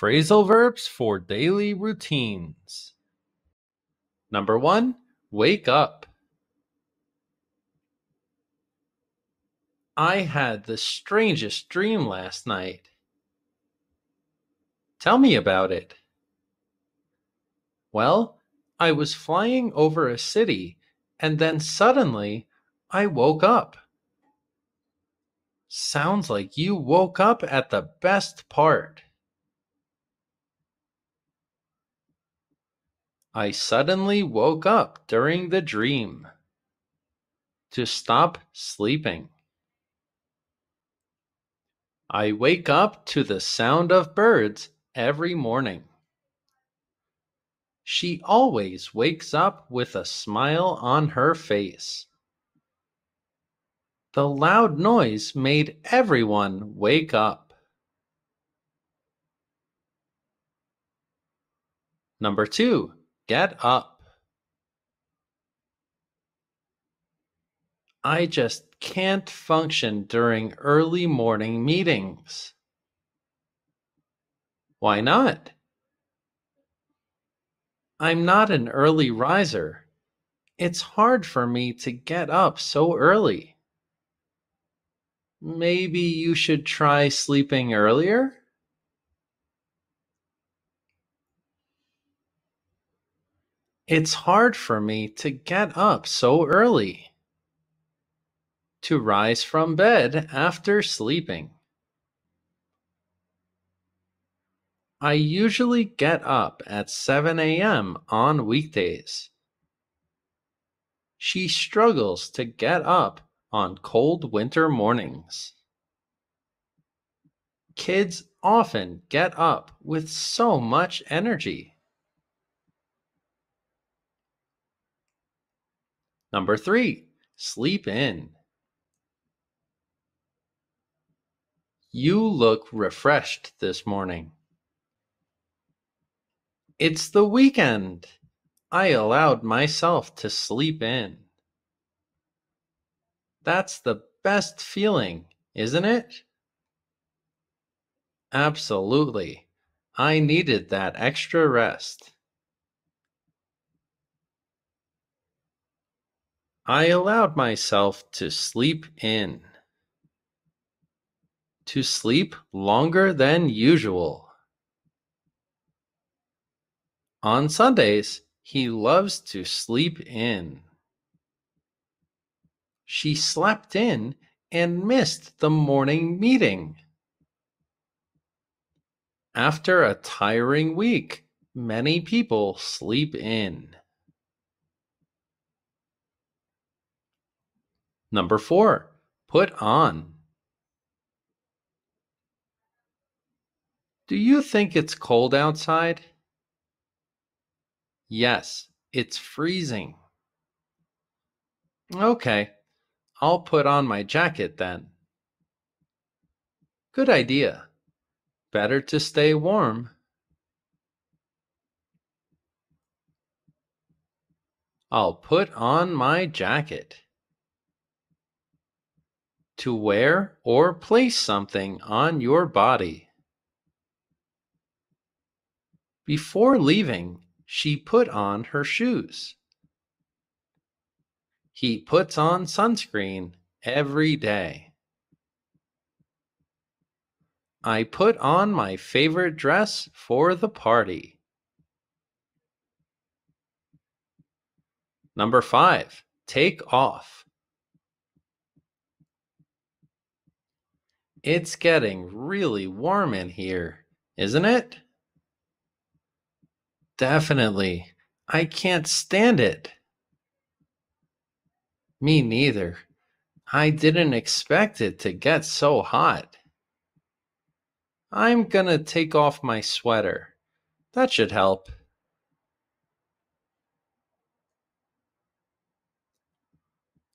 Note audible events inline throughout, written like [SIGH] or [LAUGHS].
Phrasal verbs for daily routines. Number one, wake up. I had the strangest dream last night. Tell me about it. Well, I was flying over a city and then suddenly I woke up. Sounds like you woke up at the best part. I suddenly woke up during the dream. To stop sleeping. I wake up to the sound of birds every morning. She always wakes up with a smile on her face. The loud noise made everyone wake up. Number two, get up. I just can't function during early morning meetings. Why not? I'm not an early riser. It's hard for me to get up so early. Maybe you should try sleeping earlier? It's hard for me to get up so early. To rise from bed after sleeping. I usually get up at 7 a.m. on weekdays. She struggles to get up on cold winter mornings. Kids often get up with so much energy. Number three, sleep in. You look refreshed this morning. It's the weekend. I allowed myself to sleep in. That's the best feeling, isn't it? Absolutely. I needed that extra rest. I allowed myself to sleep in. To sleep longer than usual. On Sundays, he loves to sleep in. She slept in and missed the morning meeting. After a tiring week, many people sleep in. Number four, put on. Do you think it's cold outside? Yes, it's freezing. Okay, I'll put on my jacket then. Good idea. Better to stay warm. I'll put on my jacket. To wear or place something on your body. Before leaving, she put on her shoes. He puts on sunscreen every day. I put on my favorite dress for the party. Number five, take off. It's getting really warm in here, isn't it? Definitely. I can't stand it. Me neither. I didn't expect it to get so hot. I'm gonna take off my sweater. That should help.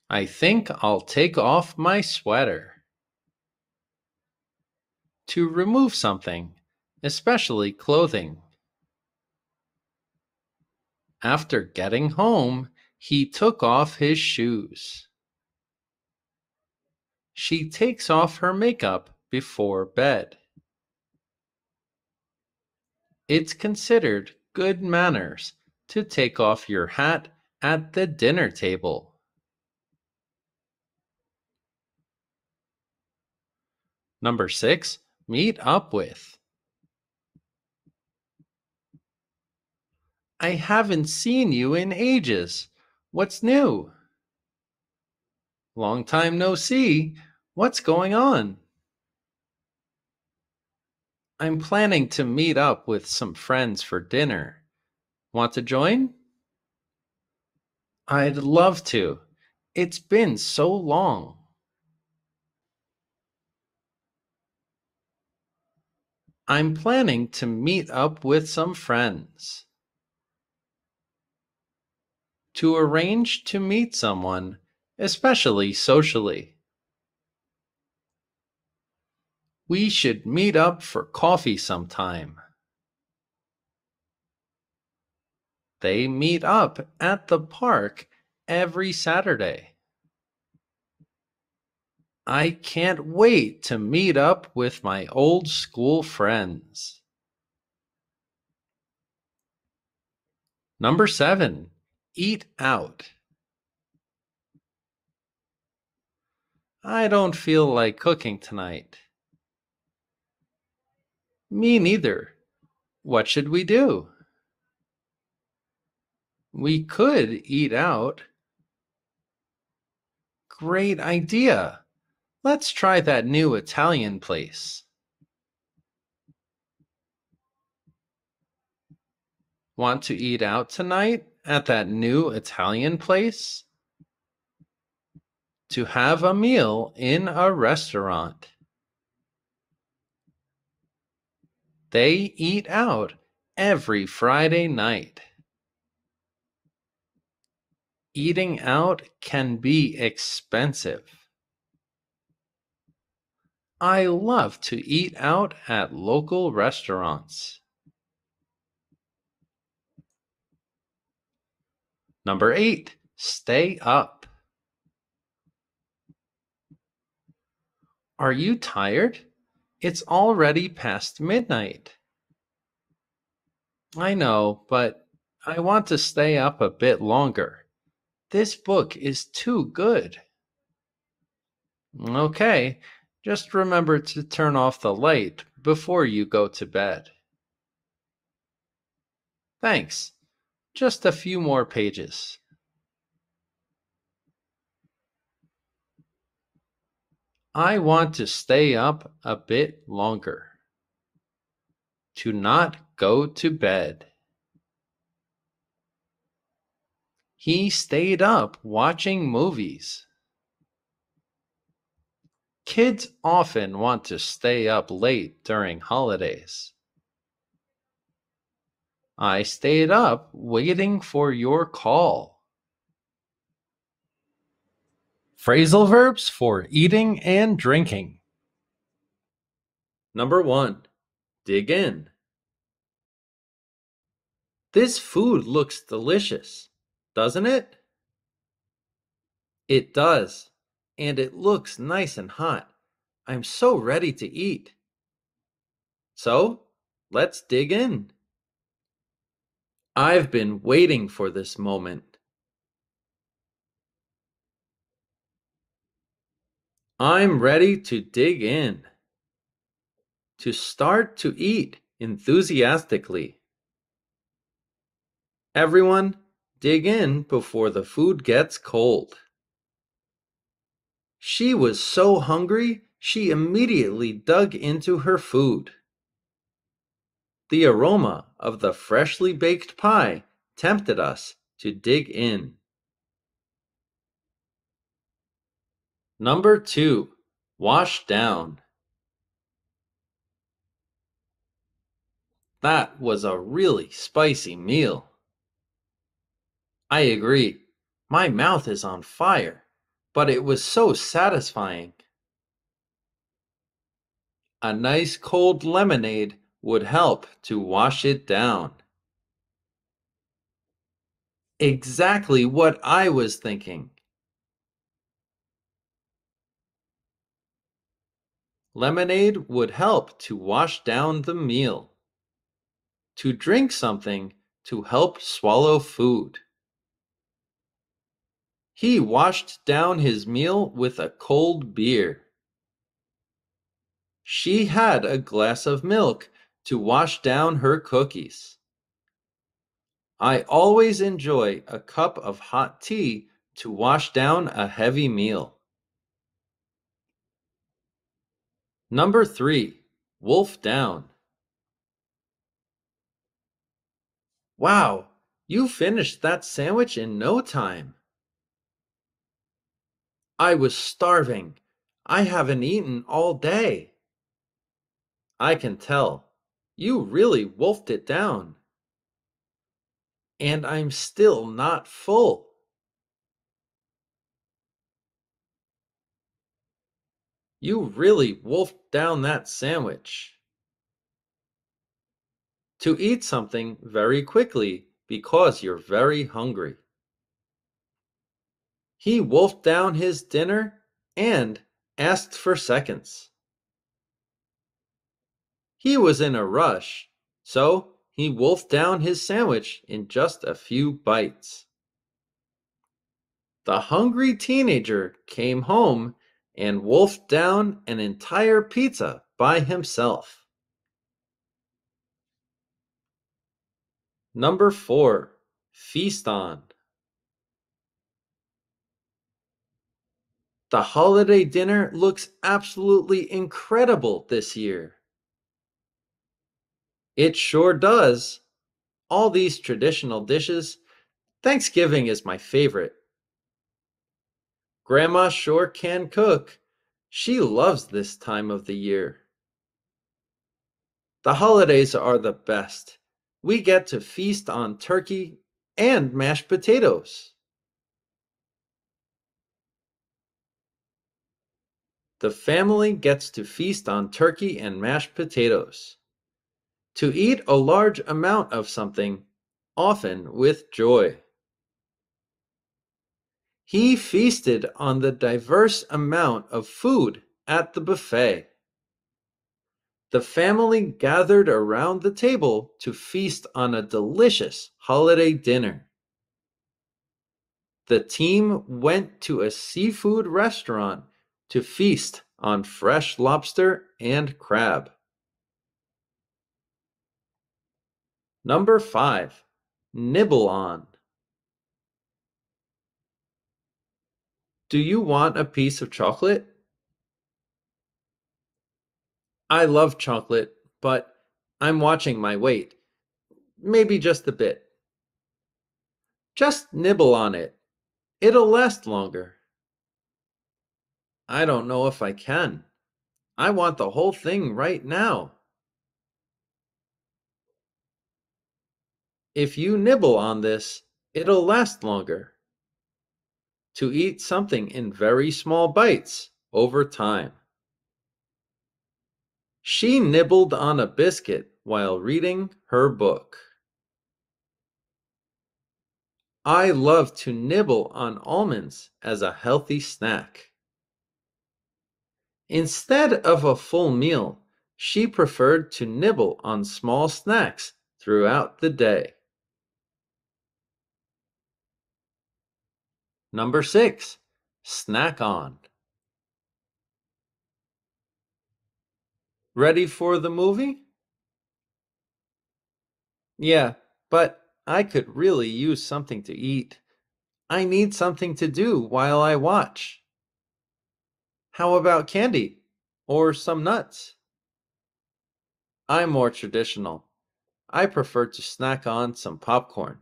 I think I'll take off my sweater. To remove something, especially clothing. After getting home, he took off his shoes. She takes off her makeup before bed. It's considered good manners to take off your hat at the dinner table. Number six, meet up with. I haven't seen you in ages. What's new? Long time no see. What's going on? I'm planning to meet up with some friends for dinner. Want to join? I'd love to. It's been so long. I'm planning to meet up with some friends. To arrange to meet someone, especially socially. We should meet up for coffee sometime. They meet up at the park every Saturday. I can't wait to meet up with my old school friends. Number seven, eat out. I don't feel like cooking tonight. Me neither. What should we do? We could eat out. Great idea. Let's try that new Italian place. Want to eat out tonight at that new Italian place? To have a meal in a restaurant. They eat out every Friday night. Eating out can be expensive. I love to eat out at local restaurants. Number eight, stay up. Are you tired? It's already past midnight. I know, but I want to stay up a bit longer. This book is too good. Okay, just remember to turn off the light before you go to bed. Thanks. Just a few more pages. I want to stay up a bit longer. To not go to bed. He stayed up watching movies. Kids often want to stay up late during holidays. I stayed up waiting for your call. Phrasal verbs for eating and drinking. Number one, dig in. This food looks delicious, doesn't it? It does and it looks nice and hot. I'm so ready to eat. So, let's dig in. I've been waiting for this moment. I'm ready to dig in. To start to eat enthusiastically. Everyone, dig in before the food gets cold. She was so hungry, she immediately dug into her food. The aroma of the freshly baked pie tempted us to dig in. Number two, wash down. That was a really spicy meal. I agree. My mouth is on fire but it was so satisfying. A nice cold lemonade would help to wash it down. Exactly what I was thinking. Lemonade would help to wash down the meal. to drink something to help swallow food. He washed down his meal with a cold beer. She had a glass of milk to wash down her cookies. I always enjoy a cup of hot tea to wash down a heavy meal. Number three, Wolf Down. Wow, you finished that sandwich in no time. I was starving. I haven't eaten all day. I can tell. You really wolfed it down. And I'm still not full. You really wolfed down that sandwich. To eat something very quickly because you're very hungry. He wolfed down his dinner and asked for seconds. He was in a rush, so he wolfed down his sandwich in just a few bites. The hungry teenager came home and wolfed down an entire pizza by himself. Number 4. Feast on. The holiday dinner looks absolutely incredible this year. It sure does. All these traditional dishes, Thanksgiving is my favorite. Grandma sure can cook. She loves this time of the year. The holidays are the best. We get to feast on turkey and mashed potatoes. The family gets to feast on turkey and mashed potatoes to eat a large amount of something, often with joy. He feasted on the diverse amount of food at the buffet. The family gathered around the table to feast on a delicious holiday dinner. The team went to a seafood restaurant to feast on fresh lobster and crab. Number five, nibble on. Do you want a piece of chocolate? I love chocolate, but I'm watching my weight. Maybe just a bit. Just nibble on it. It'll last longer. I don't know if I can. I want the whole thing right now. If you nibble on this, it'll last longer. To eat something in very small bites over time. She nibbled on a biscuit while reading her book. I love to nibble on almonds as a healthy snack. Instead of a full meal, she preferred to nibble on small snacks throughout the day. Number six, snack on. Ready for the movie? Yeah, but I could really use something to eat. I need something to do while I watch. How about candy? Or some nuts? I'm more traditional. I prefer to snack on some popcorn.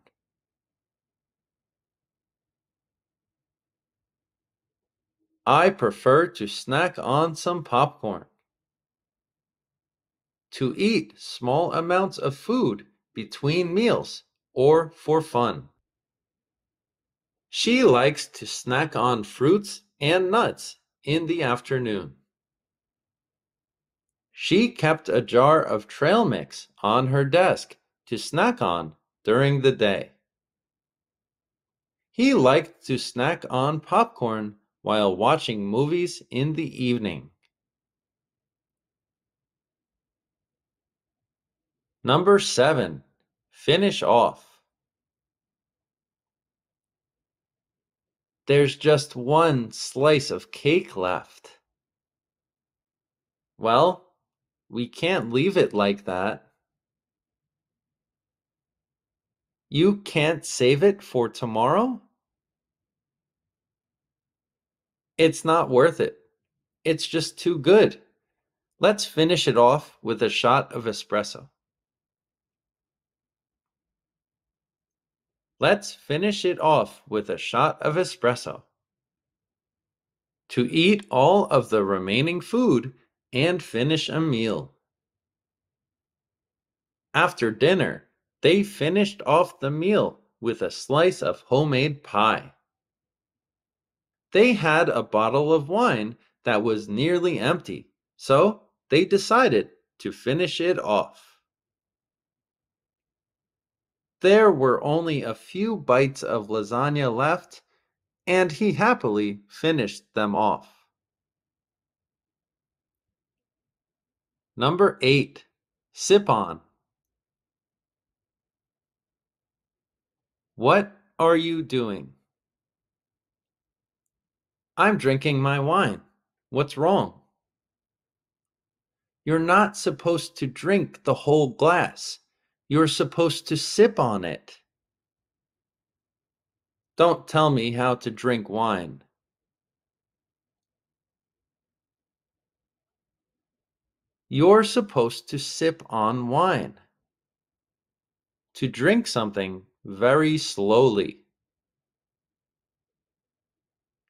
I prefer to snack on some popcorn. To eat small amounts of food between meals or for fun. She likes to snack on fruits and nuts in the afternoon. She kept a jar of trail mix on her desk to snack on during the day. He liked to snack on popcorn while watching movies in the evening. Number 7. Finish off. There's just one slice of cake left. Well, we can't leave it like that. You can't save it for tomorrow? It's not worth it. It's just too good. Let's finish it off with a shot of espresso. Let's finish it off with a shot of espresso. To eat all of the remaining food and finish a meal. After dinner, they finished off the meal with a slice of homemade pie. They had a bottle of wine that was nearly empty, so they decided to finish it off. There were only a few bites of lasagna left, and he happily finished them off. Number 8. Sip on. What are you doing? I'm drinking my wine. What's wrong? You're not supposed to drink the whole glass. You're supposed to sip on it. Don't tell me how to drink wine. You're supposed to sip on wine. To drink something very slowly.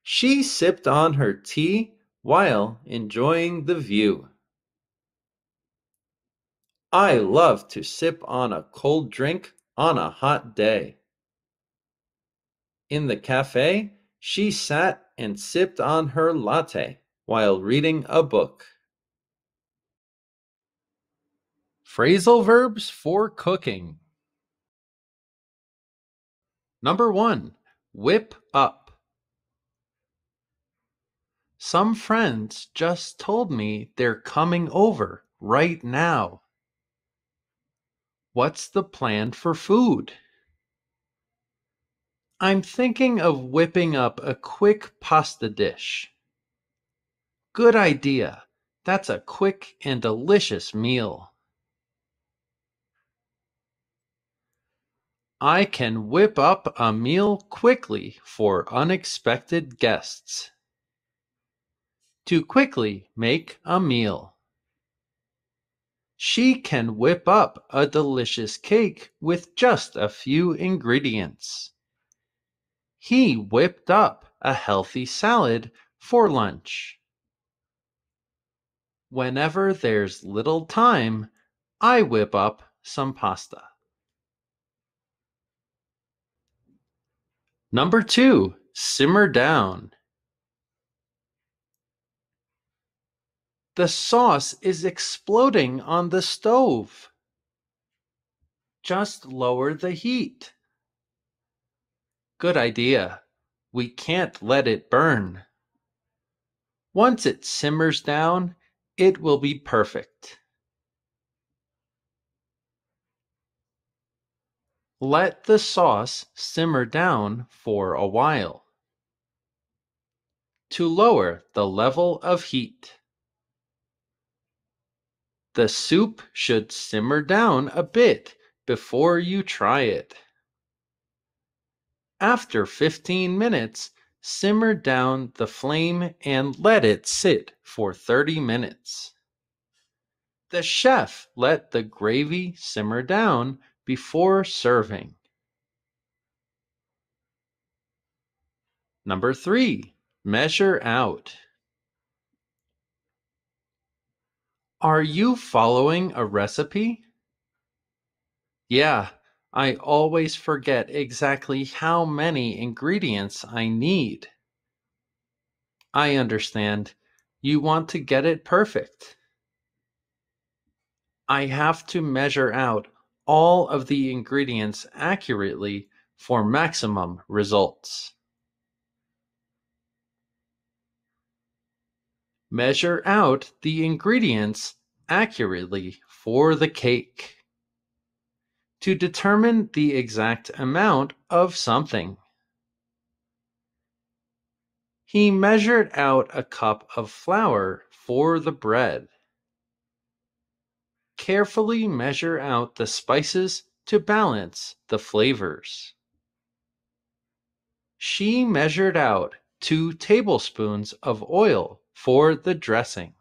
She sipped on her tea while enjoying the view. I love to sip on a cold drink on a hot day. In the cafe, she sat and sipped on her latte while reading a book. Phrasal verbs for cooking. Number one, whip up. Some friends just told me they're coming over right now. What's the plan for food? I'm thinking of whipping up a quick pasta dish. Good idea. That's a quick and delicious meal. I can whip up a meal quickly for unexpected guests. To quickly make a meal. She can whip up a delicious cake with just a few ingredients. He whipped up a healthy salad for lunch. Whenever there's little time, I whip up some pasta. Number two, simmer down. The sauce is exploding on the stove. Just lower the heat. Good idea. We can't let it burn. Once it simmers down, it will be perfect. Let the sauce simmer down for a while. To lower the level of heat. The soup should simmer down a bit before you try it. After 15 minutes, simmer down the flame and let it sit for 30 minutes. The chef let the gravy simmer down before serving. Number three, measure out. Are you following a recipe? Yeah, I always forget exactly how many ingredients I need. I understand. You want to get it perfect. I have to measure out all of the ingredients accurately for maximum results. Measure out the ingredients accurately for the cake. to determine the exact amount of something. He measured out a cup of flour for the bread. Carefully measure out the spices to balance the flavors. She measured out two tablespoons of oil for the dressing.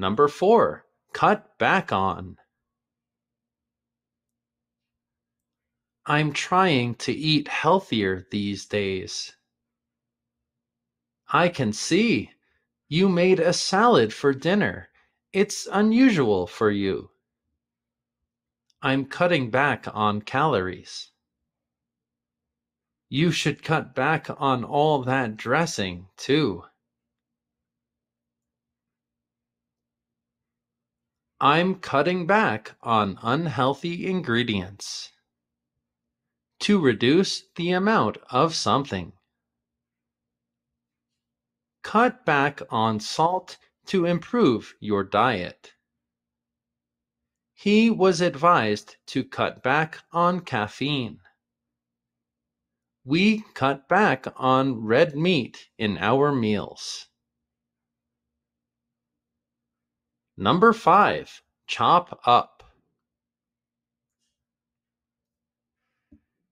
Number four, cut back on. I'm trying to eat healthier these days. I can see. You made a salad for dinner. It's unusual for you. I'm cutting back on calories. You should cut back on all that dressing, too. I'm cutting back on unhealthy ingredients to reduce the amount of something. Cut back on salt to improve your diet. He was advised to cut back on caffeine. We cut back on red meat in our meals. Number 5. Chop up.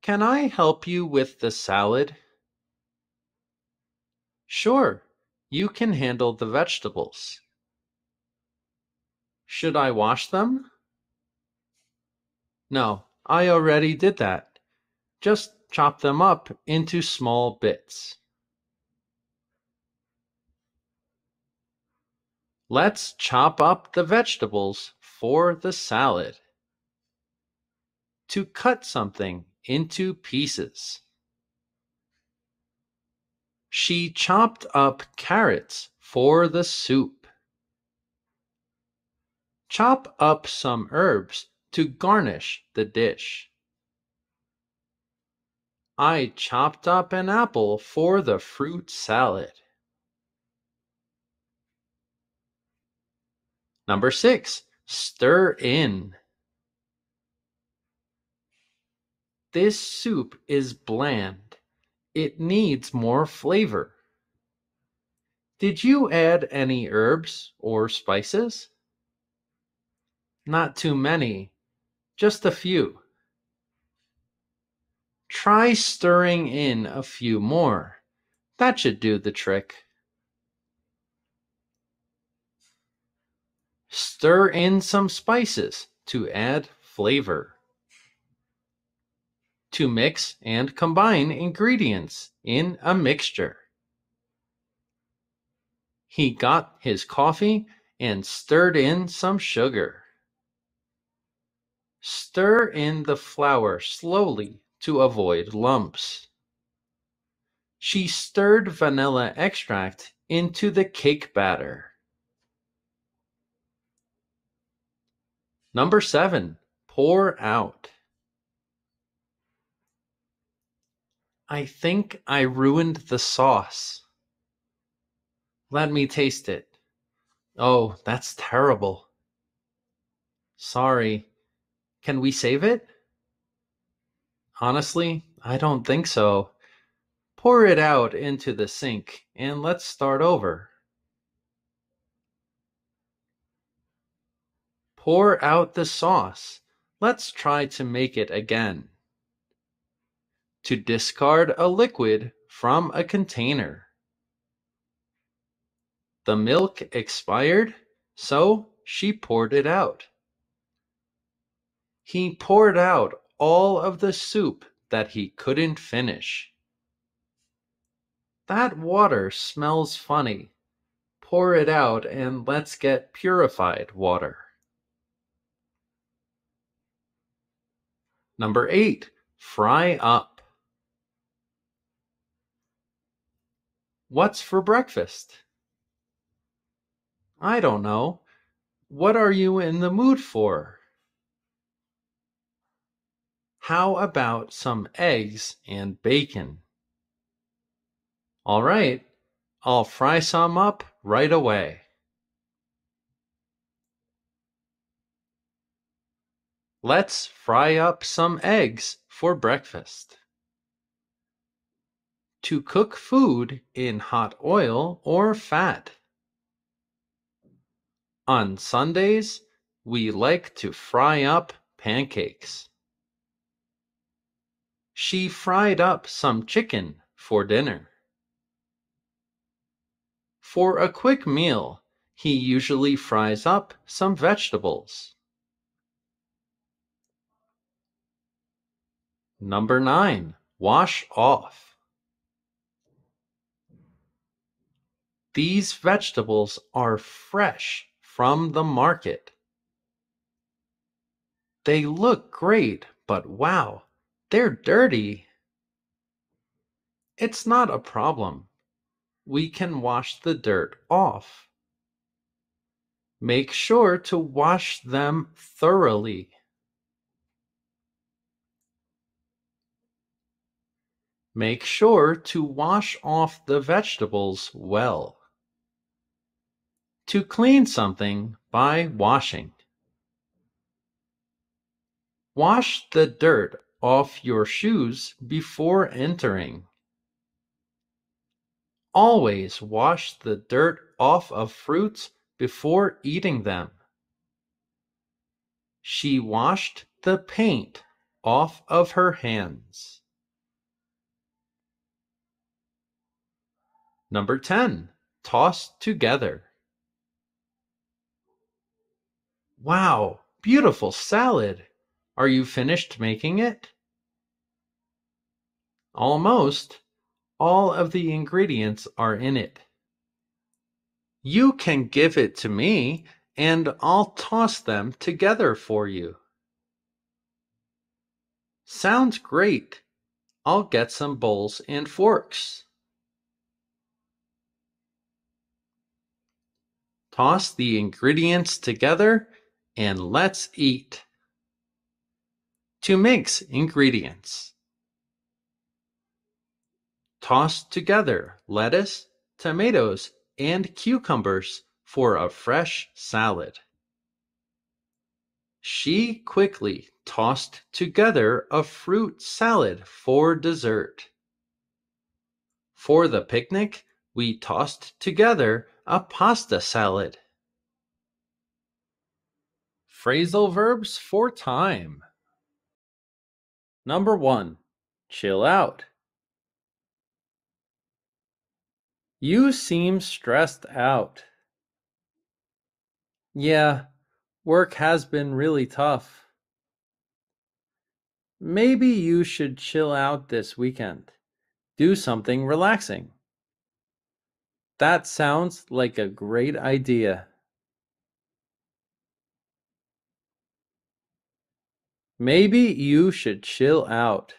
Can I help you with the salad? Sure, you can handle the vegetables. Should I wash them? No, I already did that. Just chop them up into small bits. Let's chop up the vegetables for the salad. To cut something into pieces. She chopped up carrots for the soup. Chop up some herbs to garnish the dish. I chopped up an apple for the fruit salad. Number six, stir in. This soup is bland. It needs more flavor. Did you add any herbs or spices? Not too many, just a few. Try stirring in a few more. That should do the trick. Stir in some spices to add flavor to mix and combine ingredients in a mixture. He got his coffee and stirred in some sugar. Stir in the flour slowly to avoid lumps. She stirred vanilla extract into the cake batter. Number seven, pour out. I think I ruined the sauce. Let me taste it. Oh, that's terrible. Sorry. Can we save it? Honestly, I don't think so. Pour it out into the sink and let's start over. Pour out the sauce. Let's try to make it again to discard a liquid from a container. The milk expired, so she poured it out. He poured out all of the soup that he couldn't finish. That water smells funny. Pour it out and let's get purified water. Number eight, fry up. What's for breakfast? I don't know. What are you in the mood for? How about some eggs and bacon? All right, I'll fry some up right away. Let's fry up some eggs for breakfast. To cook food in hot oil or fat. On Sundays, we like to fry up pancakes. She fried up some chicken for dinner. For a quick meal, he usually fries up some vegetables. Number 9. Wash off. These vegetables are fresh from the market. They look great, but wow, they're dirty. It's not a problem. We can wash the dirt off. Make sure to wash them thoroughly. Make sure to wash off the vegetables well. To clean something by washing. Wash the dirt off your shoes before entering. Always wash the dirt off of fruits before eating them. She washed the paint off of her hands. Number 10. Toss together. Wow, beautiful salad. Are you finished making it? Almost. All of the ingredients are in it. You can give it to me and I'll toss them together for you. Sounds great. I'll get some bowls and forks. Toss the ingredients together and let's eat. To mix ingredients. Toss together lettuce, tomatoes, and cucumbers for a fresh salad. She quickly tossed together a fruit salad for dessert. For the picnic, we tossed together a pasta salad. Phrasal verbs for time. Number one, chill out. You seem stressed out. Yeah, work has been really tough. Maybe you should chill out this weekend. Do something relaxing. That sounds like a great idea. Maybe you should chill out.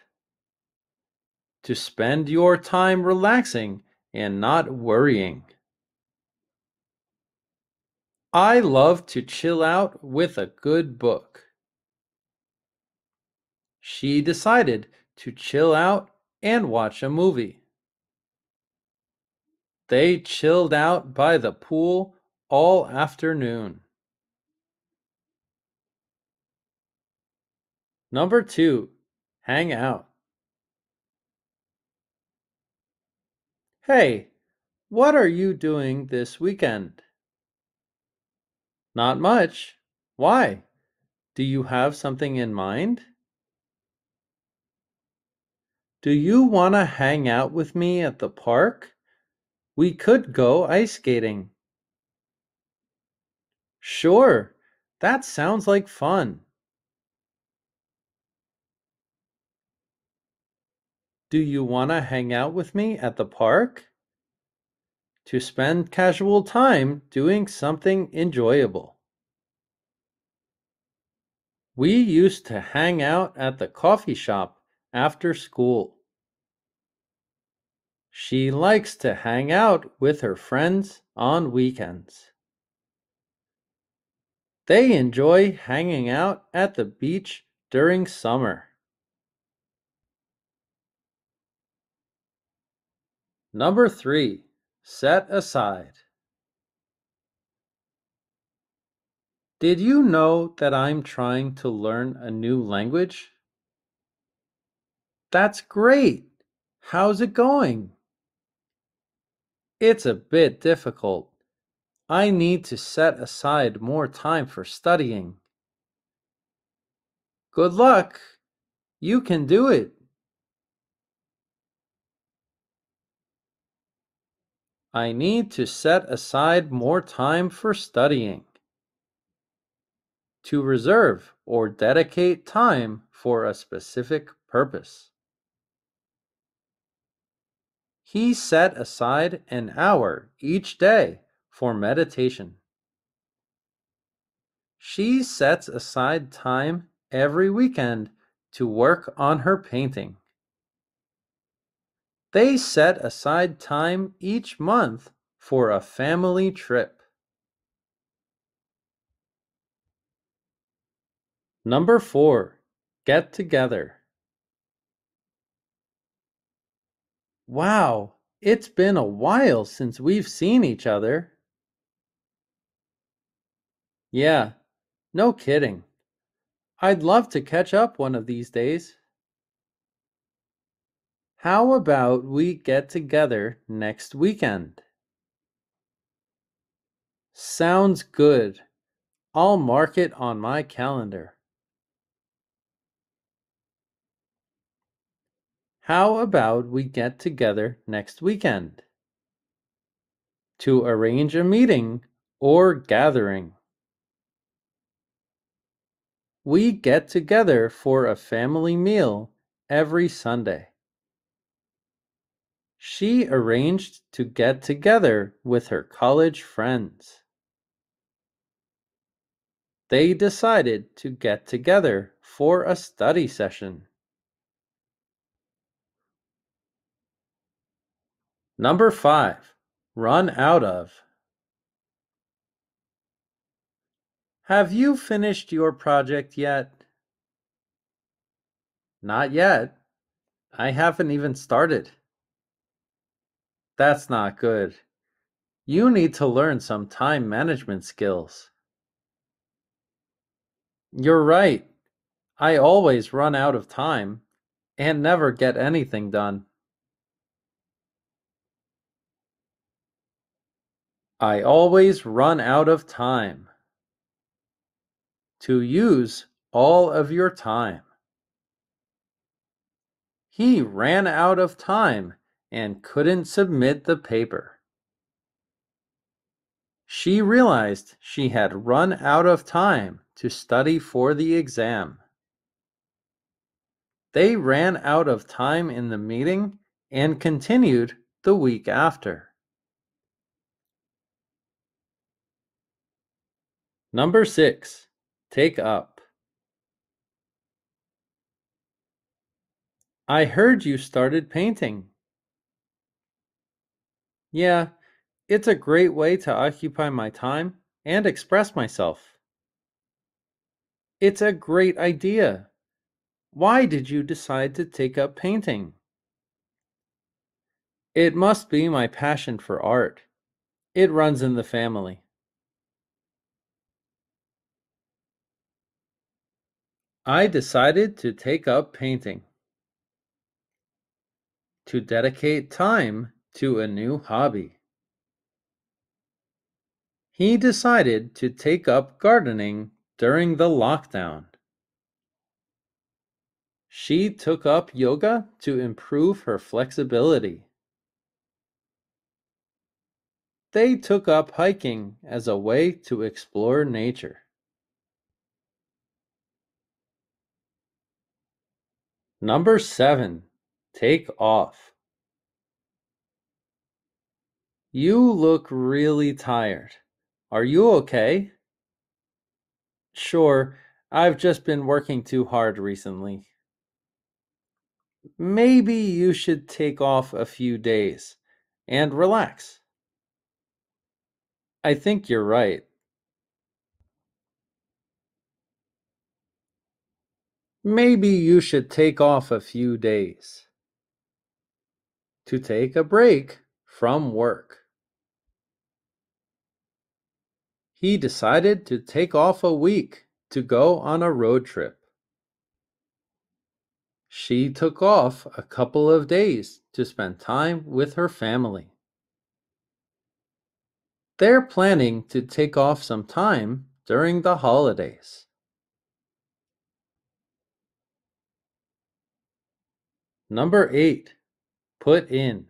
To spend your time relaxing and not worrying. I love to chill out with a good book. She decided to chill out and watch a movie. They chilled out by the pool all afternoon. Number two, hang out. Hey, what are you doing this weekend? Not much. Why? Do you have something in mind? Do you want to hang out with me at the park? We could go ice skating. Sure, that sounds like fun. Do you want to hang out with me at the park? To spend casual time doing something enjoyable. We used to hang out at the coffee shop after school. She likes to hang out with her friends on weekends. They enjoy hanging out at the beach during summer. Number three, set aside. Did you know that I'm trying to learn a new language? That's great! How's it going? It's a bit difficult. I need to set aside more time for studying. Good luck! You can do it! I need to set aside more time for studying. To reserve or dedicate time for a specific purpose. He set aside an hour each day for meditation. She sets aside time every weekend to work on her painting. They set aside time each month for a family trip. Number four, get together. Wow, it's been a while since we've seen each other. Yeah, no kidding. I'd love to catch up one of these days. How about we get together next weekend? Sounds good. I'll mark it on my calendar. How about we get together next weekend? To arrange a meeting or gathering. We get together for a family meal every Sunday. She arranged to get together with her college friends. They decided to get together for a study session. Number five, run out of. Have you finished your project yet? Not yet. I haven't even started. That's not good. You need to learn some time management skills. You're right. I always run out of time and never get anything done. I always run out of time. To use all of your time. He ran out of time and couldn't submit the paper. She realized she had run out of time to study for the exam. They ran out of time in the meeting and continued the week after. Number six, take up. I heard you started painting. Yeah, it's a great way to occupy my time and express myself. It's a great idea. Why did you decide to take up painting? It must be my passion for art. It runs in the family. I decided to take up painting. To dedicate time to a new hobby. He decided to take up gardening during the lockdown. She took up yoga to improve her flexibility. They took up hiking as a way to explore nature. Number seven, take off. You look really tired. Are you okay? Sure, I've just been working too hard recently. Maybe you should take off a few days and relax. I think you're right. Maybe you should take off a few days. To take a break from work. He decided to take off a week to go on a road trip. She took off a couple of days to spend time with her family. They're planning to take off some time during the holidays. Number 8. Put in.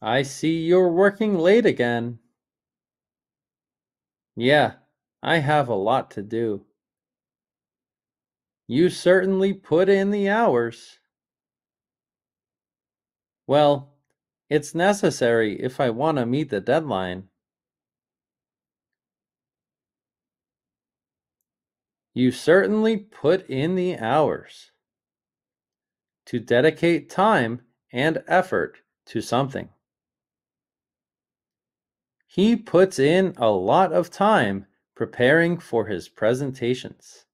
I see you're working late again. Yeah, I have a lot to do. You certainly put in the hours. Well, it's necessary if I want to meet the deadline. You certainly put in the hours. To dedicate time and effort to something. He puts in a lot of time preparing for his presentations.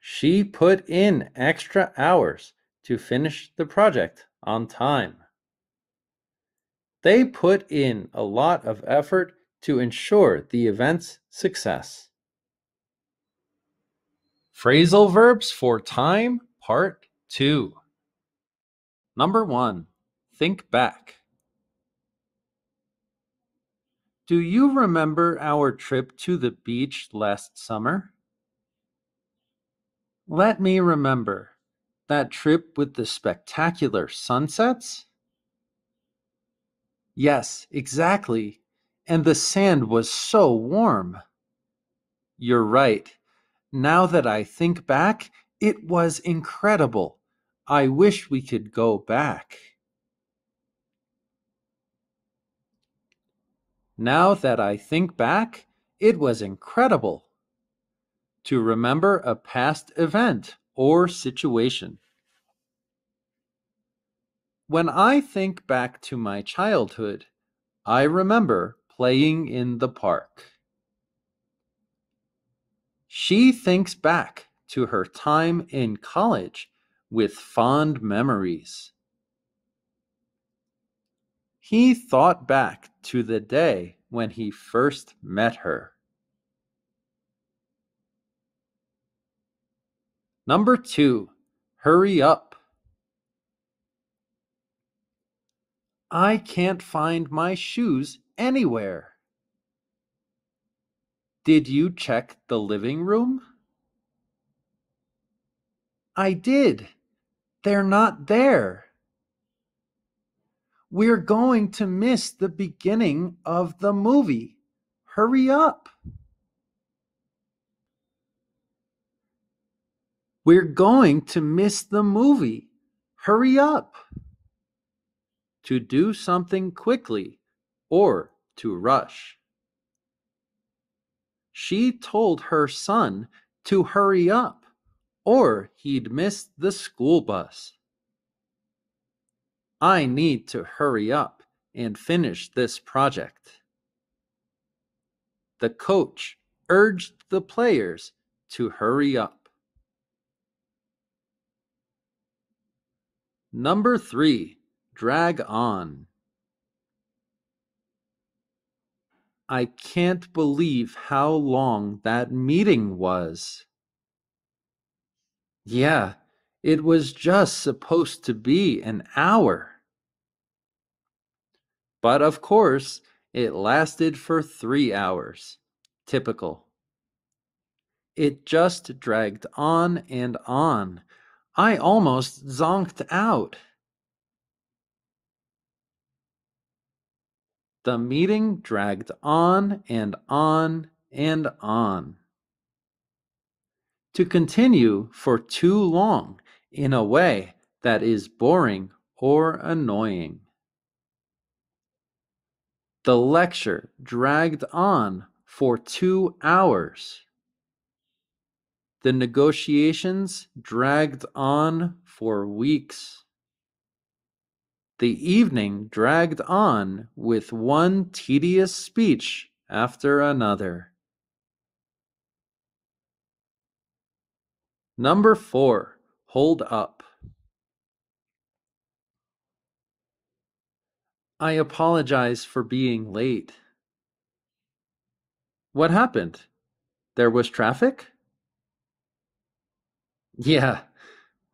She put in extra hours to finish the project on time. They put in a lot of effort to ensure the event's success. Phrasal verbs for time, part 2. Number 1. Think back. Do you remember our trip to the beach last summer? Let me remember. That trip with the spectacular sunsets? Yes, exactly. And the sand was so warm. You're right. Now that I think back, it was incredible. I wish we could go back. Now that I think back, it was incredible. To remember a past event or situation. When I think back to my childhood, I remember playing in the park. She thinks back to her time in college with fond memories. He thought back to the day when he first met her. Number two, hurry up. I can't find my shoes anywhere. Did you check the living room? I did. They're not there. We're going to miss the beginning of the movie. Hurry up. We're going to miss the movie. Hurry up to do something quickly or to rush. She told her son to hurry up or he'd miss the school bus. I need to hurry up and finish this project. The coach urged the players to hurry up. Number three Drag on. I can't believe how long that meeting was. Yeah, it was just supposed to be an hour. But of course, it lasted for three hours. Typical. It just dragged on and on. I almost zonked out. The meeting dragged on and on and on. To continue for too long in a way that is boring or annoying. The lecture dragged on for two hours. The negotiations dragged on for weeks. The evening dragged on with one tedious speech after another. Number four, hold up. I apologize for being late. What happened? There was traffic? Yeah,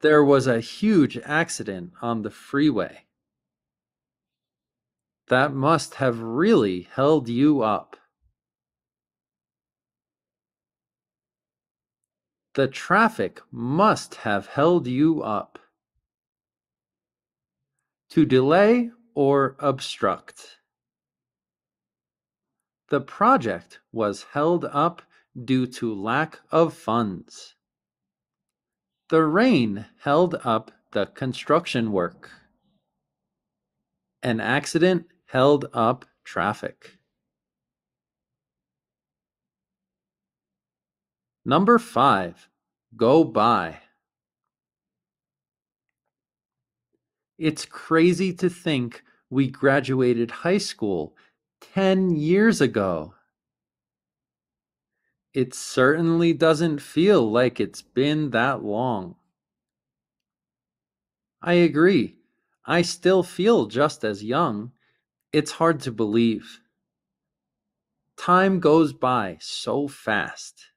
there was a huge accident on the freeway. That must have really held you up. The traffic must have held you up. To delay or obstruct. The project was held up due to lack of funds. The rain held up the construction work. An accident held up traffic. Number five, go by. It's crazy to think we graduated high school 10 years ago. It certainly doesn't feel like it's been that long. I agree. I still feel just as young. It's hard to believe. Time goes by so fast.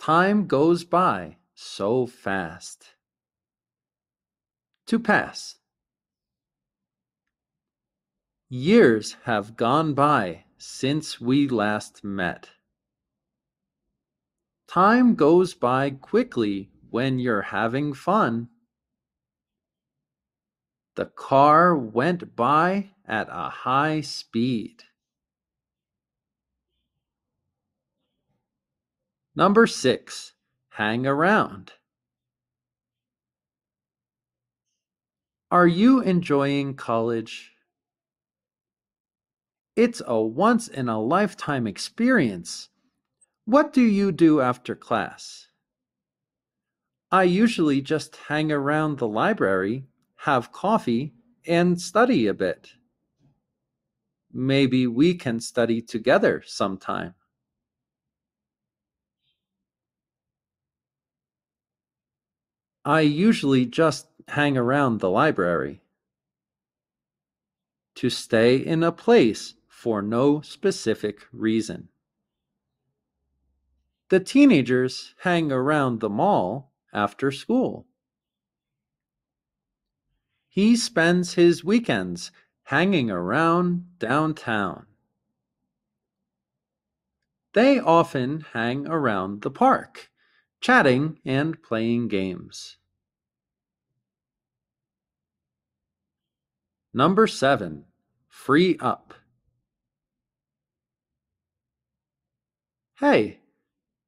Time goes by so fast. To pass. Years have gone by since we last met. Time goes by quickly when you're having fun. The car went by at a high speed. Number six, hang around. Are you enjoying college? It's a once in a lifetime experience. What do you do after class? I usually just hang around the library, have coffee, and study a bit. Maybe we can study together sometime. I usually just hang around the library. To stay in a place for no specific reason. The teenagers hang around the mall after school. He spends his weekends hanging around downtown. They often hang around the park, chatting and playing games. Number seven, free up. Hey,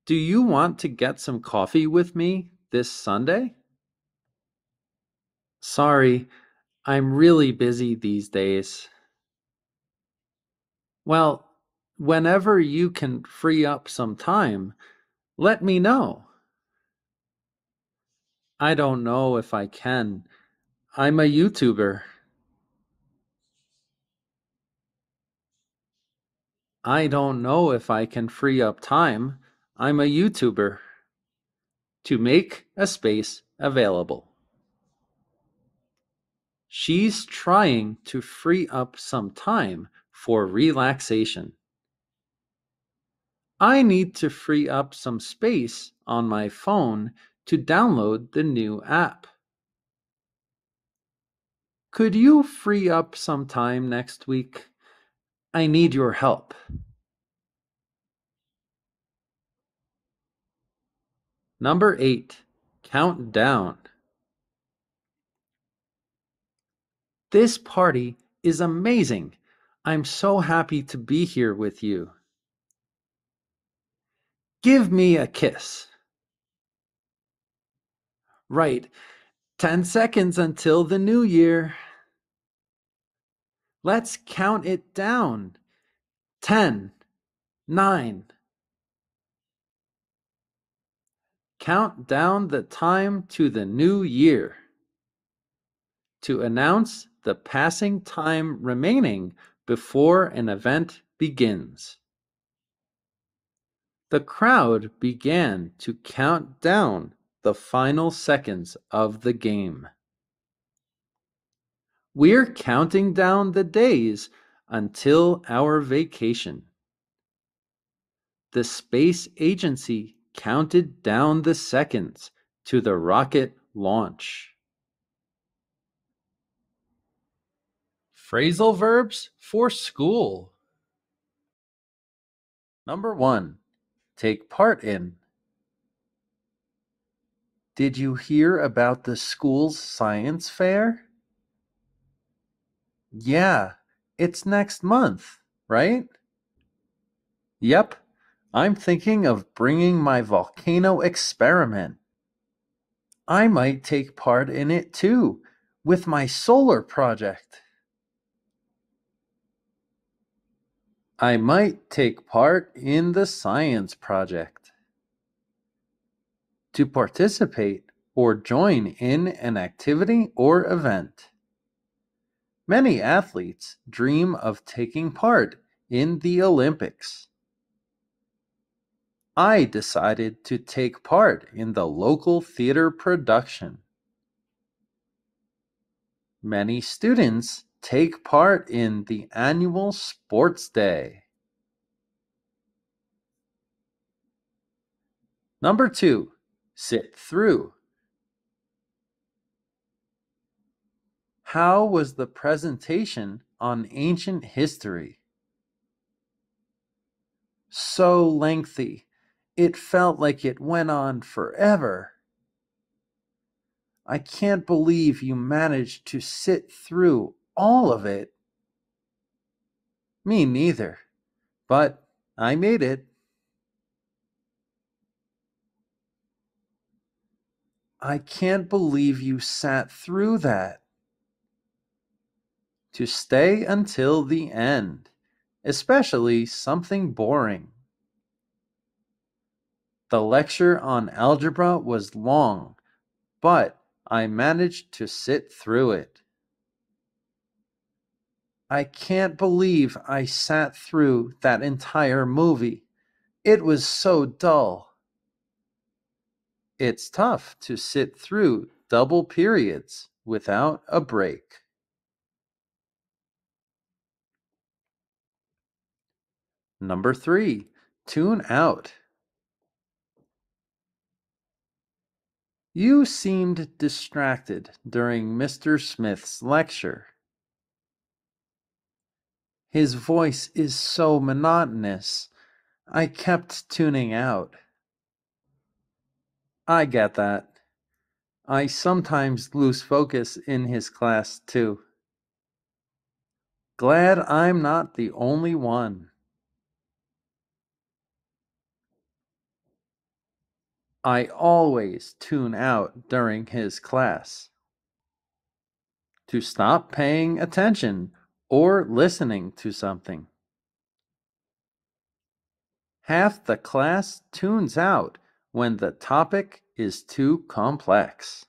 do you want to get some coffee with me this Sunday? Sorry, I'm really busy these days. Well, whenever you can free up some time, let me know. I don't know if I can. I'm a YouTuber. I don't know if I can free up time. I'm a YouTuber. To make a space available. She's trying to free up some time for relaxation. I need to free up some space on my phone to download the new app. Could you free up some time next week? I need your help. Number eight, count down. This party is amazing. I'm so happy to be here with you. Give me a kiss. Right, 10 seconds until the new year. Let's count it down. Ten, nine. Count down the time to the new year. To announce the passing time remaining before an event begins. The crowd began to count down the final seconds of the game. We're counting down the days until our vacation. The space agency counted down the seconds to the rocket launch. Phrasal verbs for school. Number one, take part in. Did you hear about the school's science fair? Yeah, it's next month, right? Yep, I'm thinking of bringing my volcano experiment. I might take part in it too, with my solar project. I might take part in the science project. To participate or join in an activity or event. Many athletes dream of taking part in the Olympics. I decided to take part in the local theater production. Many students take part in the annual sports day. Number two, sit through. How was the presentation on ancient history? So lengthy it felt like it went on forever. I can't believe you managed to sit through all of it. Me neither, but I made it. I can't believe you sat through that. To stay until the end, especially something boring. The lecture on algebra was long, but I managed to sit through it. I can't believe I sat through that entire movie. It was so dull. It's tough to sit through double periods without a break. Number three, tune out. You seemed distracted during Mr. Smith's lecture. His voice is so monotonous. I kept tuning out. I get that. I sometimes lose focus in his class too. Glad I'm not the only one. I always tune out during his class. To stop paying attention or listening to something. Half the class tunes out when the topic is too complex.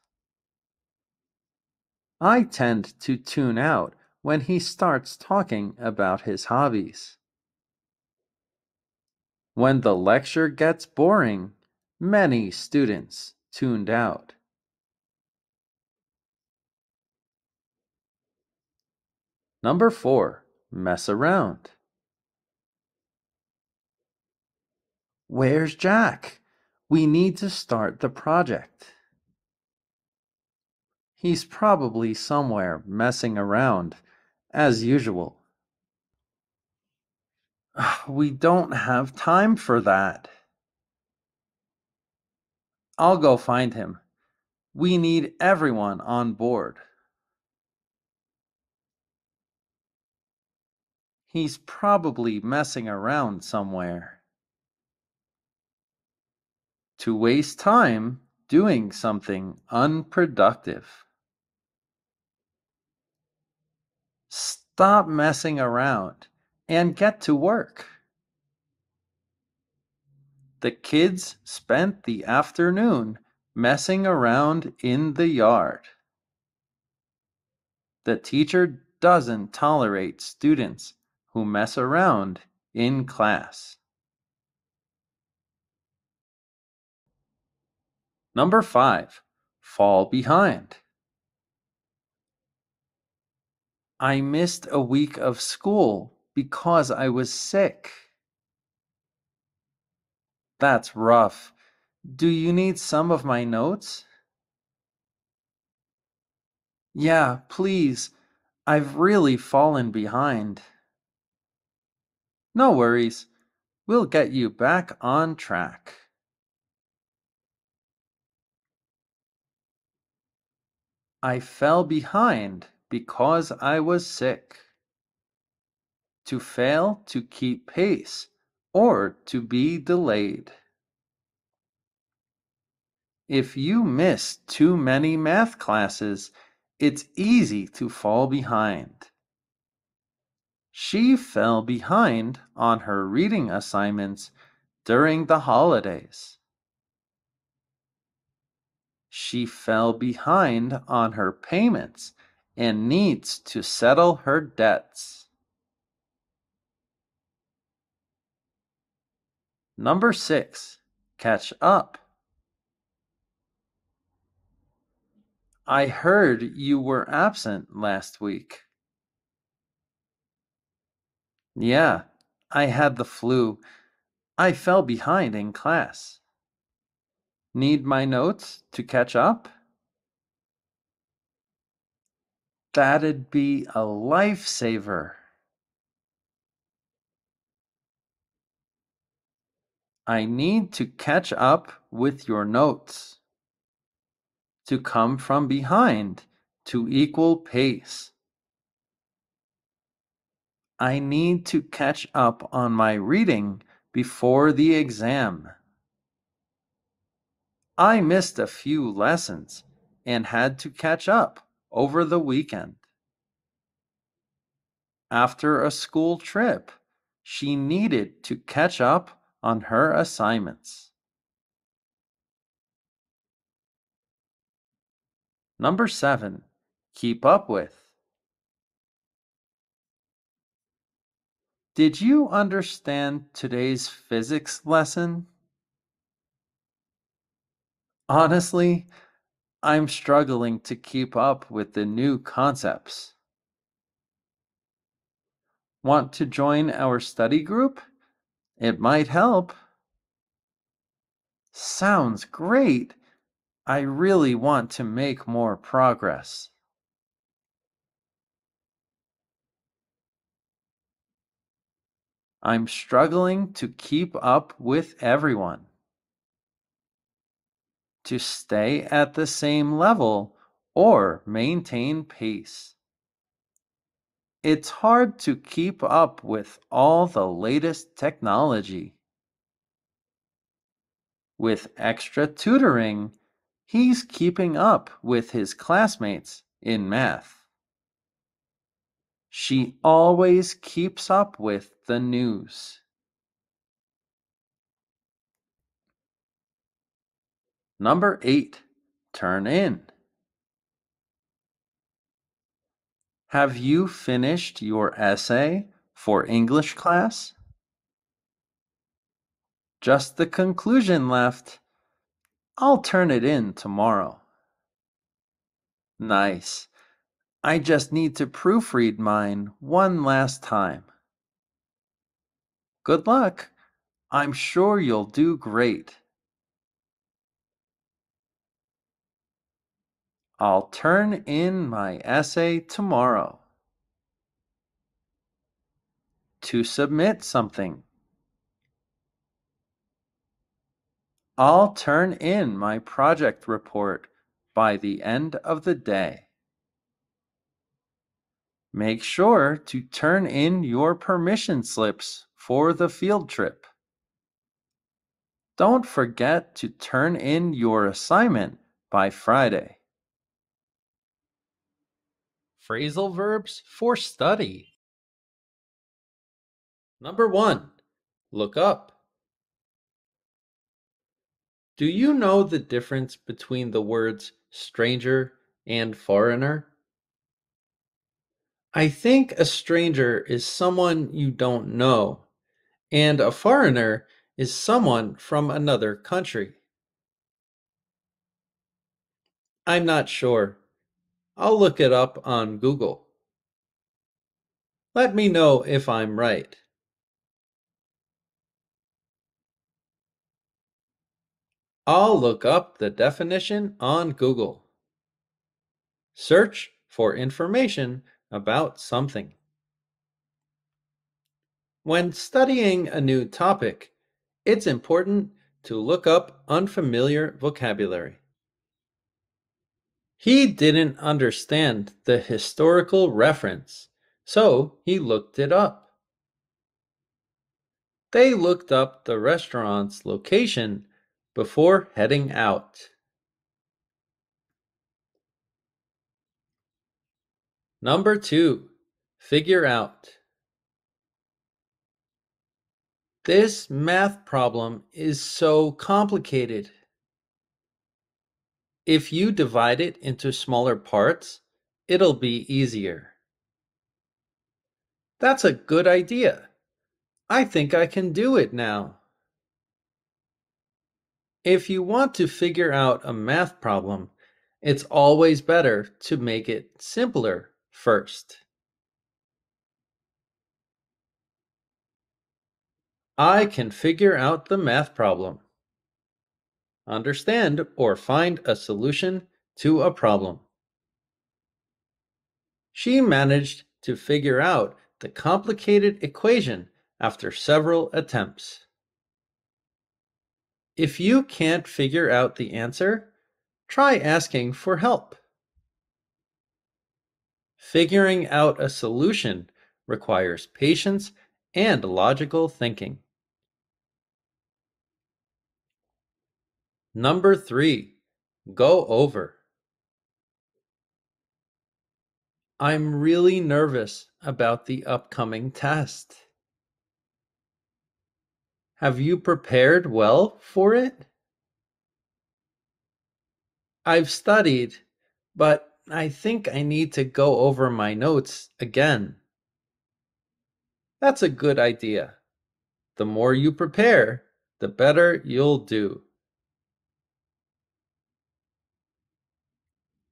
I tend to tune out when he starts talking about his hobbies. When the lecture gets boring, Many students tuned out. Number four, mess around. Where's Jack? We need to start the project. He's probably somewhere messing around, as usual. [SIGHS] We don't have time for that. I'll go find him. We need everyone on board. He's probably messing around somewhere. To waste time doing something unproductive. Stop messing around and get to work. The kids spent the afternoon messing around in the yard. The teacher doesn't tolerate students who mess around in class. Number five, fall behind. I missed a week of school because I was sick. That's rough. Do you need some of my notes? Yeah, please. I've really fallen behind. No worries. We'll get you back on track. I fell behind because I was sick. To fail to keep pace or to be delayed. If you miss too many math classes, it's easy to fall behind. She fell behind on her reading assignments during the holidays. She fell behind on her payments and needs to settle her debts. Number six, catch up. I heard you were absent last week. Yeah, I had the flu. I fell behind in class. Need my notes to catch up? That'd be a lifesaver. I need to catch up with your notes. To come from behind to equal pace. I need to catch up on my reading before the exam. I missed a few lessons and had to catch up over the weekend. After a school trip, she needed to catch up on her assignments. Number seven, keep up with. Did you understand today's physics lesson? Honestly, I'm struggling to keep up with the new concepts. Want to join our study group? It might help. Sounds great. I really want to make more progress. I'm struggling to keep up with everyone. To stay at the same level or maintain pace. It's hard to keep up with all the latest technology. With extra tutoring, he's keeping up with his classmates in math. She always keeps up with the news. Number eight, turn in. Have you finished your essay for English class? Just the conclusion left. I'll turn it in tomorrow. Nice. I just need to proofread mine one last time. Good luck. I'm sure you'll do great. I'll turn in my essay tomorrow. To submit something. I'll turn in my project report by the end of the day. Make sure to turn in your permission slips for the field trip. Don't forget to turn in your assignment by Friday. Phrasal verbs for study. Number one, look up. Do you know the difference between the words stranger and foreigner? I think a stranger is someone you don't know, and a foreigner is someone from another country. I'm not sure. I'll look it up on Google. Let me know if I'm right. I'll look up the definition on Google. Search for information about something. When studying a new topic, it's important to look up unfamiliar vocabulary. He didn't understand the historical reference, so he looked it up. They looked up the restaurant's location before heading out. Number two, figure out. This math problem is so complicated. If you divide it into smaller parts, it'll be easier. That's a good idea. I think I can do it now. If you want to figure out a math problem, it's always better to make it simpler first. I can figure out the math problem. Understand or find a solution to a problem. She managed to figure out the complicated equation after several attempts. If you can't figure out the answer, try asking for help. Figuring out a solution requires patience and logical thinking. Number three, go over. I'm really nervous about the upcoming test. Have you prepared well for it? I've studied, but I think I need to go over my notes again. That's a good idea. The more you prepare, the better you'll do.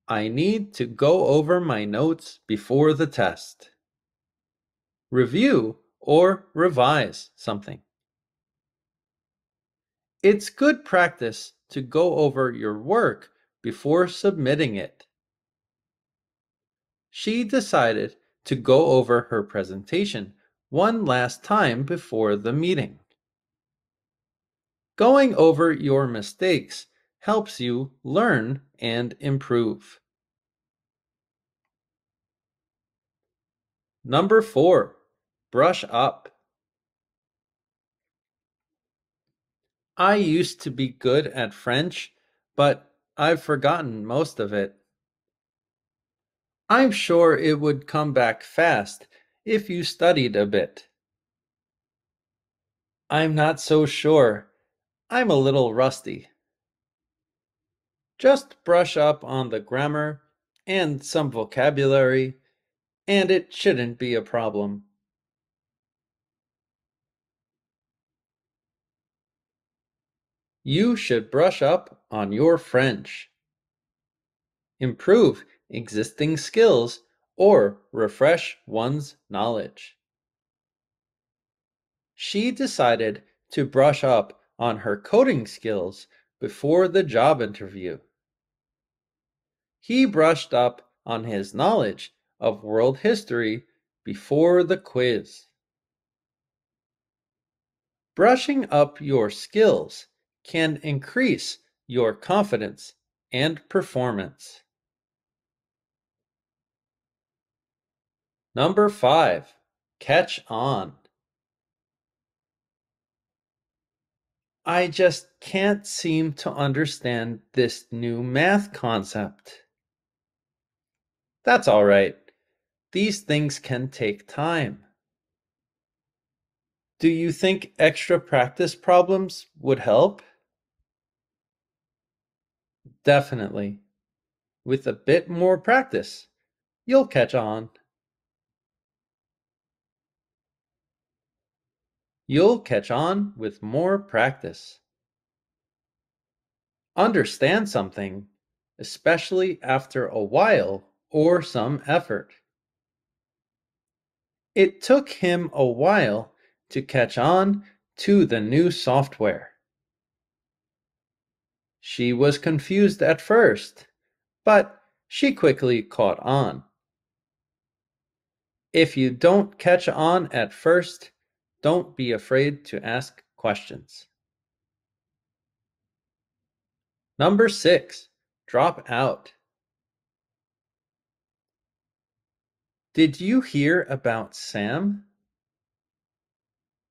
I need to go over my notes before the test. Review or revise something. It's good practice to go over your work before submitting it. She decided to go over her presentation one last time before the meeting. Going over your mistakes helps you learn and improve. Number four, brush up. I used to be good at French, but I've forgotten most of it. I'm sure it would come back fast if you studied a bit. I'm not so sure. I'm a little rusty. Just brush up on the grammar and some vocabulary, and it shouldn't be a problem. You should brush up on your French. Improve existing skills or refresh one's knowledge. She decided to brush up on her coding skills before the job interview. He brushed up on his knowledge of world history before the quiz. Brushing up your skills can increase your confidence and performance. Number five, catch on. I just can't seem to understand this new math concept. That's all right. These things can take time. Do you think extra practice problems would help? Definitely. With a bit more practice, you'll catch on. You'll catch on with more practice. Understand something, especially after a while or some effort. It took him a while to catch on to the new software. She was confused at first, but she quickly caught on. If you don't catch on at first, don't be afraid to ask questions. Number six, drop out. Did you hear about Sam?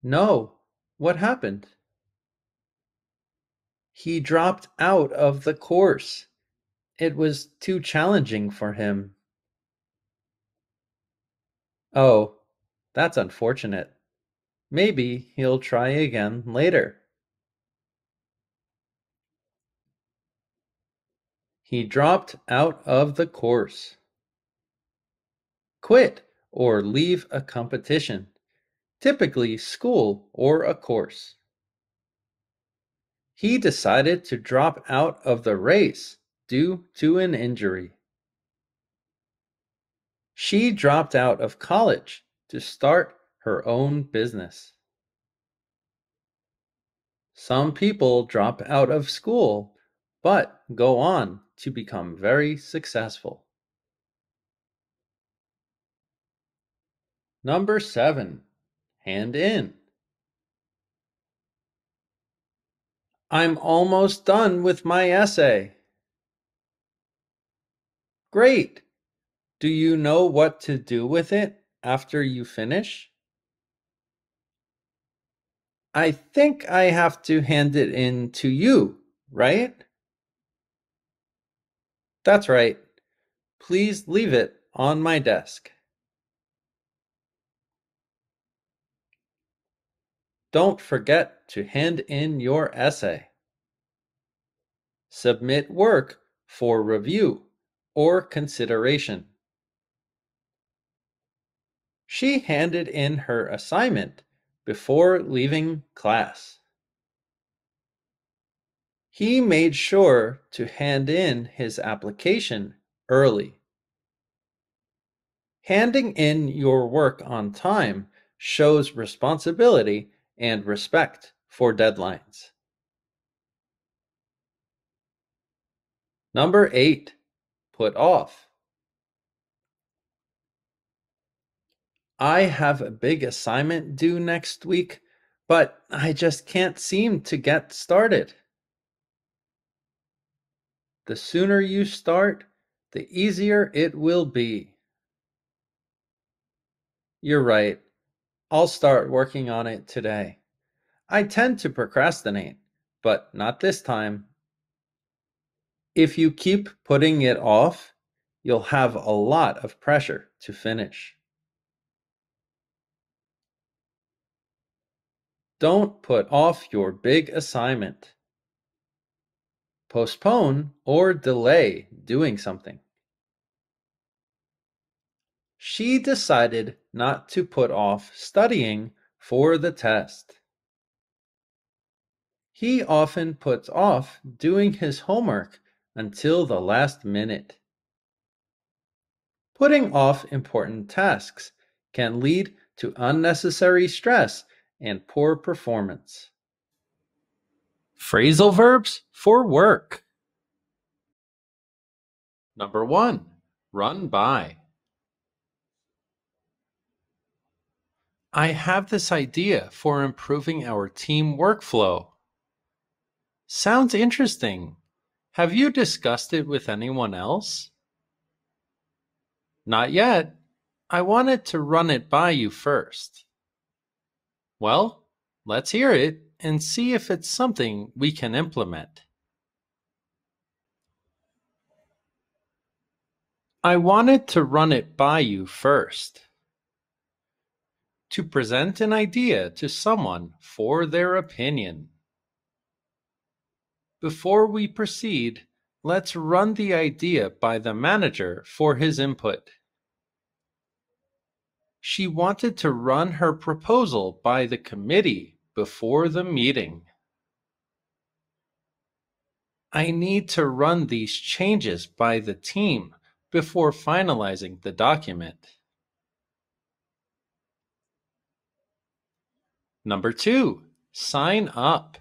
No. What happened? He dropped out of the course. It was too challenging for him. Oh, that's unfortunate. Maybe he'll try again later. He dropped out of the course. Quit or leave a competition, typically school or a course. He decided to drop out of the race due to an injury. She dropped out of college to start her own business. Some people drop out of school but go on to become very successful. Number seven, hand in. I'm almost done with my essay. Great! Do you know what to do with it after you finish? I think I have to hand it in to you, right? That's right. Please leave it on my desk. Don't forget to hand in your essay. Submit work for review or consideration. She handed in her assignment before leaving class. He made sure to hand in his application early. Handing in your work on time shows responsibility and respect for deadlines. Number eight, put off. I have a big assignment due next week, but I just can't seem to get started. The sooner you start, the easier it will be. You're right. I'll start working on it today. I tend to procrastinate, but not this time. If you keep putting it off, you'll have a lot of pressure to finish. Don't put off your big assignment. Postpone or delay doing something. She decided not to put off studying for the test. He often puts off doing his homework until the last minute. Putting off important tasks can lead to unnecessary stress and poor performance. Phrasal verbs for work. Number one, run by. I have this idea for improving our team workflow. Sounds interesting. Have you discussed it with anyone else? Not yet. I wanted to run it by you first. Well, let's hear it and see if it's something we can implement. I wanted to run it by you first. To present an idea to someone for their opinion. Before we proceed, let's run the idea by the manager for his input. She wanted to run her proposal by the committee before the meeting. I need to run these changes by the team before finalizing the document. Number two, sign up.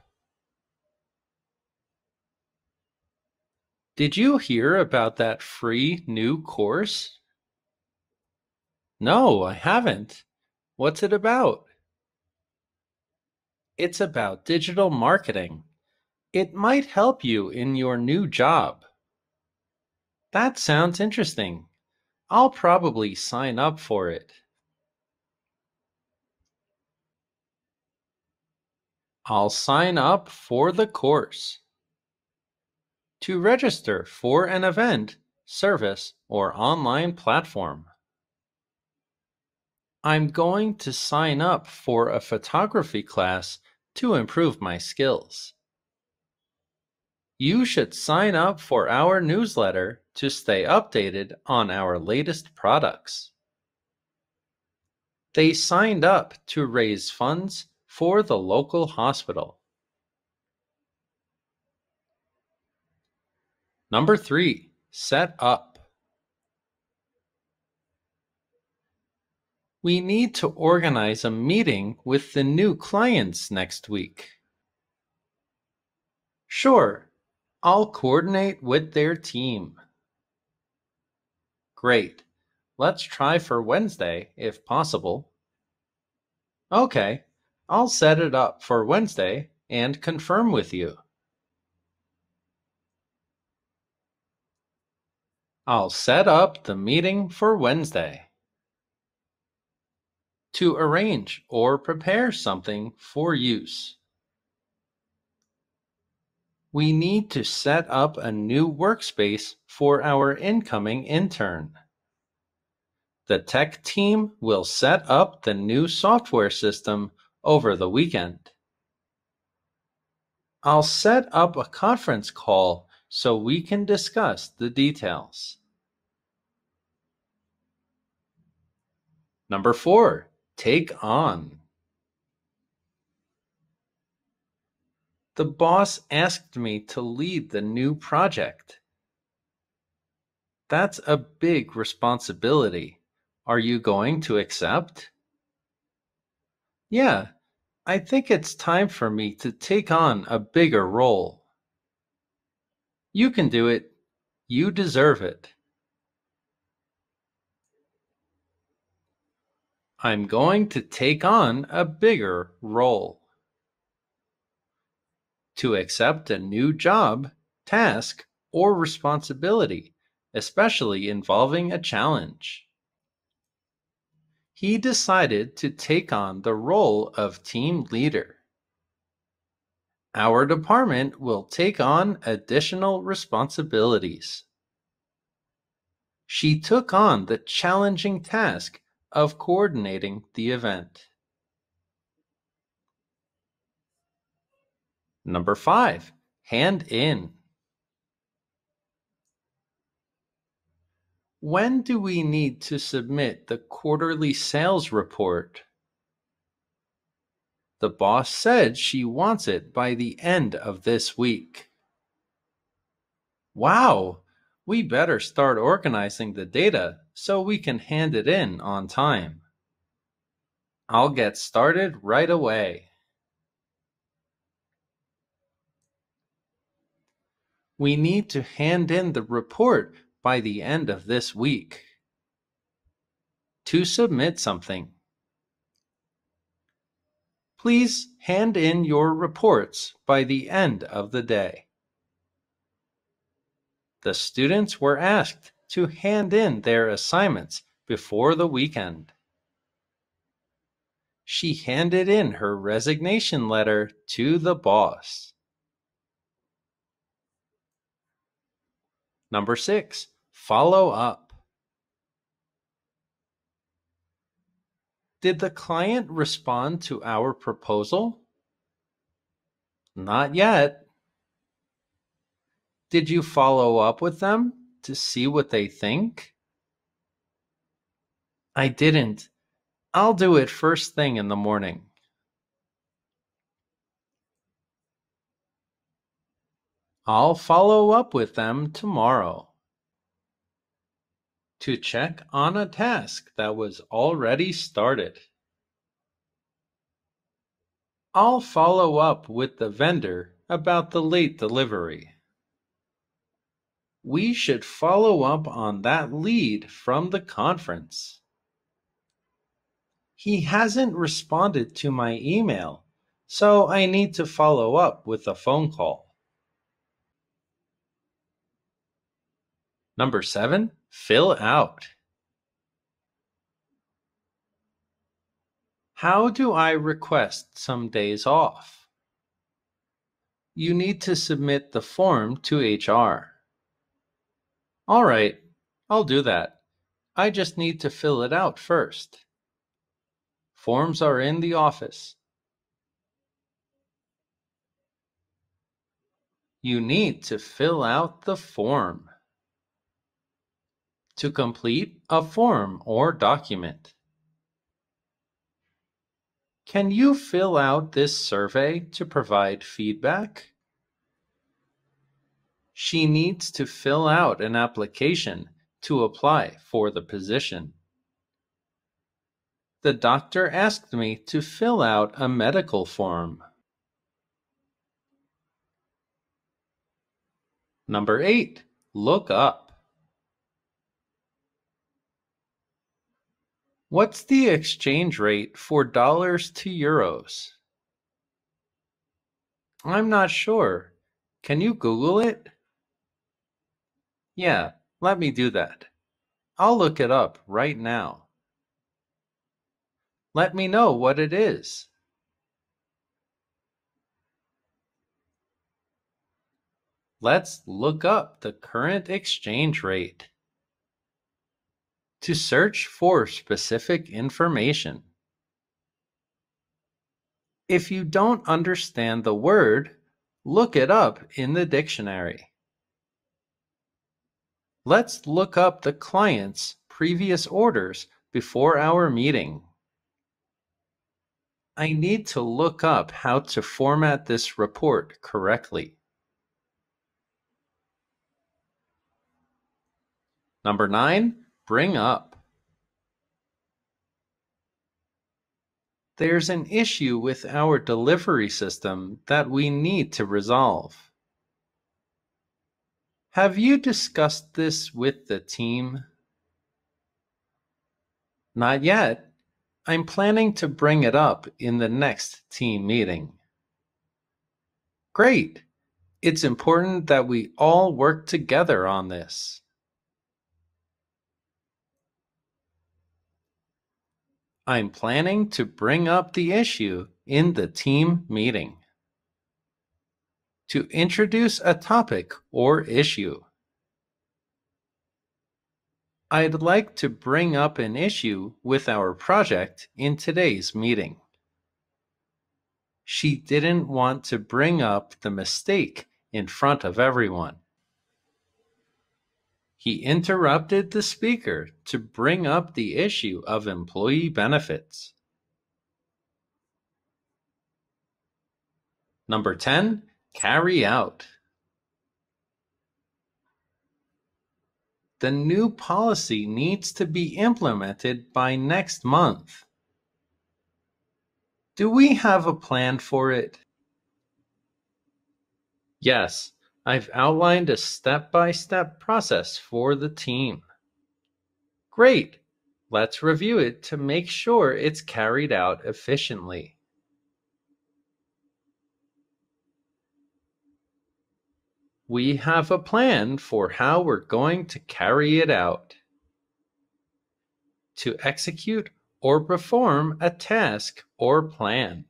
Did you hear about that free new course? No, I haven't. What's it about? It's about digital marketing. It might help you in your new job. That sounds interesting. I'll probably sign up for it. I'll sign up for the course. To register for an event, service, or online platform. I'm going to sign up for a photography class to improve my skills. You should sign up for our newsletter to stay updated on our latest products. They signed up to raise funds for the local hospital. Number three, set up. We need to organize a meeting with the new clients next week. Sure, I'll coordinate with their team. Great. Let's try for Wednesday if possible. Okay, I'll set it up for Wednesday and confirm with you. I'll set up the meeting for Wednesday to arrange or prepare something for use. We need to set up a new workspace for our incoming intern. The tech team will set up the new software system over the weekend. I'll set up a conference call so we can discuss the details. Number four, Take on. The boss asked me to lead the new project. That's a big responsibility. Are you going to accept? Yeah, I think it's time for me to take on a bigger role. You can do it. You deserve it. I'm going to take on a bigger role. To accept a new job, task, or responsibility, especially involving a challenge. He decided to take on the role of team leader. Our department will take on additional responsibilities. She took on the challenging task of coordinating the event. Number five, hand in. When do we need to submit the quarterly sales report? The boss said she wants it by the end of this week. Wow, we better start organizing the data so we can hand it in on time. I'll get started right away. We need to hand in the report by the end of this week. To submit something, please hand in your reports by the end of the day. The students were asked to hand in their assignments before the weekend. She handed in her resignation letter to the boss. Number six, follow up. Did the client respond to our proposal? Not yet. Did you follow up with them? To see what they think? I didn't. I'll do it first thing in the morning. I'll follow up with them tomorrow. To check on a task that was already started. I'll follow up with the vendor about the late delivery. We should follow up on that lead from the conference. He hasn't responded to my email, so I need to follow up with a phone call. Number seven, fill out. How do I request some days off? You need to submit the form to HR. All right, I'll do that. I just need to fill it out first. Forms are in the office. You need to fill out the form. To complete a form or document. Can you fill out this survey to provide feedback? She needs to fill out an application to apply for the position. The doctor asked me to fill out a medical form. Number eight, look up. What's the exchange rate for dollars to euros? I'm not sure. Can you Google it? Yeah, let me do that. I'll look it up right now. Let me know what it is. Let's look up the current exchange rate to search for specific information. If you don't understand the word, look it up in the dictionary. Let's look up the client's previous orders before our meeting. I need to look up how to format this report correctly. Number nine, bring up. There's an issue with our delivery system that we need to resolve. Have you discussed this with the team? Not yet. I'm planning to bring it up in the next team meeting. Great. It's important that we all work together on this. I'm planning to bring up the issue in the team meeting. To introduce a topic or issue. I'd like to bring up an issue with our project in today's meeting. She didn't want to bring up the mistake in front of everyone. He interrupted the speaker to bring up the issue of employee benefits. Number 10, carry out. The new policy needs to be implemented by next month. Do we have a plan for it? Yes, I've outlined a step-by-step process for the team. Great! Let's review it to make sure it's carried out efficiently. We have a plan for how we're going to carry it out. To execute or perform a task or plan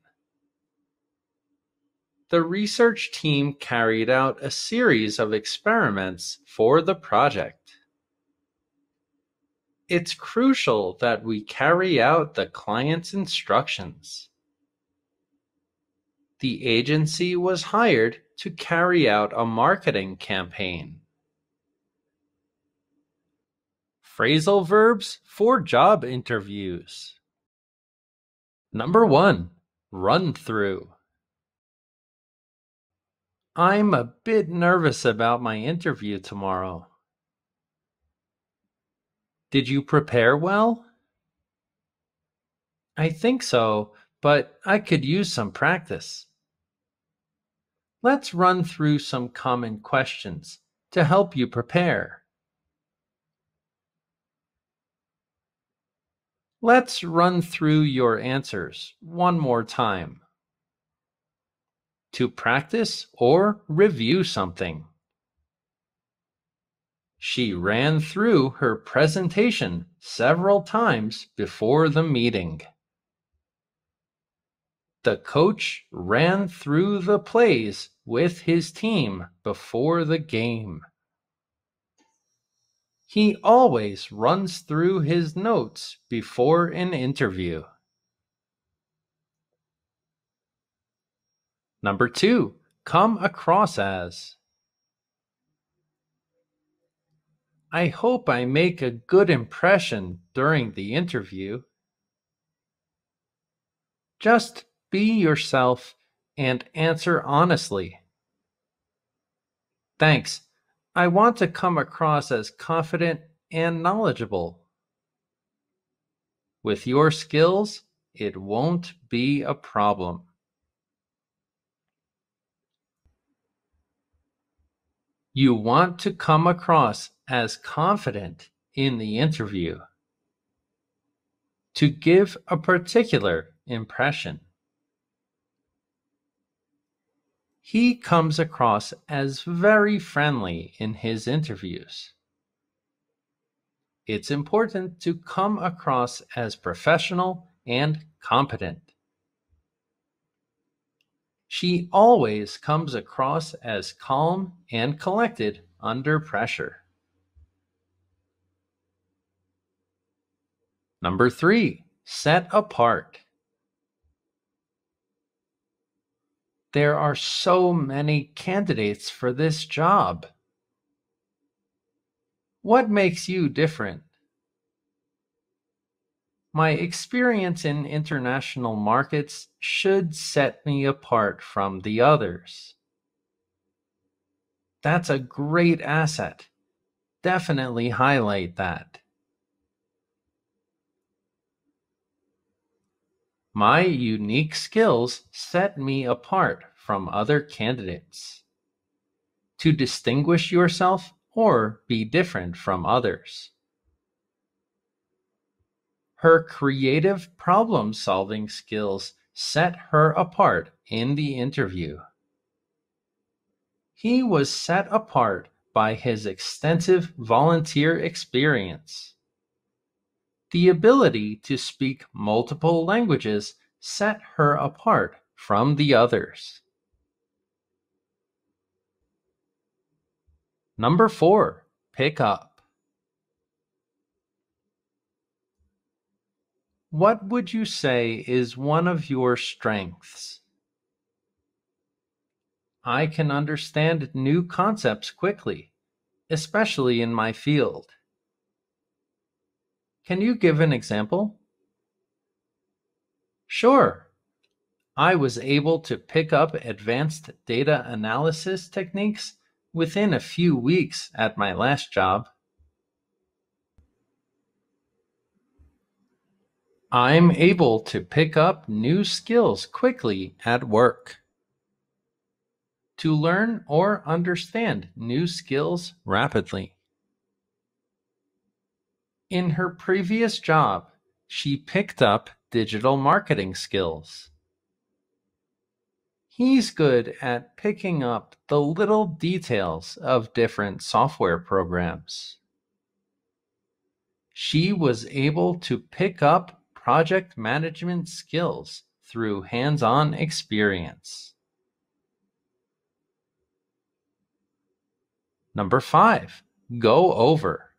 the research team carried out a series of experiments for the project. It's crucial that we carry out the client's instructions. The agency was hired to carry out a marketing campaign. Phrasal verbs for job interviews. Number one, run through. I'm a bit nervous about my interview tomorrow. Did you prepare well? I think so, but I could use some practice. Let's run through some common questions to help you prepare. Let's run through your answers one more time. To practice or review something. She ran through her presentation several times before the meeting. The coach ran through the plays with his team before the game. He always runs through his notes before an interview. Number two, come across as. I hope I make a good impression during the interview. Just be yourself and answer honestly. Thanks. I want to come across as confident and knowledgeable. With your skills, it won't be a problem. You want to come across as confident in the interview. To give a particular impression. He comes across as very friendly in his interviews. It's important to come across as professional and competent. She always comes across as calm and collected under pressure. Number three, set apart. There are so many candidates for this job. What makes you different? My experience in international markets should set me apart from the others. That's a great asset. Definitely highlight that. My unique skills set me apart from other candidates. To distinguish yourself or be different from others. Her creative problem solving skills set her apart in the interview. He was set apart by his extensive volunteer experience. The ability to speak multiple languages set her apart from the others. Number four, pick up. What would you say is one of your strengths? I can understand new concepts quickly, especially in my field. Can you give an example? Sure. I was able to pick up advanced data analysis techniques within a few weeks at my last job. I'm able to pick up new skills quickly at work. To learn or understand new skills rapidly. In her previous job, she picked up digital marketing skills. He's good at picking up the little details of different software programs. She was able to pick up project management skills through hands on experience. Number five, go over.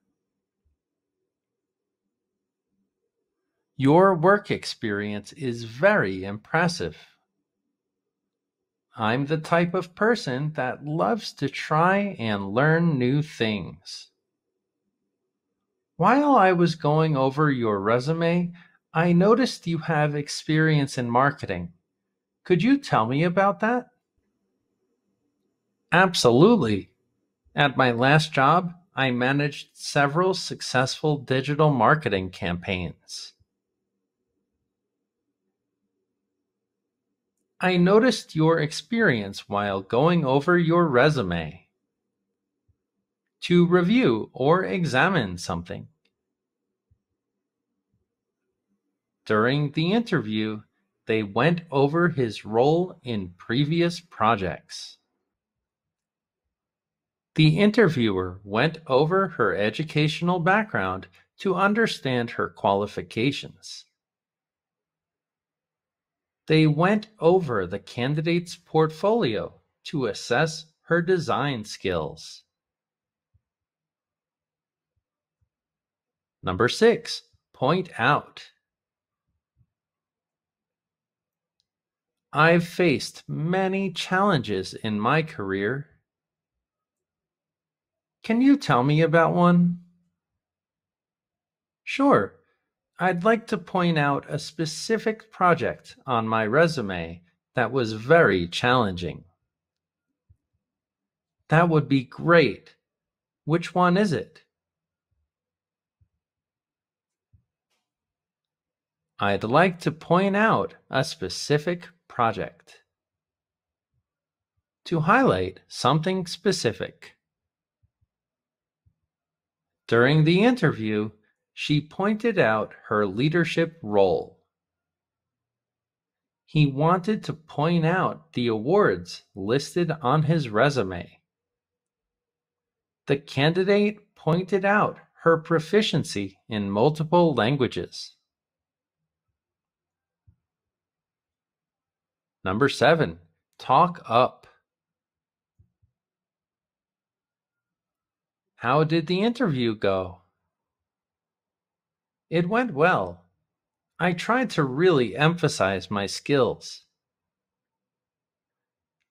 Your work experience is very impressive. I'm the type of person that loves to try and learn new things. While I was going over your resume, I noticed you have experience in marketing. Could you tell me about that? Absolutely. At my last job, I managed several successful digital marketing campaigns. I noticed your experience while going over your resume. To review or examine something. During the interview, they went over his role in previous projects. The interviewer went over her educational background to understand her qualifications. They went over the candidate's portfolio to assess her design skills. Number six, point out. I've faced many challenges in my career. Can you tell me about one? Sure. I'd like to point out a specific project on my resume that was very challenging. That would be great. Which one is it? I'd like to point out a specific project. To highlight something specific. During the interview, she pointed out her leadership role. He wanted to point out the awards listed on his resume. The candidate pointed out her proficiency in multiple languages. Number seven, talk up. How did the interview go? It went well. I tried to really emphasize my skills.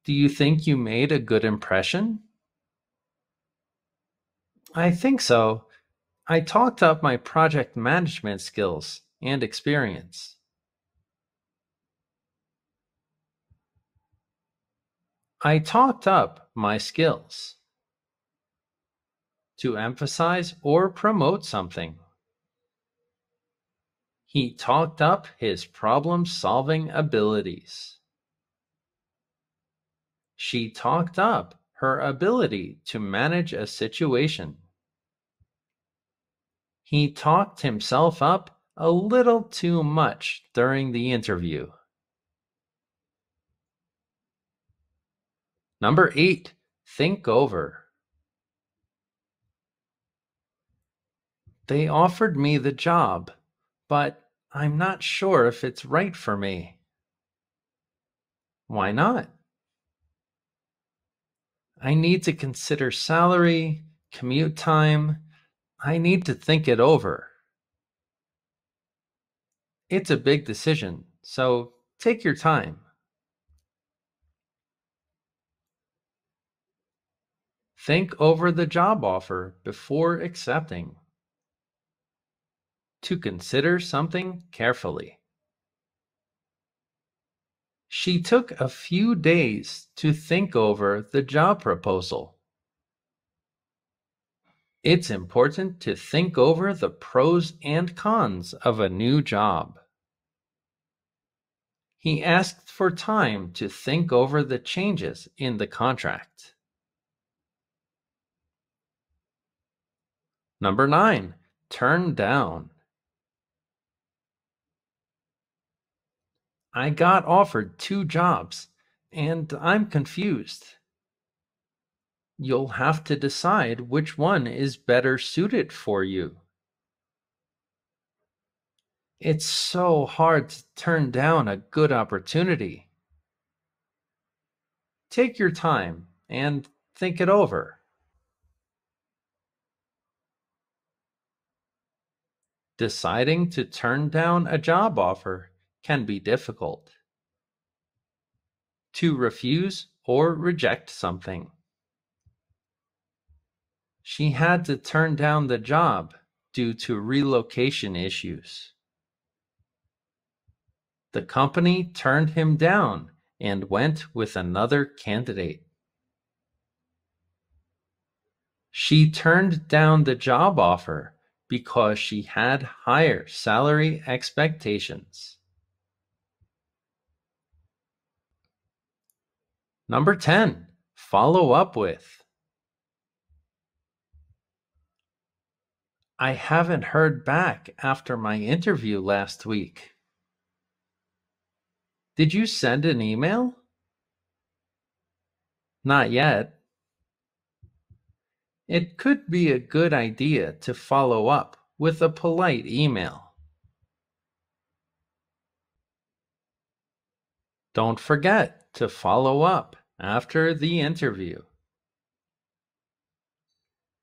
Do you think you made a good impression? I think so. I talked up my project management skills and experience. I talked up my skills. To emphasize or promote something. He talked up his problem solving abilities. She talked up her ability to manage a situation. He talked himself up a little too much during the interview. Number eight, think over. They offered me the job, but I'm not sure if it's right for me. Why not? I need to consider salary, commute time. I need to think it over. It's a big decision, so take your time. Think over the job offer before accepting to consider something carefully. She took a few days to think over the job proposal. It's important to think over the pros and cons of a new job. He asked for time to think over the changes in the contract. Number nine, turn down. I got offered two jobs, and I'm confused. You'll have to decide which one is better suited for you. It's so hard to turn down a good opportunity. Take your time and think it over. Deciding to turn down a job offer can be difficult. To refuse or reject something. She had to turn down the job due to relocation issues. The company turned him down and went with another candidate. She turned down the job offer because she had higher salary expectations. Number 10. Follow up with. I haven't heard back after my interview last week. Did you send an email? Not yet. It could be a good idea to follow up with a polite email. Don't forget to follow up after the interview.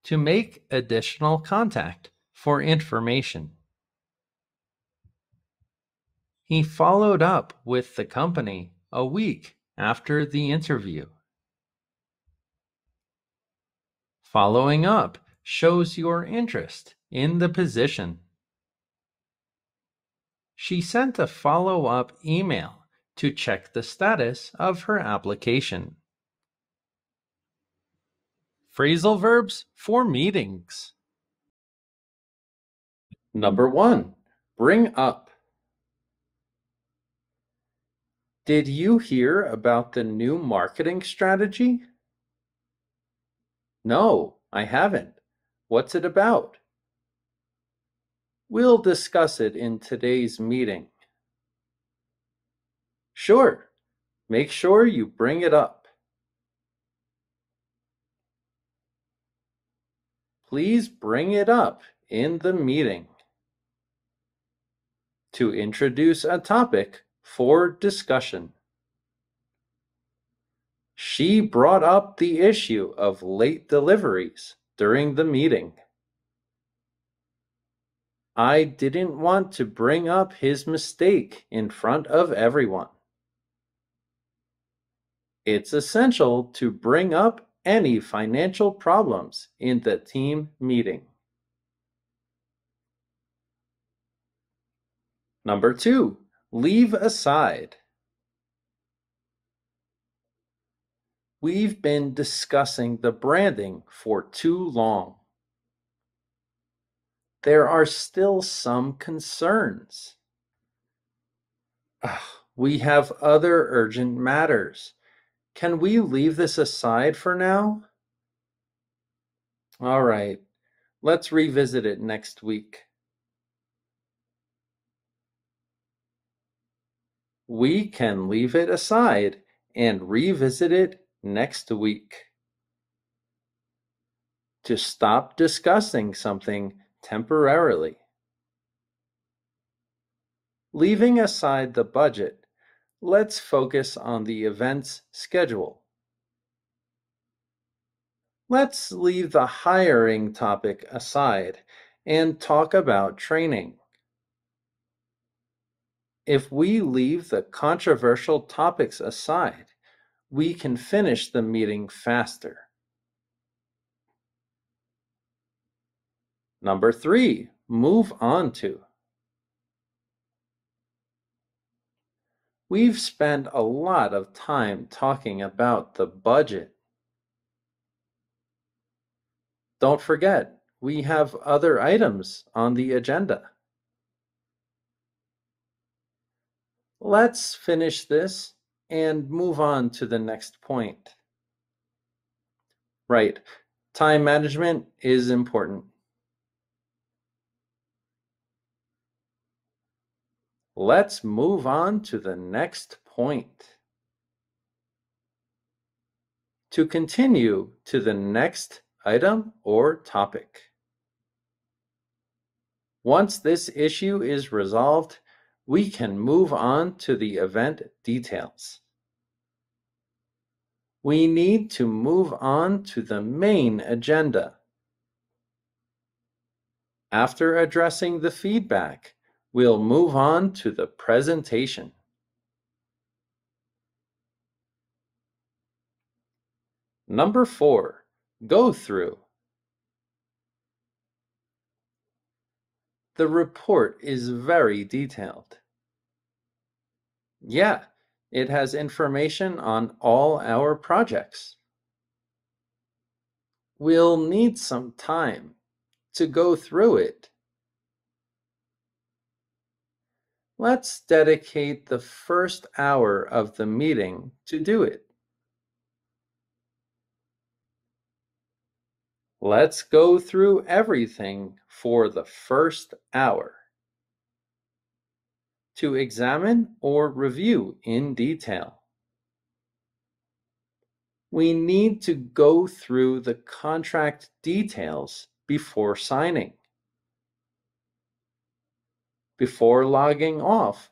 To make additional contact for information. He followed up with the company a week after the interview. Following up shows your interest in the position. She sent a follow up email to check the status of her application. Phrasal verbs for meetings. Number one, bring up. Did you hear about the new marketing strategy? No, I haven't. What's it about? We'll discuss it in today's meeting. Sure. Make sure you bring it up. Please bring it up in the meeting. To introduce a topic for discussion. She brought up the issue of late deliveries during the meeting. I didn't want to bring up his mistake in front of everyone. It's essential to bring up any financial problems in the team meeting. Number two, leave aside. We've been discussing the branding for too long. There are still some concerns. Ugh, we have other urgent matters can we leave this aside for now? All right, let's revisit it next week. We can leave it aside and revisit it next week. To stop discussing something temporarily. Leaving aside the budget Let's focus on the event's schedule. Let's leave the hiring topic aside and talk about training. If we leave the controversial topics aside, we can finish the meeting faster. Number three, move on to. We've spent a lot of time talking about the budget. Don't forget, we have other items on the agenda. Let's finish this and move on to the next point. Right, time management is important. Let's move on to the next point. To continue to the next item or topic. Once this issue is resolved, we can move on to the event details. We need to move on to the main agenda. After addressing the feedback, We'll move on to the presentation. Number four, go through. The report is very detailed. Yeah, it has information on all our projects. We'll need some time to go through it Let's dedicate the first hour of the meeting to do it. Let's go through everything for the first hour to examine or review in detail. We need to go through the contract details before signing. Before logging off,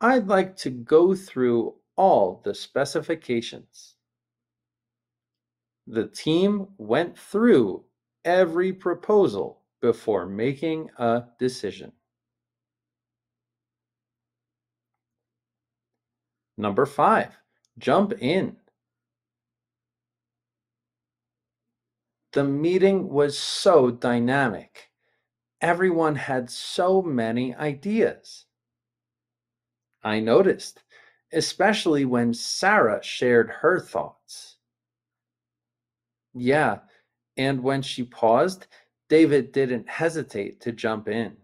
I'd like to go through all the specifications. The team went through every proposal before making a decision. Number five, jump in. The meeting was so dynamic. Everyone had so many ideas. I noticed, especially when Sarah shared her thoughts. Yeah, and when she paused, David didn't hesitate to jump in.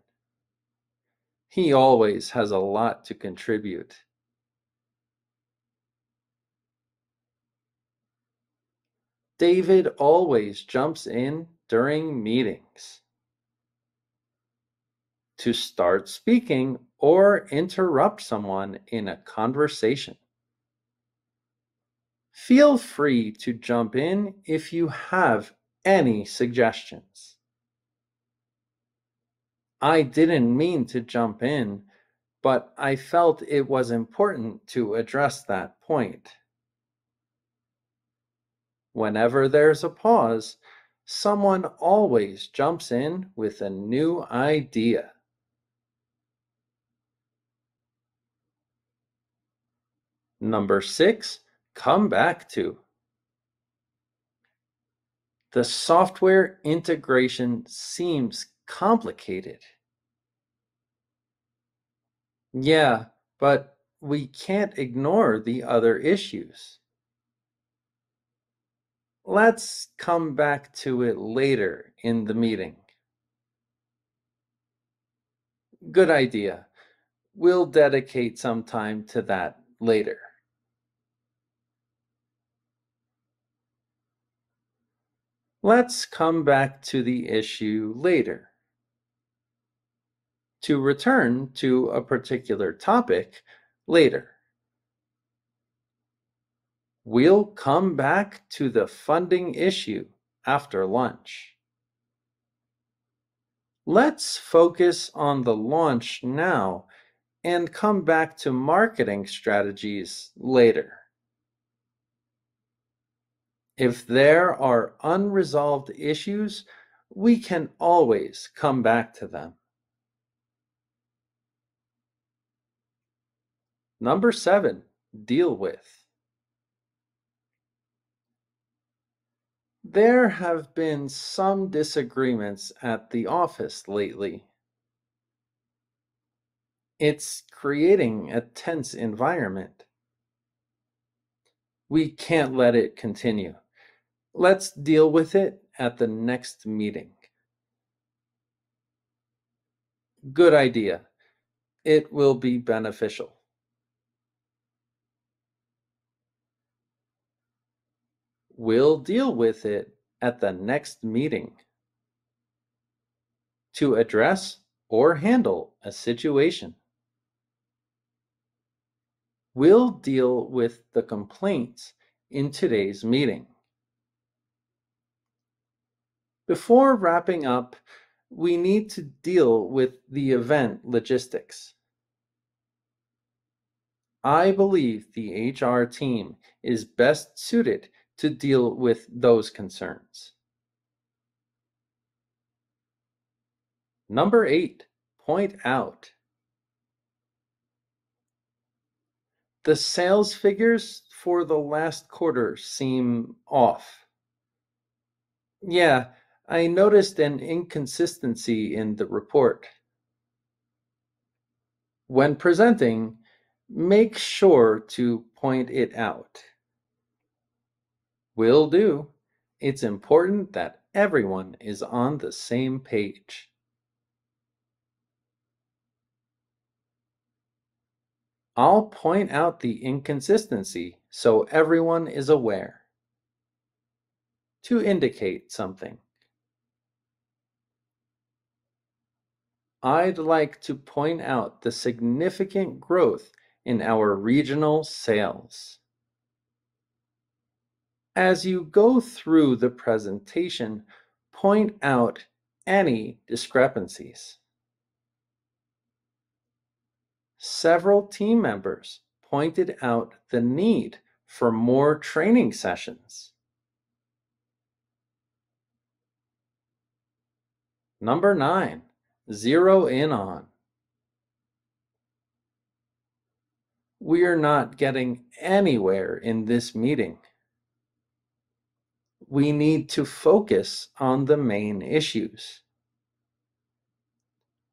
He always has a lot to contribute. David always jumps in during meetings to start speaking or interrupt someone in a conversation. Feel free to jump in if you have any suggestions. I didn't mean to jump in, but I felt it was important to address that point. Whenever there's a pause, someone always jumps in with a new idea. Number six, come back to. The software integration seems complicated. Yeah, but we can't ignore the other issues. Let's come back to it later in the meeting. Good idea. We'll dedicate some time to that later. Let's come back to the issue later. To return to a particular topic later. We'll come back to the funding issue after lunch. Let's focus on the launch now and come back to marketing strategies later. If there are unresolved issues, we can always come back to them. Number seven, deal with. There have been some disagreements at the office lately. It's creating a tense environment. We can't let it continue. Let's deal with it at the next meeting. Good idea. It will be beneficial. We'll deal with it at the next meeting. To address or handle a situation. We'll deal with the complaints in today's meeting. Before wrapping up, we need to deal with the event logistics. I believe the HR team is best suited to deal with those concerns. Number eight, point out. The sales figures for the last quarter seem off. Yeah, I noticed an inconsistency in the report. When presenting, make sure to point it out. Will do. It's important that everyone is on the same page. I'll point out the inconsistency so everyone is aware. To indicate something. I'd like to point out the significant growth in our regional sales. As you go through the presentation, point out any discrepancies. Several team members pointed out the need for more training sessions. Number nine, zero in on. We're not getting anywhere in this meeting. We need to focus on the main issues.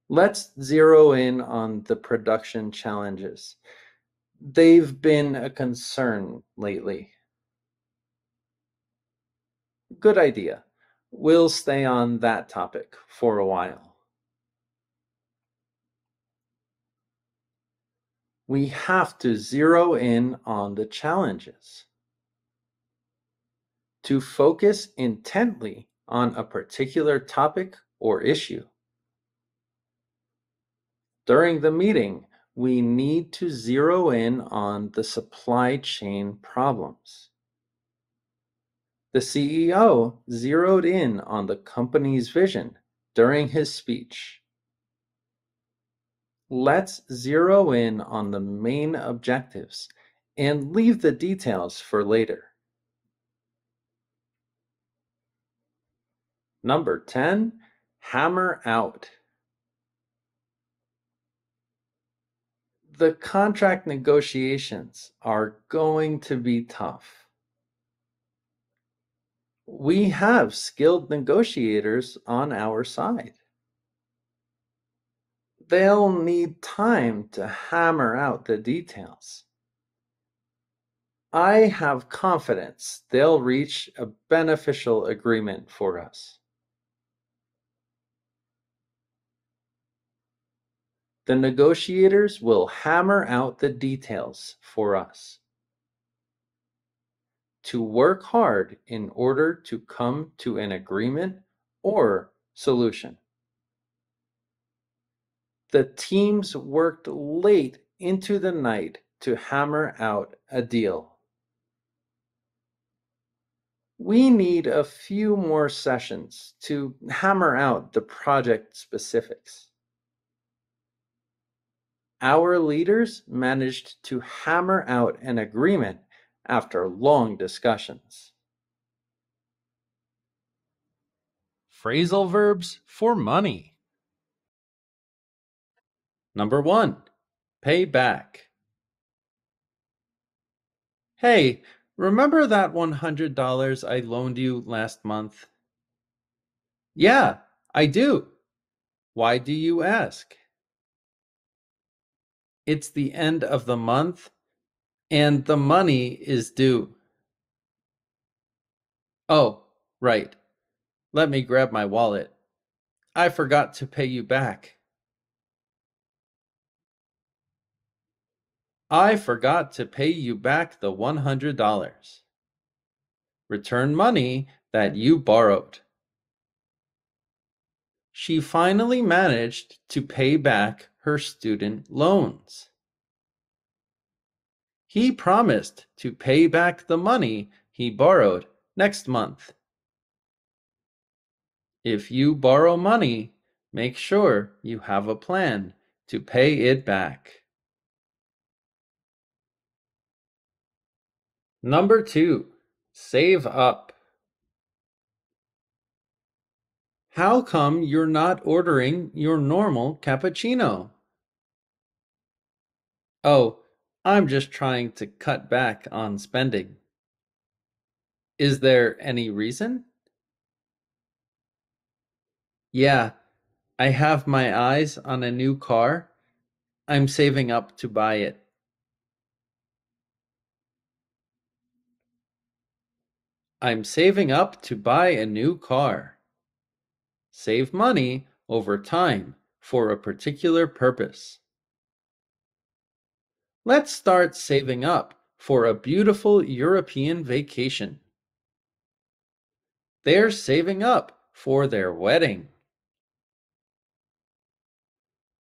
Let's zero in on the production challenges. They've been a concern lately. Good idea. We'll stay on that topic for a while. We have to zero in on the challenges. To focus intently on a particular topic or issue. During the meeting, we need to zero in on the supply chain problems. The CEO zeroed in on the company's vision during his speech. Let's zero in on the main objectives and leave the details for later. Number 10, hammer out. the contract negotiations are going to be tough. We have skilled negotiators on our side. They'll need time to hammer out the details. I have confidence they'll reach a beneficial agreement for us. The negotiators will hammer out the details for us. To work hard in order to come to an agreement or solution. The teams worked late into the night to hammer out a deal. We need a few more sessions to hammer out the project specifics our leaders managed to hammer out an agreement after long discussions. Phrasal verbs for money. Number one, pay back. Hey, remember that $100 I loaned you last month? Yeah, I do. Why do you ask? it's the end of the month and the money is due. Oh, right. Let me grab my wallet. I forgot to pay you back. I forgot to pay you back the $100. Return money that you borrowed. She finally managed to pay back her student loans. He promised to pay back the money he borrowed next month. If you borrow money, make sure you have a plan to pay it back. Number two, save up. How come you're not ordering your normal cappuccino? Oh, I'm just trying to cut back on spending. Is there any reason? Yeah, I have my eyes on a new car. I'm saving up to buy it. I'm saving up to buy a new car. Save money over time for a particular purpose. Let's start saving up for a beautiful European vacation. They're saving up for their wedding.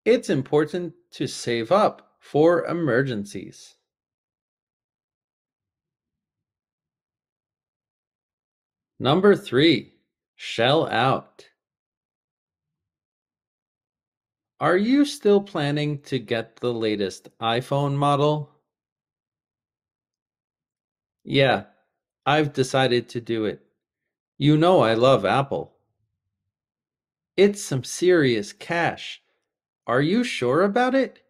It's important to save up for emergencies. Number three, shell out. Are you still planning to get the latest iPhone model? Yeah, I've decided to do it. You know I love Apple. It's some serious cash. Are you sure about it?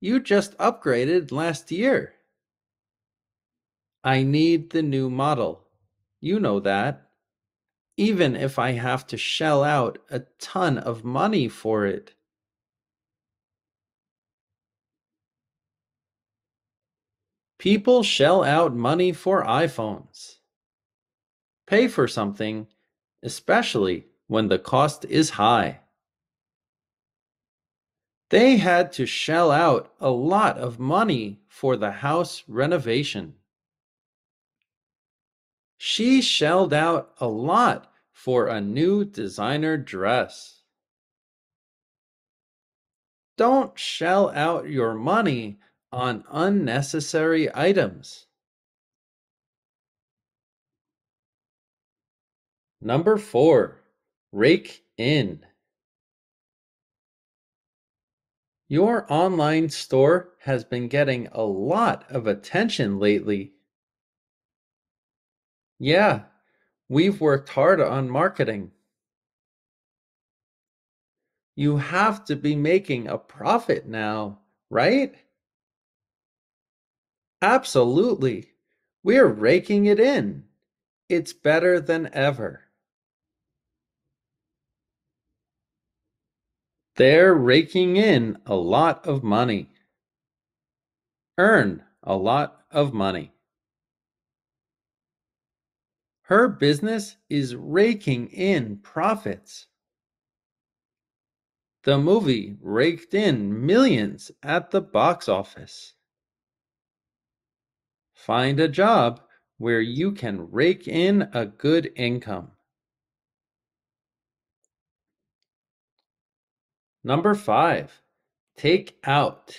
You just upgraded last year. I need the new model. You know that. Even if I have to shell out a ton of money for it. People shell out money for iPhones. Pay for something, especially when the cost is high. They had to shell out a lot of money for the house renovation. She shelled out a lot for a new designer dress. Don't shell out your money on unnecessary items. Number four, rake in. Your online store has been getting a lot of attention lately. Yeah, we've worked hard on marketing. You have to be making a profit now, right? Absolutely. We're raking it in. It's better than ever. They're raking in a lot of money. Earn a lot of money. Her business is raking in profits. The movie raked in millions at the box office. Find a job where you can rake in a good income. Number five, take out.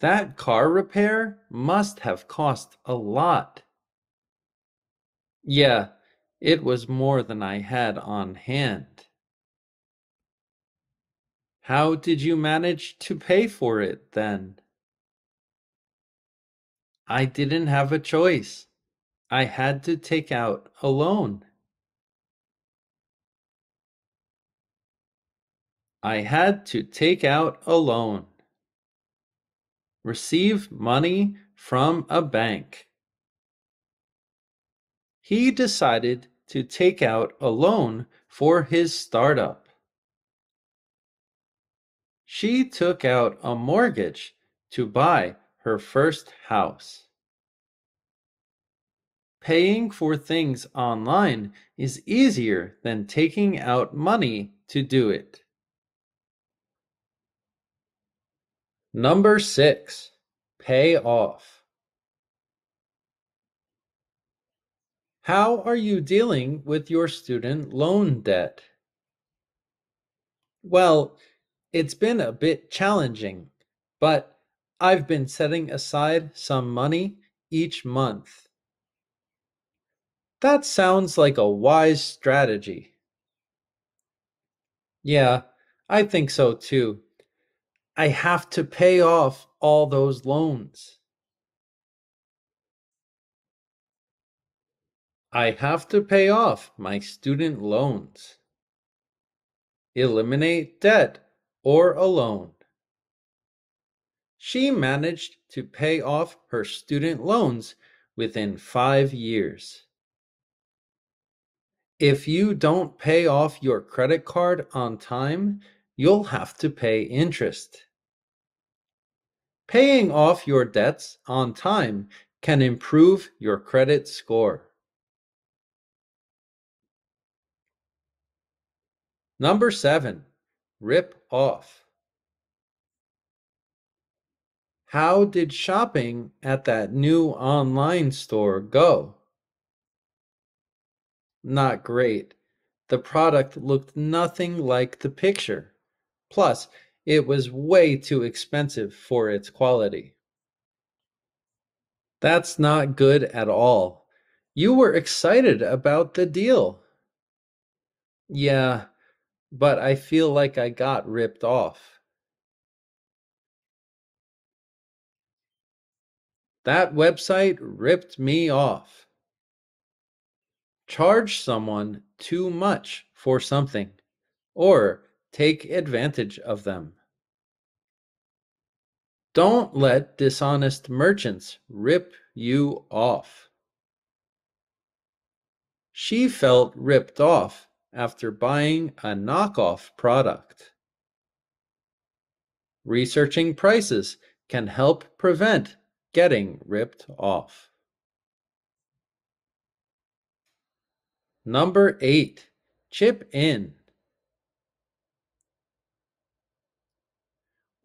That car repair must have cost a lot. Yeah, it was more than I had on hand. How did you manage to pay for it then? I didn't have a choice. I had to take out a loan. I had to take out a loan. Receive money from a bank. He decided to take out a loan for his startup. She took out a mortgage to buy her first house. Paying for things online is easier than taking out money to do it. Number six, pay off. How are you dealing with your student loan debt? Well, it's been a bit challenging, but I've been setting aside some money each month. That sounds like a wise strategy. Yeah, I think so too. I have to pay off all those loans. I have to pay off my student loans. Eliminate debt or a loan she managed to pay off her student loans within five years. If you don't pay off your credit card on time, you'll have to pay interest. Paying off your debts on time can improve your credit score. Number seven, rip off. How did shopping at that new online store go? Not great. The product looked nothing like the picture. Plus, it was way too expensive for its quality. That's not good at all. You were excited about the deal. Yeah, but I feel like I got ripped off. That website ripped me off. Charge someone too much for something or take advantage of them. Don't let dishonest merchants rip you off. She felt ripped off after buying a knockoff product. Researching prices can help prevent getting ripped off. Number eight, chip in.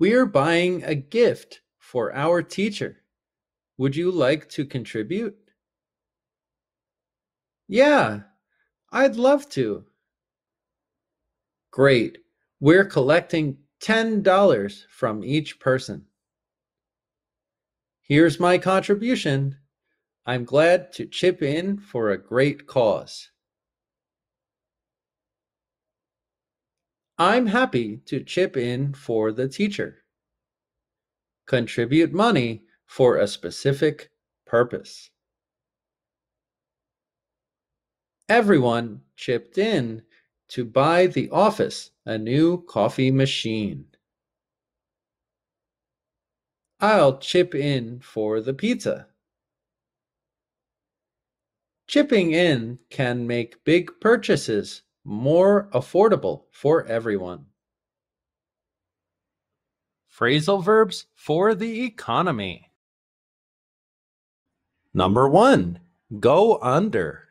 We're buying a gift for our teacher. Would you like to contribute? Yeah, I'd love to. Great. We're collecting $10 from each person. Here's my contribution. I'm glad to chip in for a great cause. I'm happy to chip in for the teacher. Contribute money for a specific purpose. Everyone chipped in to buy the office a new coffee machine. I'll chip in for the pizza. Chipping in can make big purchases more affordable for everyone. Phrasal verbs for the economy. Number one, go under.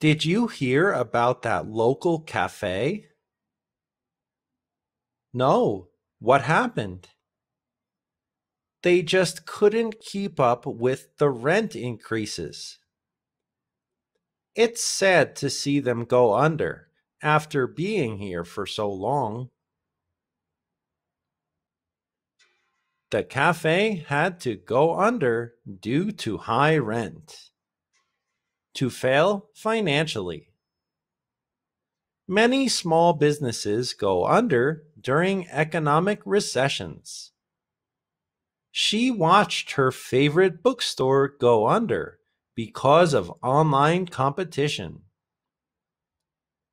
Did you hear about that local cafe? No. What happened? They just couldn't keep up with the rent increases. It's sad to see them go under after being here for so long. The cafe had to go under due to high rent. To fail financially. Many small businesses go under during economic recessions. She watched her favorite bookstore go under because of online competition.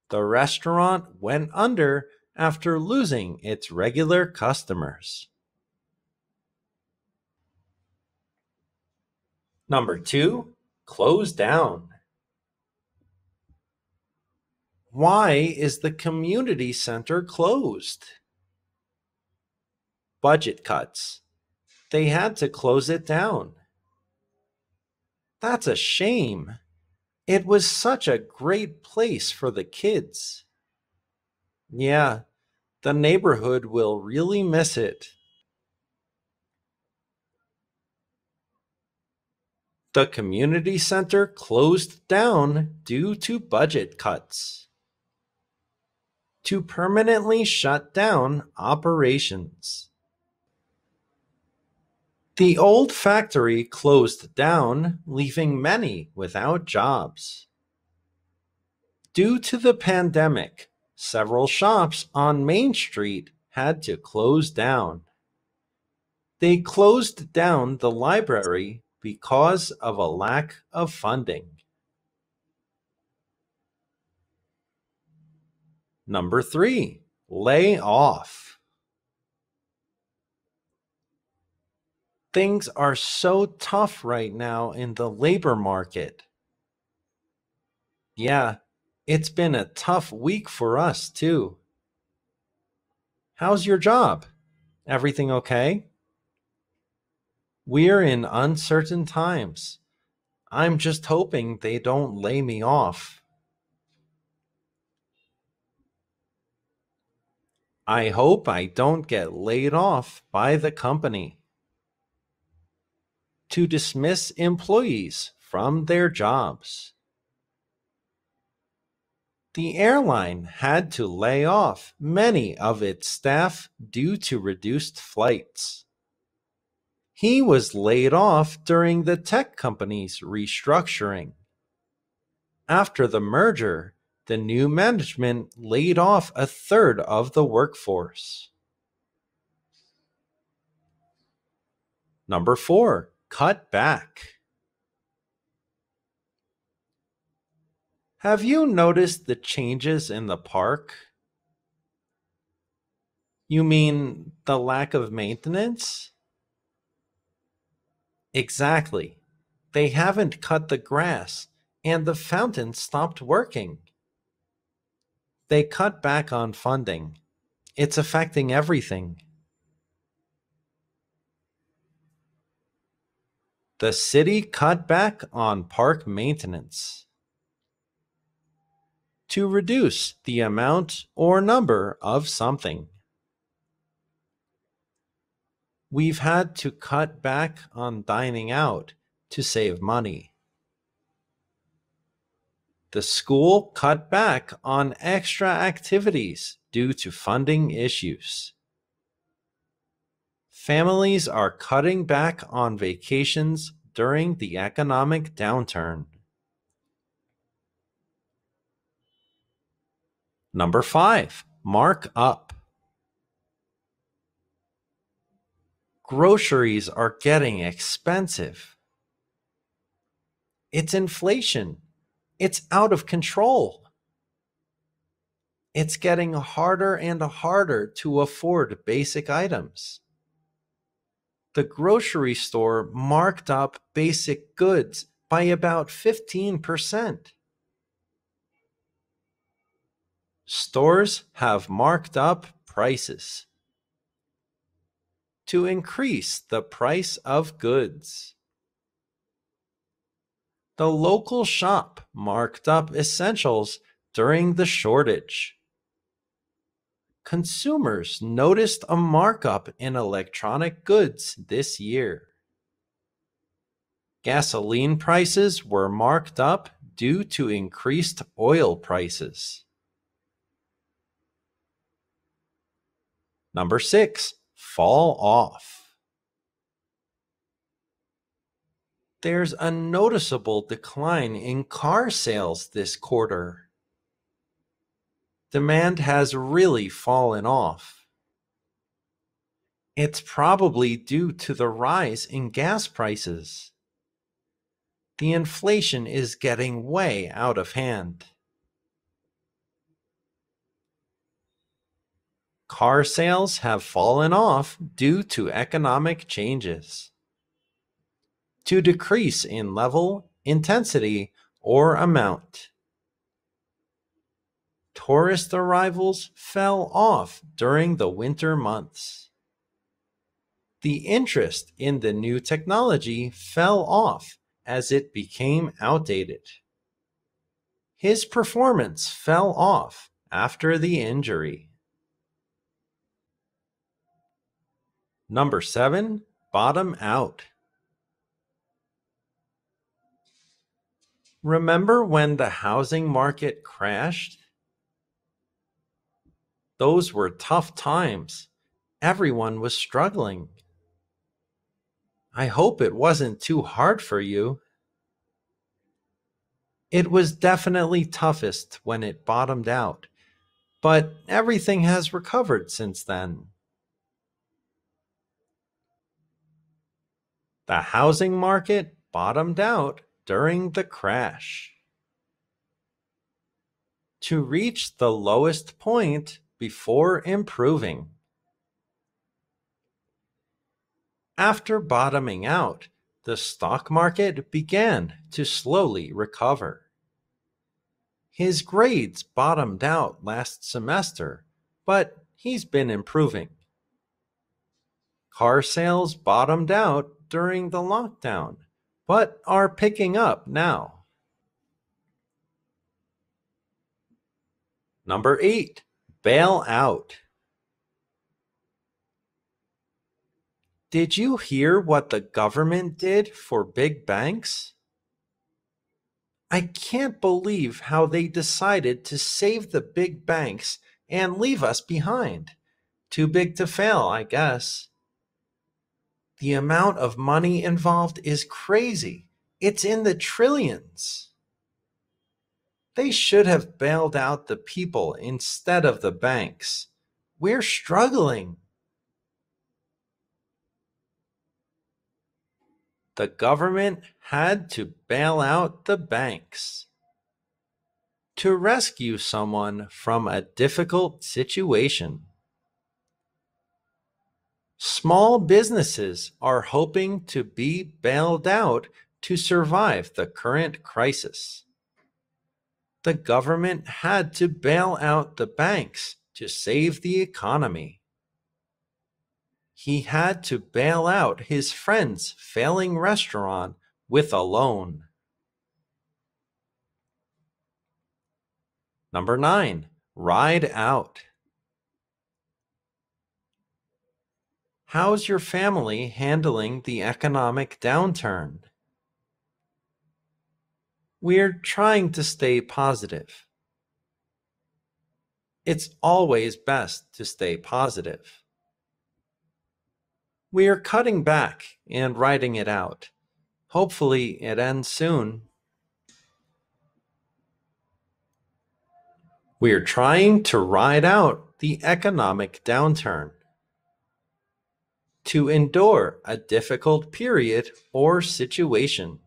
The restaurant went under after losing its regular customers. Number two, close down. Why is the community center closed? Budget cuts. They had to close it down. That's a shame. It was such a great place for the kids. Yeah, the neighborhood will really miss it. The community center closed down due to budget cuts. To permanently shut down operations. The old factory closed down, leaving many without jobs. Due to the pandemic, several shops on Main Street had to close down. They closed down the library because of a lack of funding. Number three, lay off. Things are so tough right now in the labor market. Yeah, it's been a tough week for us, too. How's your job? Everything okay? We're in uncertain times. I'm just hoping they don't lay me off. I hope I don't get laid off by the company to dismiss employees from their jobs. the airline had to lay off many of its staff due to reduced flights. He was laid off during the tech company's restructuring. After the merger, the new management laid off a third of the workforce. Number four, cut back. Have you noticed the changes in the park? You mean the lack of maintenance? Exactly. They haven't cut the grass, and the fountain stopped working. They cut back on funding. It's affecting everything. The city cut back on park maintenance to reduce the amount or number of something. We've had to cut back on dining out to save money. The school cut back on extra activities due to funding issues. Families are cutting back on vacations during the economic downturn. Number five, mark up. groceries are getting expensive. It's inflation. It's out of control. It's getting harder and harder to afford basic items. The grocery store marked up basic goods by about 15%. Stores have marked up prices to increase the price of goods. The local shop marked up essentials during the shortage. Consumers noticed a markup in electronic goods this year. Gasoline prices were marked up due to increased oil prices. Number six, fall off. There's a noticeable decline in car sales this quarter. Demand has really fallen off. It's probably due to the rise in gas prices. The inflation is getting way out of hand. car sales have fallen off due to economic changes. To decrease in level, intensity, or amount. Tourist arrivals fell off during the winter months. The interest in the new technology fell off as it became outdated. His performance fell off after the injury. Number seven, bottom out. Remember when the housing market crashed? Those were tough times. Everyone was struggling. I hope it wasn't too hard for you. It was definitely toughest when it bottomed out, but everything has recovered since then. The housing market bottomed out during the crash. To reach the lowest point before improving. After bottoming out, the stock market began to slowly recover. His grades bottomed out last semester, but he's been improving. Car sales bottomed out during the lockdown, but are picking up now. Number eight, bail out. Did you hear what the government did for big banks? I can't believe how they decided to save the big banks and leave us behind. Too big to fail, I guess. The amount of money involved is crazy. It's in the trillions. They should have bailed out the people instead of the banks. We're struggling. The government had to bail out the banks. To rescue someone from a difficult situation. Small businesses are hoping to be bailed out to survive the current crisis. The government had to bail out the banks to save the economy. He had to bail out his friend's failing restaurant with a loan. Number nine, ride out. How's your family handling the economic downturn? We're trying to stay positive. It's always best to stay positive. We are cutting back and writing it out. Hopefully, it ends soon. We're trying to ride out the economic downturn to endure a difficult period or situation.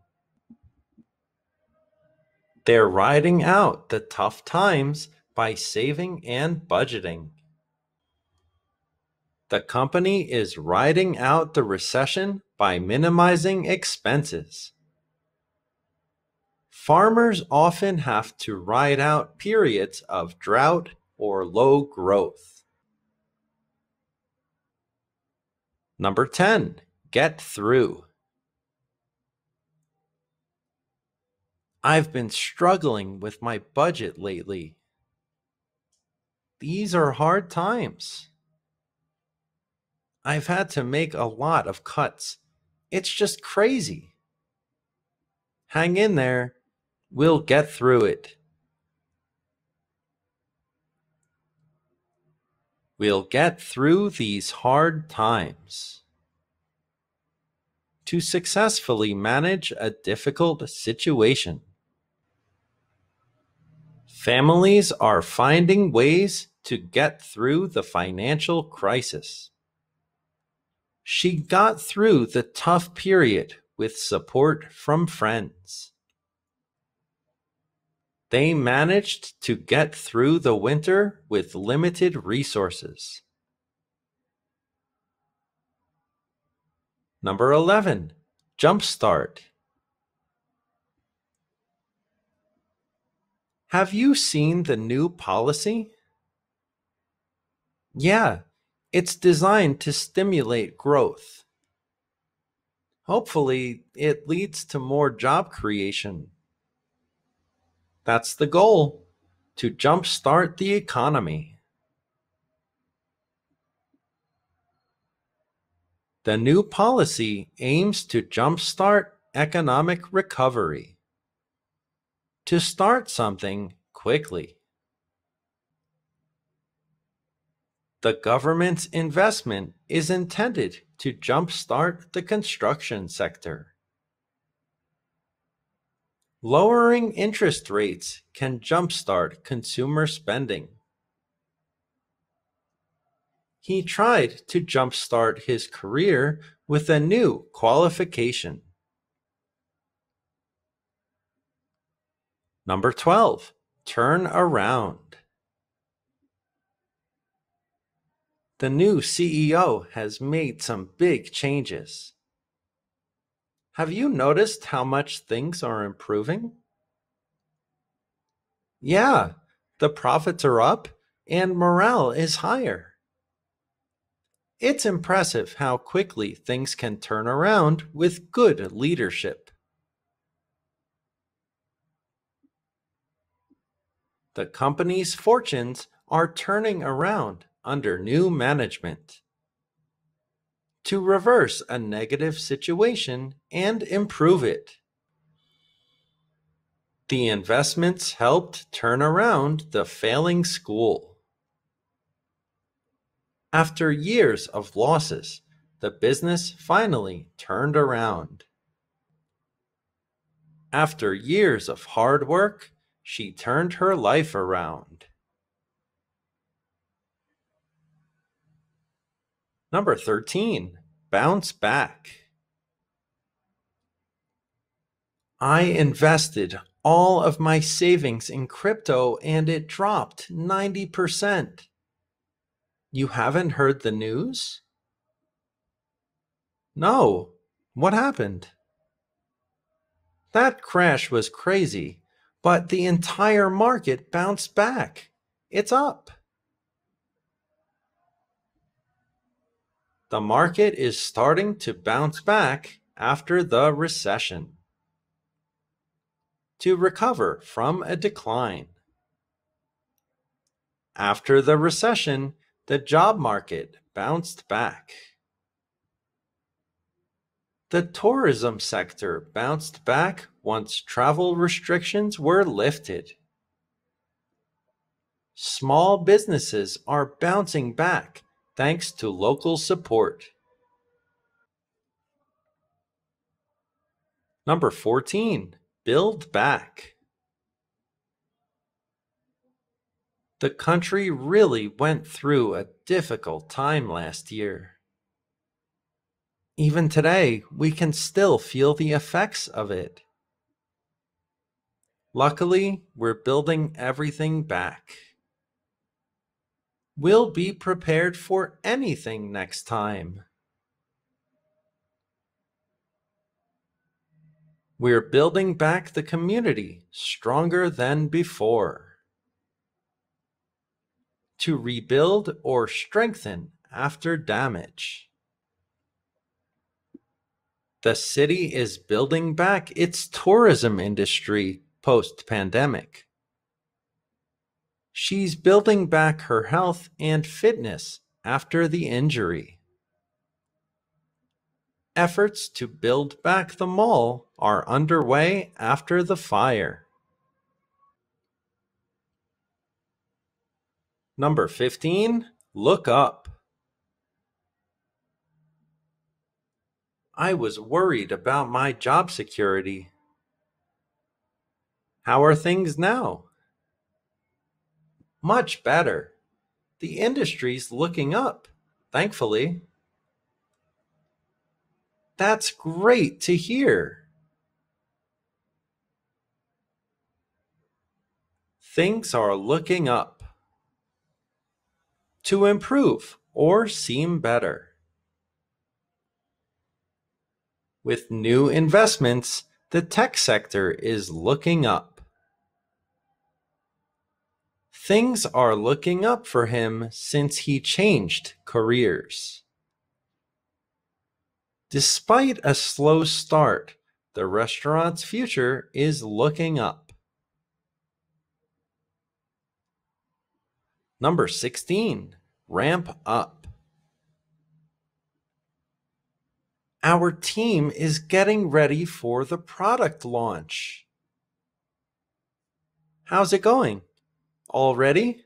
They're riding out the tough times by saving and budgeting. The company is riding out the recession by minimizing expenses. Farmers often have to ride out periods of drought or low growth. Number 10, get through. I've been struggling with my budget lately. These are hard times. I've had to make a lot of cuts. It's just crazy. Hang in there. We'll get through it. We'll get through these hard times. To successfully manage a difficult situation. Families are finding ways to get through the financial crisis. She got through the tough period with support from friends. They managed to get through the winter with limited resources. Number 11. Jumpstart. Have you seen the new policy? Yeah, it's designed to stimulate growth. Hopefully, it leads to more job creation that's the goal to jumpstart the economy. The new policy aims to jumpstart economic recovery. To start something quickly. The government's investment is intended to jumpstart the construction sector. Lowering interest rates can jumpstart consumer spending. He tried to jumpstart his career with a new qualification. Number 12. Turn around. The new CEO has made some big changes. Have you noticed how much things are improving? Yeah, the profits are up and morale is higher. It's impressive how quickly things can turn around with good leadership. The company's fortunes are turning around under new management to reverse a negative situation and improve it. The investments helped turn around the failing school. After years of losses, the business finally turned around. After years of hard work, she turned her life around. Number 13. Bounce back. I invested all of my savings in crypto and it dropped 90%. You haven't heard the news? No. What happened? That crash was crazy, but the entire market bounced back. It's up. The market is starting to bounce back after the recession. To recover from a decline. After the recession, the job market bounced back. The tourism sector bounced back once travel restrictions were lifted. Small businesses are bouncing back thanks to local support. Number 14. Build back. The country really went through a difficult time last year. Even today, we can still feel the effects of it. Luckily, we're building everything back. We'll be prepared for anything next time. We're building back the community stronger than before. To rebuild or strengthen after damage. The city is building back its tourism industry post pandemic. She's building back her health and fitness after the injury. Efforts to build back the mall are underway after the fire. Number 15, look up. I was worried about my job security. How are things now? Much better. The industry's looking up, thankfully. That's great to hear. Things are looking up. To improve or seem better. With new investments, the tech sector is looking up. Things are looking up for him since he changed careers. Despite a slow start, the restaurant's future is looking up. Number 16, ramp up. Our team is getting ready for the product launch. How's it going? All ready?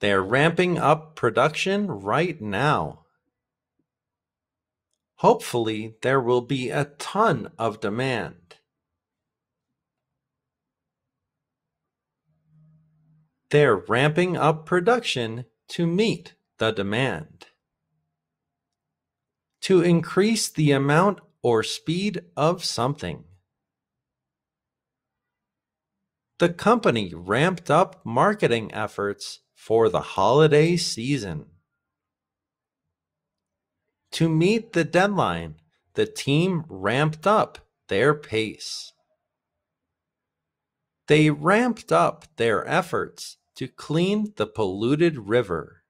They're ramping up production right now. Hopefully, there will be a ton of demand. They're ramping up production to meet the demand to increase the amount or speed of something. The company ramped up marketing efforts for the holiday season. To meet the deadline, the team ramped up their pace. They ramped up their efforts to clean the polluted river.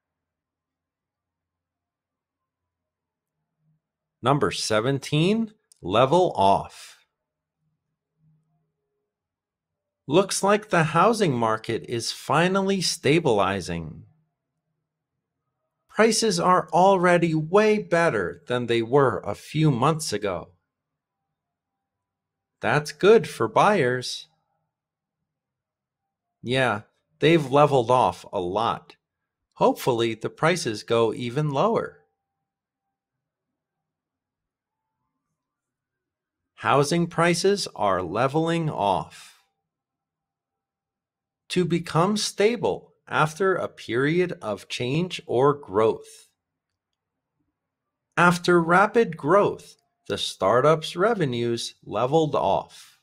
Number 17, level off. Looks like the housing market is finally stabilizing. Prices are already way better than they were a few months ago. That's good for buyers. Yeah, they've leveled off a lot. Hopefully, the prices go even lower. Housing prices are leveling off. To become stable after a period of change or growth. After rapid growth, the startup's revenues leveled off.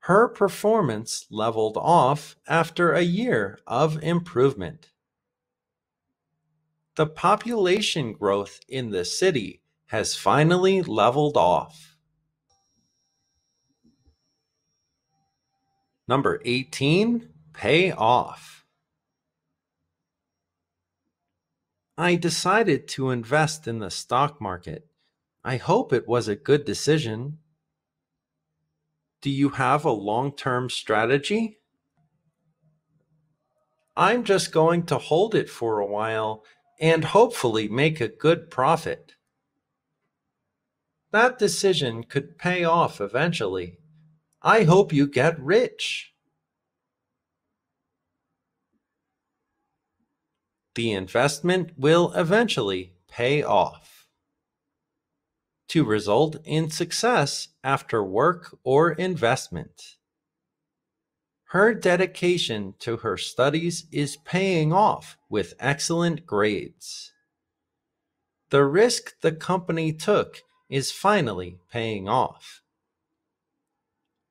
Her performance leveled off after a year of improvement. The population growth in the city has finally leveled off. Number 18, pay off. I decided to invest in the stock market. I hope it was a good decision. Do you have a long term strategy? I'm just going to hold it for a while and hopefully make a good profit. That decision could pay off eventually. I hope you get rich. The investment will eventually pay off. To result in success after work or investment. Her dedication to her studies is paying off with excellent grades. The risk the company took is finally paying off.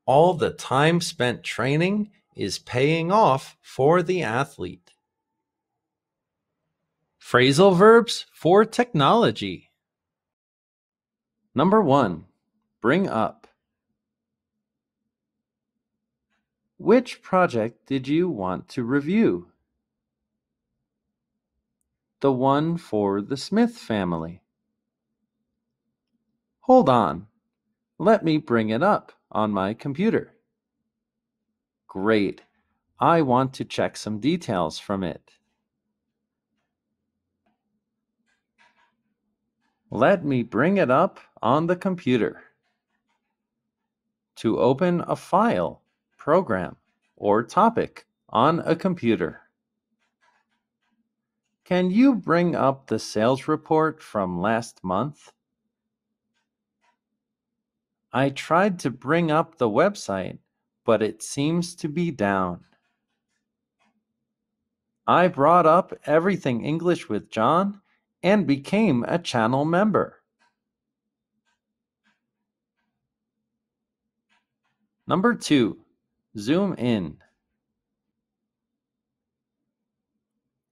All the time spent training is paying off for the athlete. Phrasal verbs for technology. Number one, bring up. Which project did you want to review? The one for the Smith family. Hold on. Let me bring it up on my computer. Great. I want to check some details from it. Let me bring it up on the computer. To open a file, program, or topic on a computer. Can you bring up the sales report from last month? I tried to bring up the website, but it seems to be down. I brought up Everything English with John and became a channel member. Number two, zoom in.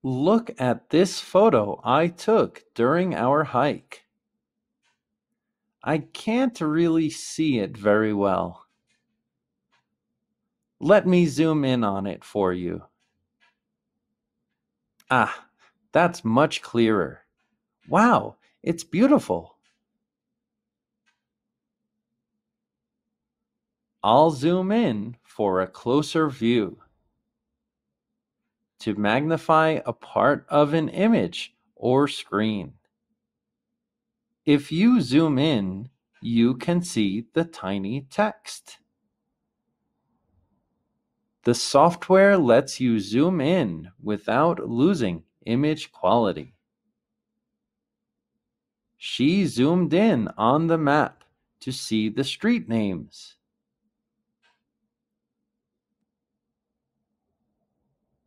Look at this photo I took during our hike. I can't really see it very well. Let me zoom in on it for you. Ah, that's much clearer. Wow, it's beautiful. I'll zoom in for a closer view. To magnify a part of an image or screen. If you zoom in, you can see the tiny text. The software lets you zoom in without losing image quality. She zoomed in on the map to see the street names.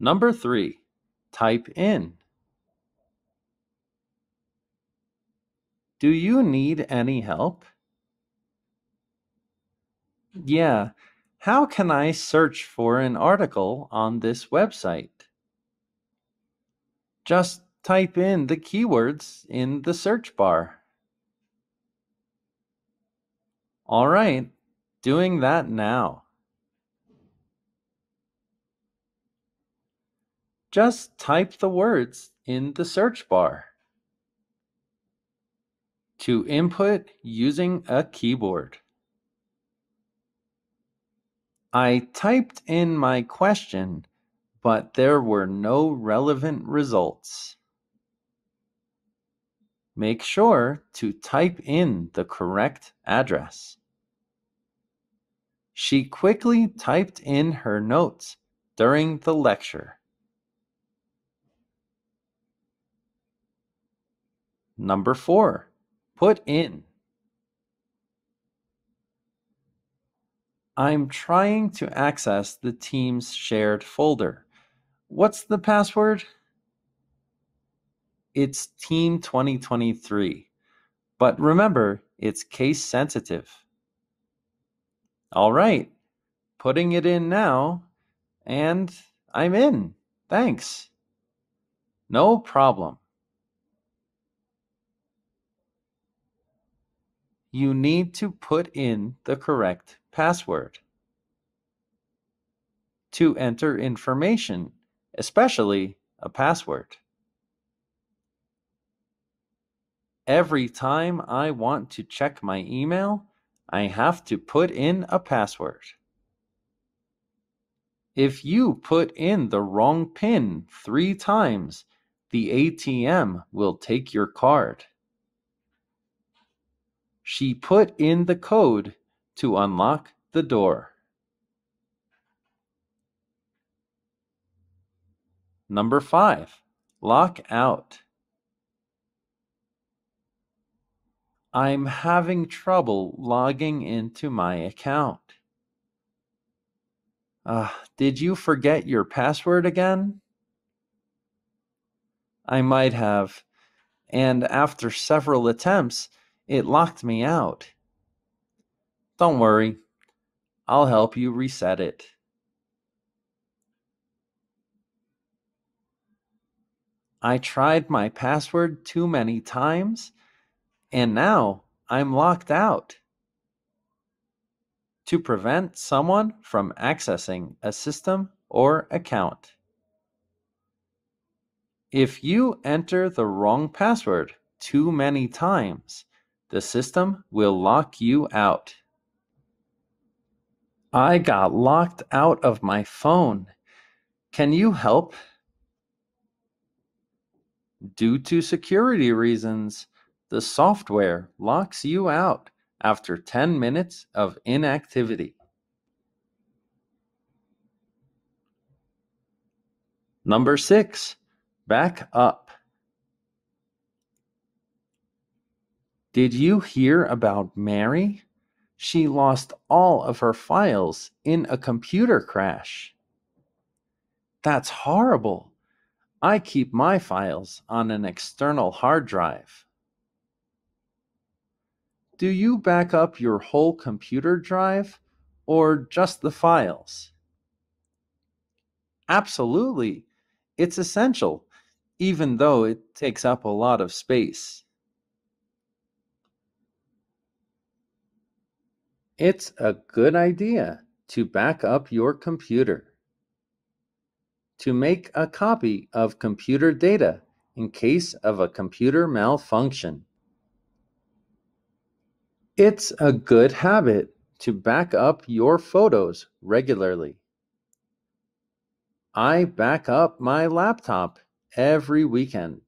Number three, type in. Do you need any help? Yeah, how can I search for an article on this website? Just type in the keywords in the search bar. All right, doing that now. Just type the words in the search bar to input using a keyboard. I typed in my question, but there were no relevant results. Make sure to type in the correct address. She quickly typed in her notes during the lecture. Number four, put in. I'm trying to access the team's shared folder. What's the password? It's Team 2023. But remember, it's case sensitive. All right, putting it in now, and I'm in. Thanks. No problem. You need to put in the correct password. To enter information, especially a password. Every time I want to check my email, I have to put in a password. If you put in the wrong PIN three times, the ATM will take your card. She put in the code to unlock the door. Number five, lock out. I'm having trouble logging into my account. Uh, did you forget your password again? I might have, and after several attempts, it locked me out. Don't worry, I'll help you reset it. I tried my password too many times, and now I'm locked out. To prevent someone from accessing a system or account. If you enter the wrong password too many times, the system will lock you out. I got locked out of my phone. Can you help? Due to security reasons, the software locks you out after 10 minutes of inactivity. Number six, back up. Did you hear about Mary? she lost all of her files in a computer crash. That's horrible. I keep my files on an external hard drive. Do you back up your whole computer drive or just the files? Absolutely. It's essential, even though it takes up a lot of space. It's a good idea to back up your computer. To make a copy of computer data in case of a computer malfunction. It's a good habit to back up your photos regularly. I back up my laptop every weekend.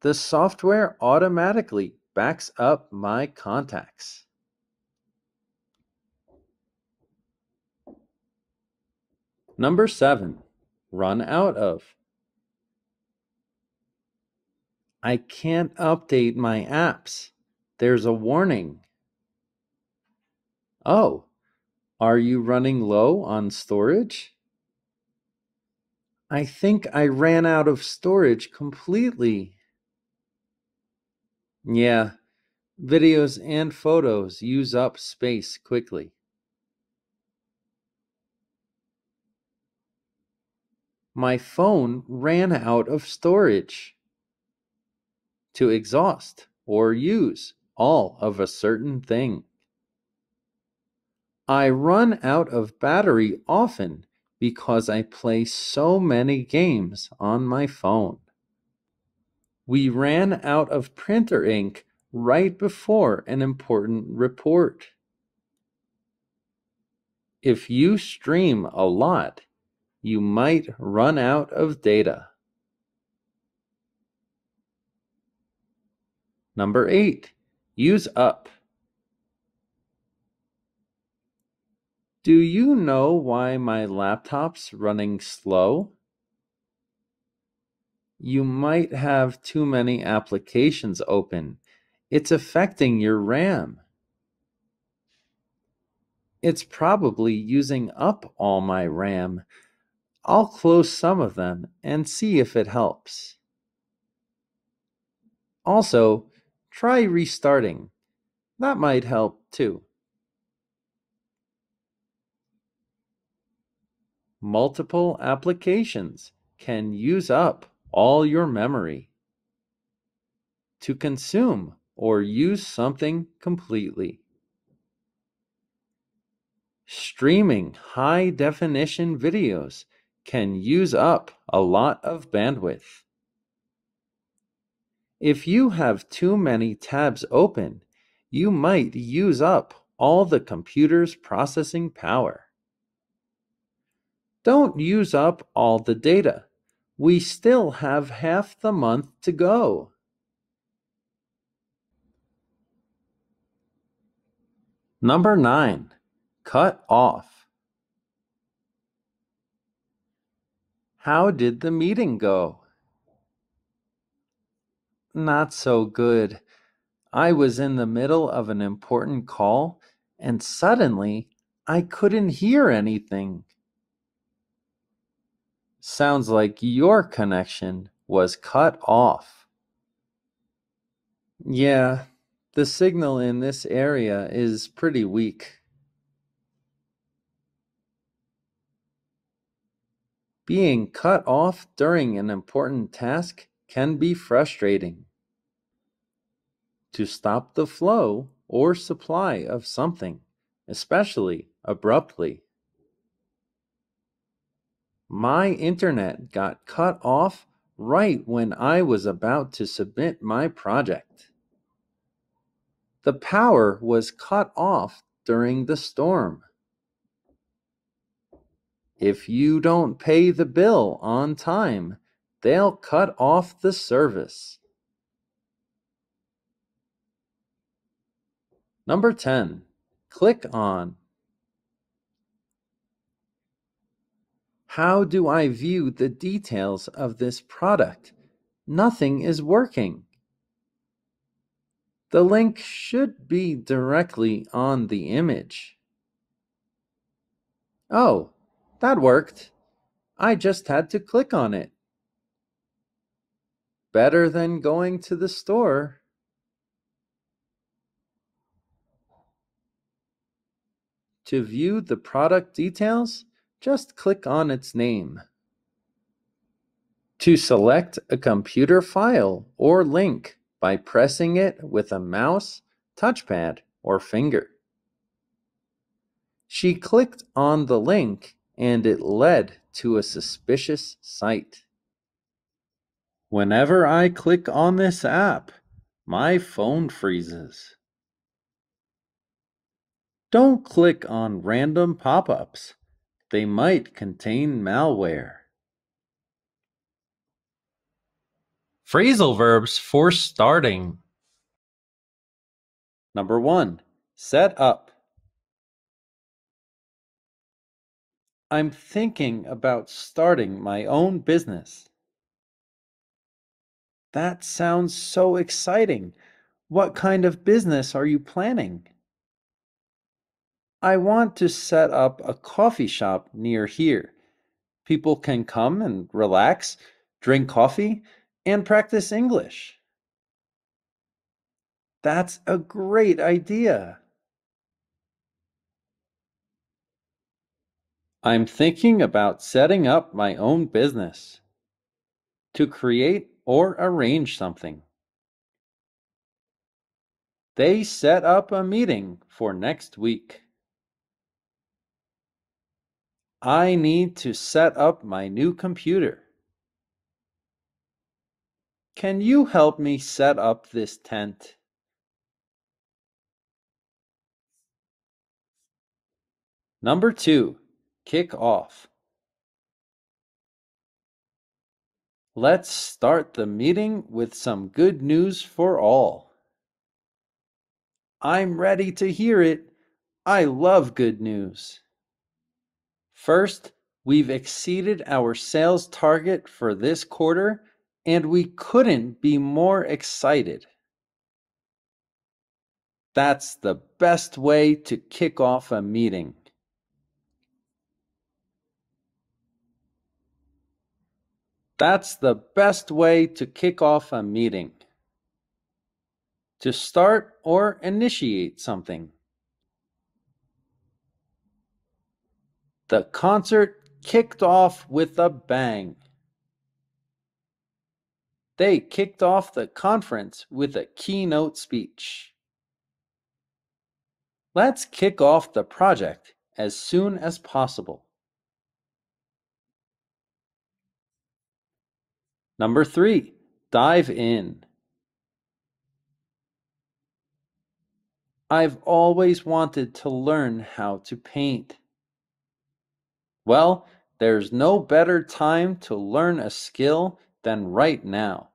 The software automatically backs up my contacts. Number seven, run out of. I can't update my apps. There's a warning. Oh, are you running low on storage? I think I ran out of storage completely. Yeah, videos and photos use up space quickly. My phone ran out of storage. To exhaust or use all of a certain thing. I run out of battery often because I play so many games on my phone. We ran out of printer ink right before an important report. If you stream a lot, you might run out of data. Number eight, use up. Do you know why my laptop's running slow? You might have too many applications open. It's affecting your RAM. It's probably using up all my RAM. I'll close some of them and see if it helps. Also, try restarting. That might help too. Multiple applications can use up all your memory. To consume or use something completely. Streaming high definition videos can use up a lot of bandwidth. If you have too many tabs open, you might use up all the computer's processing power. Don't use up all the data. We still have half the month to go. Number 9. Cut off. How did the meeting go? Not so good. I was in the middle of an important call and suddenly I couldn't hear anything. Sounds like your connection was cut off. Yeah, the signal in this area is pretty weak. Being cut off during an important task can be frustrating. To stop the flow or supply of something, especially abruptly. My internet got cut off right when I was about to submit my project. The power was cut off during the storm. If you don't pay the bill on time, they'll cut off the service. Number 10, click on How do I view the details of this product? Nothing is working. The link should be directly on the image. Oh, that worked. I just had to click on it. Better than going to the store. To view the product details, just click on its name. To select a computer file or link by pressing it with a mouse, touchpad, or finger. She clicked on the link and it led to a suspicious site. Whenever I click on this app, my phone freezes. Don't click on random pop ups. They might contain malware. Phrasal verbs for starting. Number one, set up. I'm thinking about starting my own business. That sounds so exciting. What kind of business are you planning? I want to set up a coffee shop near here. People can come and relax, drink coffee, and practice English. That's a great idea. I'm thinking about setting up my own business to create or arrange something. They set up a meeting for next week. I need to set up my new computer. Can you help me set up this tent? Number two, kick off. Let's start the meeting with some good news for all. I'm ready to hear it. I love good news. First, we've exceeded our sales target for this quarter, and we couldn't be more excited. That's the best way to kick off a meeting. That's the best way to kick off a meeting. To start or initiate something. The concert kicked off with a bang. They kicked off the conference with a keynote speech. Let's kick off the project as soon as possible. Number three, dive in. I've always wanted to learn how to paint. Well, there's no better time to learn a skill than right now.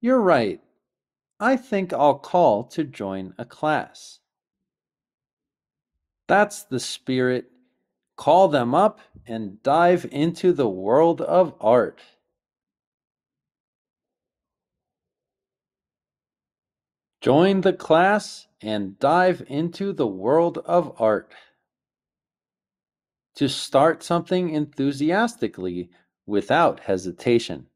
You're right. I think I'll call to join a class. That's the spirit. Call them up and dive into the world of art. Join the class and dive into the world of art to start something enthusiastically without hesitation.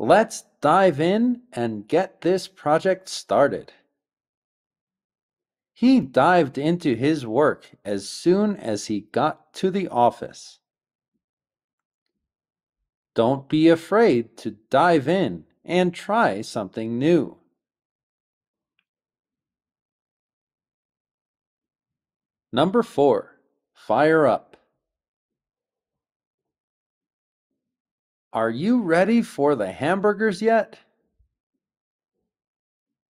Let's dive in and get this project started. He dived into his work as soon as he got to the office. Don't be afraid to dive in and try something new. Number four, fire up. Are you ready for the hamburgers yet?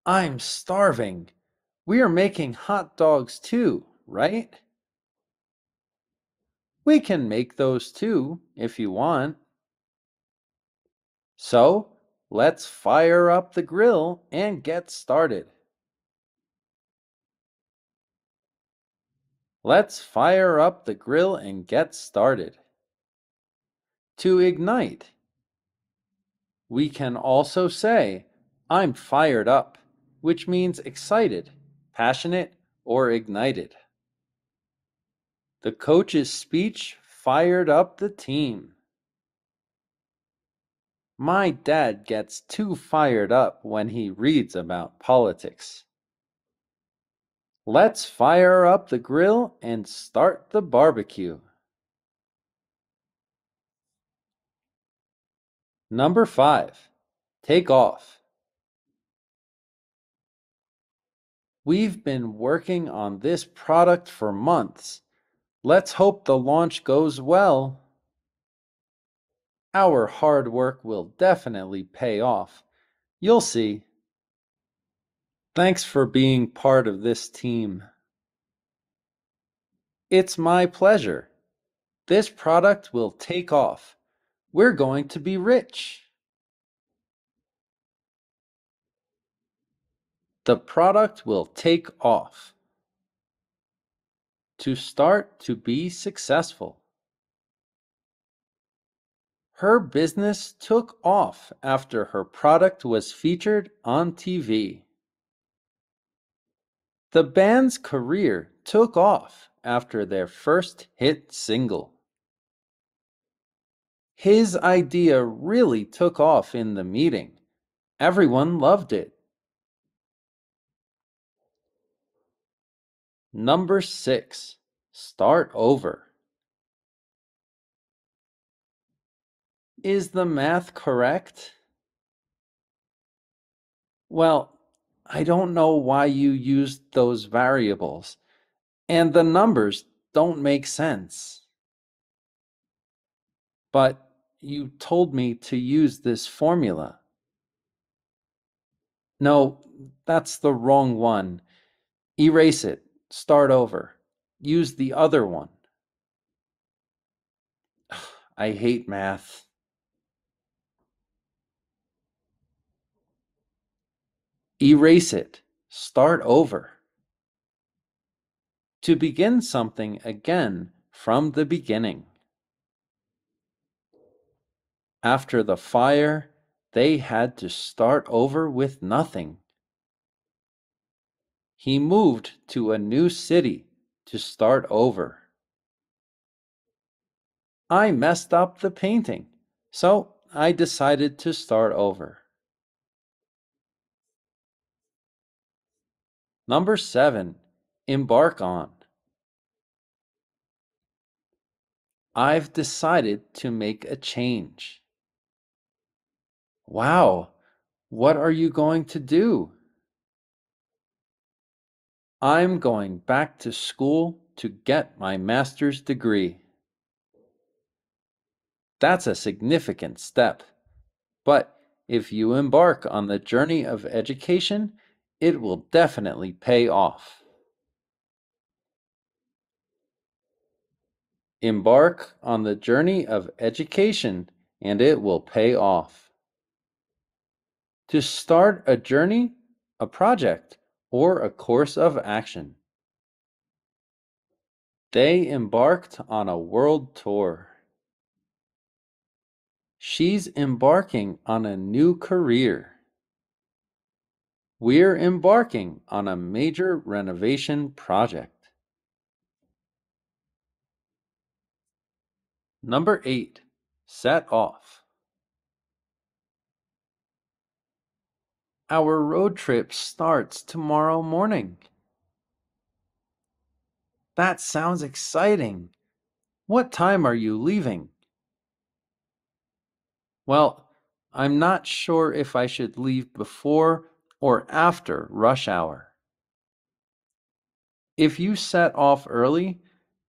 I'm starving. We are making hot dogs too, right? We can make those too if you want. So, let's fire up the grill and get started. Let's fire up the grill and get started. To ignite. We can also say, I'm fired up, which means excited, passionate, or ignited. The coach's speech fired up the team. My dad gets too fired up when he reads about politics. Let's fire up the grill and start the barbecue. Number five, take off. We've been working on this product for months. Let's hope the launch goes well. Our hard work will definitely pay off. You'll see. Thanks for being part of this team. It's my pleasure. This product will take off. We're going to be rich. The product will take off. To start to be successful. Her business took off after her product was featured on TV. The band's career took off after their first hit single. His idea really took off in the meeting. Everyone loved it. Number six, start over. Is the math correct? Well, I don't know why you used those variables, and the numbers don't make sense. But you told me to use this formula. No, that's the wrong one. Erase it. Start over. Use the other one. [SIGHS] I hate math. Erase it. Start over. to begin something again from the beginning. After the fire, they had to start over with nothing. He moved to a new city to start over. I messed up the painting, so I decided to start over. Number seven, embark on. I've decided to make a change. Wow, what are you going to do? I'm going back to school to get my master's degree. That's a significant step. But if you embark on the journey of education, it will definitely pay off. Embark on the journey of education and it will pay off. To start a journey, a project, or a course of action. They embarked on a world tour. She's embarking on a new career. We're embarking on a major renovation project. Number 8. Set off. Our road trip starts tomorrow morning. That sounds exciting. What time are you leaving? Well, I'm not sure if I should leave before or after rush hour. If you set off early,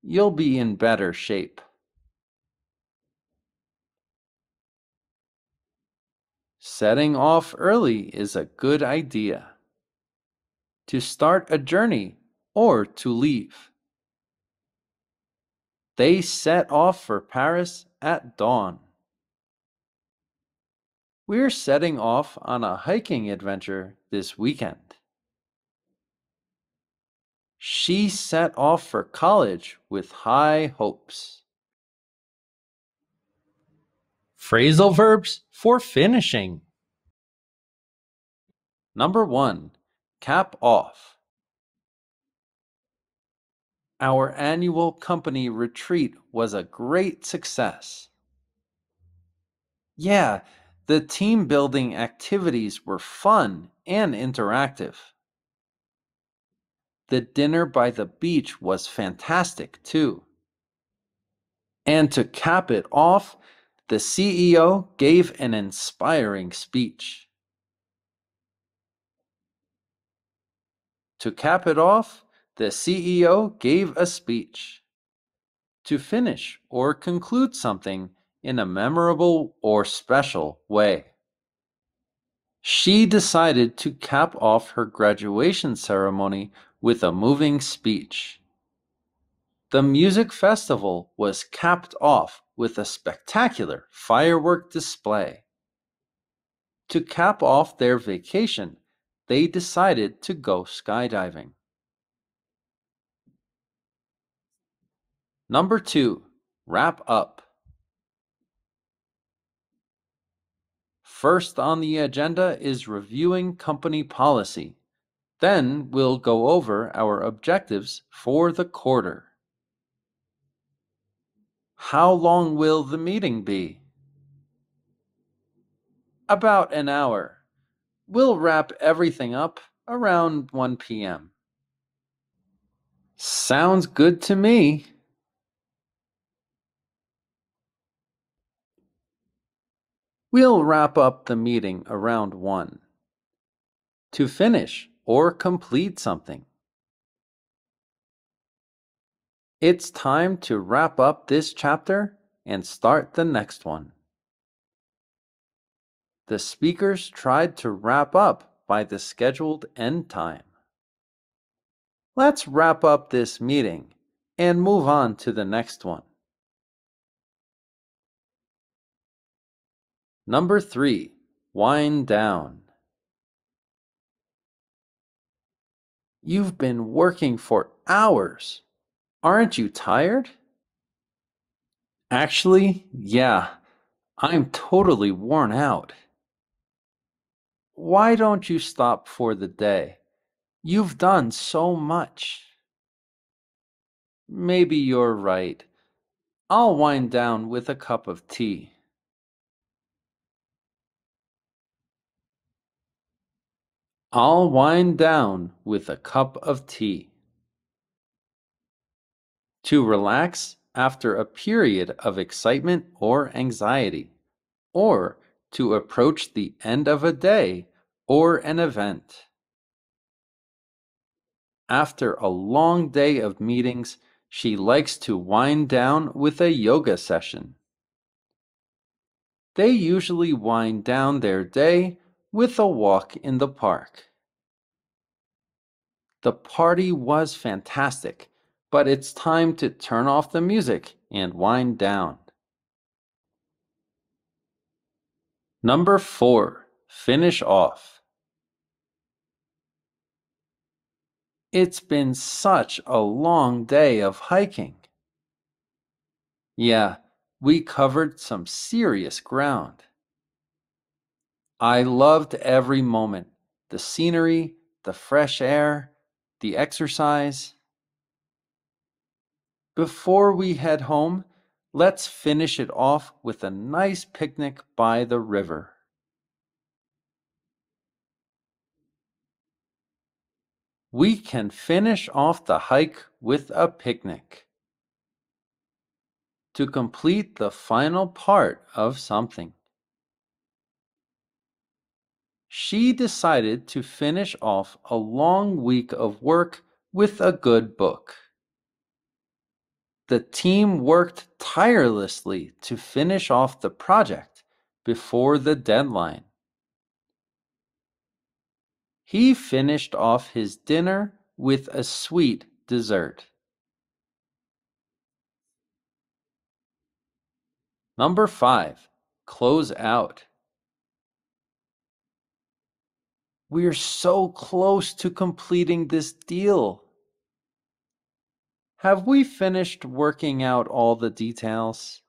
you'll be in better shape. Setting off early is a good idea. To start a journey or to leave. They set off for Paris at dawn. We're setting off on a hiking adventure this weekend. She set off for college with high hopes. Phrasal verbs for finishing. Number one, cap off. Our annual company retreat was a great success. Yeah, the team building activities were fun and interactive. The dinner by the beach was fantastic too. And to cap it off, the CEO gave an inspiring speech. To cap it off, the CEO gave a speech. To finish or conclude something, in a memorable or special way. She decided to cap off her graduation ceremony with a moving speech. The music festival was capped off with a spectacular firework display. To cap off their vacation, they decided to go skydiving. Number two, wrap up. First on the agenda is reviewing company policy. Then we'll go over our objectives for the quarter. How long will the meeting be? About an hour. We'll wrap everything up around 1 p.m. Sounds good to me. We'll wrap up the meeting around 1. To finish or complete something. It's time to wrap up this chapter and start the next one. The speakers tried to wrap up by the scheduled end time. Let's wrap up this meeting and move on to the next one. Number three, wind down. You've been working for hours. Aren't you tired? Actually, yeah, I'm totally worn out. Why don't you stop for the day? You've done so much. Maybe you're right. I'll wind down with a cup of tea. I'll wind down with a cup of tea. To relax after a period of excitement or anxiety, or to approach the end of a day or an event. After a long day of meetings, she likes to wind down with a yoga session. They usually wind down their day with a walk in the park. The party was fantastic, but it's time to turn off the music and wind down. Number four, finish off. It's been such a long day of hiking. Yeah, we covered some serious ground. I loved every moment the scenery, the fresh air, the exercise. Before we head home, let's finish it off with a nice picnic by the river. We can finish off the hike with a picnic. To complete the final part of something. She decided to finish off a long week of work with a good book. The team worked tirelessly to finish off the project before the deadline. He finished off his dinner with a sweet dessert. Number five, close out. We're so close to completing this deal. Have we finished working out all the details?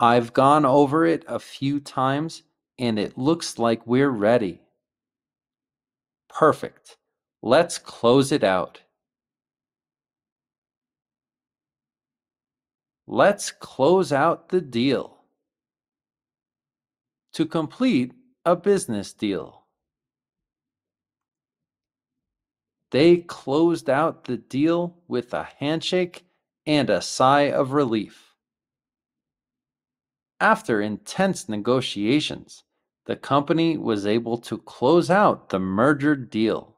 I've gone over it a few times and it looks like we're ready. Perfect. Let's close it out. Let's close out the deal. To complete a business deal. They closed out the deal with a handshake and a sigh of relief. After intense negotiations, the company was able to close out the merger deal.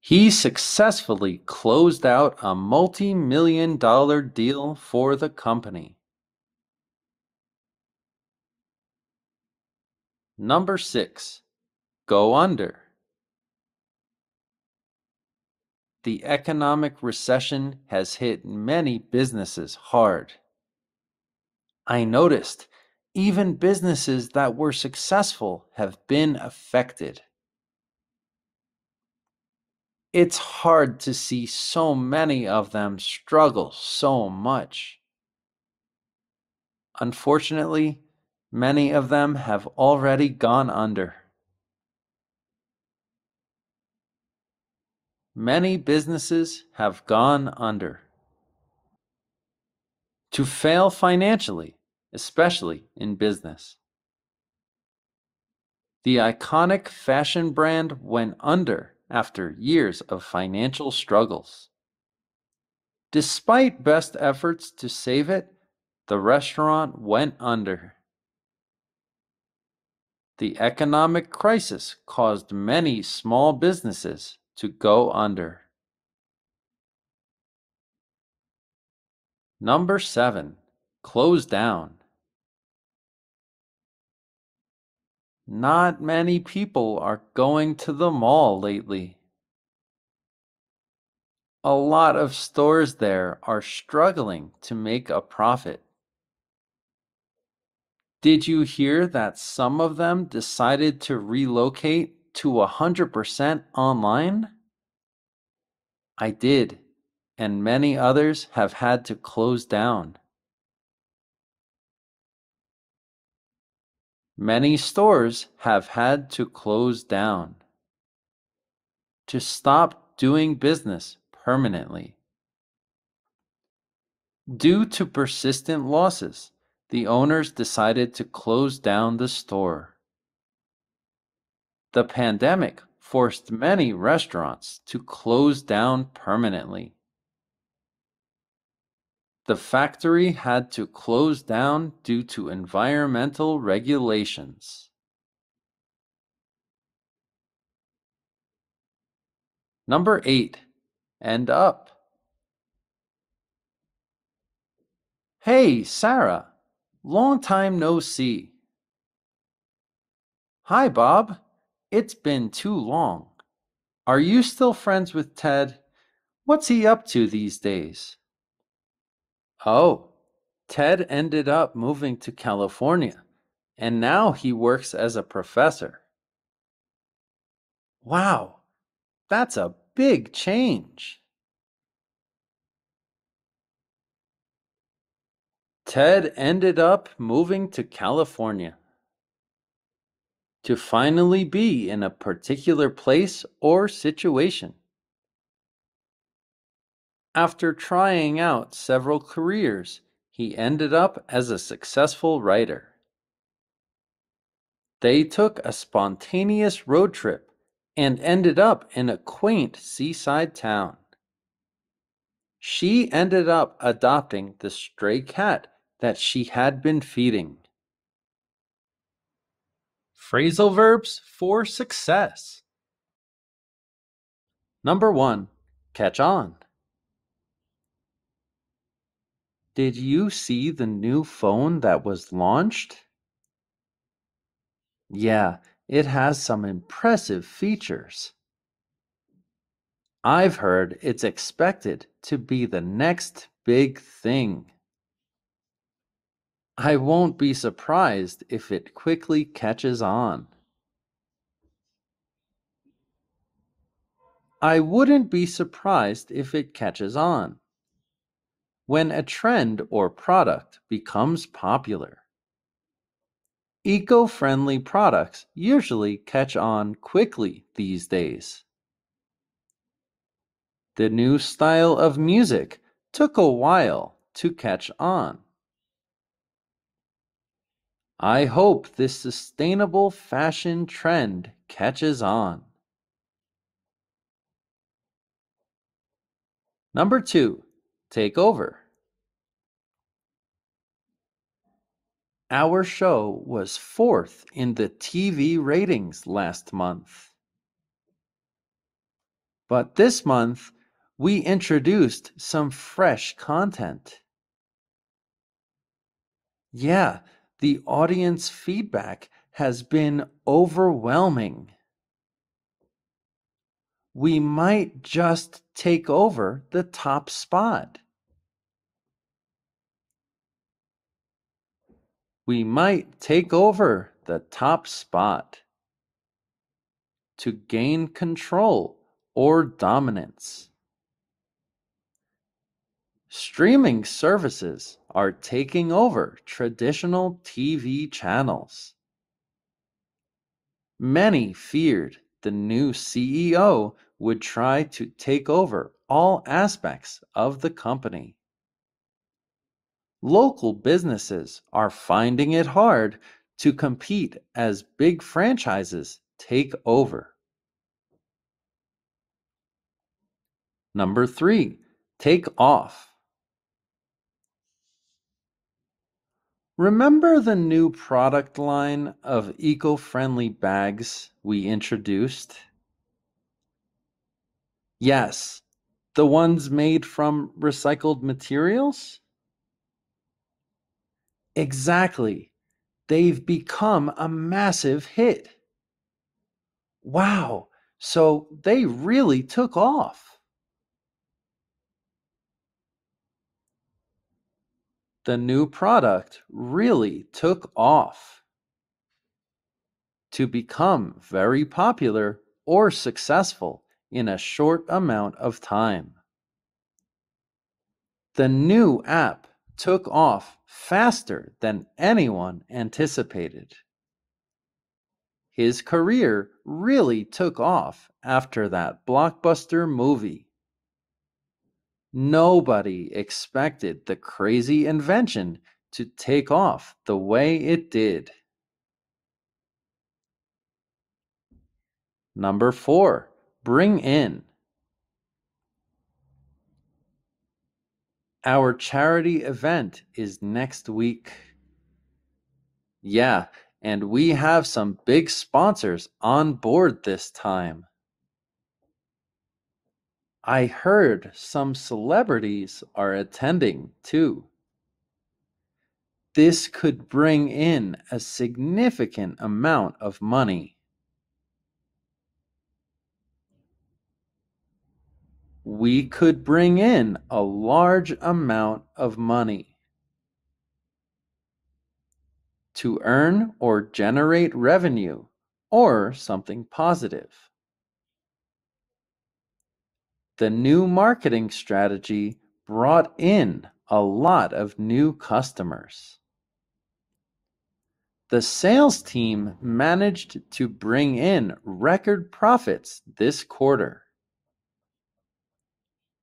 He successfully closed out a multi million dollar deal for the company. Number six, go under. The economic recession has hit many businesses hard. I noticed even businesses that were successful have been affected. It's hard to see so many of them struggle so much. Unfortunately, many of them have already gone under. Many businesses have gone under. To fail financially especially in business. The iconic fashion brand went under after years of financial struggles. Despite best efforts to save it, the restaurant went under. The economic crisis caused many small businesses to go under. Number seven, close down. Not many people are going to the mall lately. A lot of stores there are struggling to make a profit. Did you hear that some of them decided to relocate to 100% online? I did, and many others have had to close down. Many stores have had to close down. To stop doing business permanently. Due to persistent losses, the owners decided to close down the store. The pandemic forced many restaurants to close down permanently. The factory had to close down due to environmental regulations. Number 8. End up. Hey, Sarah. Long time no see. Hi, Bob. It's been too long. Are you still friends with Ted? What's he up to these days? Oh, Ted ended up moving to California, and now he works as a professor. Wow, that's a big change. Ted ended up moving to California to finally be in a particular place or situation. After trying out several careers, he ended up as a successful writer. They took a spontaneous road trip and ended up in a quaint seaside town. She ended up adopting the stray cat that she had been feeding. Phrasal verbs for success. Number one, catch on. Did you see the new phone that was launched? Yeah, it has some impressive features. I've heard it's expected to be the next big thing. I won't be surprised if it quickly catches on. I wouldn't be surprised if it catches on. When a trend or product becomes popular. Eco friendly products usually catch on quickly these days. The new style of music took a while to catch on. I hope this sustainable fashion trend catches on. Number two, take over. Our show was fourth in the TV ratings last month. But this month, we introduced some fresh content. Yeah, the audience feedback has been overwhelming. We might just take over the top spot. We might take over the top spot to gain control or dominance. Streaming services are taking over traditional TV channels. Many feared the new CEO would try to take over all aspects of the company. Local businesses are finding it hard to compete as big franchises take over. Number three, take off. Remember the new product line of eco friendly bags we introduced? Yes, the ones made from recycled materials? Exactly. They've become a massive hit. Wow, so they really took off. The new product really took off. To become very popular or successful in a short amount of time. The new app took off faster than anyone anticipated. His career really took off after that blockbuster movie. Nobody expected the crazy invention to take off the way it did. Number four, bring in. Our charity event is next week. Yeah, and we have some big sponsors on board this time. I heard some celebrities are attending too. This could bring in a significant amount of money. We could bring in a large amount of money. To earn or generate revenue or something positive. The new marketing strategy brought in a lot of new customers. The sales team managed to bring in record profits this quarter.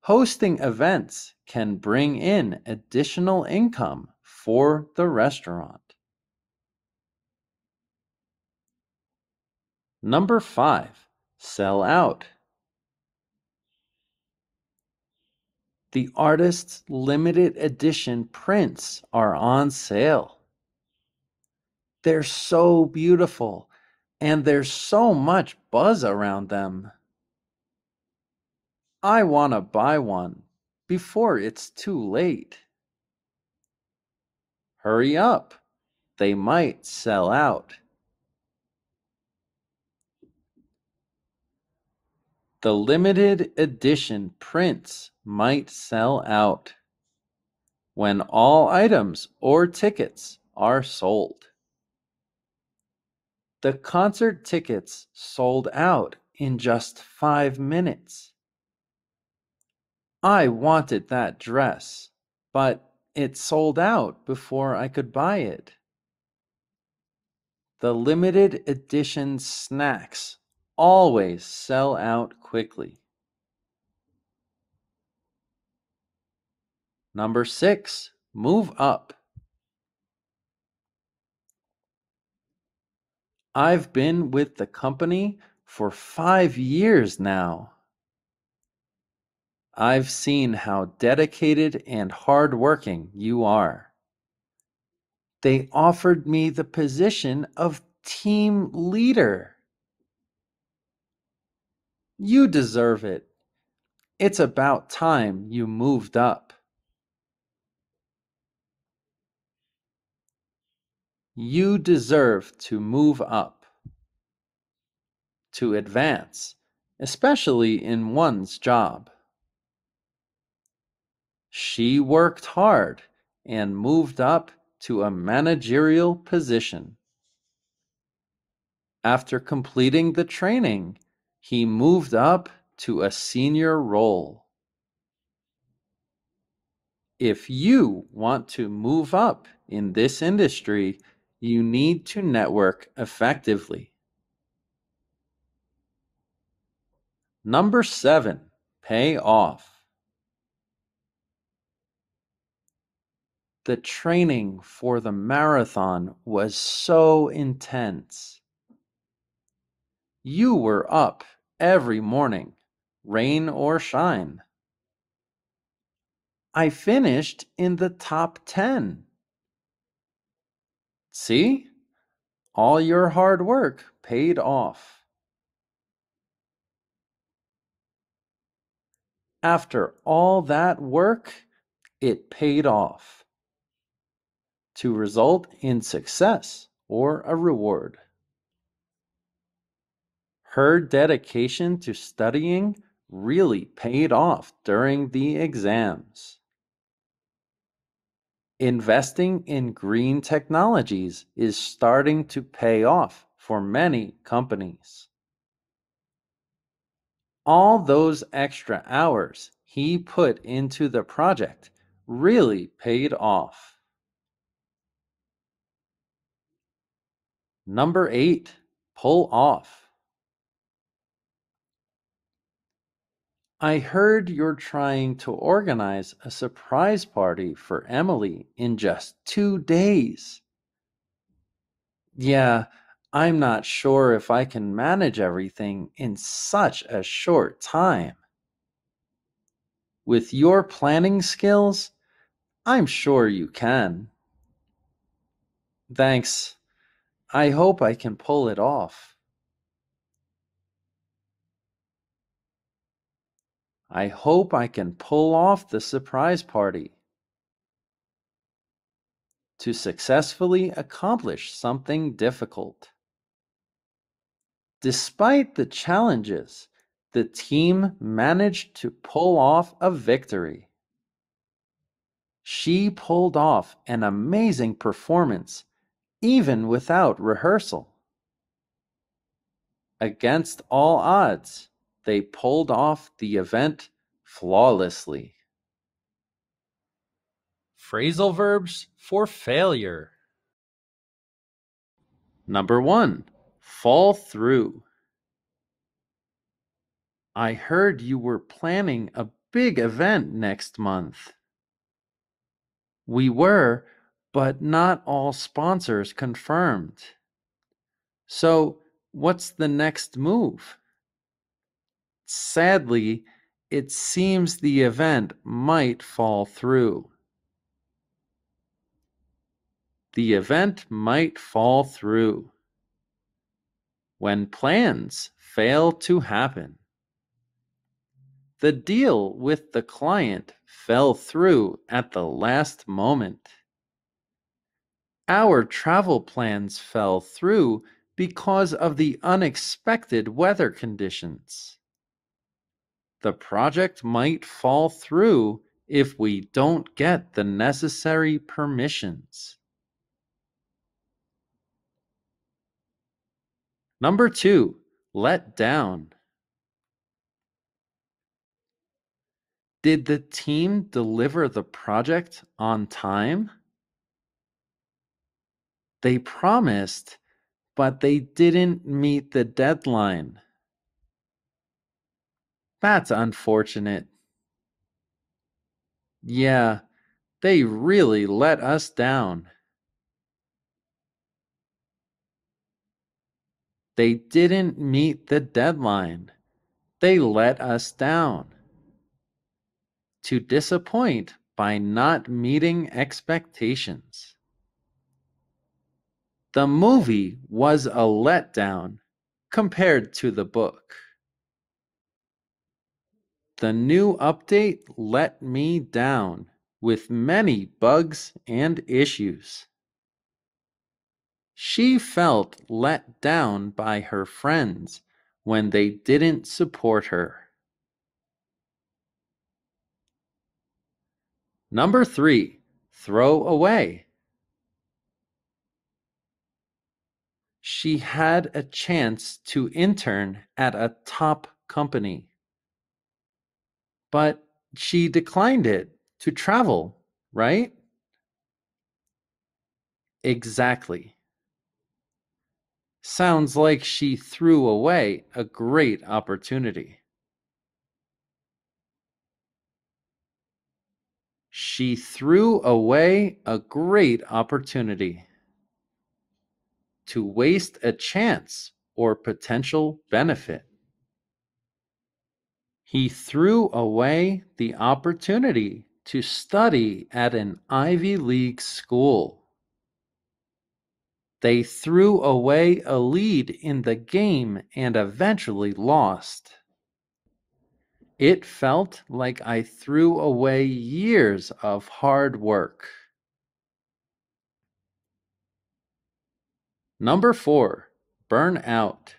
Hosting events can bring in additional income for the restaurant. Number five, sell out. The artist's limited edition prints are on sale. They're so beautiful and there's so much buzz around them. I want to buy one before it's too late. Hurry up, they might sell out. The limited edition prints might sell out when all items or tickets are sold. The concert tickets sold out in just five minutes. I wanted that dress, but it sold out before I could buy it. The limited edition snacks always sell out quickly. Number six, move up. I've been with the company for five years now. I've seen how dedicated and hardworking you are. They offered me the position of team leader. You deserve it. It's about time you moved up. You deserve to move up, to advance, especially in one's job. She worked hard and moved up to a managerial position. After completing the training, he moved up to a senior role. If you want to move up in this industry, you need to network effectively. Number seven, pay off. The training for the marathon was so intense. You were up every morning, rain or shine. I finished in the top 10. See? All your hard work paid off. After all that work, it paid off to result in success or a reward. Her dedication to studying really paid off during the exams. Investing in green technologies is starting to pay off for many companies. All those extra hours he put into the project really paid off. Number eight, pull off. I heard you're trying to organize a surprise party for Emily in just two days. Yeah, I'm not sure if I can manage everything in such a short time. With your planning skills, I'm sure you can. Thanks. I hope I can pull it off. I hope I can pull off the surprise party. To successfully accomplish something difficult. Despite the challenges, the team managed to pull off a victory. She pulled off an amazing performance even without rehearsal. Against all odds, they pulled off the event flawlessly. Phrasal verbs for failure. Number one, fall through. I heard you were planning a big event next month. We were, but not all sponsors confirmed. So, what's the next move? Sadly, it seems the event might fall through. The event might fall through. When plans fail to happen. The deal with the client fell through at the last moment. Our travel plans fell through because of the unexpected weather conditions. The project might fall through if we don't get the necessary permissions. Number two, let down. Did the team deliver the project on time? They promised, but they didn't meet the deadline. That's unfortunate. Yeah, they really let us down. They didn't meet the deadline. They let us down to disappoint by not meeting expectations. The movie was a letdown compared to the book. The new update let me down with many bugs and issues. She felt let down by her friends when they didn't support her. Number three, throw away. She had a chance to intern at a top company, but she declined it to travel, right? Exactly. Sounds like she threw away a great opportunity. She threw away a great opportunity to waste a chance or potential benefit. He threw away the opportunity to study at an Ivy League school. They threw away a lead in the game and eventually lost. It felt like I threw away years of hard work. Number four, burn out.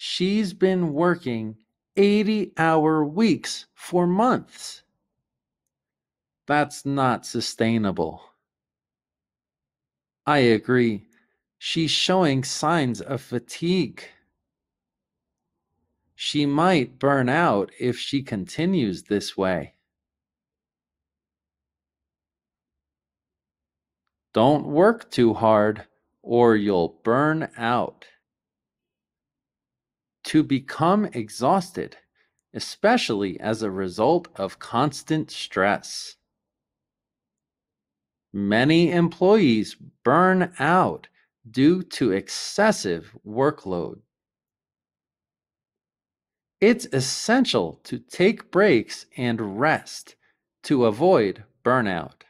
She's been working 80 hour weeks for months. That's not sustainable. I agree. She's showing signs of fatigue. She might burn out if she continues this way. Don't work too hard or you'll burn out. To become exhausted, especially as a result of constant stress. Many employees burn out due to excessive workload. It's essential to take breaks and rest to avoid burnout.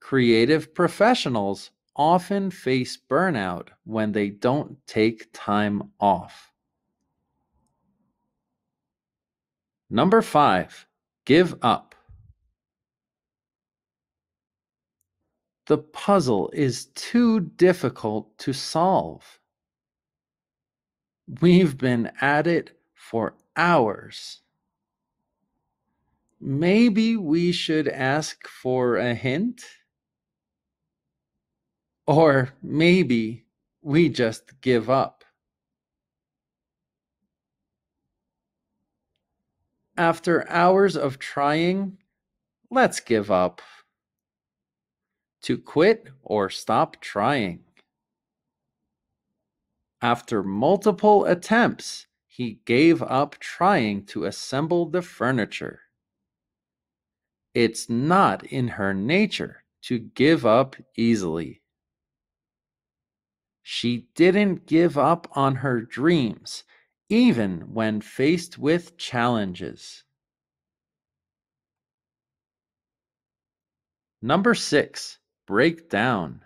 Creative professionals often face burnout when they don't take time off. Number five, give up. The puzzle is too difficult to solve. We've been at it for hours. Maybe we should ask for a hint? Or maybe we just give up. After hours of trying, let's give up. To quit or stop trying. After multiple attempts, he gave up trying to assemble the furniture. It's not in her nature to give up easily. She didn't give up on her dreams, even when faced with challenges. Number six, break down.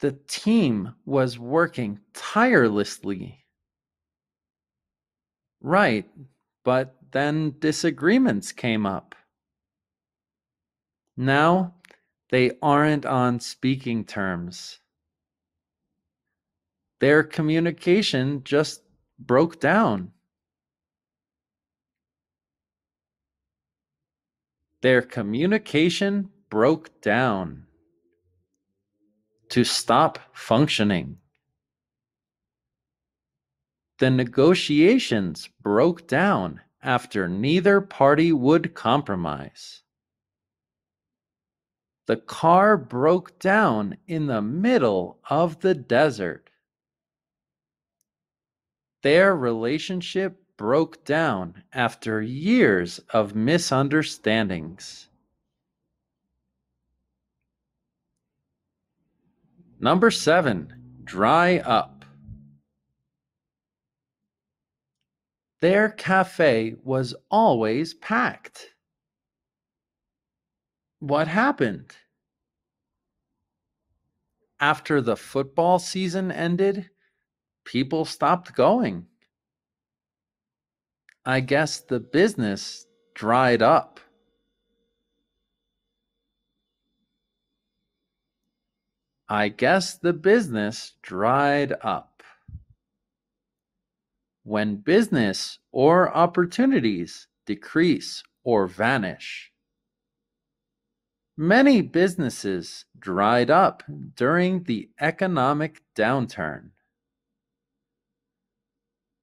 The team was working tirelessly. Right, but then disagreements came up. Now they aren't on speaking terms. Their communication just broke down. Their communication broke down to stop functioning. The negotiations broke down after neither party would compromise. The car broke down in the middle of the desert. Their relationship broke down after years of misunderstandings. Number seven, dry up. Their cafe was always packed. What happened? After the football season ended, people stopped going. I guess the business dried up. I guess the business dried up. When business or opportunities decrease or vanish. Many businesses dried up during the economic downturn.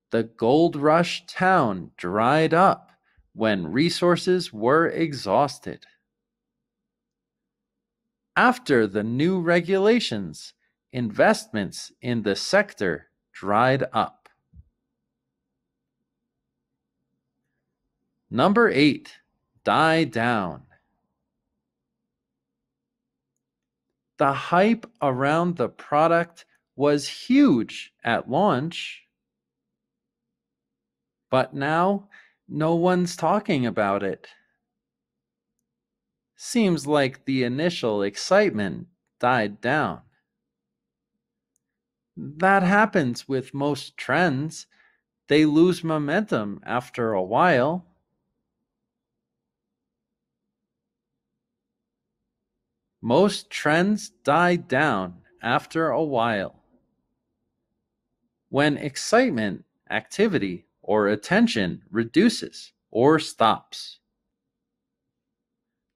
The gold rush town dried up when resources were exhausted. After the new regulations, investments in the sector dried up. Number eight, die down. The hype around the product was huge at launch. But now, no one's talking about it. Seems like the initial excitement died down. That happens with most trends. They lose momentum after a while. Most trends die down after a while. When excitement, activity, or attention reduces or stops.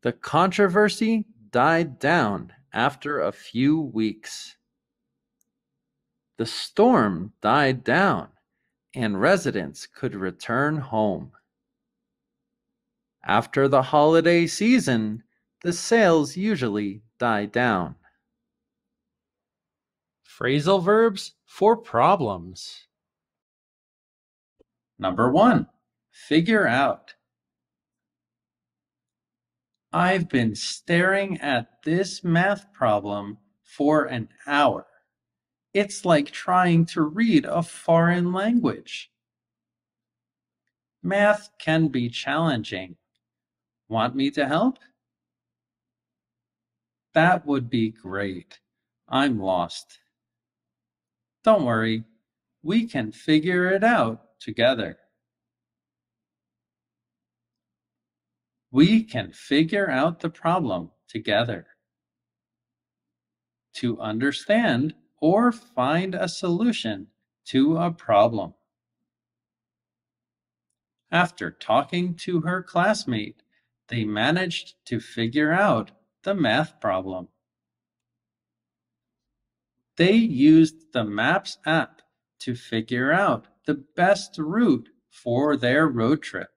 The controversy died down after a few weeks. the storm died down and residents could return home. After the holiday season, the sales usually die down. Phrasal verbs for problems. Number one, figure out. I've been staring at this math problem for an hour. It's like trying to read a foreign language. Math can be challenging. Want me to help? That would be great. I'm lost. Don't worry, we can figure it out together. We can figure out the problem together. To understand or find a solution to a problem. After talking to her classmate, they managed to figure out the math problem. They used the Maps app to figure out the best route for their road trip.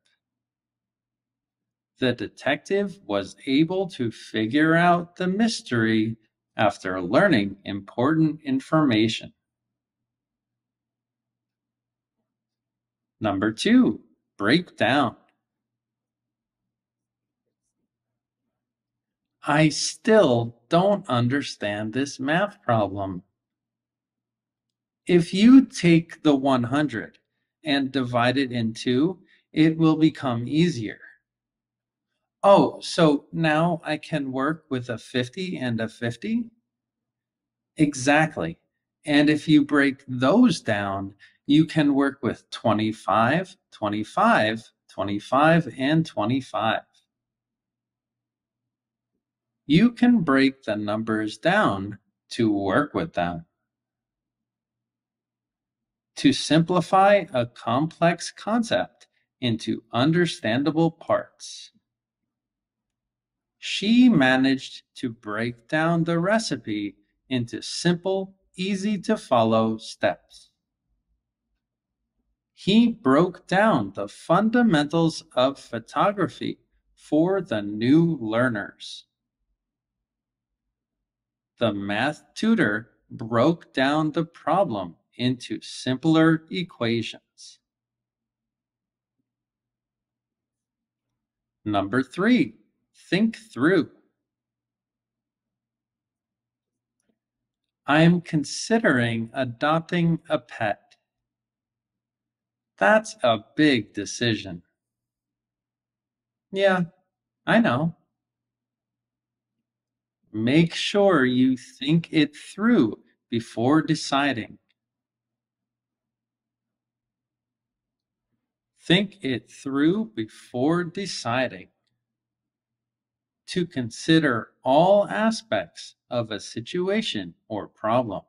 The detective was able to figure out the mystery after learning important information. Number two, break down. I still don't understand this math problem. If you take the 100 and divide it in two, it will become easier. Oh, so now I can work with a 50 and a 50? Exactly. And if you break those down, you can work with 25, 25, 25, and 25. You can break the numbers down to work with them. To simplify a complex concept into understandable parts. She managed to break down the recipe into simple, easy to follow steps. He broke down the fundamentals of photography for the new learners. The math tutor broke down the problem into simpler equations. Number three, think through. I'm considering adopting a pet. That's a big decision. Yeah, I know. Make sure you think it through before deciding. Think it through before deciding to consider all aspects of a situation or problem.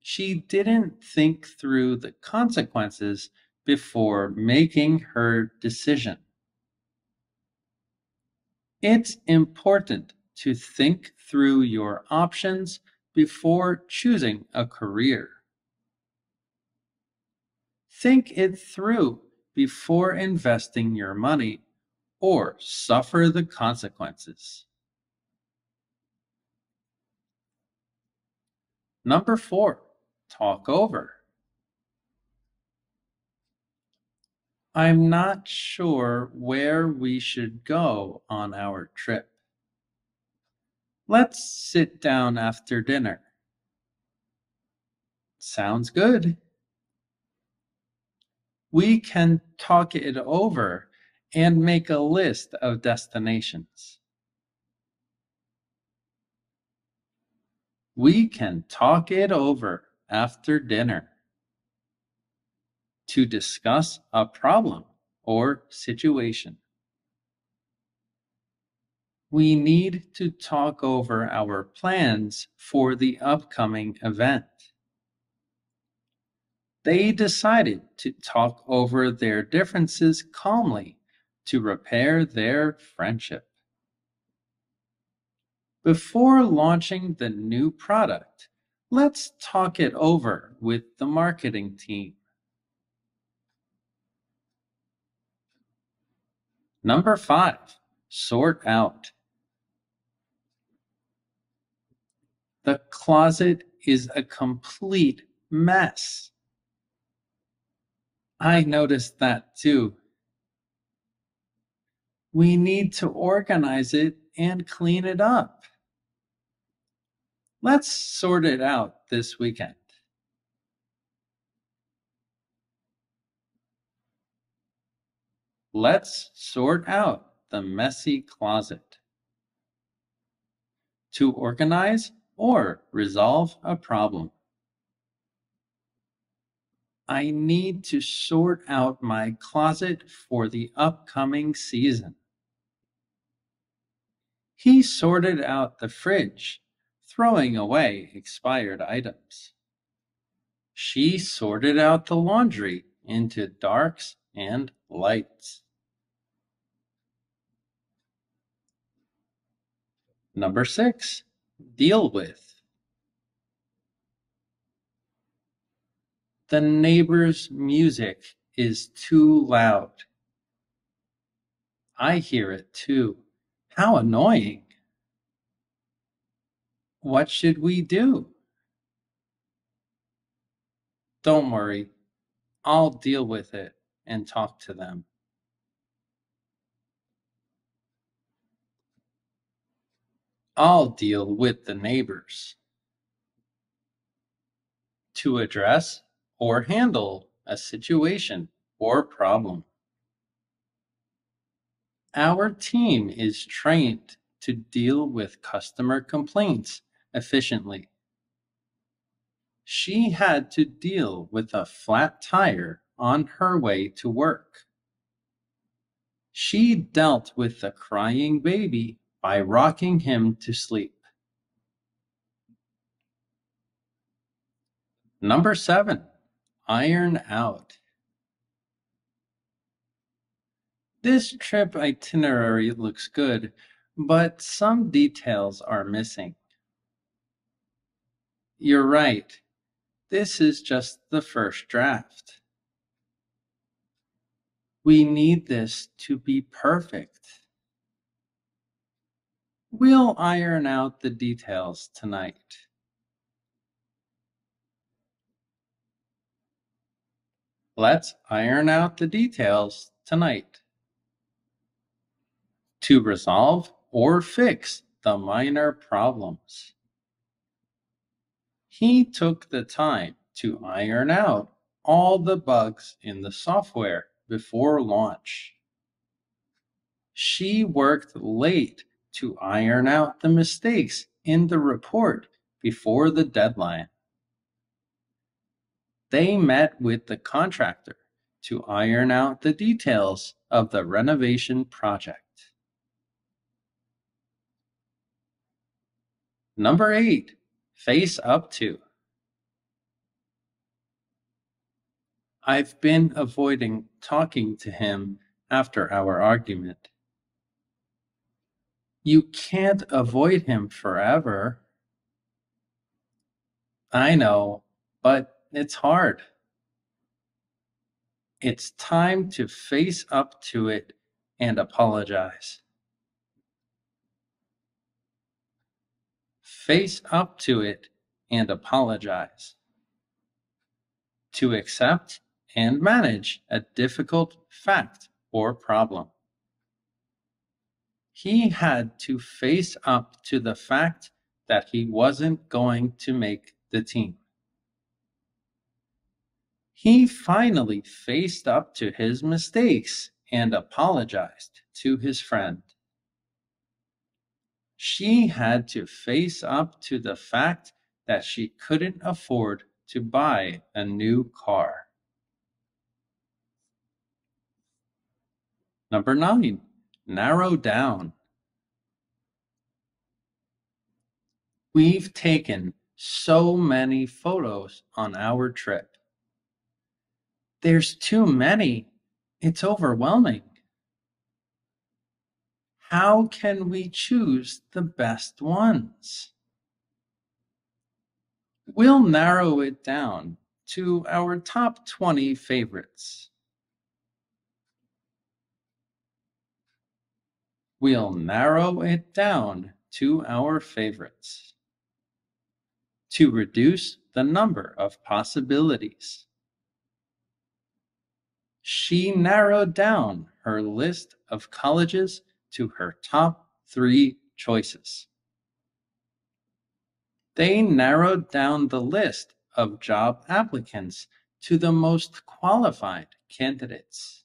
She didn't think through the consequences before making her decision. It's important to think through your options before choosing a career. Think it through before investing your money or suffer the consequences. Number four, talk over. I'm not sure where we should go on our trip. Let's sit down after dinner. Sounds good. We can talk it over and make a list of destinations. We can talk it over after dinner to discuss a problem or situation. We need to talk over our plans for the upcoming event. They decided to talk over their differences calmly to repair their friendship. Before launching the new product, Let's talk it over with the marketing team. Number five, sort out. The closet is a complete mess. I noticed that too. We need to organize it and clean it up. Let's sort it out this weekend. Let's sort out the messy closet. To organize or resolve a problem. I need to sort out my closet for the upcoming season. He sorted out the fridge, throwing away expired items. She sorted out the laundry into darks and lights. Number six, deal with. The neighbor's music is too loud. I hear it too. How annoying. What should we do? Don't worry, I'll deal with it and talk to them. I'll deal with the neighbors. To address or handle a situation or problem. Our team is trained to deal with customer complaints efficiently. She had to deal with a flat tire on her way to work. She dealt with the crying baby by rocking him to sleep. Number seven, iron out. This trip itinerary looks good, but some details are missing. You're right. This is just the first draft. We need this to be perfect. We'll iron out the details tonight. Let's iron out the details tonight. To resolve or fix the minor problems. He took the time to iron out all the bugs in the software before launch. She worked late to iron out the mistakes in the report before the deadline. They met with the contractor to iron out the details of the renovation project. Number eight, face up to. I've been avoiding talking to him after our argument. You can't avoid him forever. I know, but it's hard. It's time to face up to it and apologize. Face up to it and apologize. To accept and manage a difficult fact or problem he had to face up to the fact that he wasn't going to make the team. He finally faced up to his mistakes and apologized to his friend. She had to face up to the fact that she couldn't afford to buy a new car. Number nine, narrow down. We've taken so many photos on our trip. There's too many. It's overwhelming. How can we choose the best ones? We'll narrow it down to our top 20 favorites. We'll narrow it down to our favorites to reduce the number of possibilities. She narrowed down her list of colleges to her top three choices. They narrowed down the list of job applicants to the most qualified candidates.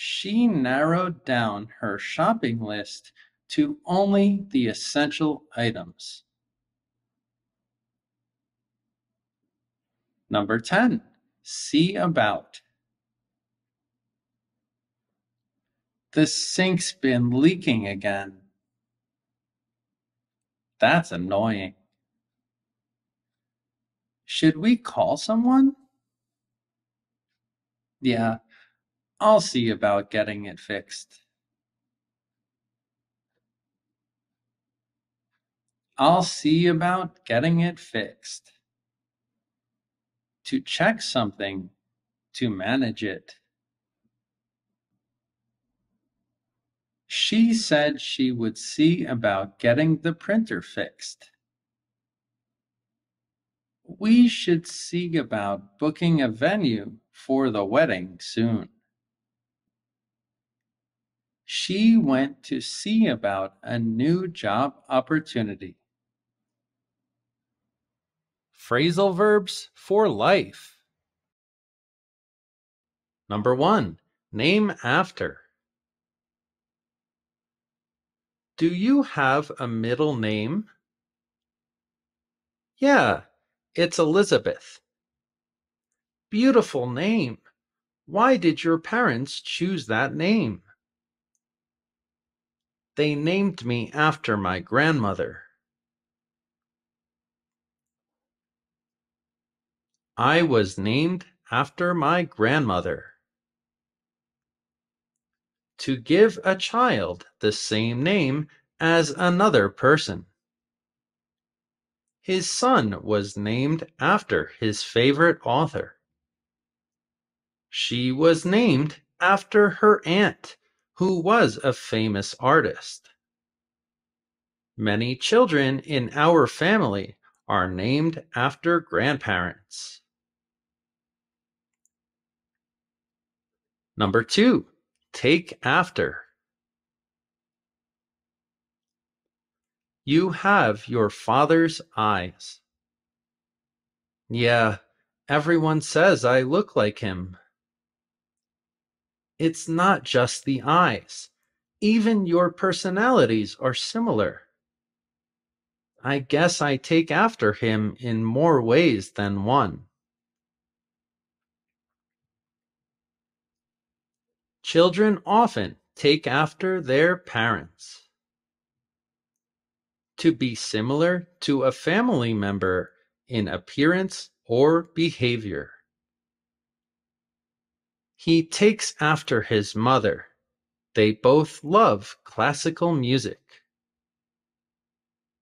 She narrowed down her shopping list to only the essential items. Number 10, see about. The sink's been leaking again. That's annoying. Should we call someone? Yeah, I'll see about getting it fixed. I'll see about getting it fixed. To check something, to manage it. She said she would see about getting the printer fixed. We should see about booking a venue for the wedding soon. She went to see about a new job opportunity. Phrasal verbs for life. Number one, name after. Do you have a middle name? Yeah, it's Elizabeth. Beautiful name. Why did your parents choose that name? They named me after my grandmother. I was named after my grandmother. To give a child the same name as another person. His son was named after his favorite author. She was named after her aunt, who was a famous artist. Many children in our family are named after grandparents. Number two, take after. You have your father's eyes. Yeah, everyone says I look like him. It's not just the eyes. Even your personalities are similar. I guess I take after him in more ways than one. Children often take after their parents. To be similar to a family member in appearance or behavior. He takes after his mother. They both love classical music.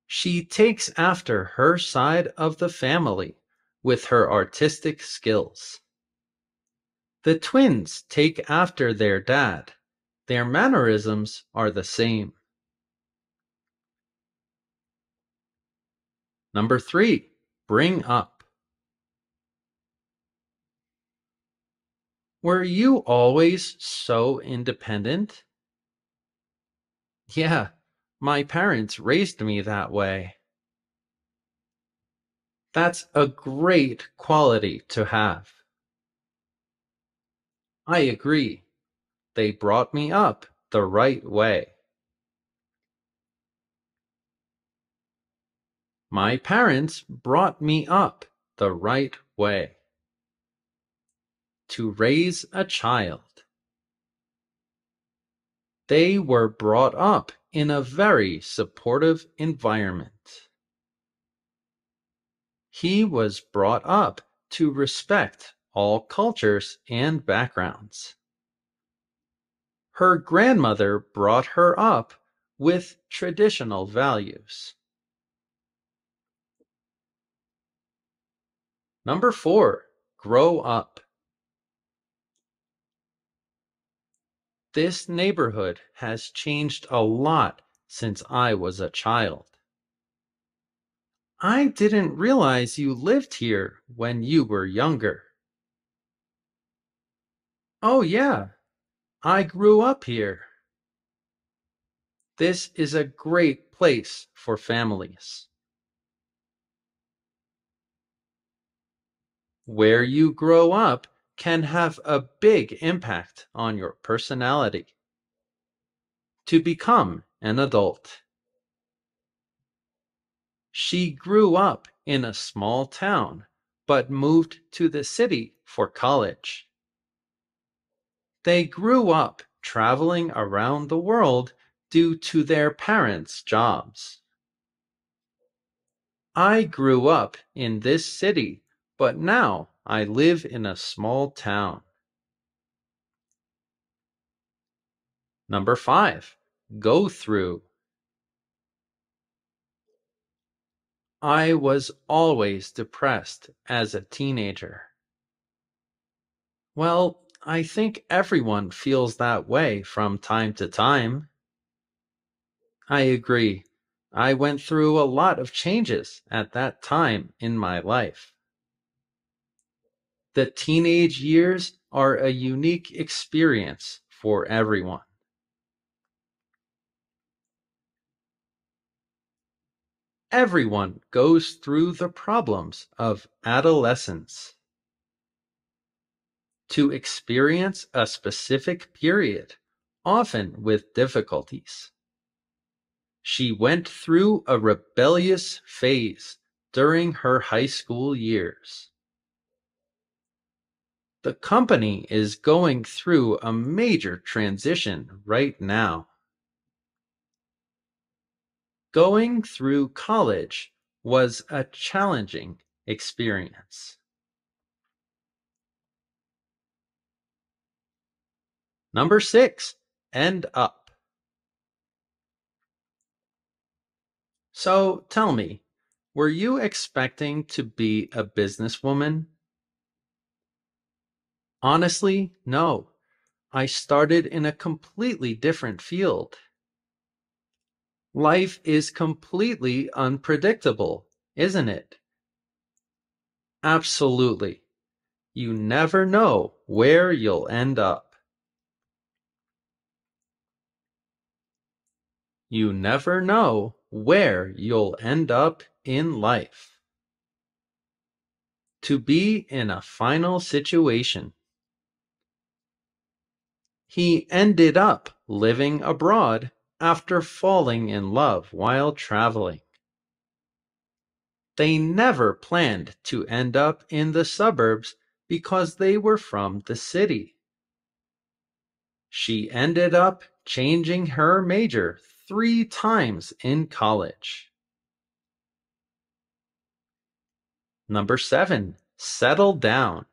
She takes after her side of the family with her artistic skills. The twins take after their dad. Their mannerisms are the same. Number three, bring up. Were you always so independent? Yeah, my parents raised me that way. That's a great quality to have. I agree. They brought me up the right way. My parents brought me up the right way. To raise a child. They were brought up in a very supportive environment. He was brought up to respect all cultures and backgrounds. Her grandmother brought her up with traditional values. Number four, grow up. This neighborhood has changed a lot since I was a child. I didn't realize you lived here when you were younger. Oh, yeah, I grew up here. This is a great place for families. Where you grow up can have a big impact on your personality. To become an adult. She grew up in a small town, but moved to the city for college. They grew up traveling around the world due to their parents' jobs. I grew up in this city, but now I live in a small town. Number five, go through. I was always depressed as a teenager. Well, I think everyone feels that way from time to time. I agree. I went through a lot of changes at that time in my life. The teenage years are a unique experience for everyone. Everyone goes through the problems of adolescence. To experience a specific period, often with difficulties. She went through a rebellious phase during her high school years. The company is going through a major transition right now. Going through college was a challenging experience. Number six, end up. So tell me, were you expecting to be a businesswoman? Honestly, no. I started in a completely different field. Life is completely unpredictable, isn't it? Absolutely. You never know where you'll end up. You never know where you'll end up in life. To be in a final situation. He ended up living abroad after falling in love while traveling. They never planned to end up in the suburbs because they were from the city. She ended up changing her major three times in college. Number seven, settle down.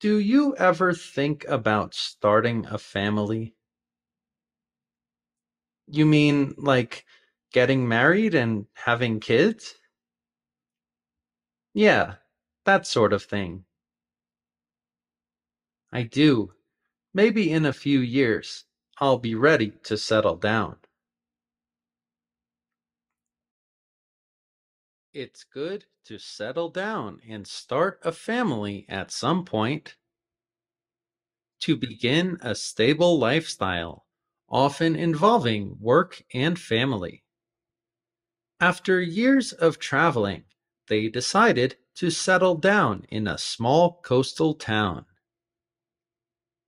Do you ever think about starting a family? You mean like getting married and having kids? Yeah, that sort of thing. I do. Maybe in a few years, I'll be ready to settle down. It's good to settle down and start a family at some point. To begin a stable lifestyle, often involving work and family. After years of traveling, they decided to settle down in a small coastal town.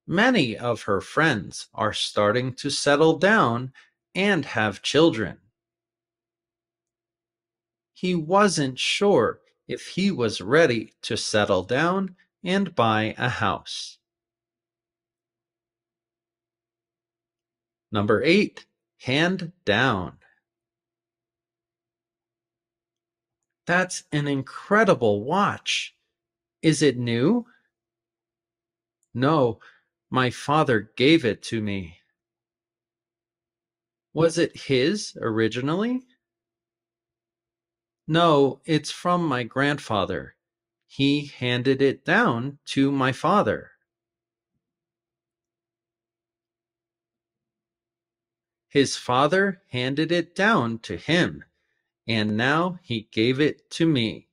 Many of her friends are starting to settle down and have children. He wasn't sure if he was ready to settle down and buy a house. Number eight, hand down. That's an incredible watch. Is it new? No, my father gave it to me. Was it his originally? No, it's from my grandfather. He handed it down to my father. His father handed it down to him, and now he gave it to me.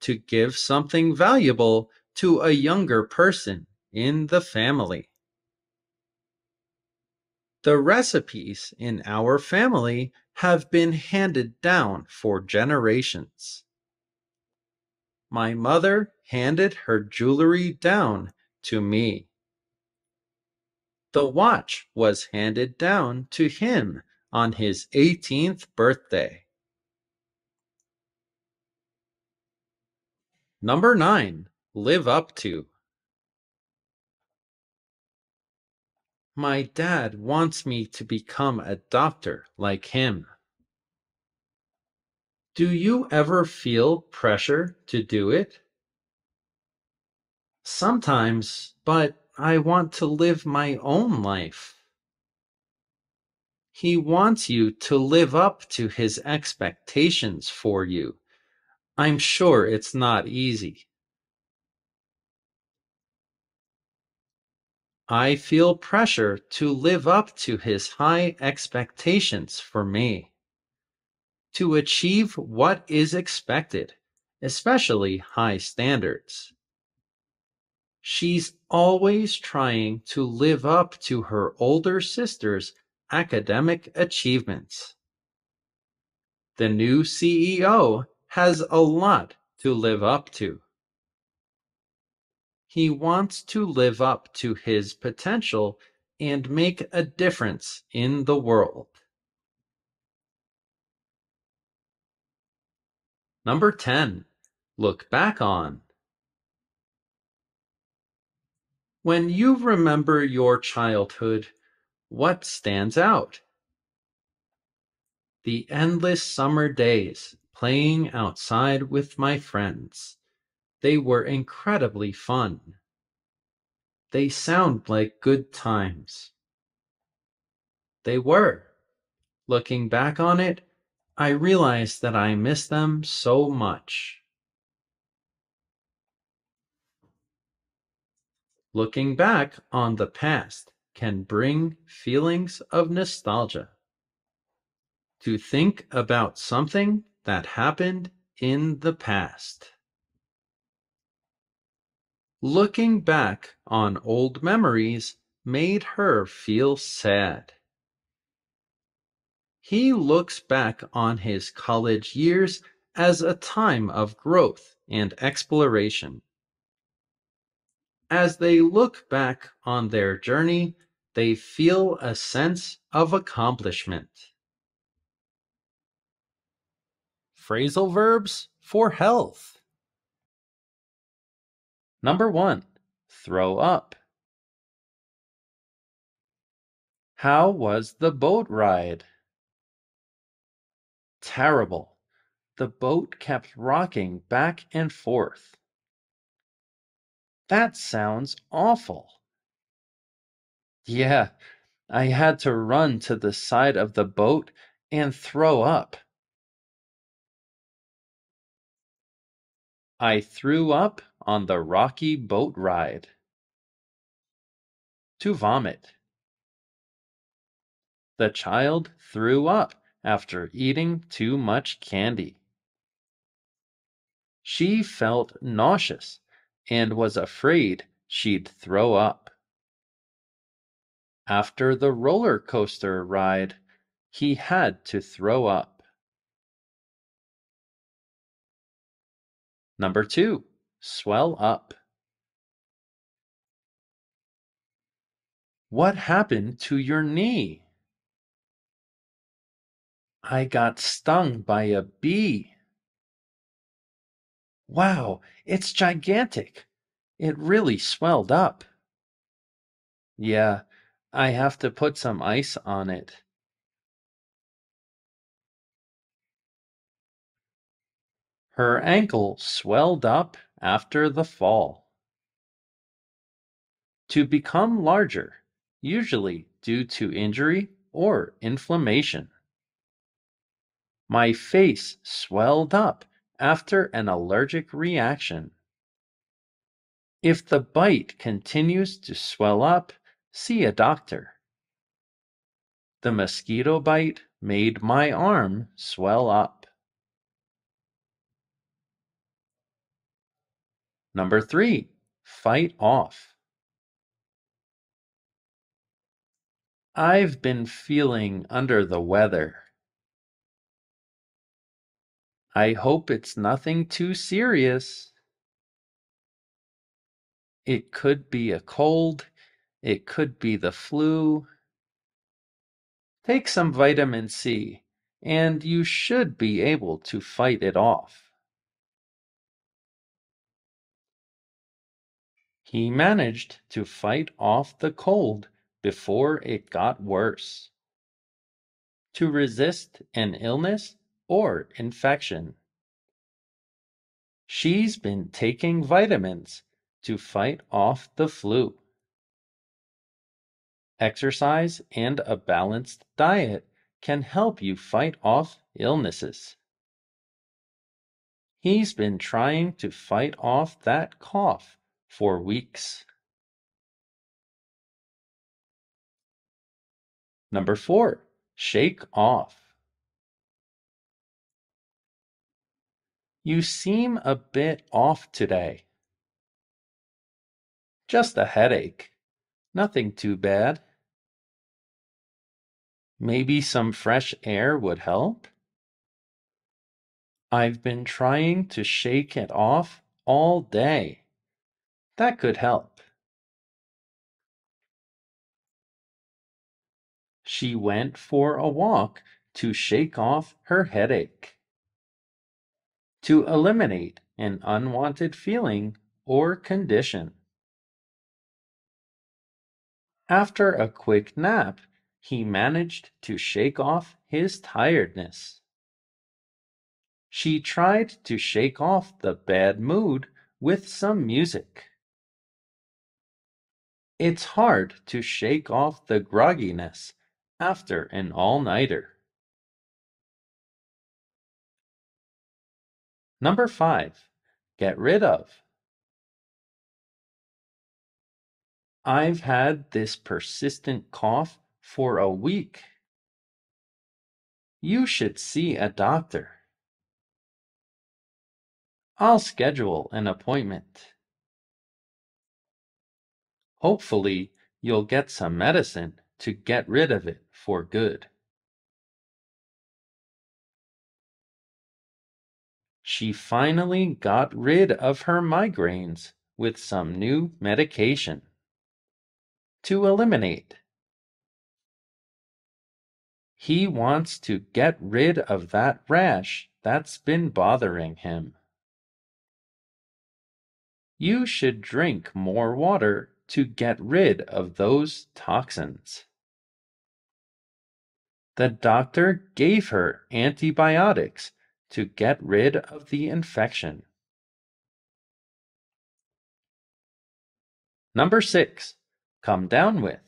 To give something valuable to a younger person in the family. The recipes in our family have been handed down for generations. My mother handed her jewelry down to me. The watch was handed down to him on his 18th birthday. Number 9. Live up to. My dad wants me to become a doctor like him. Do you ever feel pressure to do it? Sometimes, but I want to live my own life. He wants you to live up to his expectations for you. I'm sure it's not easy. I feel pressure to live up to his high expectations for me. To achieve what is expected, especially high standards. She's always trying to live up to her older sister's academic achievements. The new CEO has a lot to live up to. He wants to live up to his potential and make a difference in the world. Number 10. Look back on. When you remember your childhood, what stands out? The endless summer days playing outside with my friends. They were incredibly fun. They sound like good times. They were. Looking back on it, I realize that I miss them so much. Looking back on the past can bring feelings of nostalgia. To think about something that happened in the past. Looking back on old memories made her feel sad. He looks back on his college years as a time of growth and exploration. As they look back on their journey, they feel a sense of accomplishment. Phrasal verbs for health. Number one, throw up. How was the boat ride? Terrible. The boat kept rocking back and forth. That sounds awful. Yeah, I had to run to the side of the boat and throw up. I threw up on the rocky boat ride. To vomit. The child threw up after eating too much candy. She felt nauseous and was afraid she'd throw up. After the roller coaster ride, he had to throw up. Number two, swell up. What happened to your knee? I got stung by a bee. Wow, it's gigantic. It really swelled up. Yeah, I have to put some ice on it. Her ankle swelled up after the fall. To become larger, usually due to injury or inflammation. My face swelled up after an allergic reaction. If the bite continues to swell up, see a doctor. The mosquito bite made my arm swell up. Number three, fight off. I've been feeling under the weather. I hope it's nothing too serious. It could be a cold, it could be the flu. Take some vitamin C, and you should be able to fight it off. He managed to fight off the cold before it got worse. To resist an illness or infection. She's been taking vitamins to fight off the flu. Exercise and a balanced diet can help you fight off illnesses. He's been trying to fight off that cough for weeks. Number four, shake off. You seem a bit off today. Just a headache. Nothing too bad. Maybe some fresh air would help? I've been trying to shake it off all day. That could help. She went for a walk to shake off her headache. To eliminate an unwanted feeling or condition. After a quick nap, he managed to shake off his tiredness. She tried to shake off the bad mood with some music. It's hard to shake off the grogginess after an all-nighter. Number 5. Get rid of. I've had this persistent cough for a week. You should see a doctor. I'll schedule an appointment. Hopefully, you'll get some medicine to get rid of it for good. She finally got rid of her migraines with some new medication. To eliminate. He wants to get rid of that rash that's been bothering him. You should drink more water to get rid of those toxins. The doctor gave her antibiotics to get rid of the infection. Number six, come down with.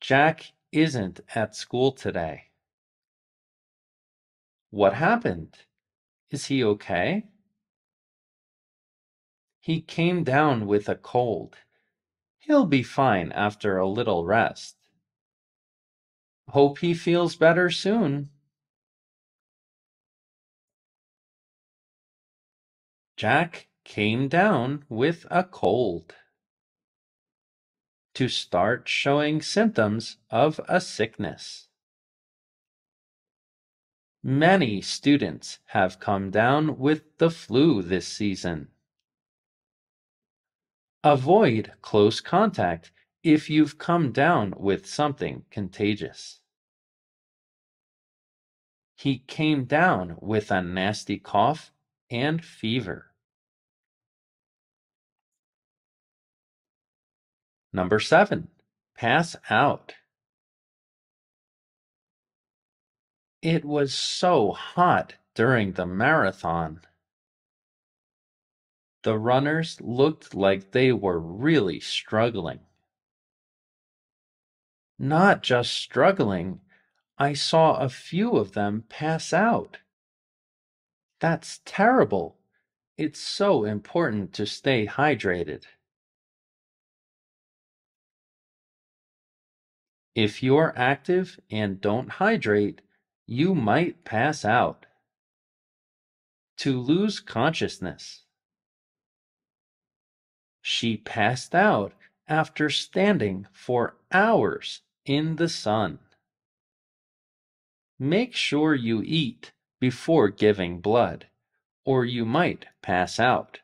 Jack isn't at school today. What happened? Is he okay? He came down with a cold. He'll be fine after a little rest. Hope he feels better soon. Jack came down with a cold. To start showing symptoms of a sickness. Many students have come down with the flu this season. Avoid close contact if you've come down with something contagious. He came down with a nasty cough and fever. Number seven, pass out. It was so hot during the marathon. The runners looked like they were really struggling. Not just struggling, I saw a few of them pass out. That's terrible. It's so important to stay hydrated. If you're active and don't hydrate, you might pass out. To lose consciousness. She passed out after standing for hours in the sun. Make sure you eat before giving blood, or you might pass out.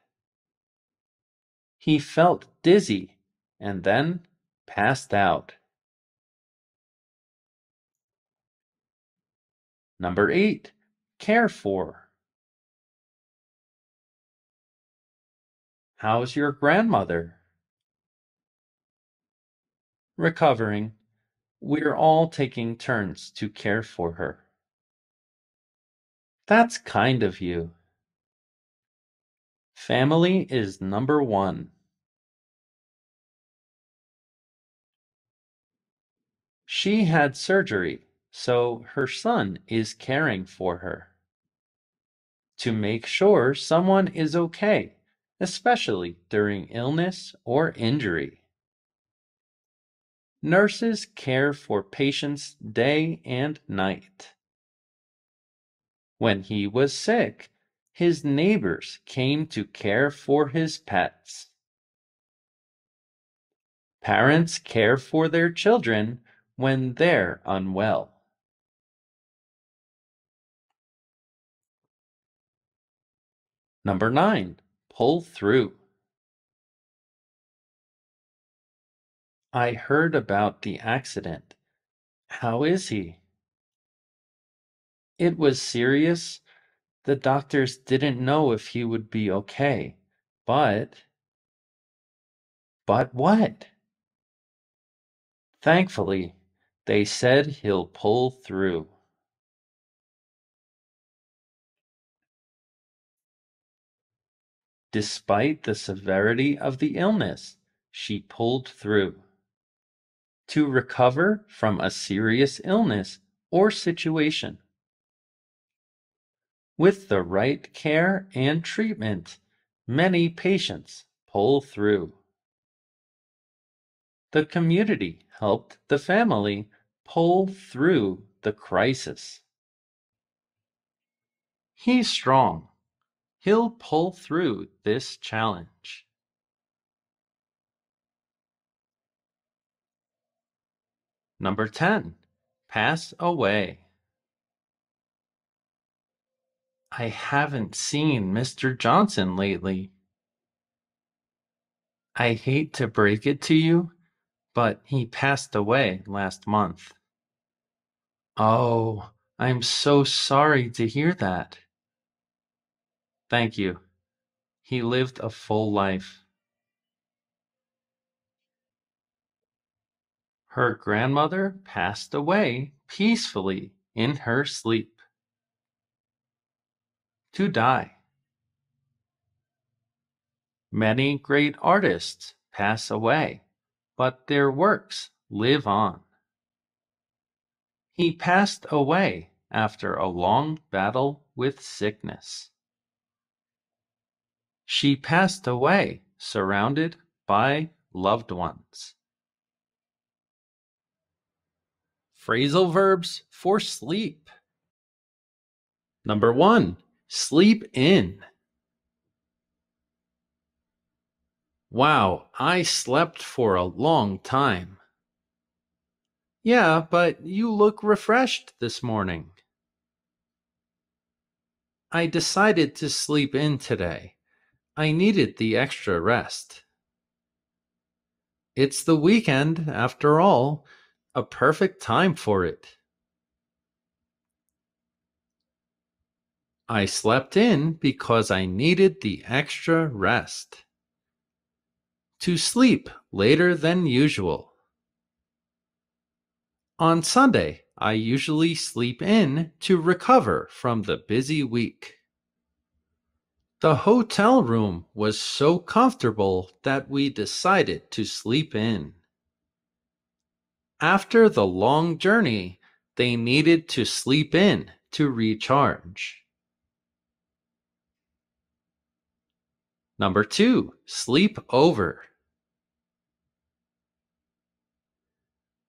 He felt dizzy and then passed out. Number eight, care for. How's your grandmother? Recovering. We're all taking turns to care for her. That's kind of you. Family is number one. She had surgery, so her son is caring for her. To make sure someone is okay, especially during illness or injury. Nurses care for patients day and night. When he was sick, his neighbors came to care for his pets. Parents care for their children when they're unwell. Number nine, pull through. I heard about the accident. How is he? It was serious. The doctors didn't know if he would be okay, but. But what? Thankfully, they said he'll pull through. Despite the severity of the illness, she pulled through to recover from a serious illness or situation. With the right care and treatment, many patients pull through. The community helped the family pull through the crisis. He's strong. He'll pull through this challenge. Number 10. Pass away. I haven't seen Mr. Johnson lately. I hate to break it to you, but he passed away last month. Oh, I'm so sorry to hear that. Thank you. He lived a full life. Her grandmother passed away peacefully in her sleep. To die. Many great artists pass away, but their works live on. He passed away after a long battle with sickness. She passed away surrounded by loved ones. Phrasal verbs for sleep. Number one, sleep in. Wow, I slept for a long time. Yeah, but you look refreshed this morning. I decided to sleep in today. I needed the extra rest. It's the weekend, after all, a perfect time for it. I slept in because I needed the extra rest. To sleep later than usual. On Sunday, I usually sleep in to recover from the busy week. The hotel room was so comfortable that we decided to sleep in. After the long journey, They needed to sleep in to recharge. Number two, sleep over.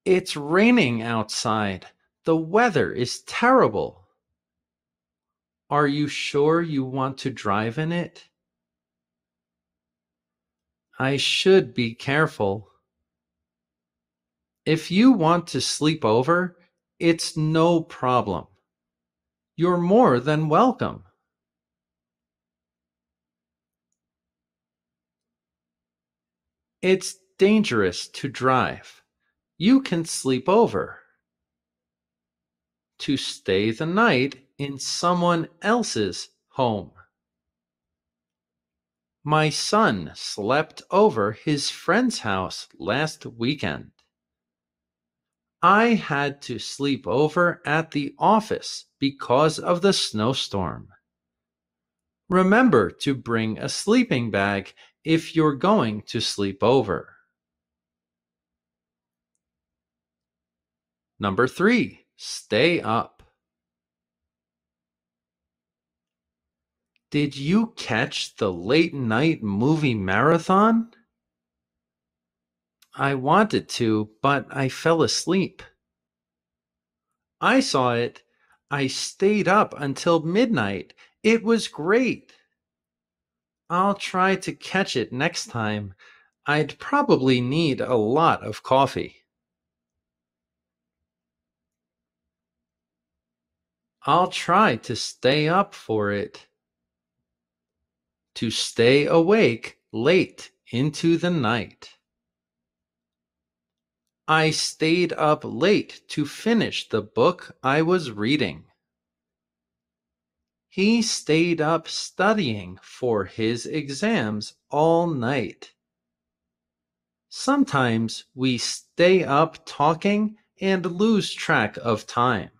It's raining outside. The weather is terrible. Are you sure you want to drive in it? I should be careful. If you want to sleep over, it's no problem. You're more than welcome. It's dangerous to drive. You can sleep over. To stay the night in someone else's home. My son slept over his friend's house last weekend. I had to sleep over at the office because of the snowstorm. Remember to bring a sleeping bag if you're going to sleep over. Number three, stay up. Did you catch the late night movie marathon? I wanted to, but I fell asleep. I saw it. I stayed up until midnight. It was great. I'll try to catch it next time. I'd probably need a lot of coffee. I'll try to stay up for it. To stay awake late into the night. I stayed up late to finish the book I was reading. He stayed up studying for his exams all night. Sometimes we stay up talking and lose track of time.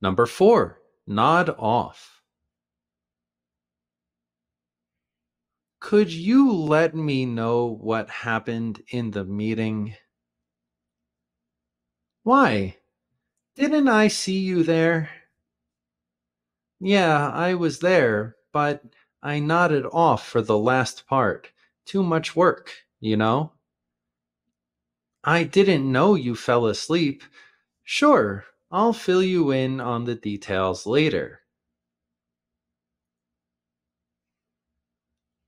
Number four, nod off. Could you let me know what happened in the meeting? Why? Didn't I see you there? Yeah, I was there, but I nodded off for the last part. Too much work, you know? I didn't know you fell asleep. Sure, I'll fill you in on the details later.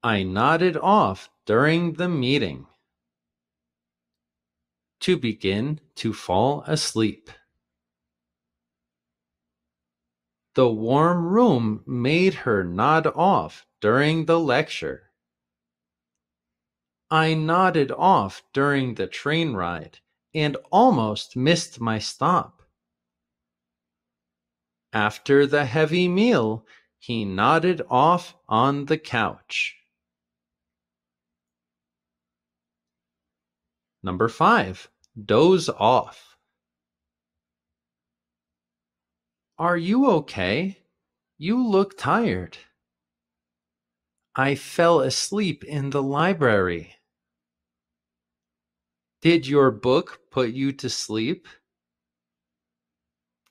I nodded off during the meeting. To begin to fall asleep. The warm room made her nod off during the lecture. I nodded off during the train ride and almost missed my stop. After the heavy meal, he nodded off on the couch. Number five, doze off. Are you okay? You look tired. I fell asleep in the library. Did your book put you to sleep?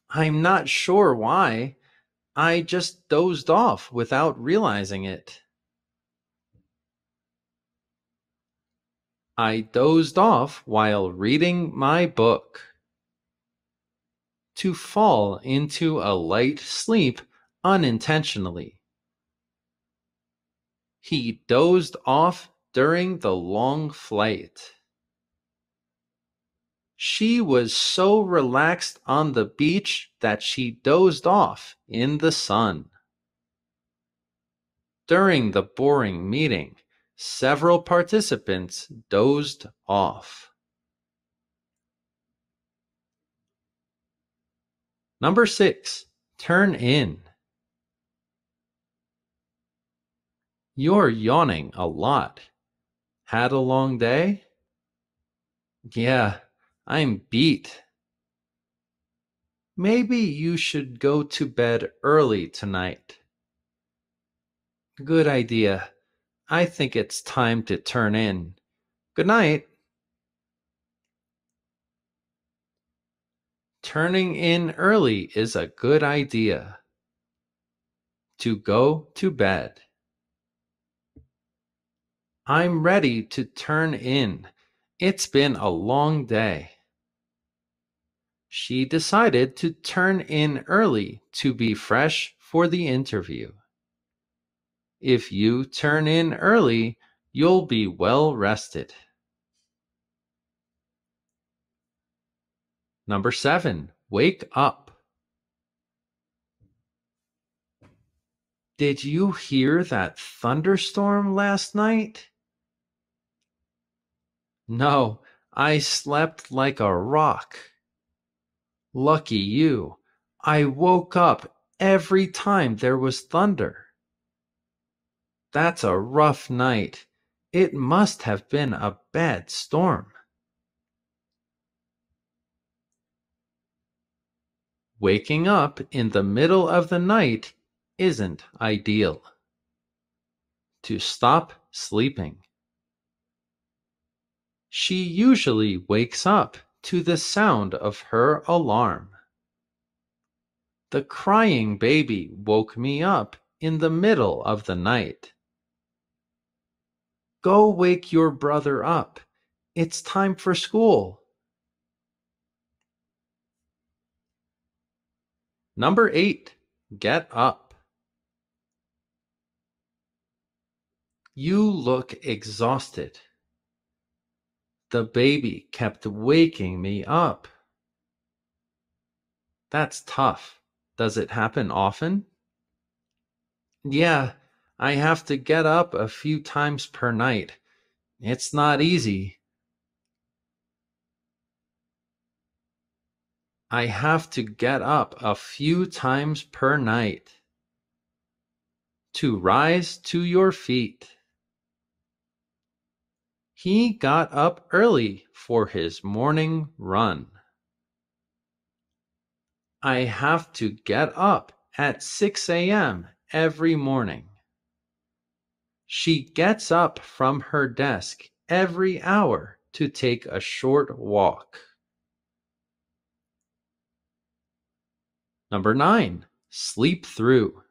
I'm not sure why. I just dozed off without realizing it. I dozed off while reading my book. To fall into a light sleep unintentionally. He dozed off during the long flight. She was so relaxed on the beach that she dozed off in the sun. During the boring meeting, several participants dozed off. Number six, turn in. You're yawning a lot. Had a long day? Yeah, I'm beat. Maybe you should go to bed early tonight. Good idea. I think it's time to turn in. Good night. Turning in early is a good idea. To go to bed. I'm ready to turn in. It's been a long day. She decided to turn in early to be fresh for the interview. If you turn in early, you'll be well rested. Number seven, wake up. Did you hear that thunderstorm last night? No, I slept like a rock. Lucky you, I woke up every time there was thunder. That's a rough night. It must have been a bad storm. Waking up in the middle of the night isn't ideal. To stop sleeping. She usually wakes up to the sound of her alarm. The crying baby woke me up in the middle of the night. Go wake your brother up. It's time for school. Number eight, get up. You look exhausted. The baby kept waking me up. That's tough. Does it happen often? Yeah, I have to get up a few times per night. It's not easy. I have to get up a few times per night. To rise to your feet. He got up early for his morning run. I have to get up at 6 a.m. every morning. She gets up from her desk every hour to take a short walk. Number nine, sleep through.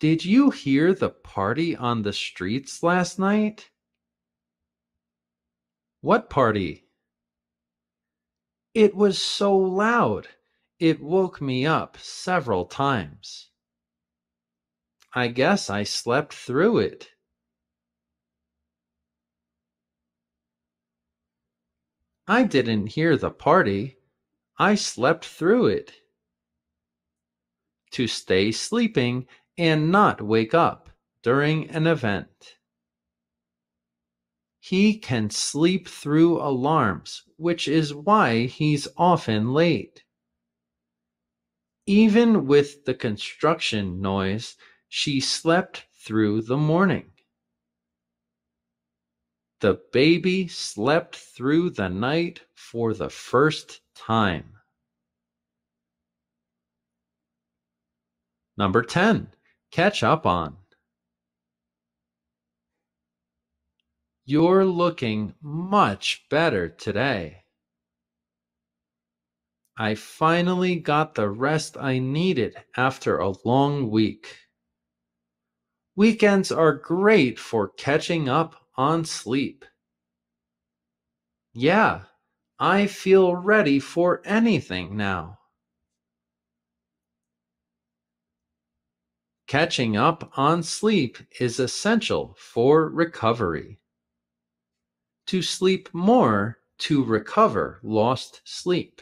Did you hear the party on the streets last night? What party? It was so loud, it woke me up several times. I guess I slept through it. I didn't hear the party. I slept through it. To stay sleeping and not wake up during an event. He can sleep through alarms, which is why he's often late. Even with the construction noise, she slept through the morning. The baby slept through the night for the first time. Number 10. Catch up on. You're looking much better today. I finally got the rest I needed after a long week. Weekends are great for catching up on sleep. Yeah, I feel ready for anything now. Catching up on sleep is essential for recovery. To sleep more to recover lost sleep.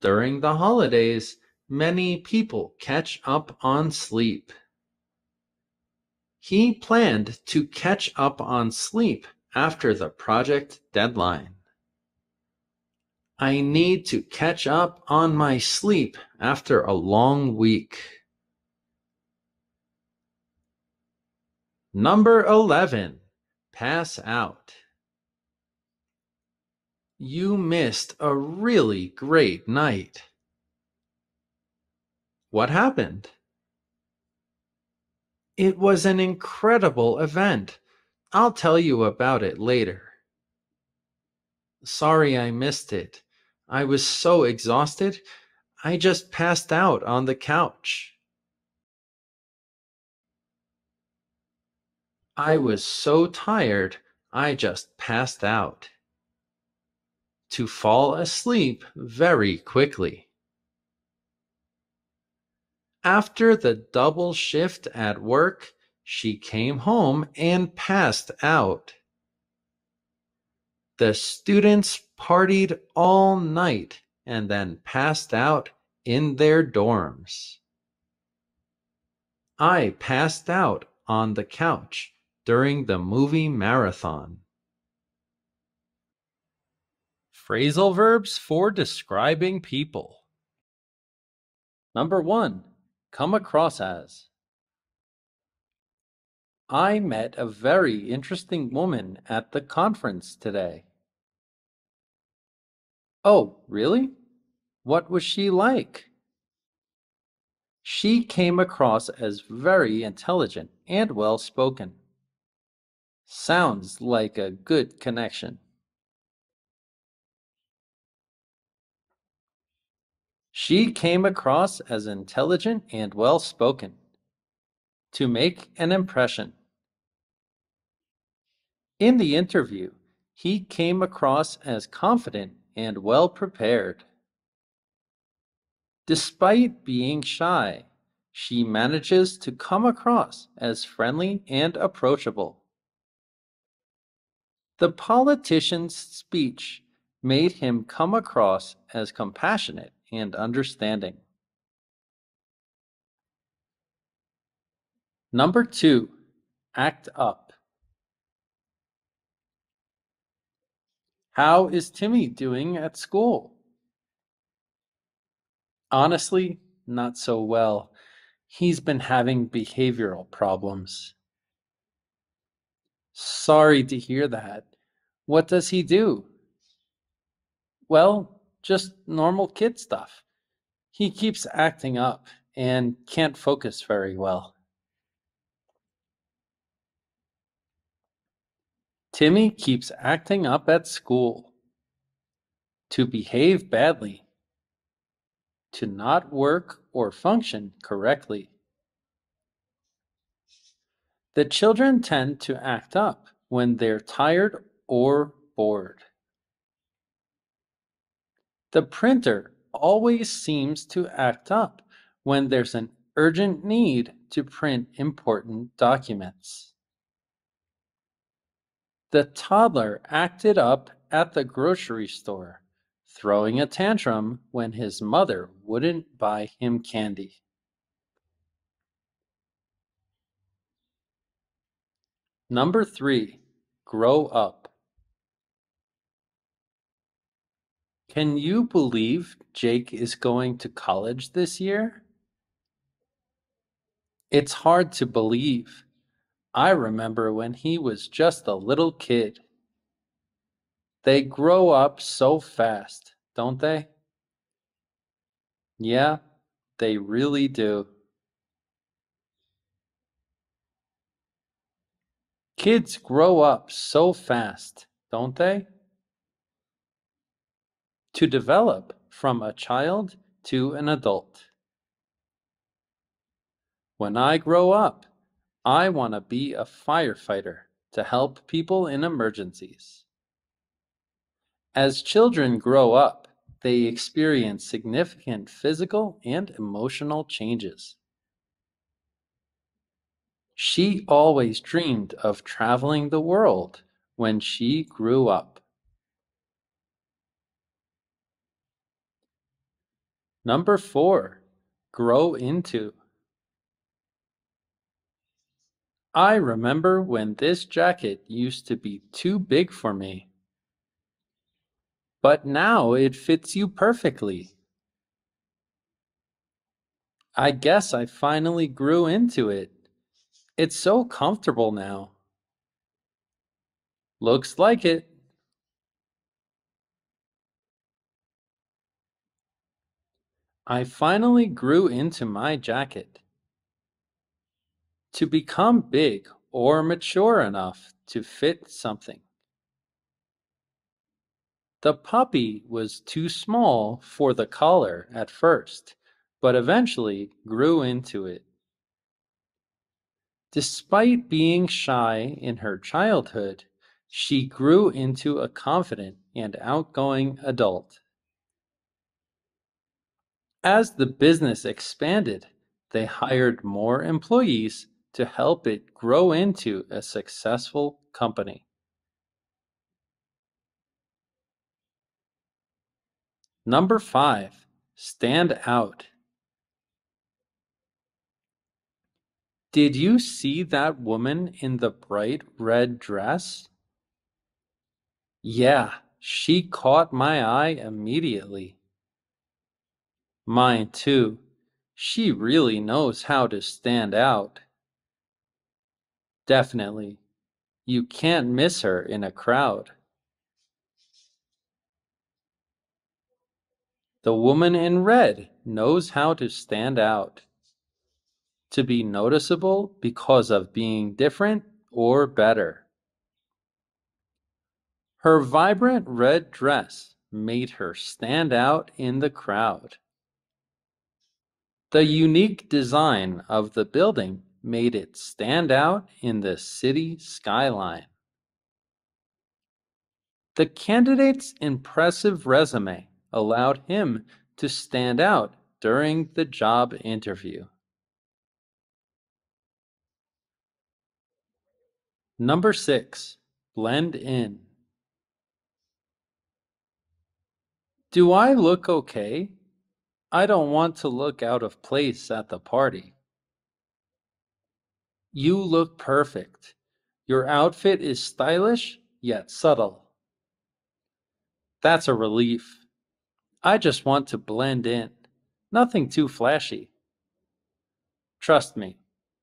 During the holidays, many people catch up on sleep. He planned to catch up on sleep after the project deadline. I need to catch up on my sleep after a long week. Number 11. Pass out. You missed a really great night. What happened? It was an incredible event. I'll tell you about it later. Sorry I missed it. I was so exhausted, I just passed out on the couch. I was so tired, I just passed out. To fall asleep very quickly. After the double shift at work, she came home and passed out. The students partied all night and then passed out in their dorms. I passed out on the couch during the movie marathon. Phrasal verbs for describing people. Number one, come across as. I met a very interesting woman at the conference today. Oh, really? What was she like? She came across as very intelligent and well spoken. Sounds like a good connection. She came across as intelligent and well spoken. To make an impression. In the interview, he came across as confident and well prepared. Despite being shy, she manages to come across as friendly and approachable. The politician's speech made him come across as compassionate and understanding. Number two, act up. How is Timmy doing at school? Honestly, not so well. He's been having behavioral problems. Sorry to hear that. What does he do? Well, just normal kid stuff. He keeps acting up and can't focus very well. Timmy keeps acting up at school. To behave badly. To not work or function correctly. The children tend to act up when they're tired or bored. The printer always seems to act up when there's an urgent need to print important documents. The toddler acted up at the grocery store, throwing a tantrum when his mother wouldn't buy him candy. Number three, grow up. Can you believe Jake is going to college this year? It's hard to believe. I remember when he was just a little kid. They grow up so fast, don't they? Yeah, they really do. Kids grow up so fast, don't they? To develop from a child to an adult. When I grow up, I want to be a firefighter to help people in emergencies. As children grow up, they experience significant physical and emotional changes. She always dreamed of traveling the world when she grew up. Number four, grow into. I remember when this jacket used to be too big for me. But now it fits you perfectly. I guess I finally grew into it. It's so comfortable now. Looks like it. I finally grew into my jacket. To become big or mature enough to fit something. The puppy was too small for the collar at first, but eventually grew into it. Despite being shy in her childhood, she grew into a confident and outgoing adult. As the business expanded, they hired more employees to help it grow into a successful company. Number five, stand out. Did you see that woman in the bright red dress? Yeah, she caught my eye immediately. Mine too. She really knows how to stand out. Definitely. You can't miss her in a crowd. The woman in red knows how to stand out to be noticeable because of being different or better. Her vibrant red dress made her stand out in the crowd. The unique design of the building made it stand out in the city skyline. The candidate's impressive resume allowed him to stand out during the job interview. Number six, blend in. Do I look okay? I don't want to look out of place at the party. You look perfect. Your outfit is stylish yet subtle. That's a relief. I just want to blend in. Nothing too flashy. Trust me,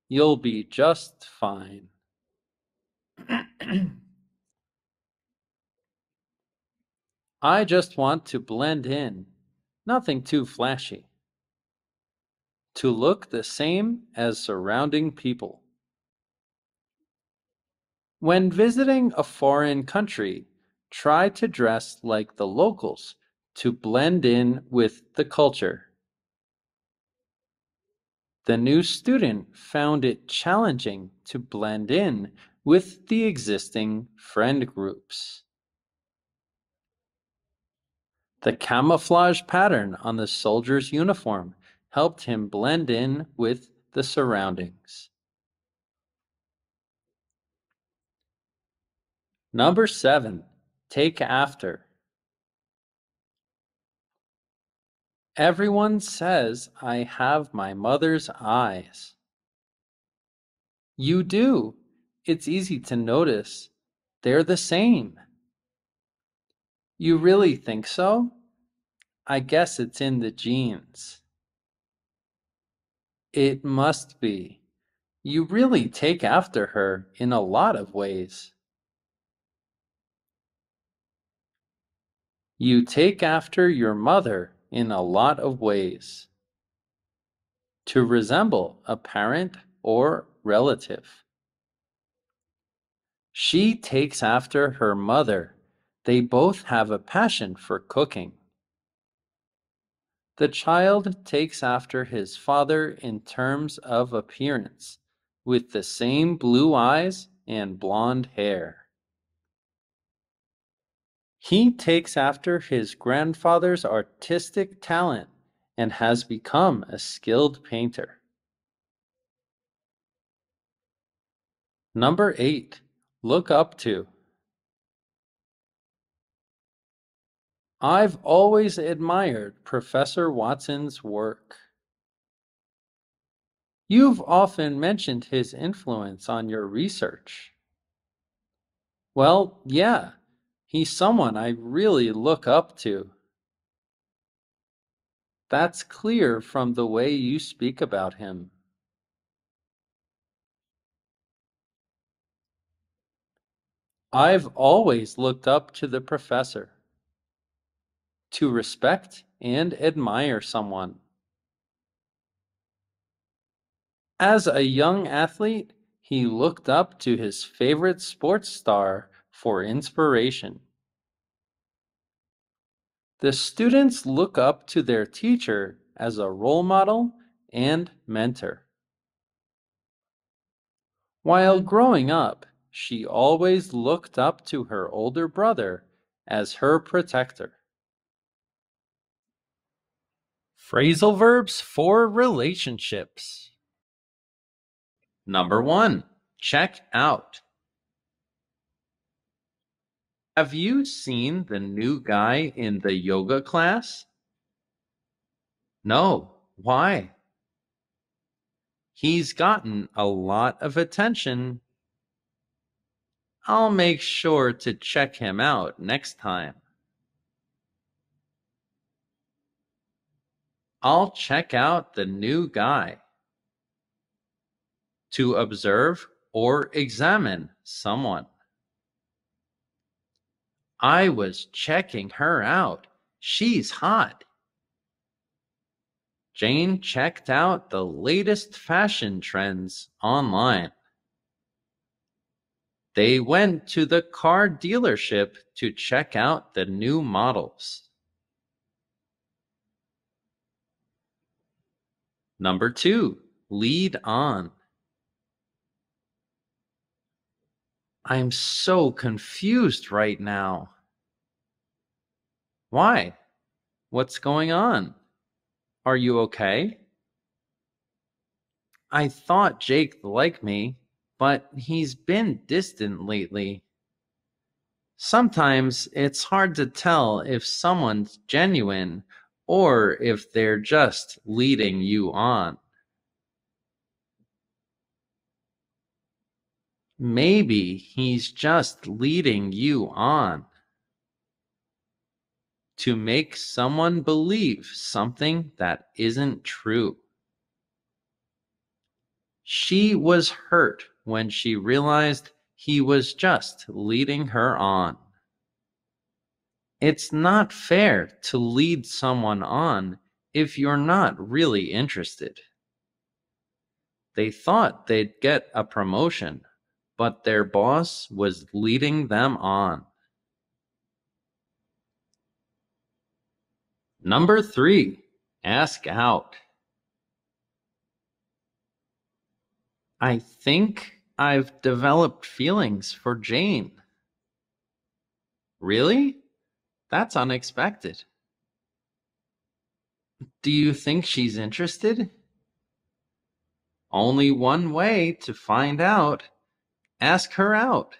you'll be just fine. I just want to blend in, nothing too flashy. To look the same as surrounding people. When visiting a foreign country, try to dress like the locals to blend in with the culture. The new student found it challenging to blend in with the existing friend groups. The camouflage pattern on the soldier's uniform helped him blend in with the surroundings. Number seven, take after. Everyone says I have my mother's eyes. You do, it's easy to notice they're the same. You really think so? I guess it's in the genes. It must be. You really take after her in a lot of ways. You take after your mother in a lot of ways. To resemble a parent or relative. She takes after her mother. They both have a passion for cooking. The child takes after his father in terms of appearance, with the same blue eyes and blonde hair. He takes after his grandfather's artistic talent and has become a skilled painter. Number 8 look up to. I've always admired Professor Watson's work. You've often mentioned his influence on your research. Well, yeah, he's someone I really look up to. That's clear from the way you speak about him. I've always looked up to the professor. To respect and admire someone. As a young athlete, he looked up to his favorite sports star for inspiration. The students look up to their teacher as a role model and mentor. While hmm. growing up, she always looked up to her older brother as her protector. Phrasal verbs for relationships. Number one, check out. Have you seen the new guy in the yoga class? No. Why? He's gotten a lot of attention. I'll make sure to check him out next time. I'll check out the new guy. To observe or examine someone. I was checking her out. She's hot. Jane checked out the latest fashion trends online. They went to the car dealership to check out the new models. Number two, lead on. I'm so confused right now. Why? What's going on? Are you okay? I thought Jake liked me, but he's been distant lately. Sometimes it's hard to tell if someone's genuine or if they're just leading you on. Maybe he's just leading you on to make someone believe something that isn't true. She was hurt when she realized he was just leading her on. It's not fair to lead someone on if you're not really interested. They thought they'd get a promotion but their boss was leading them on. Number three, ask out. I think I've developed feelings for Jane. Really? That's unexpected. Do you think she's interested? Only one way to find out. Ask her out.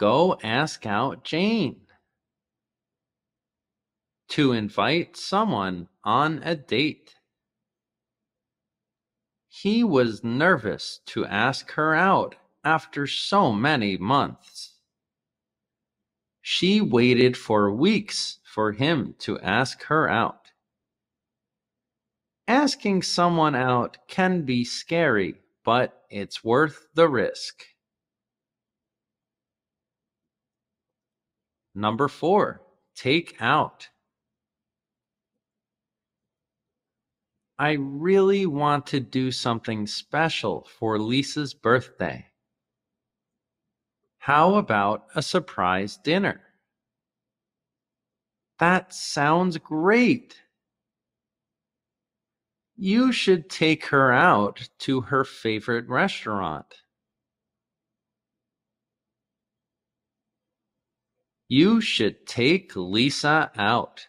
Go ask out Jane. To invite someone on a date. He was nervous to ask her out after so many months. She waited for weeks for him to ask her out. Asking someone out can be scary, but it's worth the risk. Number four, take out. I really want to do something special for Lisa's birthday. How about a surprise dinner? That sounds great. You should take her out to her favorite restaurant. You should take Lisa out.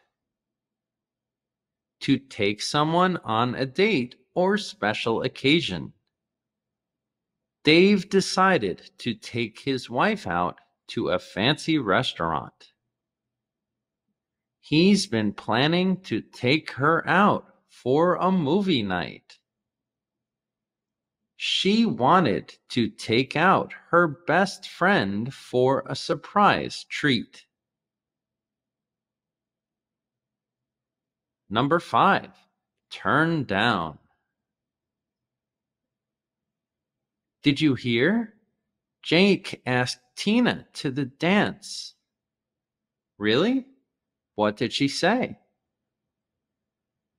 To take someone on a date or special occasion. Dave decided to take his wife out to a fancy restaurant. He's been planning to take her out for a movie night. She wanted to take out her best friend for a surprise treat. Number five, turn down. Did you hear? Jake asked Tina to the dance. Really? What did she say?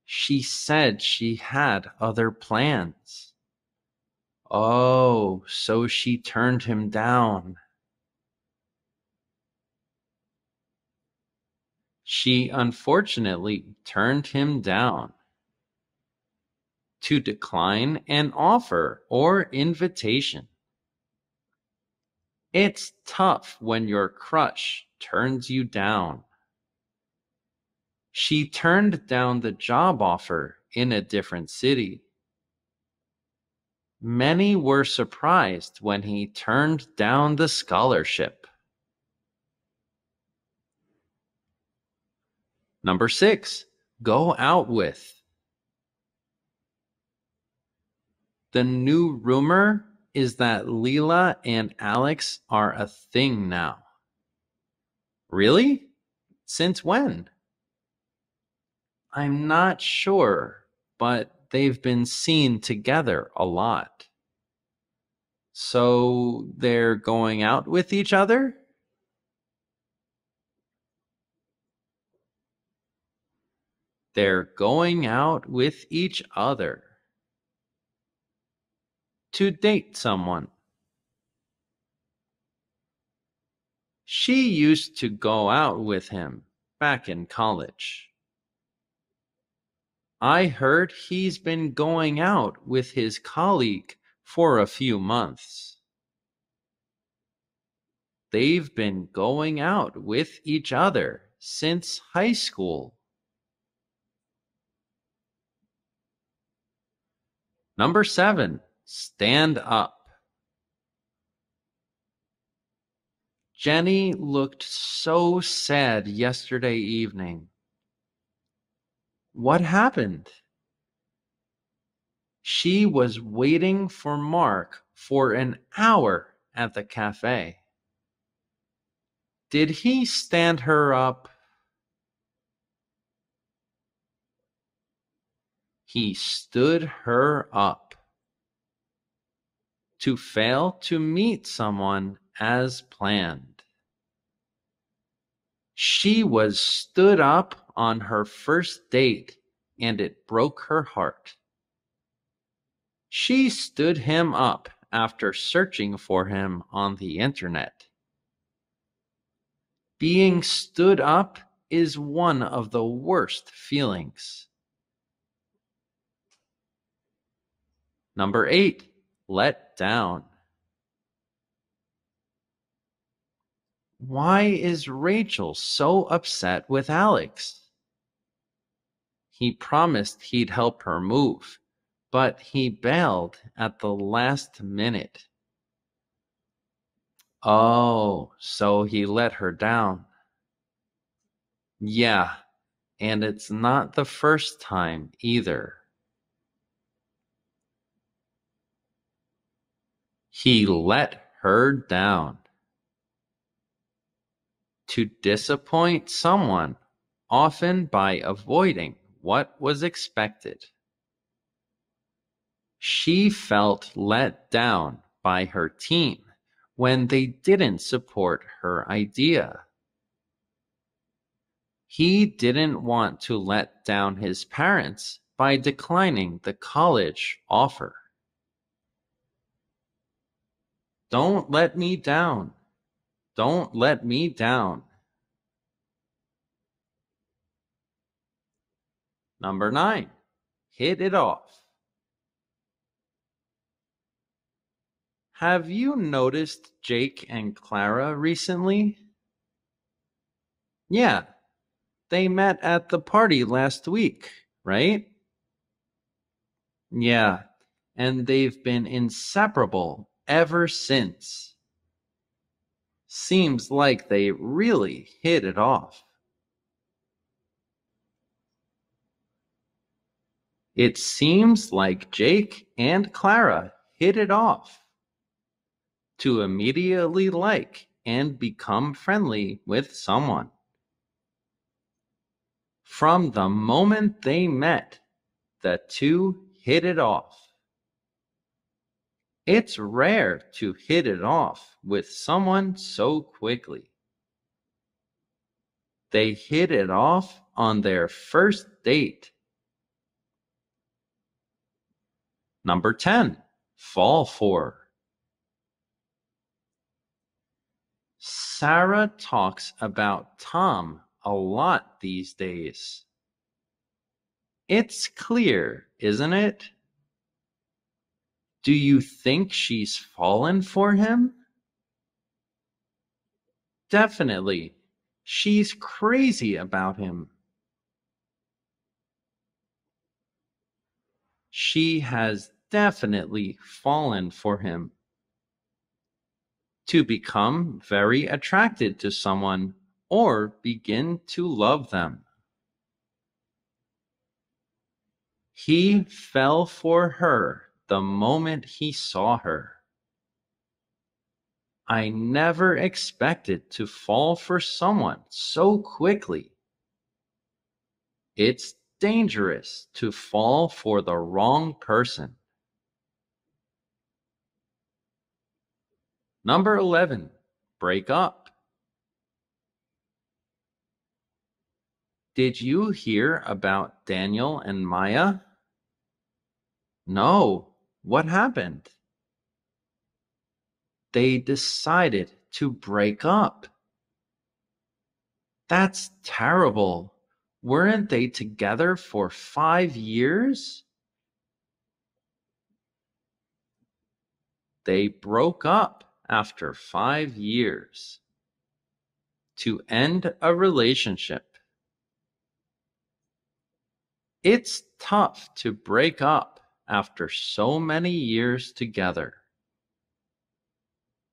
She said she had other plans. Oh, so she turned him down. She unfortunately turned him down. To decline an offer or invitation. It's tough when your crush turns you down. She turned down the job offer in a different city. Many were surprised when he turned down the scholarship. Number six, go out with. The new rumor is that Leela and Alex are a thing now. Really? Since when? I'm not sure, but they've been seen together a lot. So they're going out with each other? They're going out with each other. To date someone. She used to go out with him back in college. I heard he's been going out with his colleague for a few months. They've been going out with each other since high school. Number seven, stand up. Jenny looked so sad yesterday evening. What happened? She was waiting for Mark for an hour at the cafe. Did he stand her up? He stood her up. To fail to meet someone as planned. She was stood up on her first date and it broke her heart. She stood him up after searching for him on the internet. Being stood up is one of the worst feelings. Number eight, let down. Why is Rachel so upset with Alex? He promised he'd help her move, but he bailed at the last minute. Oh, so he let her down. Yeah, and it's not the first time either. He let her down. To disappoint someone, often by avoiding what was expected. She felt let down by her team when they didn't support her idea. He didn't want to let down his parents by declining the college offer. Don't let me down. Don't let me down. Number nine, hit it off. Have you noticed Jake and Clara recently? Yeah, they met at the party last week, right? Yeah, and they've been inseparable ever since. Seems like they really hit it off. It seems like Jake and Clara hit it off. To immediately like and become friendly with someone. From the moment they met, the two hit it off. It's rare to hit it off with someone so quickly. They hit it off on their first date. Number 10, fall for. Sarah talks about Tom a lot these days. It's clear, isn't it? Do you think she's fallen for him? Definitely. She's crazy about him. She has definitely fallen for him. To become very attracted to someone or begin to love them. He fell for her the moment he saw her. I never expected to fall for someone so quickly. It's dangerous to fall for the wrong person. Number 11. Break up. Did you hear about Daniel and Maya? No. What happened? They decided to break up. That's terrible. Weren't they together for five years? They broke up after five years to end a relationship. It's tough to break up after so many years together.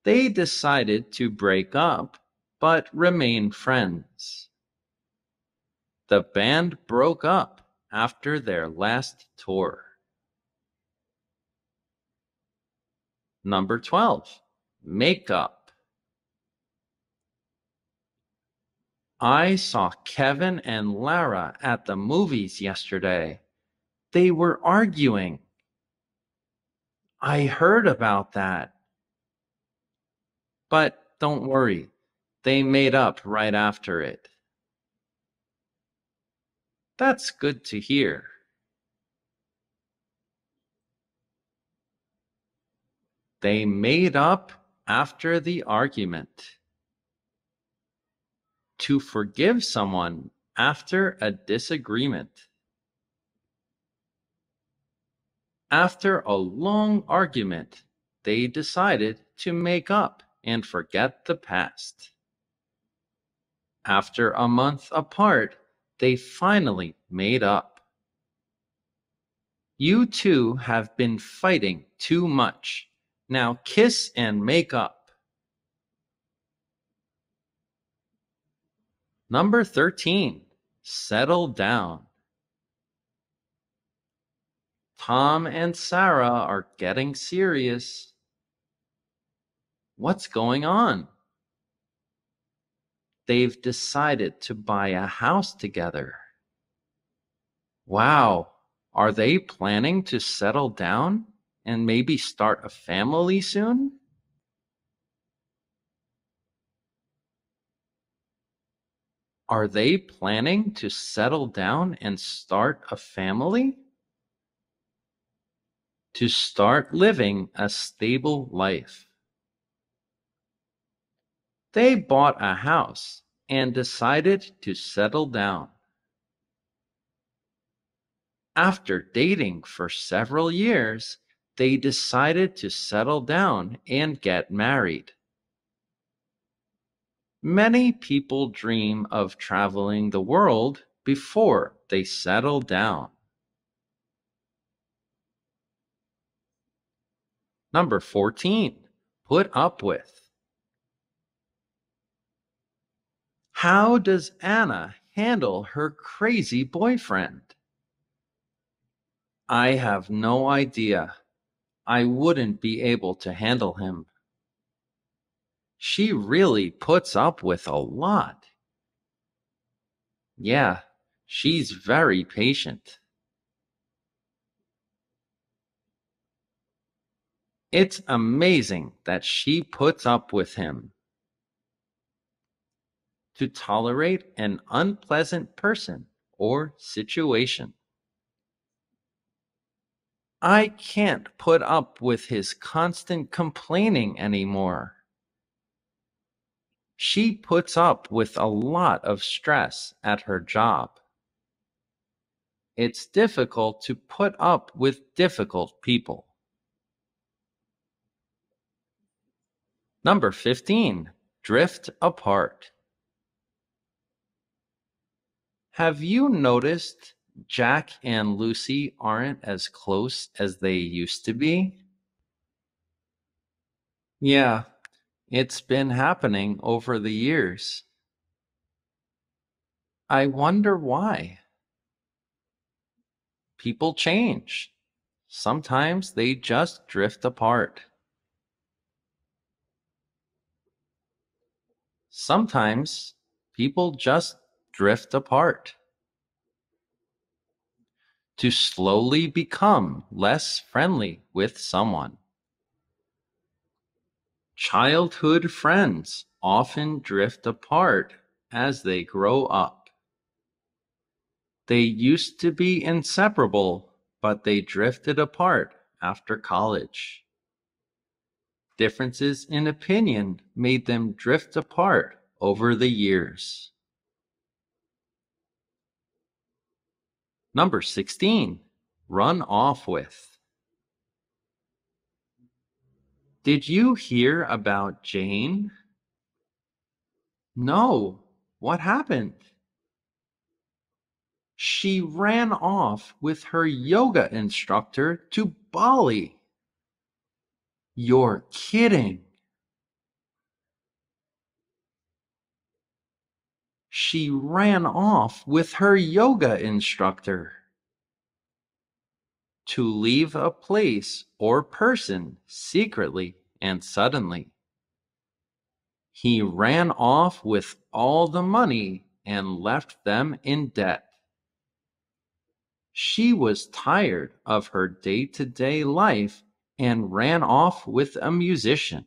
They decided to break up but remain friends. The band broke up after their last tour. Number 12. Makeup. I saw Kevin and Lara at the movies yesterday. They were arguing. I heard about that. But don't worry, they made up right after it. That's good to hear. They made up after the argument. To forgive someone after a disagreement. After a long argument, they decided to make up and forget the past. After a month apart, they finally made up. You two have been fighting too much now kiss and make up. Number 13. Settle down. Tom and Sarah are getting serious. What's going on? They've decided to buy a house together. Wow, are they planning to settle down? and maybe start a family soon? Are they planning to settle down and start a family? To start living a stable life. They bought a house and decided to settle down. After dating for several years, they decided to settle down and get married. Many people dream of traveling the world before they settle down. Number 14. Put up with. How does Anna handle her crazy boyfriend? I have no idea. I wouldn't be able to handle him. She really puts up with a lot. Yeah, she's very patient. It's amazing that she puts up with him. To tolerate an unpleasant person or situation. I can't put up with his constant complaining anymore. She puts up with a lot of stress at her job. It's difficult to put up with difficult people. Number 15. Drift apart. Have you noticed Jack and Lucy aren't as close as they used to be? Yeah, it's been happening over the years. I wonder why. People change. Sometimes they just drift apart. Sometimes people just drift apart. To slowly become less friendly with someone. Childhood friends often drift apart as they grow up. They used to be inseparable, but they drifted apart after college. Differences in opinion made them drift apart over the years. Number 16. Run off with. Did you hear about Jane? No. What happened? She ran off with her yoga instructor to Bali. You're kidding. She ran off with her yoga instructor to leave a place or person secretly and suddenly. He ran off with all the money and left them in debt. She was tired of her day to day life and ran off with a musician.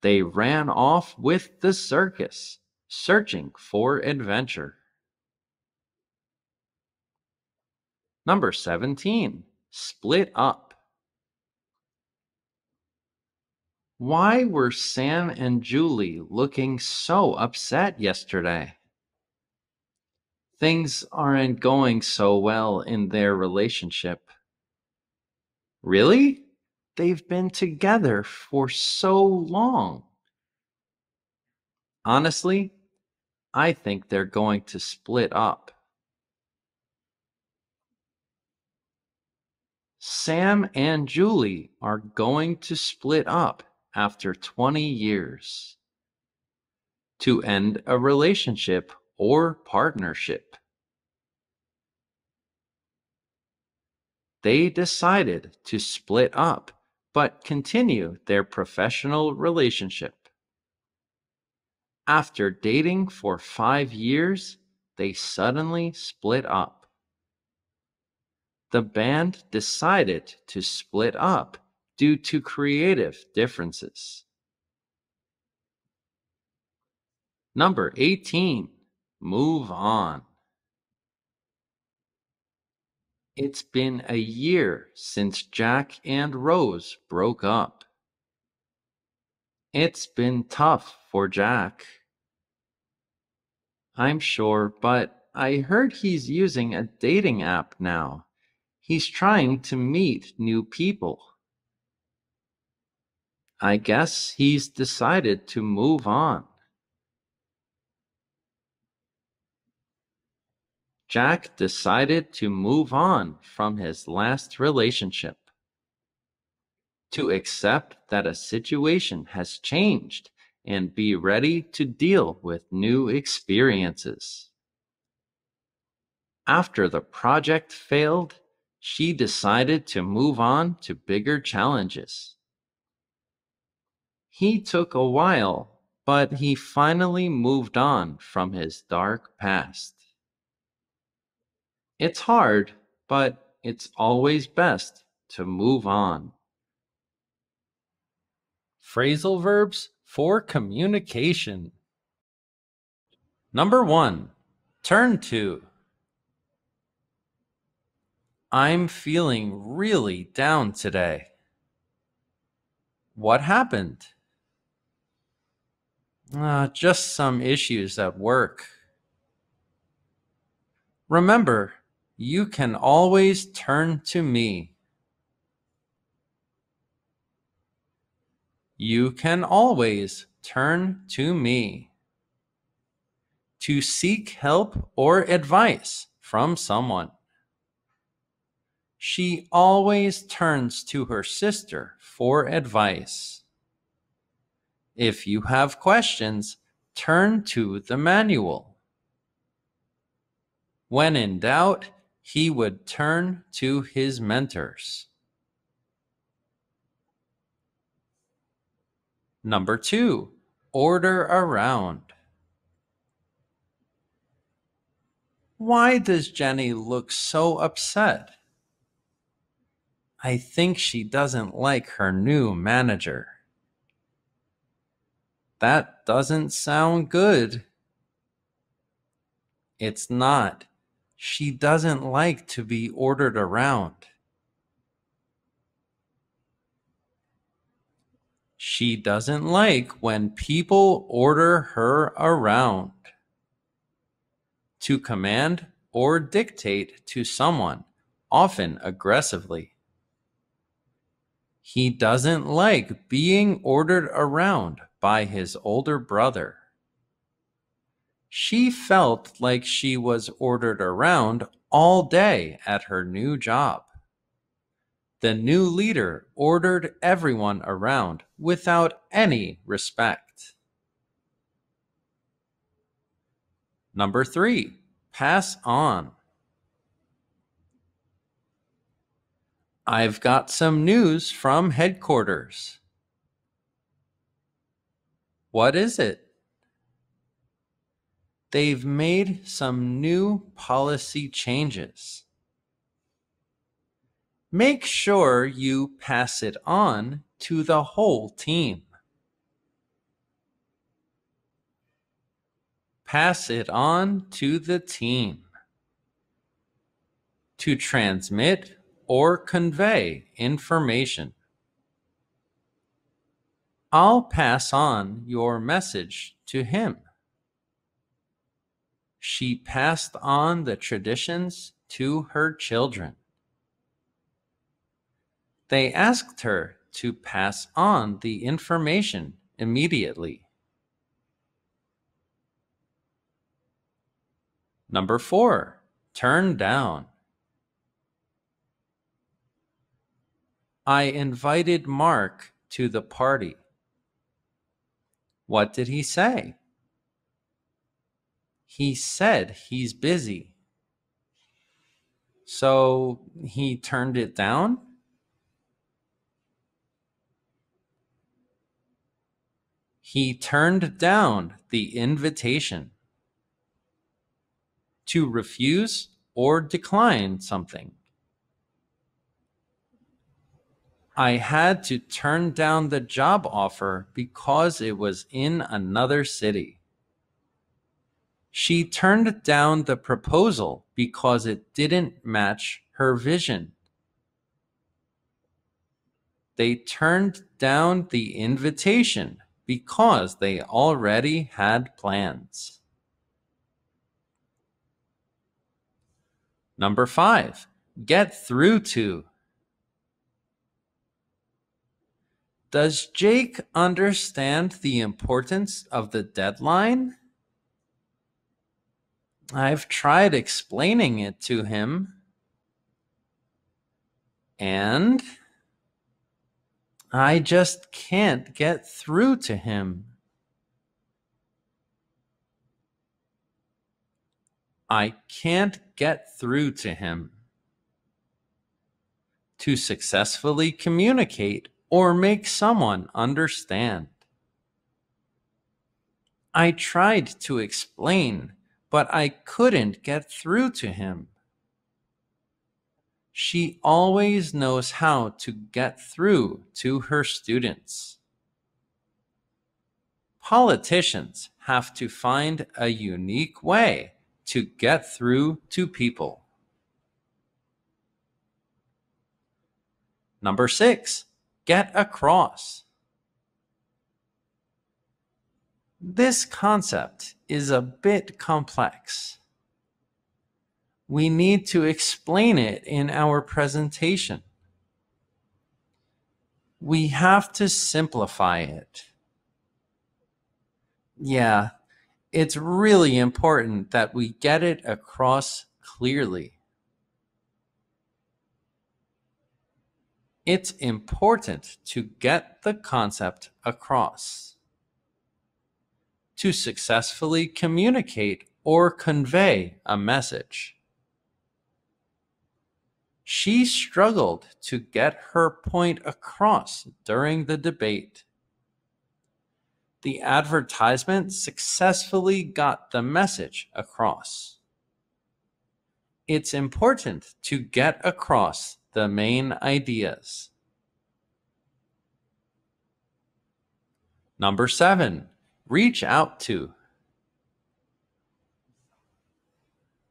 They ran off with the circus, searching for adventure. Number 17. Split up. Why were Sam and Julie looking so upset yesterday? Things aren't going so well in their relationship. Really? They've been together for so long. Honestly, I think they're going to split up. Sam and Julie are going to split up after 20 years to end a relationship or partnership. They decided to split up but continue their professional relationship. After dating for five years, they suddenly split up. The band decided to split up due to creative differences. Number 18. Move on. It's been a year since Jack and Rose broke up. It's been tough for Jack. I'm sure, but I heard he's using a dating app now. He's trying to meet new people. I guess he's decided to move on. Jack decided to move on from his last relationship. To accept that a situation has changed and be ready to deal with new experiences. After the project failed, she decided to move on to bigger challenges. He took a while, but he finally moved on from his dark past. It's hard, but it's always best to move on. Phrasal verbs for communication. Number one, turn to. I'm feeling really down today. What happened? Uh, just some issues at work. Remember, you can always turn to me. You can always turn to me to seek help or advice from someone. She always turns to her sister for advice. If you have questions, turn to the manual. When in doubt, he would turn to his mentors. Number two, order around. Why does Jenny look so upset? I think she doesn't like her new manager. That doesn't sound good. It's not. She doesn't like to be ordered around. She doesn't like when people order her around. To command or dictate to someone, often aggressively. He doesn't like being ordered around by his older brother. She felt like she was ordered around all day at her new job. The new leader ordered everyone around without any respect. Number three, pass on. I've got some news from headquarters. What is it? They've made some new policy changes. Make sure you pass it on to the whole team. Pass it on to the team. To transmit or convey information. I'll pass on your message to him. She passed on the traditions to her children. They asked her to pass on the information immediately. Number four, turn down. I invited Mark to the party. What did he say? He said he's busy. So he turned it down? He turned down the invitation. To refuse or decline something. I had to turn down the job offer because it was in another city. She turned down the proposal because it didn't match her vision. They turned down the invitation because they already had plans. Number five, get through to. Does Jake understand the importance of the deadline? I've tried explaining it to him. And I just can't get through to him. I can't get through to him. To successfully communicate or make someone understand. I tried to explain, but I couldn't get through to him. She always knows how to get through to her students. Politicians have to find a unique way to get through to people. Number six, get across. This concept is a bit complex. We need to explain it in our presentation. We have to simplify it. Yeah, it's really important that we get it across clearly. It's important to get the concept across. To successfully communicate or convey a message. She struggled to get her point across during the debate. The advertisement successfully got the message across. It's important to get across the main ideas. Number seven, reach out to.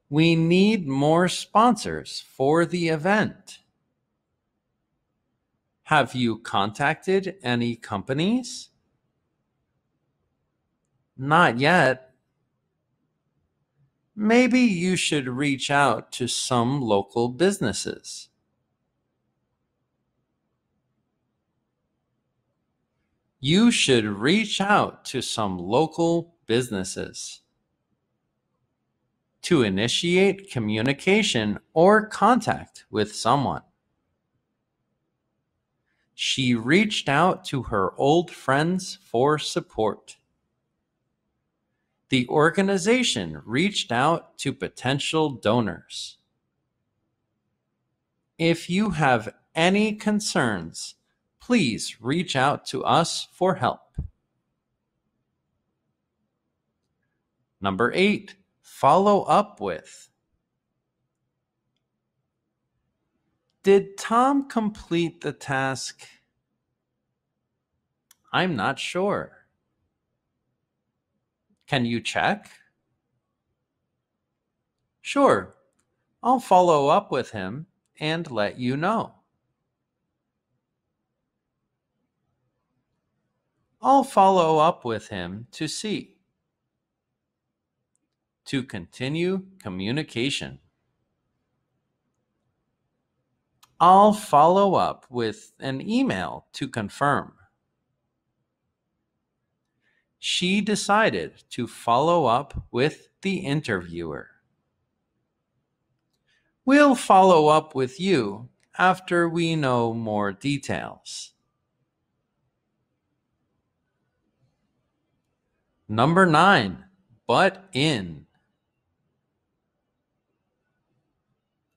We need more sponsors for the event. Have you contacted any companies? Not yet. Maybe you should reach out to some local businesses. You should reach out to some local businesses. To initiate communication or contact with someone. She reached out to her old friends for support. The organization reached out to potential donors. If you have any concerns, please reach out to us for help. Number eight, follow up with. Did Tom complete the task? I'm not sure. Can you check? Sure. I'll follow up with him and let you know. I'll follow up with him to see. To continue communication. I'll follow up with an email to confirm. She decided to follow up with the interviewer. We'll follow up with you after we know more details. Number nine, butt in.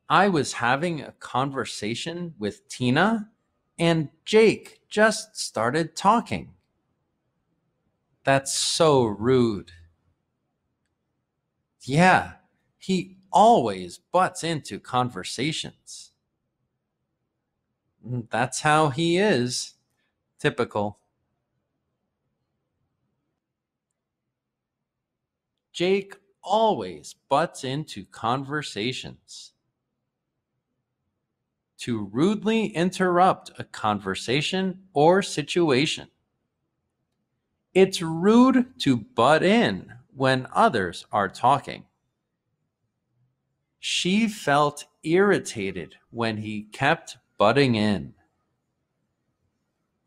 I was having a conversation with Tina, and Jake just started talking. That's so rude. Yeah, he always butts into conversations. Mm, that's how he is. Typical. Jake always butts into conversations. To rudely interrupt a conversation or situation. It's rude to butt in when others are talking. She felt irritated when he kept butting in.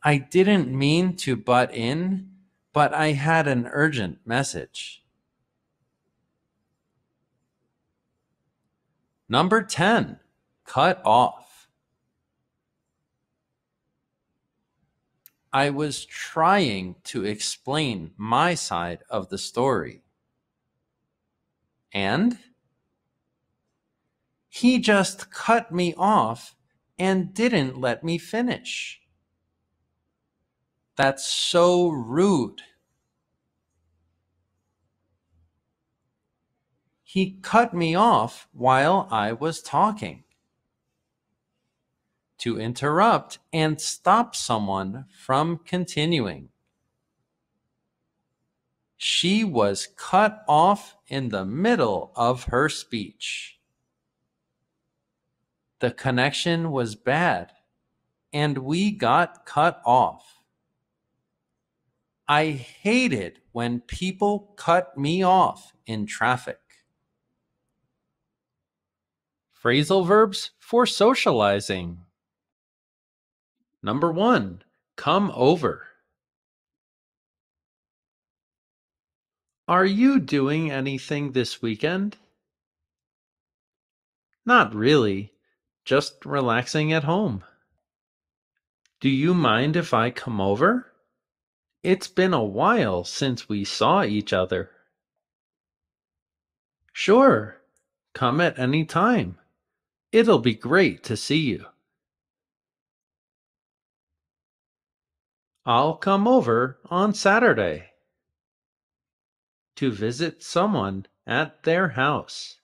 I didn't mean to butt in, but I had an urgent message. Number 10, cut off. I was trying to explain my side of the story. And he just cut me off and didn't let me finish. That's so rude. He cut me off while I was talking. To interrupt and stop someone from continuing. She was cut off in the middle of her speech. The connection was bad, and we got cut off. I hate it when people cut me off in traffic. Phrasal verbs for socializing. Number one, come over. Are you doing anything this weekend? Not really, just relaxing at home. Do you mind if I come over? It's been a while since we saw each other. Sure, come at any time. It'll be great to see you. I'll come over on Saturday to visit someone at their house.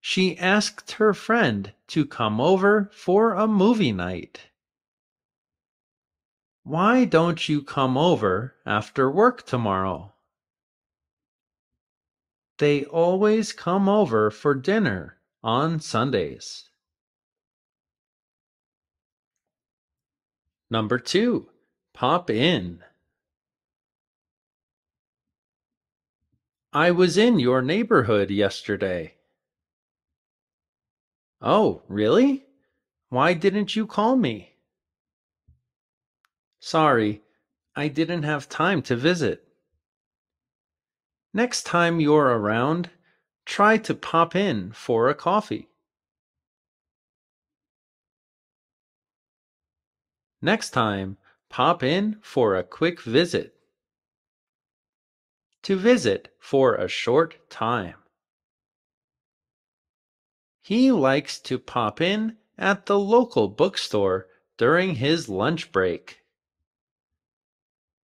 She asked her friend to come over for a movie night. Why don't you come over after work tomorrow? They always come over for dinner on Sundays. Number two, pop in. I was in your neighborhood yesterday. Oh, really? Why didn't you call me? Sorry, I didn't have time to visit. Next time you're around, try to pop in for a coffee. Next time, pop in for a quick visit. To visit for a short time. He likes to pop in at the local bookstore during his lunch break.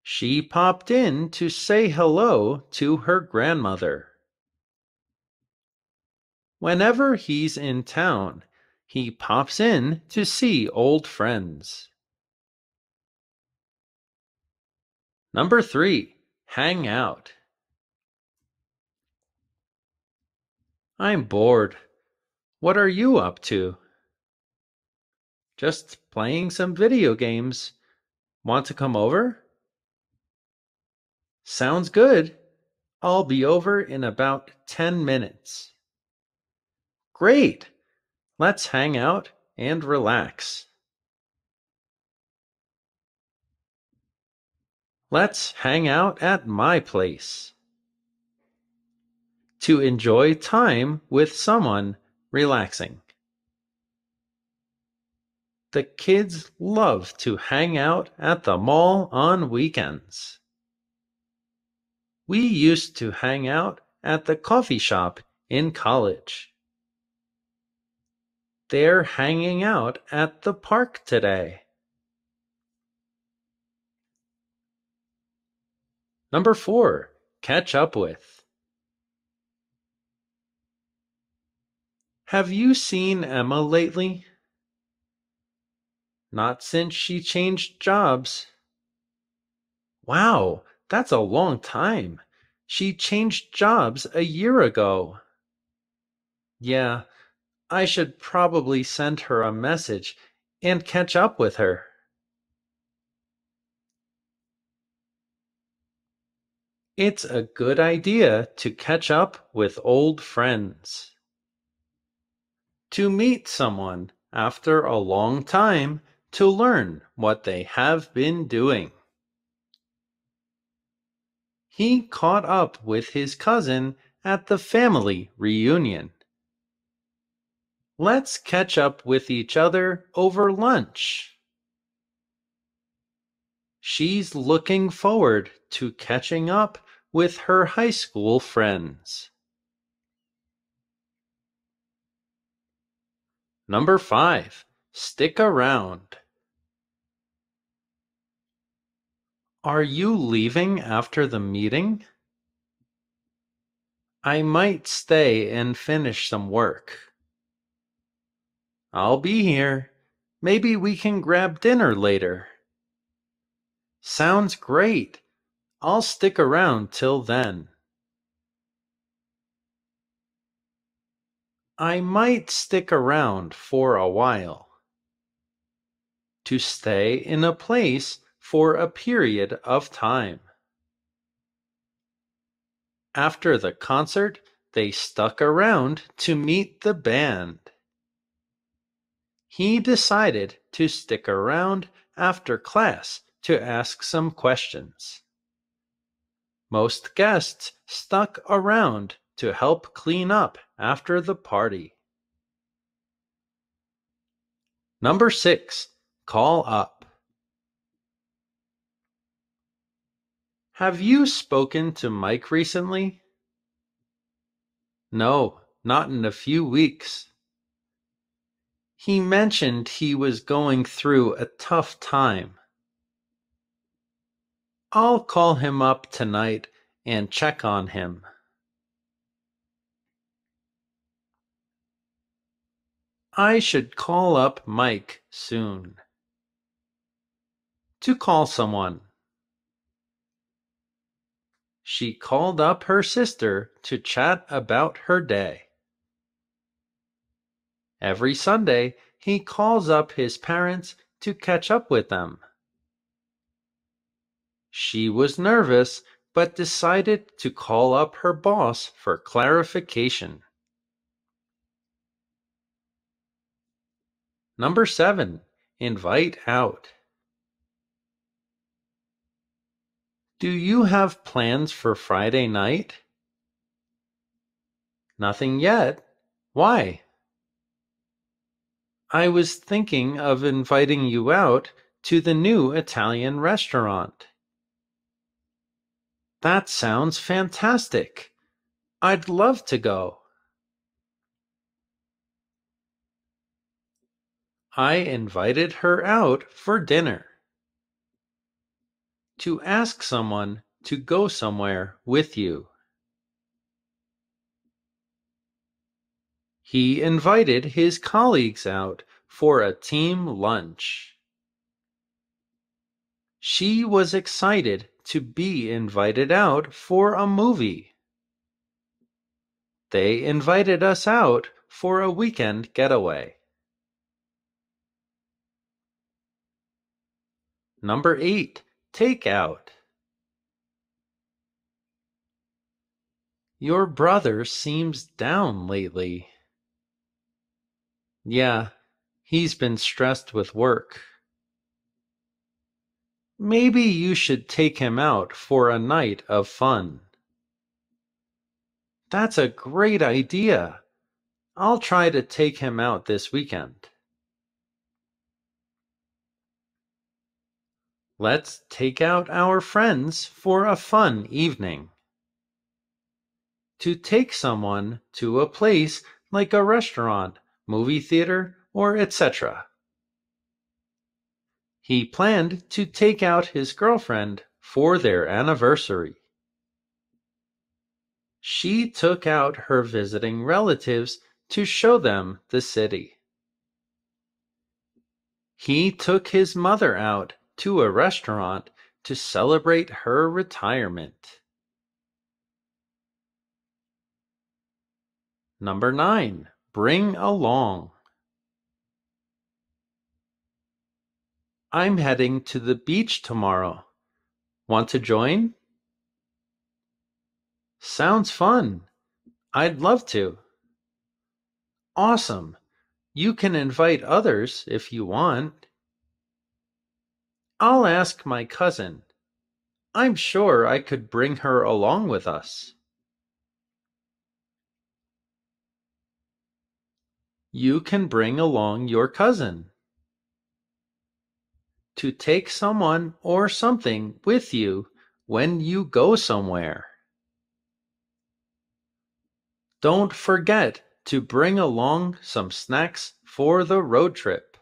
She popped in to say hello to her grandmother. Whenever he's in town, he pops in to see old friends. Number three, hang out. I'm bored. What are you up to? Just playing some video games. Want to come over? Sounds good. I'll be over in about 10 minutes. Great! Let's hang out and relax. Let's hang out at my place. To enjoy time with someone relaxing. The kids love to hang out at the mall on weekends. We used to hang out at the coffee shop in college. They're hanging out at the park today. Number four, catch up with. Have you seen Emma lately? Not since she changed jobs. Wow, that's a long time. She changed jobs a year ago. Yeah, I should probably send her a message and catch up with her. It's a good idea to catch up with old friends. To meet someone after a long time to learn what they have been doing. He caught up with his cousin at the family reunion. Let's catch up with each other over lunch. She's looking forward to catching up with her high school friends. Number five, stick around. Are you leaving after the meeting? I might stay and finish some work. I'll be here. Maybe we can grab dinner later. Sounds great. I'll stick around till then. I might stick around for a while. To stay in a place for a period of time. After the concert, they stuck around to meet the band. He decided to stick around after class to ask some questions. Most guests stuck around to help clean up after the party. Number six, call up. Have you spoken to Mike recently? No, not in a few weeks. He mentioned he was going through a tough time. I'll call him up tonight and check on him. I should call up Mike soon. To call someone. She called up her sister to chat about her day. Every Sunday, he calls up his parents to catch up with them. She was nervous but decided to call up her boss for clarification. Number seven, invite out. Do you have plans for Friday night? Nothing yet. Why? I was thinking of inviting you out to the new Italian restaurant. That sounds fantastic. I'd love to go. I invited her out for dinner to ask someone to go somewhere with you. He invited his colleagues out for a team lunch. She was excited to be invited out for a movie. They invited us out for a weekend getaway. Number 8 Takeout. Your brother seems down lately. Yeah, he's been stressed with work. Maybe you should take him out for a night of fun. That's a great idea. I'll try to take him out this weekend. Let's take out our friends for a fun evening. To take someone to a place like a restaurant, movie theater, or etc. He planned to take out his girlfriend for their anniversary. She took out her visiting relatives to show them the city. He took his mother out to a restaurant to celebrate her retirement. Number 9. Bring along. I'm heading to the beach tomorrow. Want to join? Sounds fun. I'd love to. Awesome. You can invite others if you want. I'll ask my cousin. I'm sure I could bring her along with us. You can bring along your cousin. To take someone or something with you when you go somewhere. Don't forget to bring along some snacks for the road trip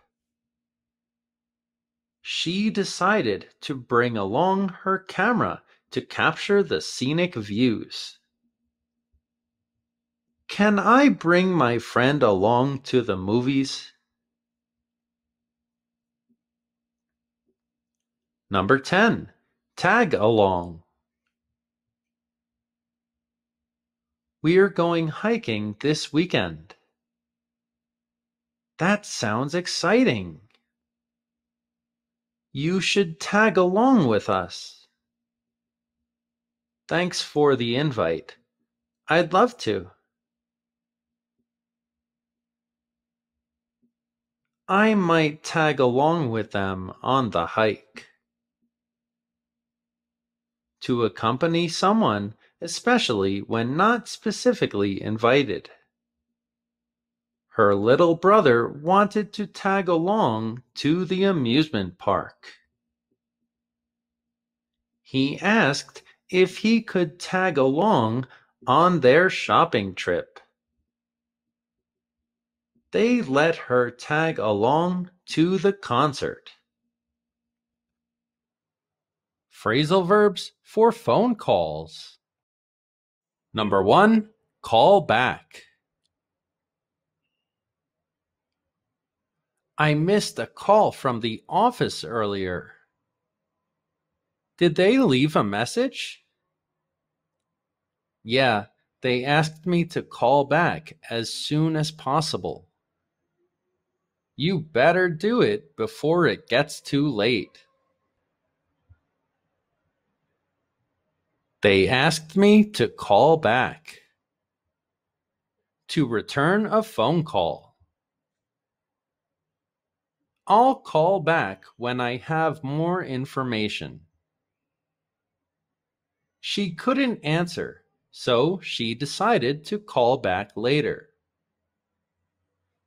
she decided to bring along her camera to capture the scenic views. Can I bring my friend along to the movies? Number 10. Tag along. We're going hiking this weekend. That sounds exciting. You should tag along with us. Thanks for the invite. I'd love to. I might tag along with them on the hike. To accompany someone, especially when not specifically invited. Her little brother wanted to tag along to the amusement park. He asked if he could tag along on their shopping trip. They let her tag along to the concert. Phrasal verbs for phone calls. Number one, call back. I missed a call from the office earlier. Did they leave a message? Yeah, they asked me to call back as soon as possible. You better do it before it gets too late. They asked me to call back. To return a phone call. I'll call back when I have more information. She couldn't answer, so she decided to call back later.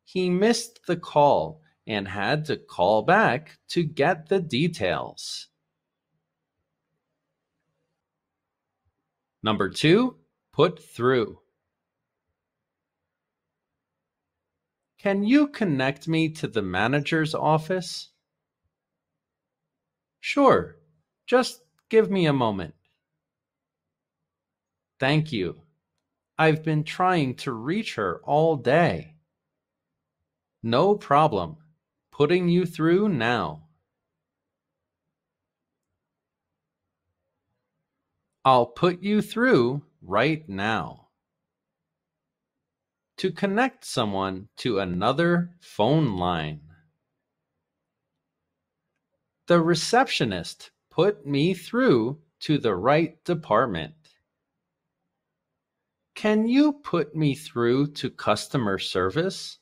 He missed the call and had to call back to get the details. Number two, put through. Can you connect me to the manager's office? Sure, just give me a moment. Thank you. I've been trying to reach her all day. No problem. Putting you through now. I'll put you through right now to connect someone to another phone line. The receptionist put me through to the right department. Can you put me through to customer service?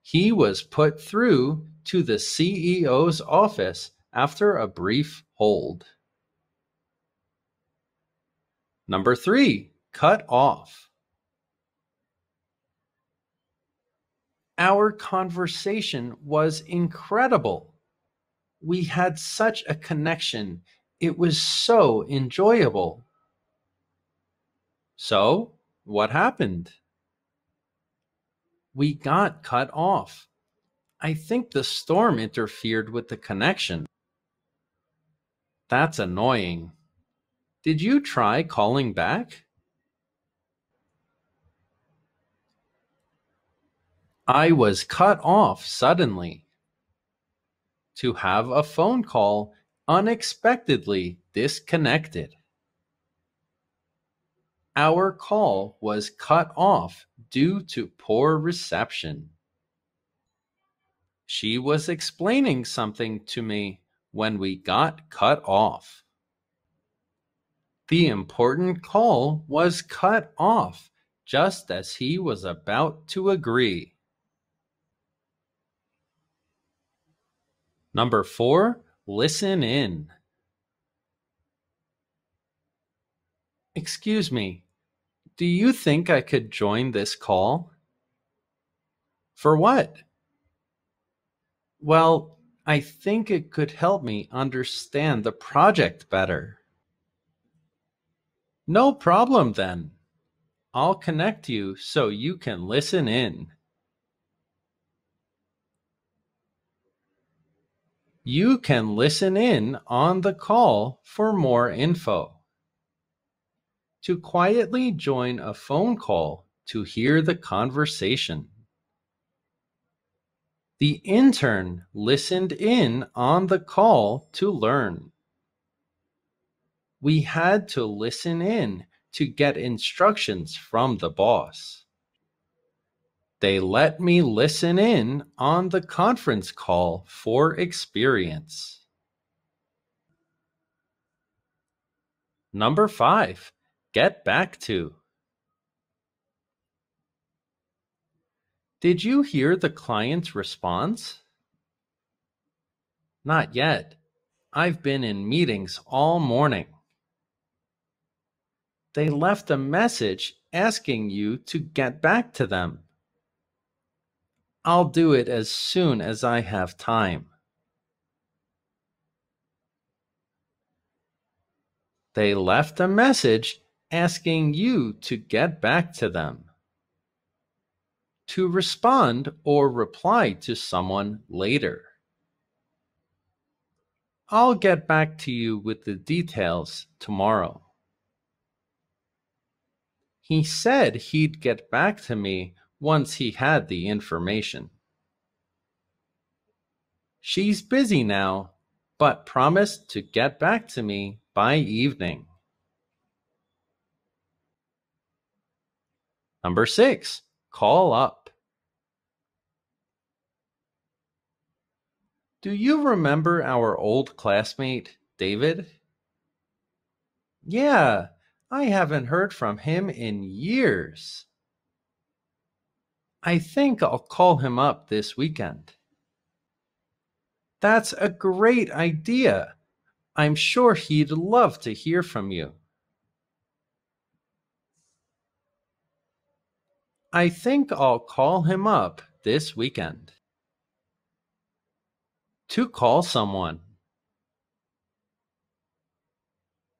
He was put through to the CEO's office after a brief hold. Number three, cut off. Our conversation was incredible. We had such a connection. It was so enjoyable. So, what happened? We got cut off. I think the storm interfered with the connection. That's annoying. Did you try calling back? I was cut off suddenly. To have a phone call unexpectedly disconnected. Our call was cut off due to poor reception. She was explaining something to me when we got cut off. The important call was cut off just as he was about to agree. Number four, listen in. Excuse me, do you think I could join this call? For what? Well, I think it could help me understand the project better. No problem then. I'll connect you so you can listen in. You can listen in on the call for more info. To quietly join a phone call to hear the conversation. The intern listened in on the call to learn. We had to listen in to get instructions from the boss. They let me listen in on the conference call for experience. Number five, get back to. Did you hear the client's response? Not yet. I've been in meetings all morning. They left a message asking you to get back to them. I'll do it as soon as I have time. They left a message asking you to get back to them. To respond or reply to someone later. I'll get back to you with the details tomorrow. He said he'd get back to me once he had the information. She's busy now, but promised to get back to me by evening. Number six, call up. Do you remember our old classmate, David? Yeah, I haven't heard from him in years. I think I'll call him up this weekend. That's a great idea. I'm sure he'd love to hear from you. I think I'll call him up this weekend. To call someone.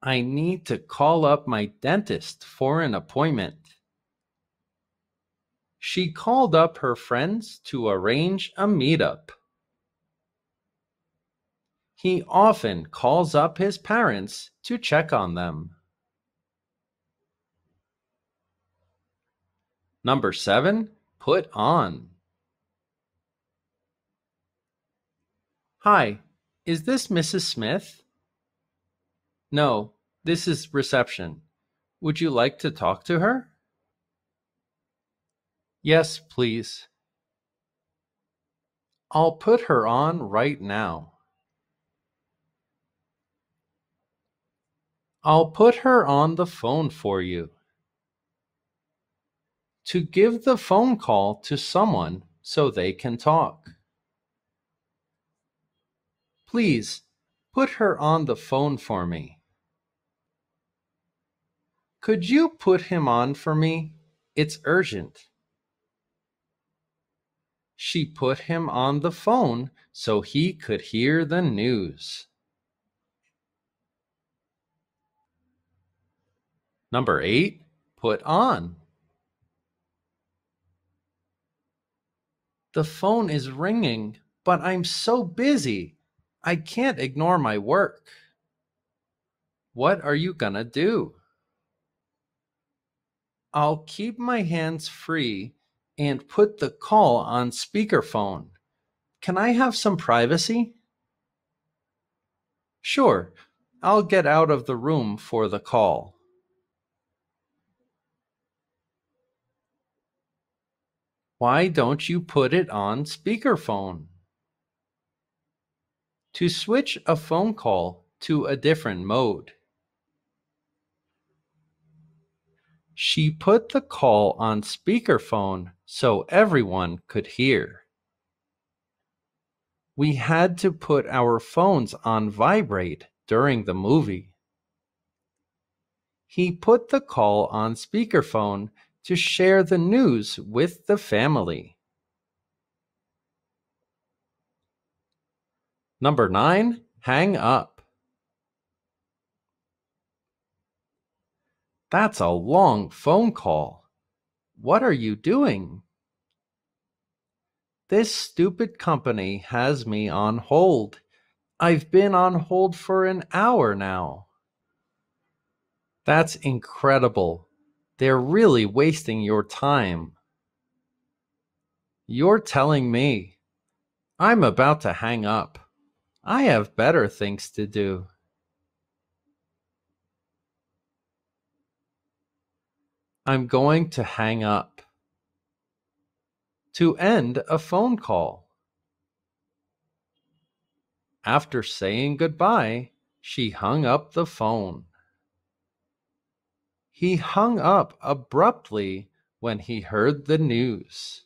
I need to call up my dentist for an appointment. She called up her friends to arrange a meetup. He often calls up his parents to check on them. Number seven, put on. Hi, is this Mrs. Smith? No, this is reception. Would you like to talk to her? Yes, please. I'll put her on right now. I'll put her on the phone for you. To give the phone call to someone so they can talk. Please put her on the phone for me. Could you put him on for me? It's urgent. She put him on the phone so he could hear the news. Number eight, put on. The phone is ringing, but I'm so busy. I can't ignore my work. What are you gonna do? I'll keep my hands free and put the call on speakerphone. Can I have some privacy? Sure, I'll get out of the room for the call. Why don't you put it on speakerphone? To switch a phone call to a different mode. She put the call on speakerphone so everyone could hear. We had to put our phones on vibrate during the movie. He put the call on speakerphone to share the news with the family. Number nine, hang up. That's a long phone call. What are you doing? This stupid company has me on hold. I've been on hold for an hour now. That's incredible. They're really wasting your time. You're telling me. I'm about to hang up. I have better things to do. I'm going to hang up. to end a phone call. After saying goodbye, she hung up the phone. He hung up abruptly when he heard the news.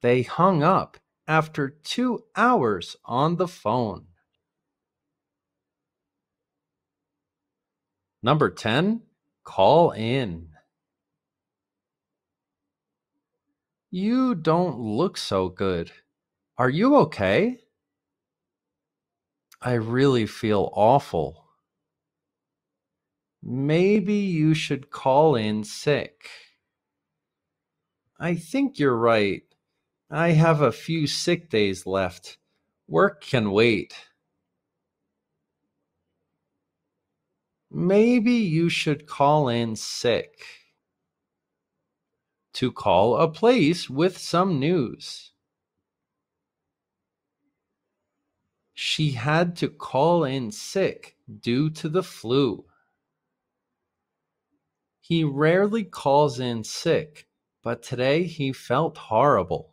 They hung up after two hours on the phone. Number 10, call in. You don't look so good. Are you okay? I really feel awful. Maybe you should call in sick. I think you're right. I have a few sick days left. Work can wait. Maybe you should call in sick. To call a place with some news. She had to call in sick due to the flu. He rarely calls in sick, but today he felt horrible.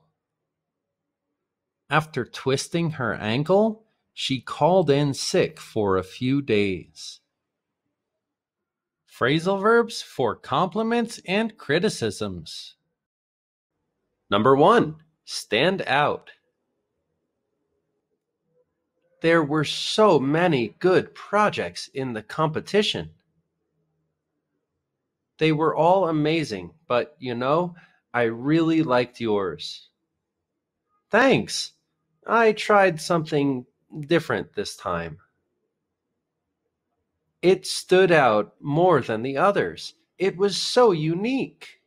After twisting her ankle, she called in sick for a few days. Phrasal verbs for compliments and criticisms. Number one, stand out. There were so many good projects in the competition. They were all amazing, but you know, I really liked yours. Thanks. I tried something different this time. It stood out more than the others. It was so unique.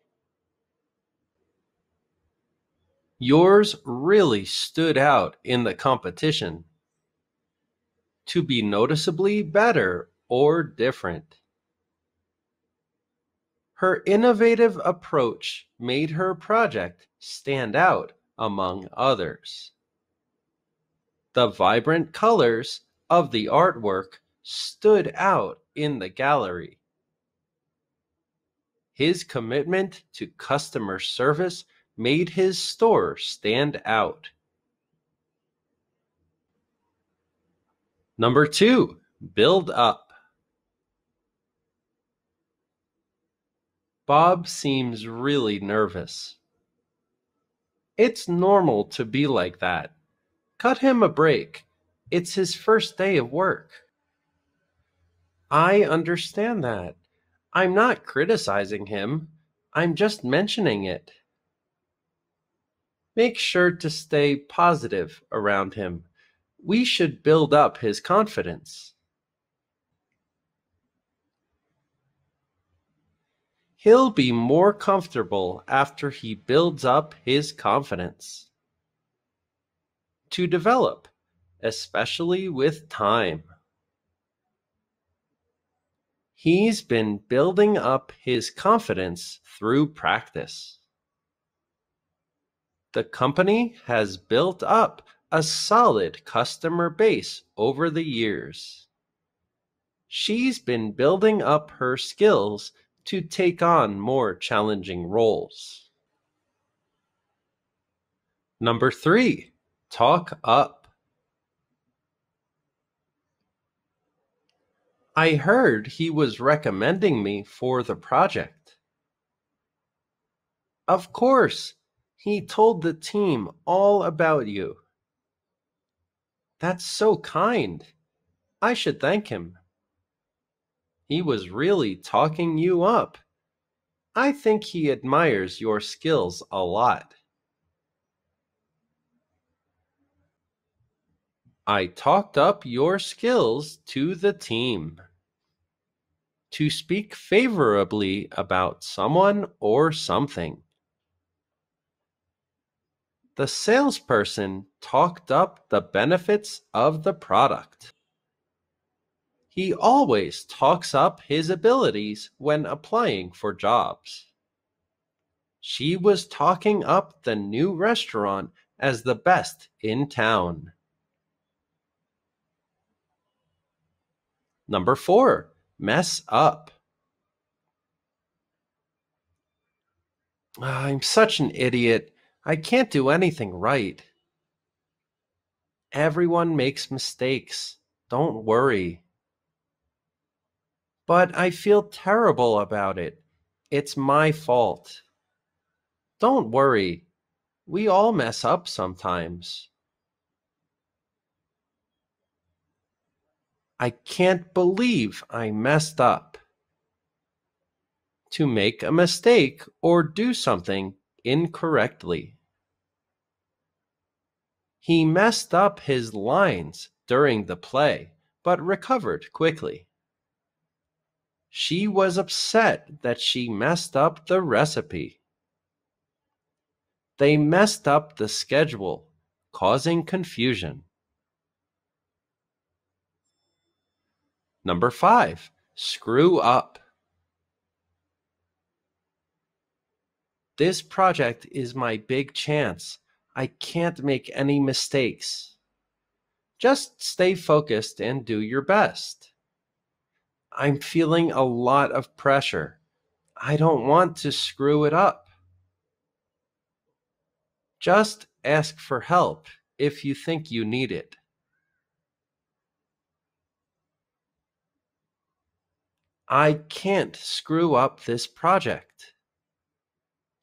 Yours really stood out in the competition. To be noticeably better or different. Her innovative approach made her project stand out among others. The vibrant colors of the artwork stood out in the gallery. His commitment to customer service made his store stand out. Number two, build up. Bob seems really nervous. It's normal to be like that. Cut him a break. It's his first day of work. I understand that. I'm not criticizing him. I'm just mentioning it. Make sure to stay positive around him. We should build up his confidence. He'll be more comfortable after he builds up his confidence to develop, especially with time. He's been building up his confidence through practice. The company has built up a solid customer base over the years. She's been building up her skills to take on more challenging roles. Number three, Talk up. I heard he was recommending me for the project. Of course, he told the team all about you. That's so kind. I should thank him. He was really talking you up. I think he admires your skills a lot. I talked up your skills to the team. To speak favorably about someone or something. The salesperson talked up the benefits of the product. He always talks up his abilities when applying for jobs. She was talking up the new restaurant as the best in town. Number four, mess up. Ah, I'm such an idiot. I can't do anything right. Everyone makes mistakes. Don't worry. But I feel terrible about it. It's my fault. Don't worry. We all mess up sometimes. I can't believe I messed up. To make a mistake or do something incorrectly. He messed up his lines during the play, but recovered quickly. She was upset that she messed up the recipe. They messed up the schedule, causing confusion. Number five, screw up. This project is my big chance. I can't make any mistakes. Just stay focused and do your best. I'm feeling a lot of pressure. I don't want to screw it up. Just ask for help if you think you need it. I can't screw up this project.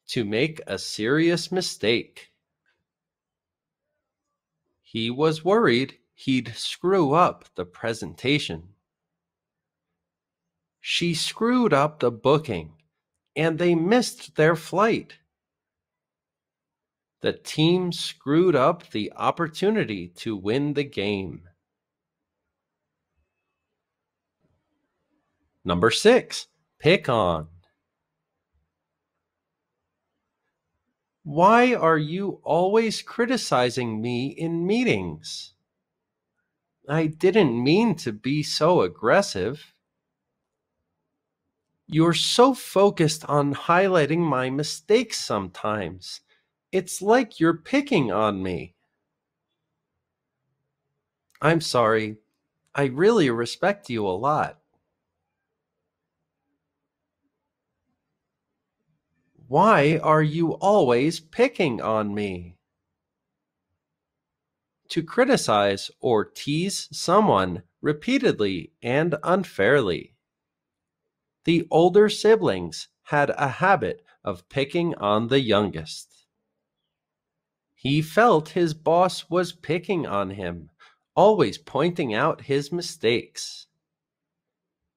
To make a serious mistake. He was worried he'd screw up the presentation. She screwed up the booking and they missed their flight. The team screwed up the opportunity to win the game. Number six, pick on. Why are you always criticizing me in meetings? I didn't mean to be so aggressive. You're so focused on highlighting my mistakes sometimes. It's like you're picking on me. I'm sorry. I really respect you a lot. Why are you always picking on me? To criticize or tease someone repeatedly and unfairly. The older siblings had a habit of picking on the youngest. He felt his boss was picking on him, always pointing out his mistakes.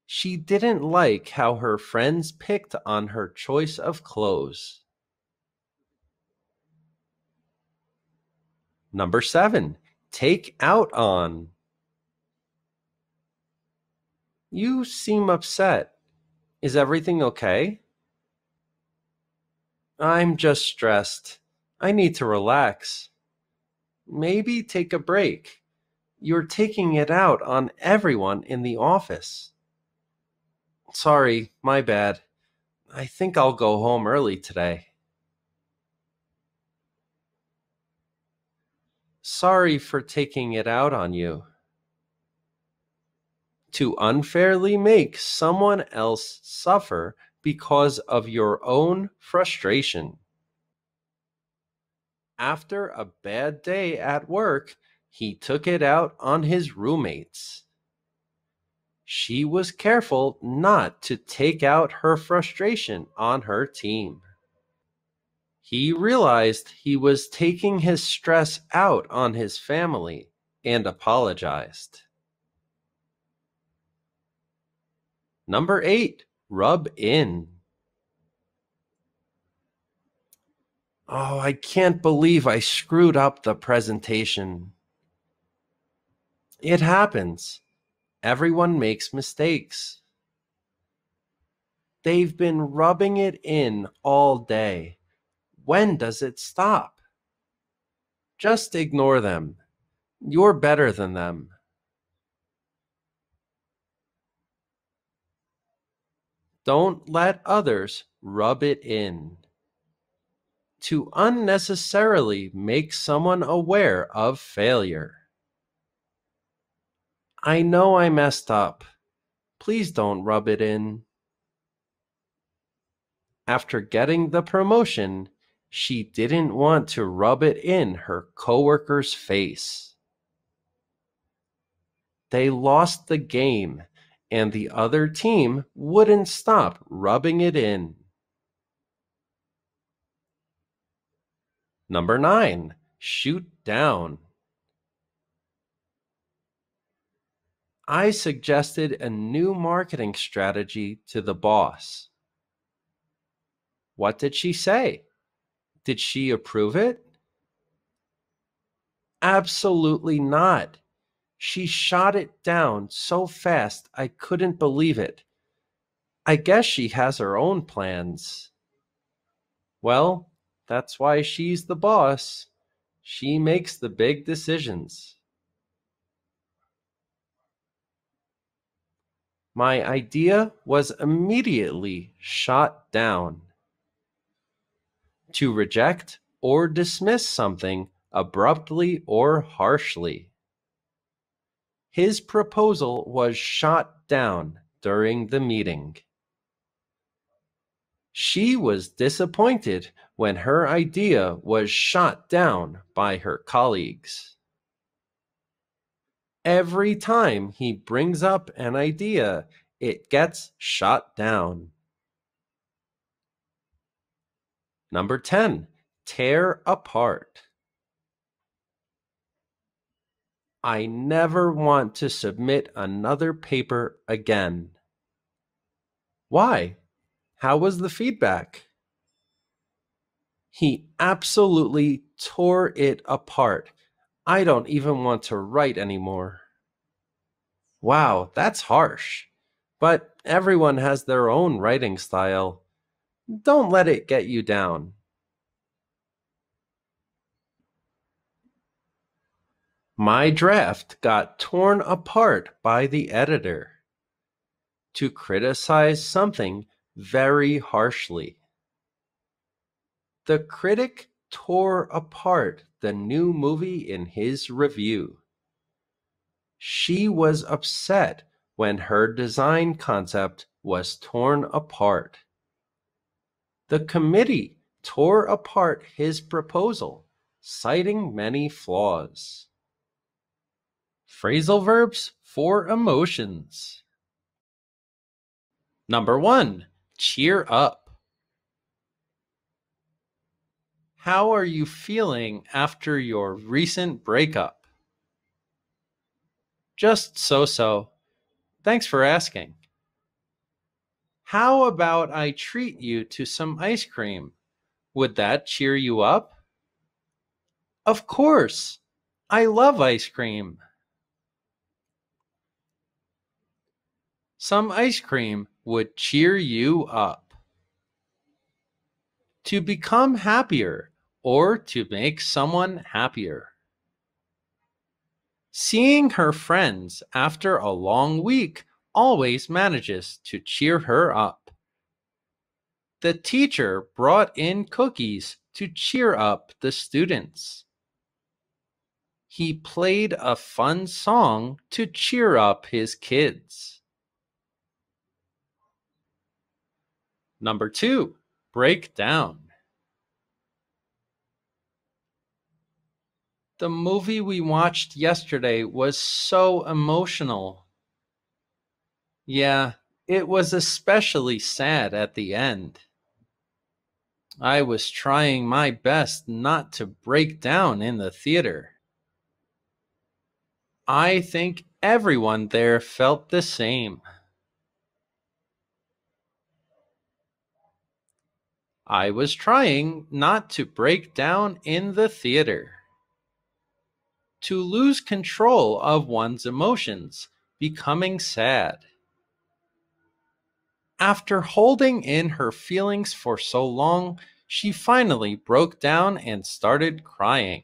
She didn't like how her friends picked on her choice of clothes. Number seven, take out on. You seem upset. Is everything okay? I'm just stressed. I need to relax. Maybe take a break. You're taking it out on everyone in the office. Sorry, my bad. I think I'll go home early today. Sorry for taking it out on you. To unfairly make someone else suffer because of your own frustration. After a bad day at work, he took it out on his roommates she was careful not to take out her frustration on her team. He realized he was taking his stress out on his family and apologized. Number eight, rub in. Oh, I can't believe I screwed up the presentation. It happens. Everyone makes mistakes. They've been rubbing it in all day. When does it stop? Just ignore them. You're better than them. Don't let others rub it in. To unnecessarily make someone aware of failure. I know I messed up. Please don't rub it in. After getting the promotion, she didn't want to rub it in her coworker's face. They lost the game, and the other team wouldn't stop rubbing it in. Number nine, shoot down. I suggested a new marketing strategy to the boss. What did she say? Did she approve it? Absolutely not. She shot it down so fast I couldn't believe it. I guess she has her own plans. Well, that's why she's the boss. She makes the big decisions. My idea was immediately shot down. To reject or dismiss something abruptly or harshly. His proposal was shot down during the meeting. She was disappointed when her idea was shot down by her colleagues. Every time he brings up an idea, it gets shot down. Number 10, tear apart. I never want to submit another paper again. Why? How was the feedback? He absolutely tore it apart. I don't even want to write anymore. Wow, that's harsh. But everyone has their own writing style. Don't let it get you down. My draft got torn apart by the editor to criticize something very harshly. The critic tore apart the new movie in his review. She was upset when her design concept was torn apart. The committee tore apart his proposal, citing many flaws. Phrasal verbs for emotions. Number one, cheer up. How are you feeling after your recent breakup? Just so so. Thanks for asking. How about I treat you to some ice cream? Would that cheer you up? Of course. I love ice cream. Some ice cream would cheer you up. To become happier or to make someone happier. Seeing her friends after a long week always manages to cheer her up. The teacher brought in cookies to cheer up the students. He played a fun song to cheer up his kids. Number two, break down. The movie we watched yesterday was so emotional. Yeah, it was especially sad at the end. I was trying my best not to break down in the theater. I think everyone there felt the same. I was trying not to break down in the theater to lose control of one's emotions, becoming sad. After holding in her feelings for so long, she finally broke down and started crying.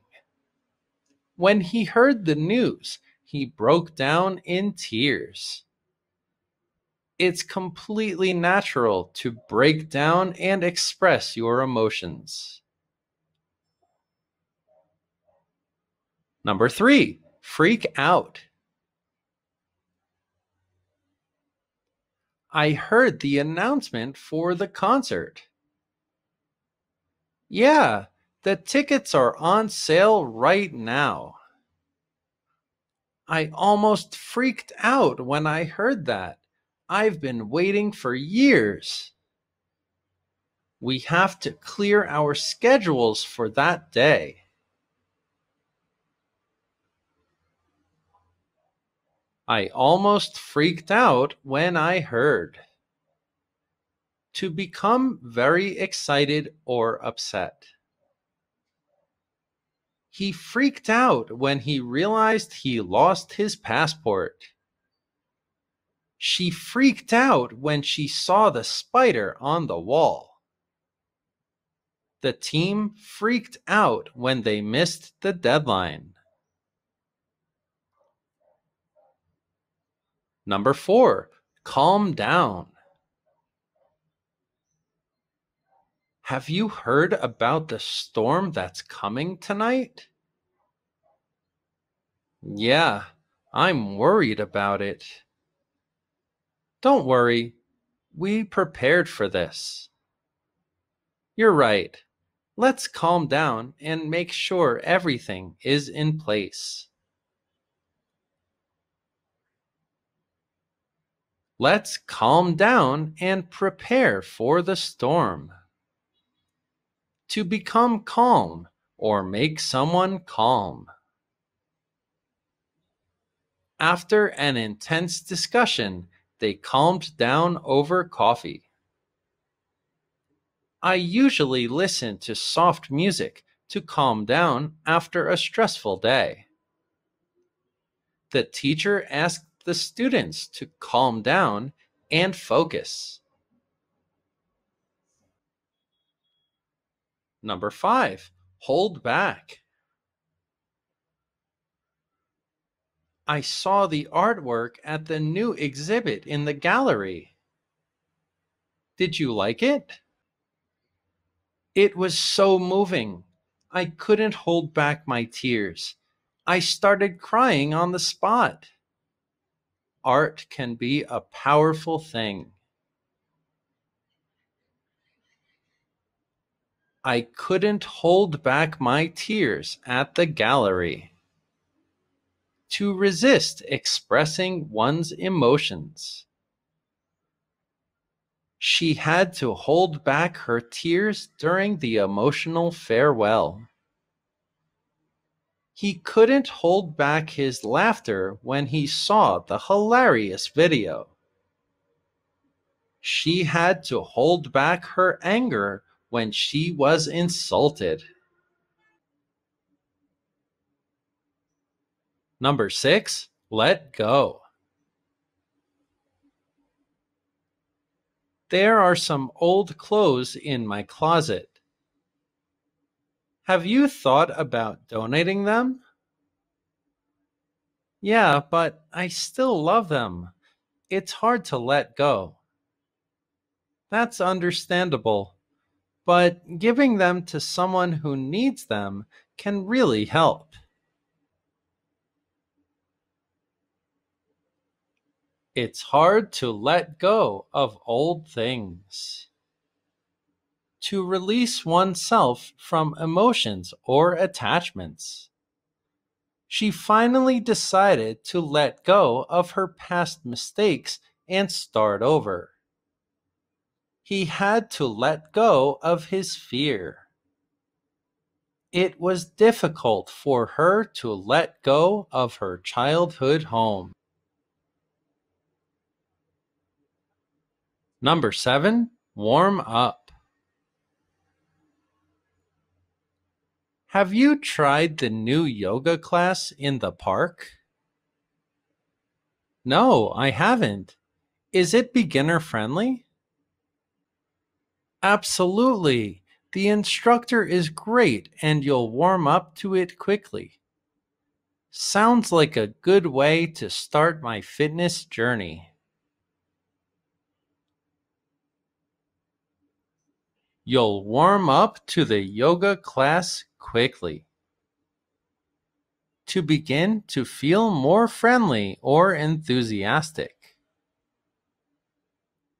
When he heard the news, he broke down in tears. It's completely natural to break down and express your emotions. Number three, freak out. I heard the announcement for the concert. Yeah, the tickets are on sale right now. I almost freaked out when I heard that. I've been waiting for years. We have to clear our schedules for that day. I almost freaked out when I heard. To become very excited or upset. He freaked out when he realized he lost his passport. She freaked out when she saw the spider on the wall. The team freaked out when they missed the deadline. Number four, calm down. Have you heard about the storm that's coming tonight? Yeah, I'm worried about it. Don't worry, we prepared for this. You're right. Let's calm down and make sure everything is in place. Let's calm down and prepare for the storm. To become calm or make someone calm. After an intense discussion, they calmed down over coffee. I usually listen to soft music to calm down after a stressful day. The teacher asked the students to calm down and focus. Number five, hold back. I saw the artwork at the new exhibit in the gallery. Did you like it? It was so moving. I couldn't hold back my tears. I started crying on the spot. Art can be a powerful thing. I couldn't hold back my tears at the gallery. To resist expressing one's emotions. She had to hold back her tears during the emotional farewell. He couldn't hold back his laughter when he saw the hilarious video. She had to hold back her anger when she was insulted. Number six, let go. There are some old clothes in my closet. Have you thought about donating them? Yeah, but I still love them. It's hard to let go. That's understandable, but giving them to someone who needs them can really help. It's hard to let go of old things. To release oneself from emotions or attachments. She finally decided to let go of her past mistakes and start over. He had to let go of his fear. It was difficult for her to let go of her childhood home. Number seven, warm up. Have you tried the new yoga class in the park? No, I haven't. Is it beginner friendly? Absolutely. The instructor is great and you'll warm up to it quickly. Sounds like a good way to start my fitness journey. You'll warm up to the yoga class quickly. To begin to feel more friendly or enthusiastic.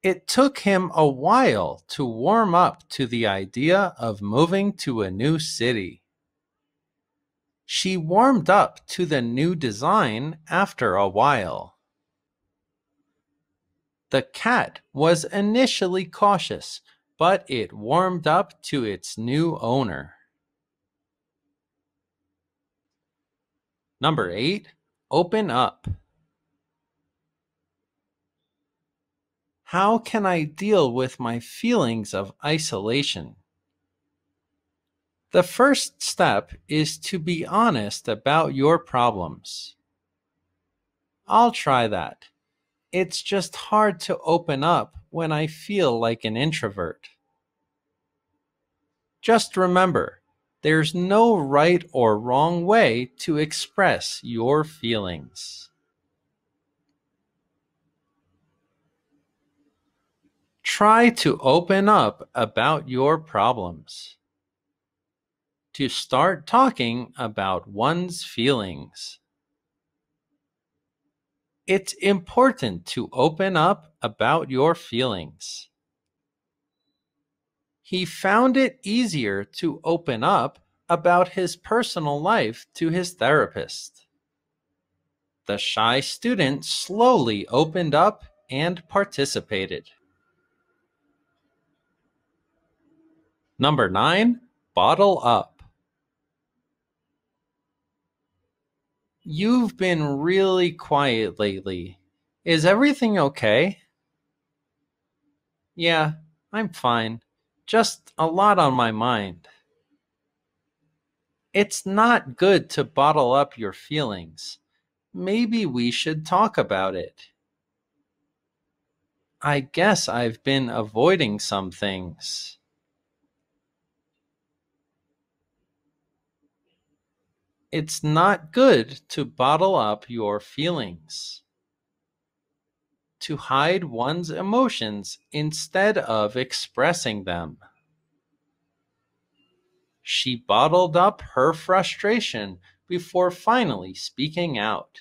It took him a while to warm up to the idea of moving to a new city. She warmed up to the new design after a while. The cat was initially cautious, but it warmed up to its new owner. Number eight, open up. How can I deal with my feelings of isolation? The first step is to be honest about your problems. I'll try that. It's just hard to open up when I feel like an introvert. Just remember, there's no right or wrong way to express your feelings. Try to open up about your problems. To start talking about one's feelings. It's important to open up about your feelings. He found it easier to open up about his personal life to his therapist. The shy student slowly opened up and participated. Number nine, bottle up. You've been really quiet lately. Is everything okay? Yeah, I'm fine. Just a lot on my mind. It's not good to bottle up your feelings. Maybe we should talk about it. I guess I've been avoiding some things. It's not good to bottle up your feelings. To hide one's emotions instead of expressing them. She bottled up her frustration before finally speaking out.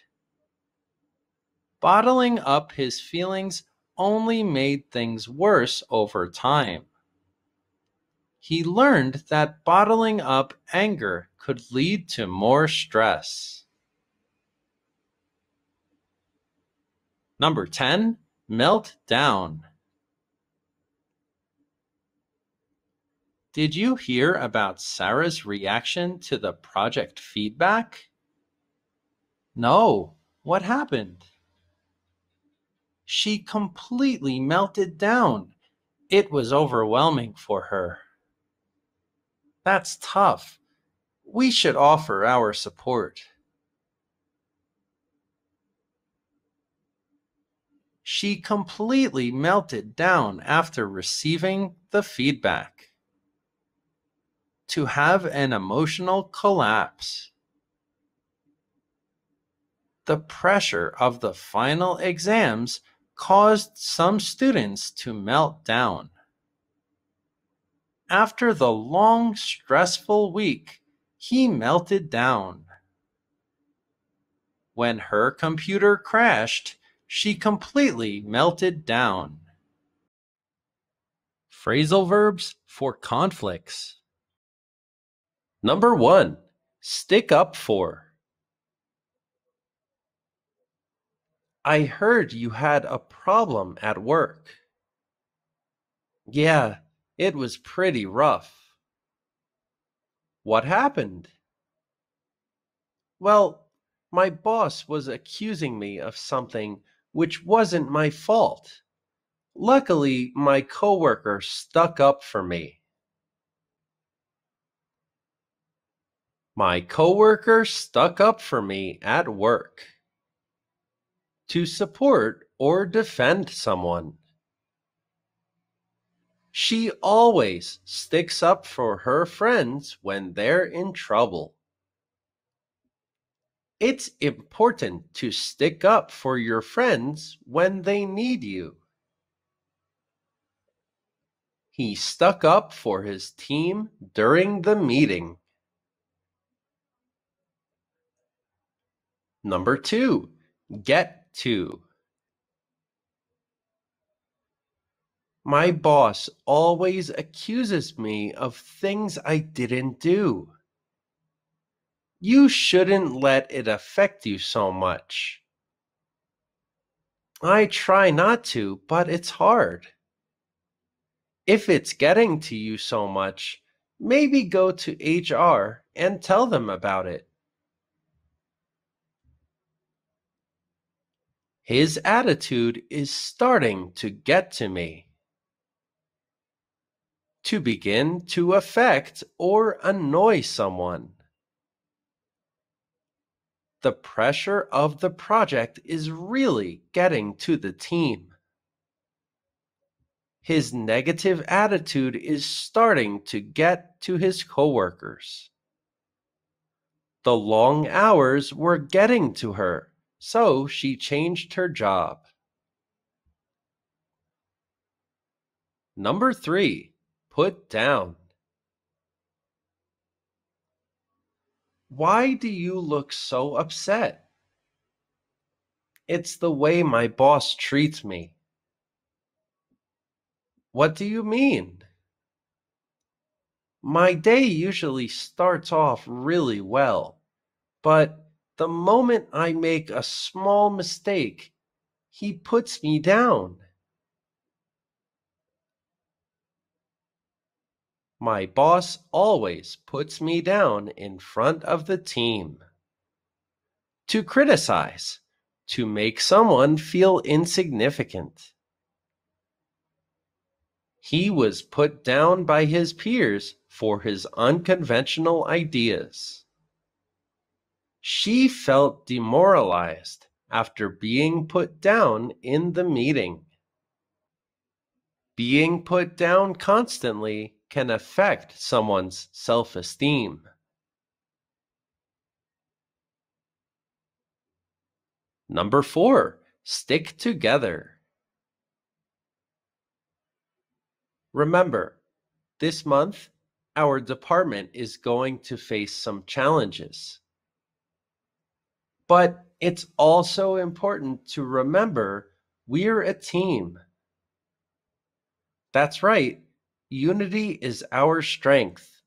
Bottling up his feelings only made things worse over time he learned that bottling up anger could lead to more stress. Number 10, melt down. Did you hear about Sarah's reaction to the project feedback? No. What happened? She completely melted down. It was overwhelming for her. That's tough. We should offer our support. She completely melted down after receiving the feedback. To have an emotional collapse. The pressure of the final exams caused some students to melt down. After the long, stressful week, he melted down. When her computer crashed, she completely melted down. Phrasal verbs for conflicts. Number one, stick up for. I heard you had a problem at work. Yeah, it was pretty rough. What happened? Well, my boss was accusing me of something which wasn't my fault. Luckily, my coworker stuck up for me. My coworker stuck up for me at work. To support or defend someone. She always sticks up for her friends when they're in trouble. It's important to stick up for your friends when they need you. He stuck up for his team during the meeting. Number two, get to. My boss always accuses me of things I didn't do. You shouldn't let it affect you so much. I try not to, but it's hard. If it's getting to you so much, maybe go to HR and tell them about it. His attitude is starting to get to me. To begin to affect or annoy someone. The pressure of the project is really getting to the team. His negative attitude is starting to get to his coworkers. The long hours were getting to her, so she changed her job. Number three, put down. Why do you look so upset? It's the way my boss treats me. What do you mean? My day usually starts off really well, but the moment I make a small mistake, he puts me down. My boss always puts me down in front of the team. To criticize, to make someone feel insignificant. He was put down by his peers for his unconventional ideas. She felt demoralized after being put down in the meeting. Being put down constantly can affect someone's self esteem. Number four, stick together. Remember, this month, our department is going to face some challenges. But it's also important to remember we're a team. That's right, Unity is our strength.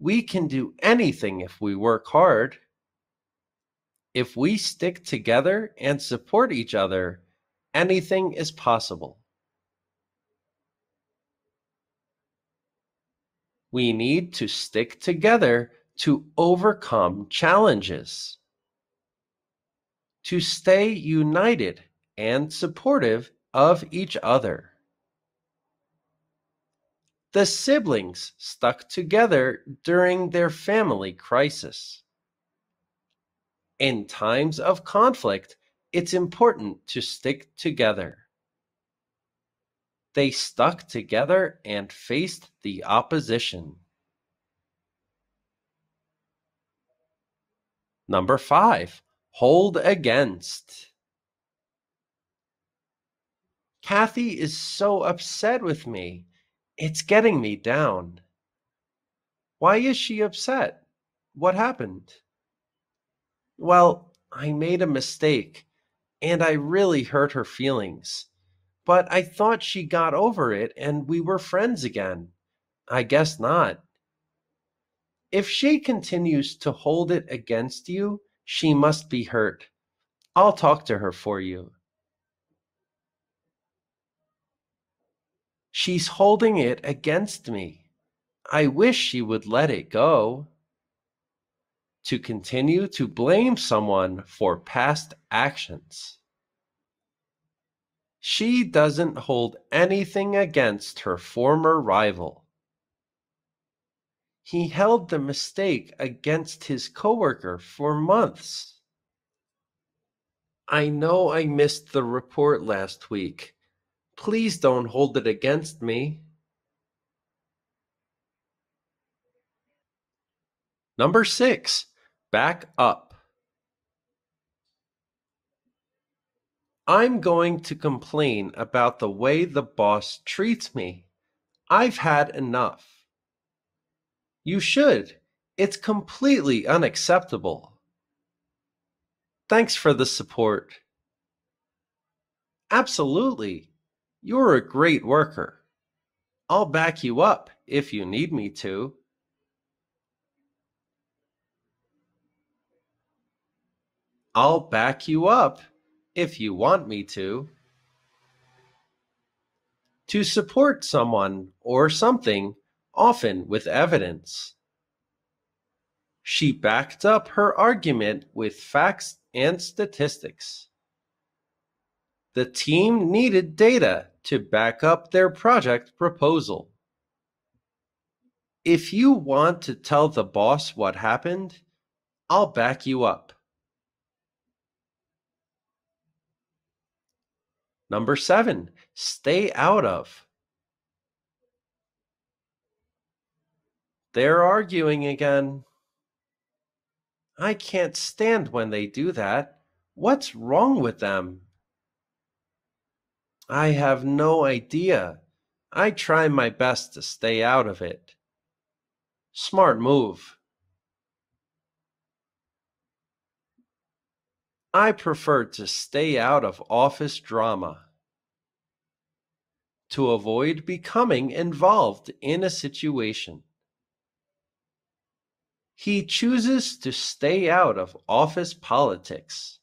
We can do anything if we work hard. If we stick together and support each other, anything is possible. We need to stick together to overcome challenges. To stay united and supportive of each other. The siblings stuck together during their family crisis. In times of conflict, it's important to stick together. They stuck together and faced the opposition. Number five, hold against. Kathy is so upset with me. It's getting me down. Why is she upset? What happened? Well, I made a mistake and I really hurt her feelings. But I thought she got over it and we were friends again. I guess not. If she continues to hold it against you, she must be hurt. I'll talk to her for you. She's holding it against me. I wish she would let it go. To continue to blame someone for past actions. She doesn't hold anything against her former rival. He held the mistake against his coworker for months. I know I missed the report last week, Please don't hold it against me. Number six, back up. I'm going to complain about the way the boss treats me. I've had enough. You should. It's completely unacceptable. Thanks for the support. Absolutely. You're a great worker. I'll back you up if you need me to. I'll back you up if you want me to. To support someone or something, often with evidence. She backed up her argument with facts and statistics. The team needed data to back up their project proposal. If you want to tell the boss what happened, I'll back you up. Number seven, stay out of. They're arguing again. I can't stand when they do that. What's wrong with them? I have no idea. I try my best to stay out of it. Smart move. I prefer to stay out of office drama. To avoid becoming involved in a situation. He chooses to stay out of office politics.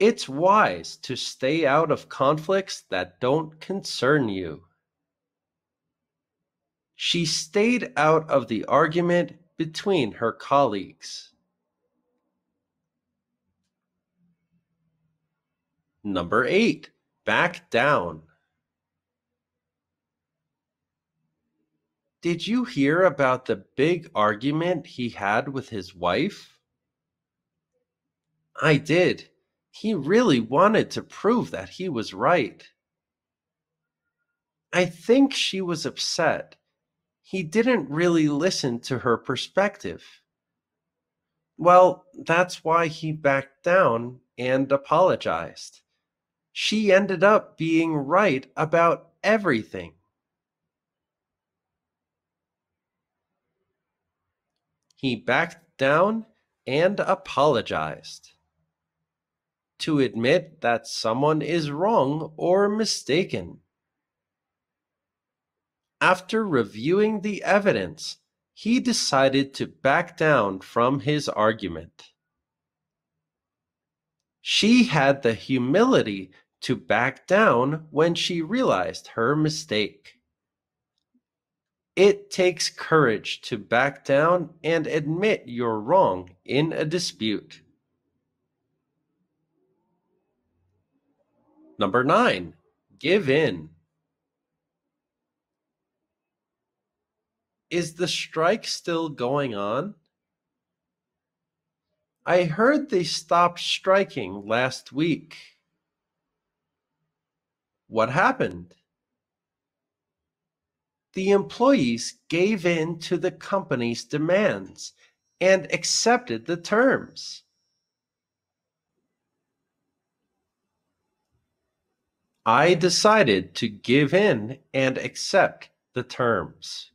It's wise to stay out of conflicts that don't concern you. She stayed out of the argument between her colleagues. Number eight, back down. Did you hear about the big argument he had with his wife? I did. He really wanted to prove that he was right. I think she was upset. He didn't really listen to her perspective. Well, that's why he backed down and apologized she ended up being right about everything. He backed down and apologized. To admit that someone is wrong or mistaken. After reviewing the evidence, he decided to back down from his argument. She had the humility to back down when she realized her mistake. It takes courage to back down and admit you're wrong in a dispute. Number nine, give in. Is the strike still going on? I heard they stopped striking last week. What happened? The employees gave in to the company's demands and accepted the terms. I decided to give in and accept the terms.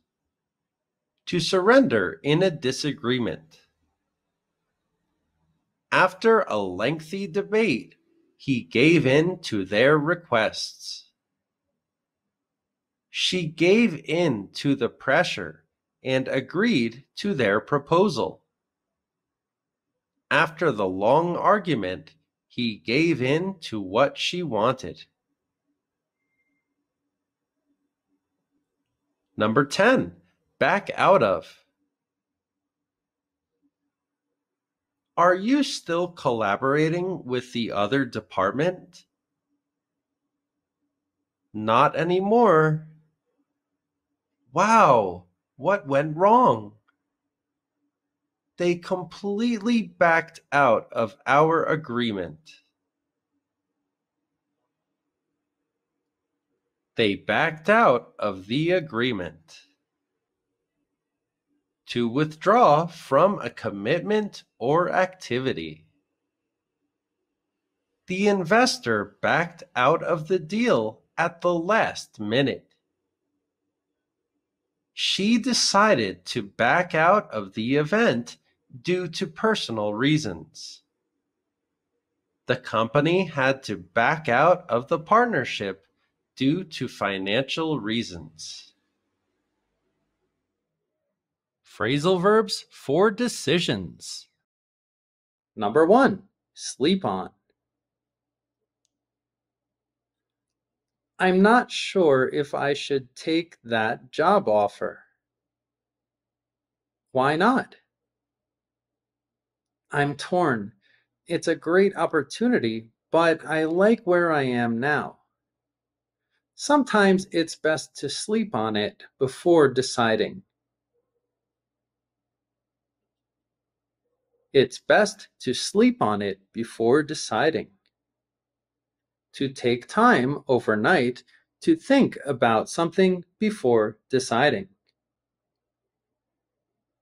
To surrender in a disagreement. After a lengthy debate, he gave in to their requests. She gave in to the pressure and agreed to their proposal. After the long argument, he gave in to what she wanted. Number 10, back out of. Are you still collaborating with the other department? Not anymore. Wow, what went wrong? They completely backed out of our agreement. They backed out of the agreement to withdraw from a commitment or activity. The investor backed out of the deal at the last minute. She decided to back out of the event due to personal reasons. The company had to back out of the partnership due to financial reasons. Phrasal verbs for decisions. Number one, sleep on. I'm not sure if I should take that job offer. Why not? I'm torn. It's a great opportunity, but I like where I am now. Sometimes it's best to sleep on it before deciding. It's best to sleep on it before deciding. To take time overnight to think about something before deciding.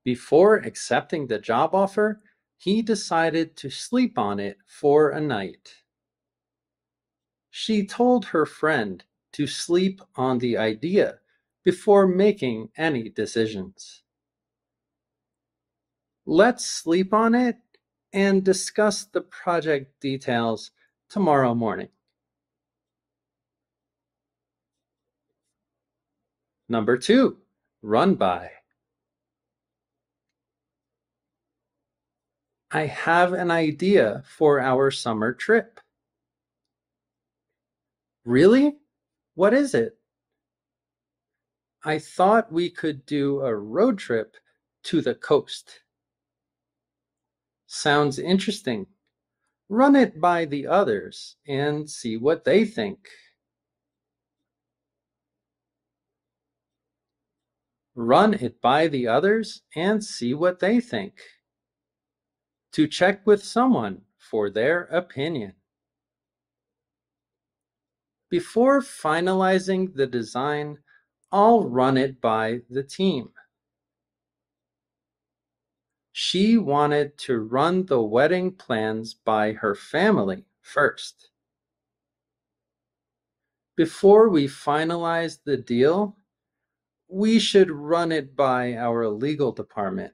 Before accepting the job offer, he decided to sleep on it for a night. She told her friend to sleep on the idea before making any decisions. Let's sleep on it and discuss the project details tomorrow morning. Number two, run by. I have an idea for our summer trip. Really? What is it? I thought we could do a road trip to the coast. Sounds interesting. Run it by the others and see what they think. Run it by the others and see what they think. To check with someone for their opinion. Before finalizing the design, I'll run it by the team. She wanted to run the wedding plans by her family first. Before we finalize the deal, we should run it by our legal department.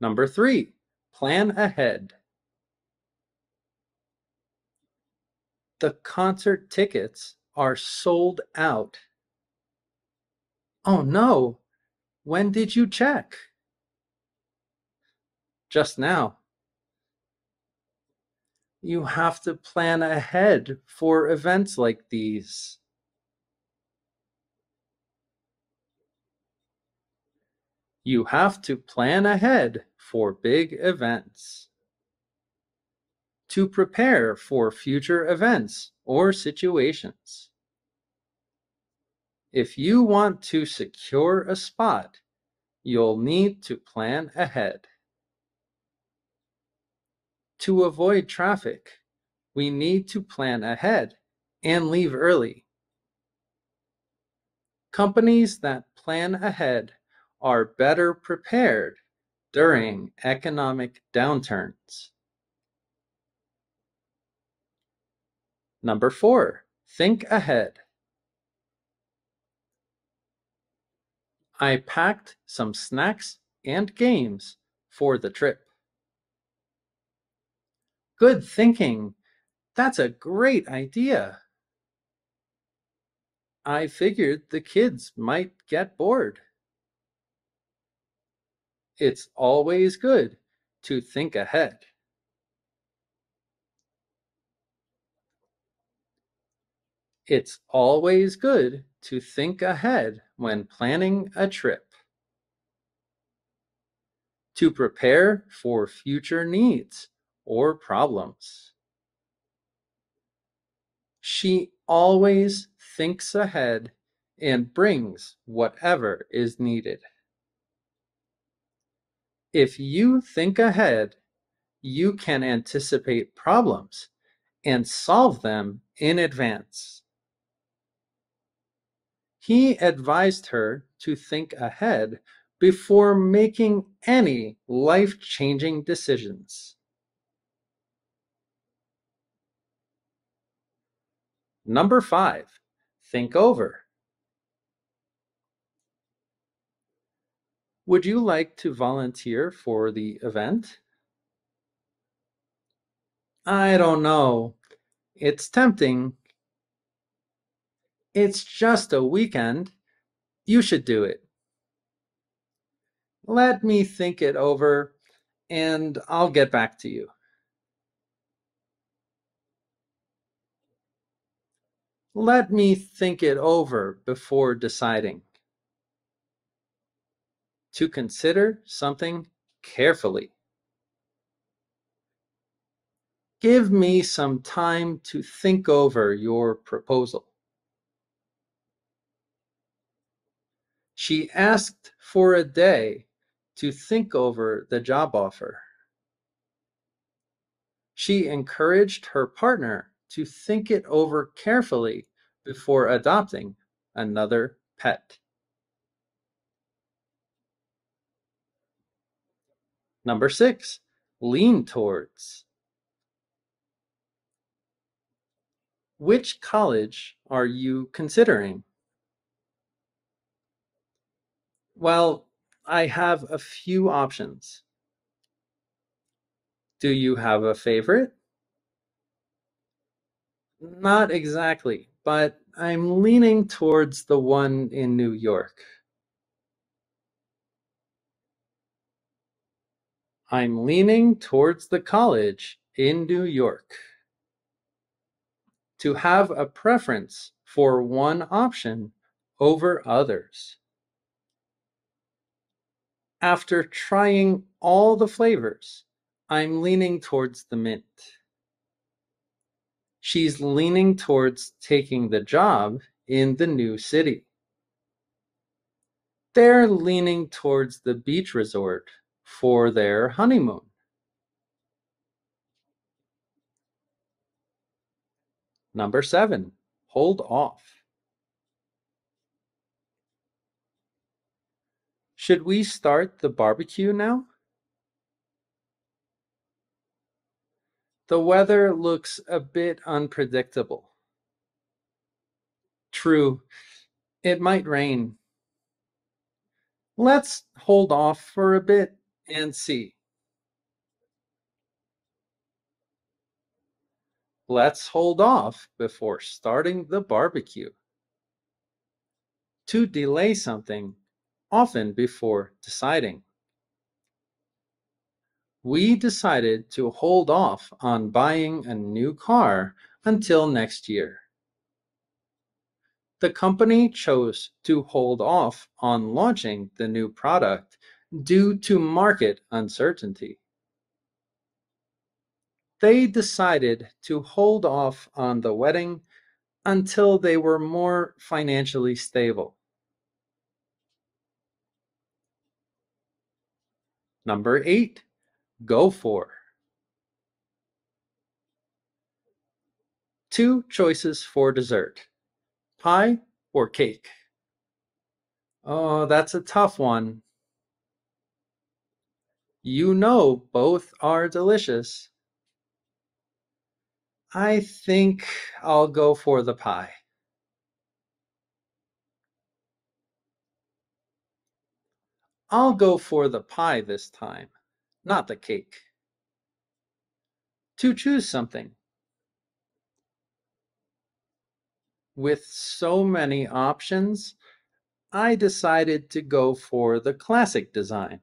Number three, plan ahead. The concert tickets are sold out. Oh no! When did you check? Just now. You have to plan ahead for events like these. You have to plan ahead for big events. To prepare for future events or situations. If you want to secure a spot, you'll need to plan ahead. To avoid traffic, we need to plan ahead and leave early. Companies that plan ahead are better prepared during economic downturns. Number four, think ahead. I packed some snacks and games for the trip. Good thinking. That's a great idea. I figured the kids might get bored. It's always good to think ahead. It's always good to think ahead when planning a trip. To prepare for future needs or problems. She always thinks ahead and brings whatever is needed. If you think ahead, you can anticipate problems and solve them in advance. He advised her to think ahead before making any life changing decisions. Number five, think over. Would you like to volunteer for the event? I don't know. It's tempting. It's just a weekend. You should do it. Let me think it over and I'll get back to you. Let me think it over before deciding. To consider something carefully. Give me some time to think over your proposal. She asked for a day to think over the job offer. She encouraged her partner to think it over carefully before adopting another pet. Number six, lean towards. Which college are you considering? Well, I have a few options. Do you have a favorite? Not exactly, but I'm leaning towards the one in New York. I'm leaning towards the college in New York. To have a preference for one option over others. After trying all the flavors, I'm leaning towards the mint. She's leaning towards taking the job in the new city. They're leaning towards the beach resort for their honeymoon. Number seven, hold off. Should we start the barbecue now? The weather looks a bit unpredictable. True, it might rain. Let's hold off for a bit and see. Let's hold off before starting the barbecue. To delay something, often before deciding. We decided to hold off on buying a new car until next year. The company chose to hold off on launching the new product due to market uncertainty they decided to hold off on the wedding until they were more financially stable. Number eight, go for. Two choices for dessert pie or cake? Oh, that's a tough one. You know both are delicious. I think I'll go for the pie. I'll go for the pie this time, not the cake. To choose something. With so many options, I decided to go for the classic design.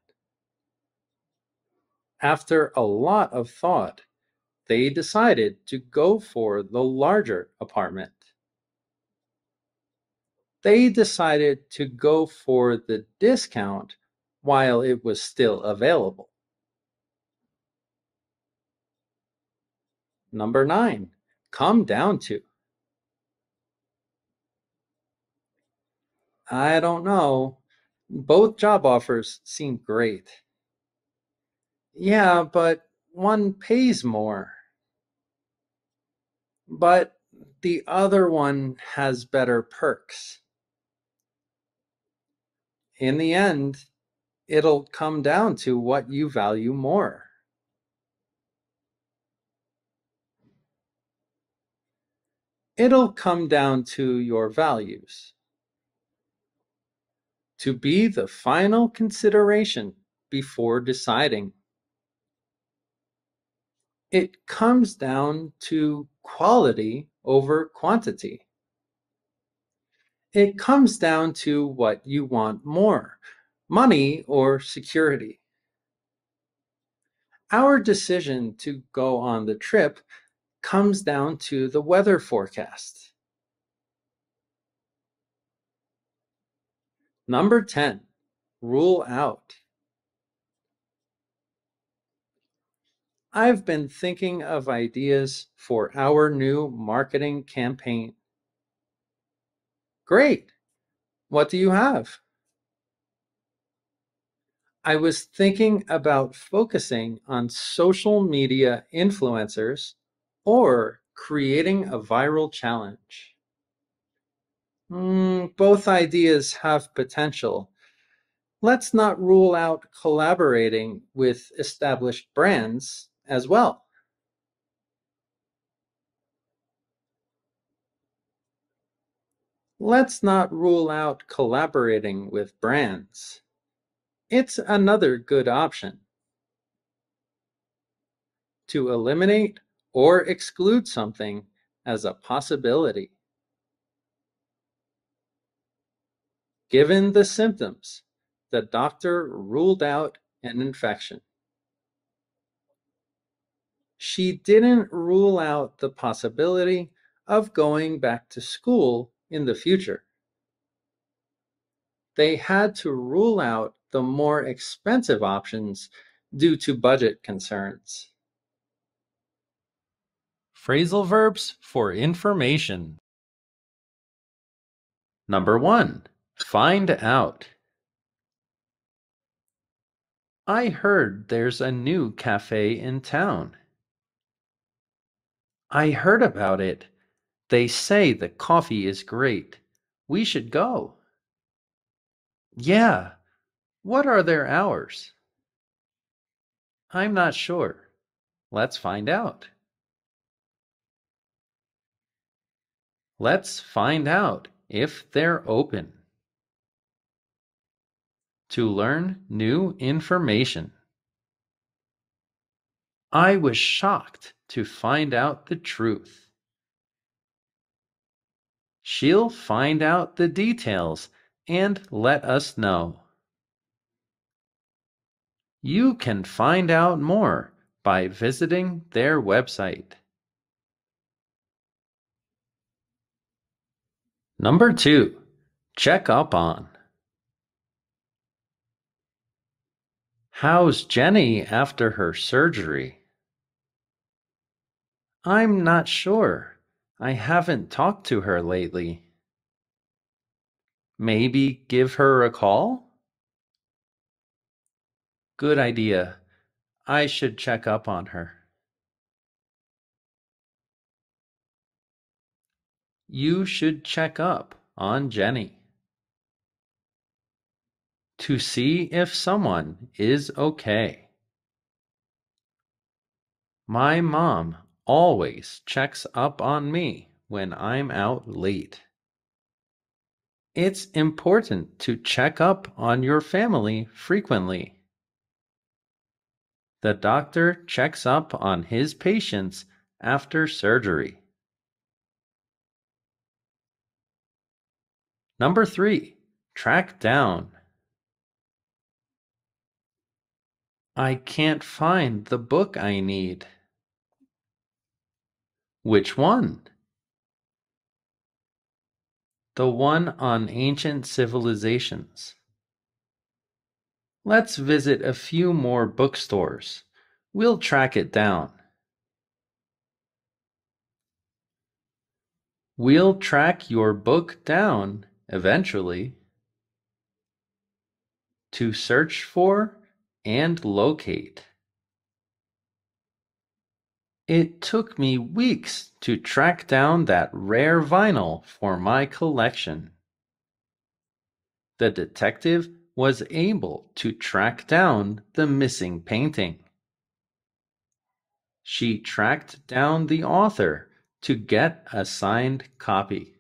After a lot of thought, they decided to go for the larger apartment. They decided to go for the discount while it was still available. Number nine, come down to. I don't know. Both job offers seem great. Yeah, but one pays more but the other one has better perks. In the end, it'll come down to what you value more. It'll come down to your values. To be the final consideration before deciding. It comes down to quality over quantity. It comes down to what you want more money or security. Our decision to go on the trip comes down to the weather forecast. Number 10, rule out. I've been thinking of ideas for our new marketing campaign. Great. What do you have? I was thinking about focusing on social media influencers or creating a viral challenge. Mm, both ideas have potential. Let's not rule out collaborating with established brands as well. Let's not rule out collaborating with brands. It's another good option. To eliminate or exclude something as a possibility. Given the symptoms, the doctor ruled out an infection. She didn't rule out the possibility of going back to school in the future. They had to rule out the more expensive options due to budget concerns. Phrasal verbs for information. Number one, find out. I heard there's a new cafe in town. I heard about it. They say the coffee is great. We should go. Yeah. What are their hours? I'm not sure. Let's find out. Let's find out if they're open. To learn new information. I was shocked to find out the truth. She'll find out the details and let us know. You can find out more by visiting their website. Number two, check up on. How's Jenny after her surgery? I'm not sure. I haven't talked to her lately. Maybe give her a call? Good idea. I should check up on her. You should check up on Jenny to see if someone is okay. My mom always checks up on me when I'm out late. It's important to check up on your family frequently. The doctor checks up on his patients after surgery. Number three, track down. I can't find the book I need. Which one? The one on ancient civilizations. Let's visit a few more bookstores. We'll track it down. We'll track your book down eventually. To search for and locate. It took me weeks to track down that rare vinyl for my collection. The detective was able to track down the missing painting. She tracked down the author to get a signed copy.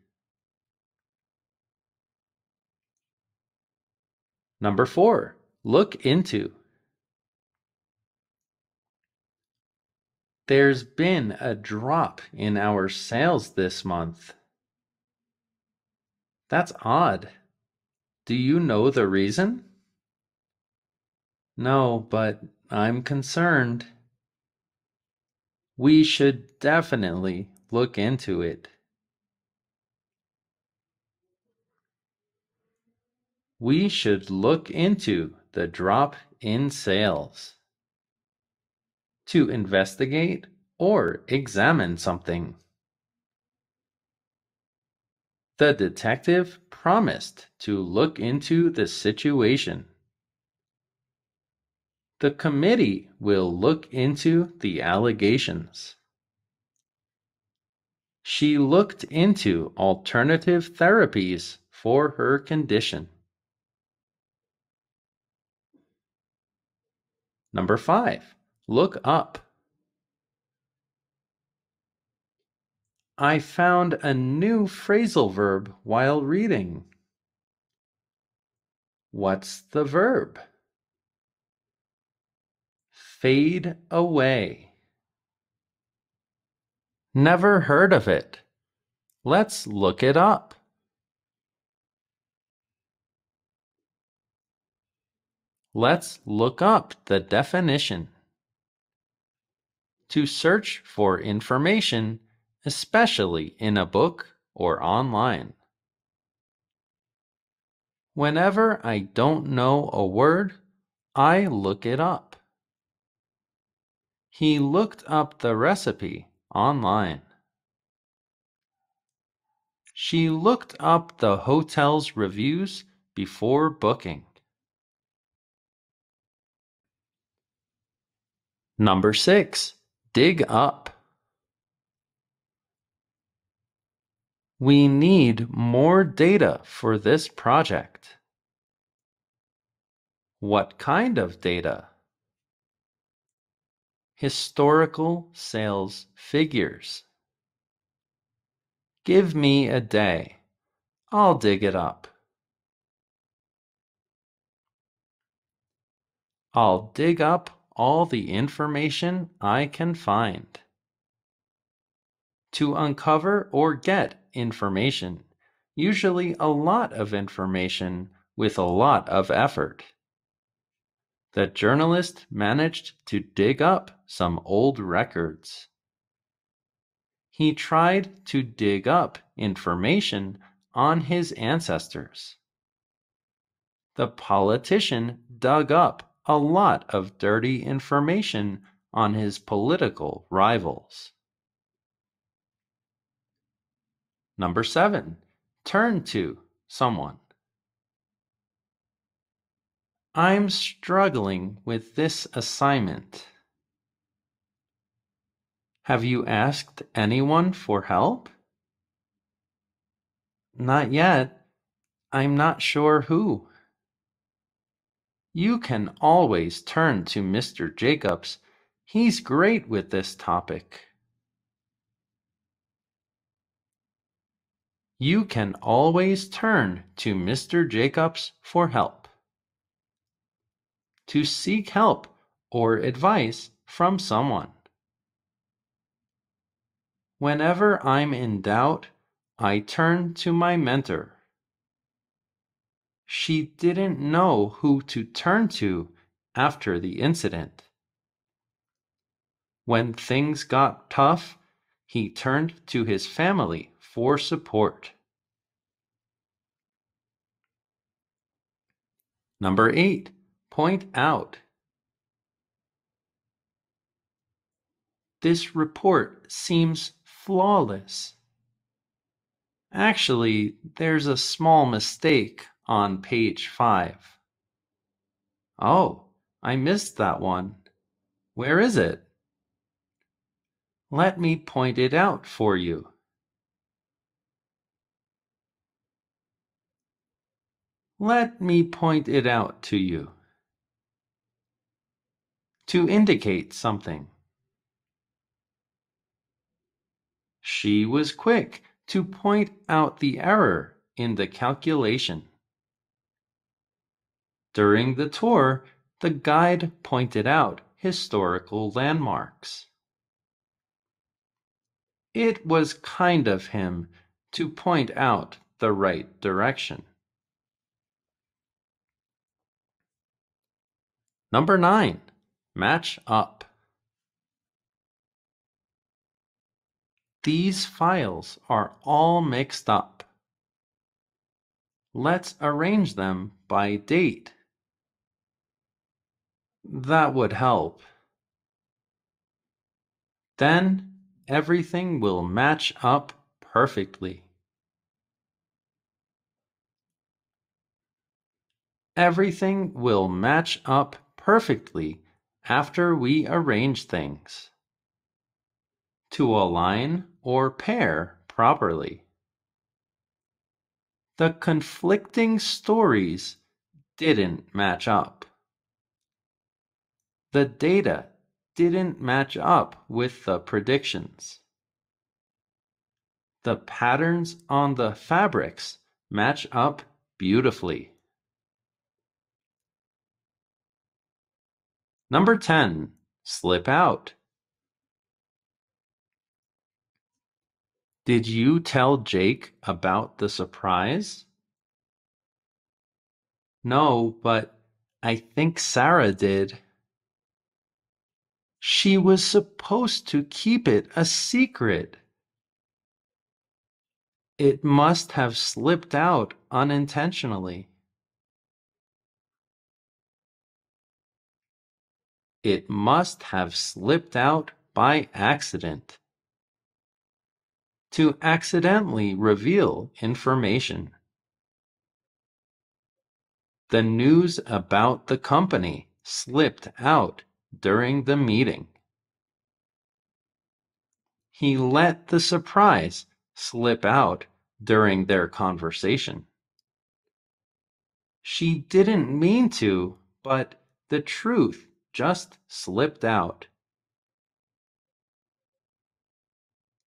Number four, look into. There's been a drop in our sales this month. That's odd. Do you know the reason? No, but I'm concerned. We should definitely look into it. We should look into the drop in sales. To investigate or examine something. The detective promised to look into the situation. The committee will look into the allegations. She looked into alternative therapies for her condition. Number five, look up. I found a new phrasal verb while reading. What's the verb? Fade away. Never heard of it. Let's look it up. Let's look up the definition. To search for information, especially in a book or online. Whenever I don't know a word, I look it up. He looked up the recipe online. She looked up the hotel's reviews before booking. Number six, dig up. We need more data for this project. What kind of data? Historical sales figures. Give me a day. I'll dig it up. I'll dig up all the information I can find. To uncover or get information, usually a lot of information with a lot of effort. The journalist managed to dig up some old records. He tried to dig up information on his ancestors. The politician dug up a lot of dirty information on his political rivals. Number seven, turn to someone. I'm struggling with this assignment. Have you asked anyone for help? Not yet. I'm not sure who. You can always turn to Mr. Jacobs. He's great with this topic. You can always turn to Mr. Jacobs for help. To seek help or advice from someone. Whenever I'm in doubt, I turn to my mentor. She didn't know who to turn to after the incident. When things got tough, he turned to his family for support. Number eight, point out. This report seems flawless. Actually, there's a small mistake on page 5. Oh, I missed that one. Where is it? Let me point it out for you. Let me point it out to you. To indicate something. She was quick to point out the error in the calculation. During the tour, the guide pointed out historical landmarks. It was kind of him to point out the right direction. Number 9. Match up. These files are all mixed up. Let's arrange them by date. That would help. Then everything will match up perfectly. Everything will match up perfectly after we arrange things to align or pair properly. The conflicting stories didn't match up. The data didn't match up with the predictions. The patterns on the fabrics match up beautifully. Number 10. Slip out. Did you tell Jake about the surprise? No, but I think Sarah did. She was supposed to keep it a secret. It must have slipped out unintentionally. It must have slipped out by accident. To accidentally reveal information. The news about the company slipped out during the meeting. He let the surprise slip out during their conversation. She didn't mean to, but the truth just slipped out.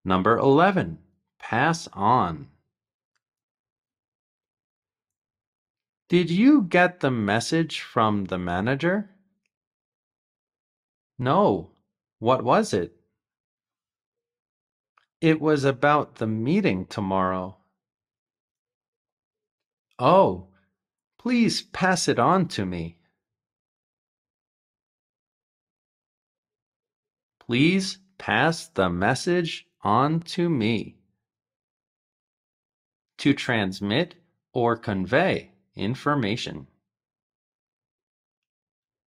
Number 11. Pass on. Did you get the message from the manager? No. What was it? It was about the meeting tomorrow. Oh, please pass it on to me. Please pass the message on to me. To transmit or convey information.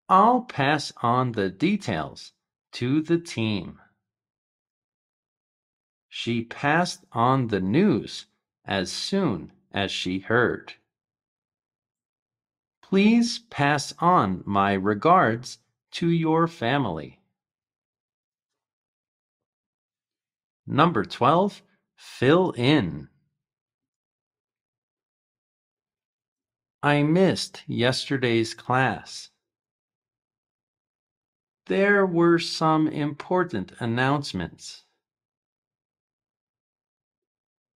I'll pass on the details to the team. She passed on the news as soon as she heard. Please pass on my regards to your family. Number 12, fill in. I missed yesterday's class. There were some important announcements.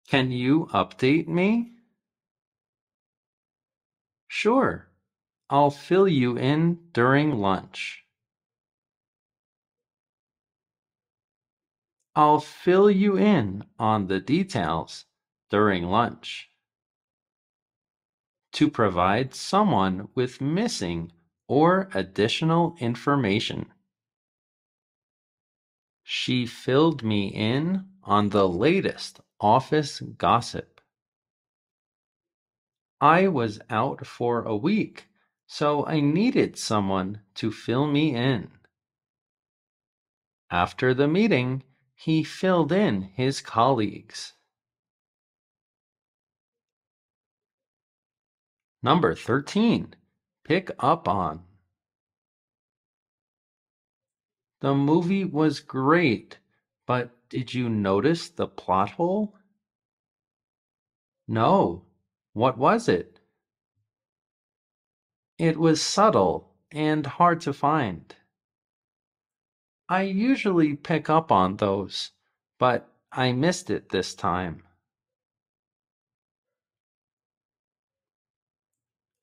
Can you update me? Sure, I'll fill you in during lunch. I'll fill you in on the details during lunch. To provide someone with missing or additional information. She filled me in on the latest office gossip. I was out for a week, so I needed someone to fill me in. After the meeting, he filled in his colleagues. Number 13. Pick up on. The movie was great, but did you notice the plot hole? No. What was it? It was subtle and hard to find. I usually pick up on those, but I missed it this time.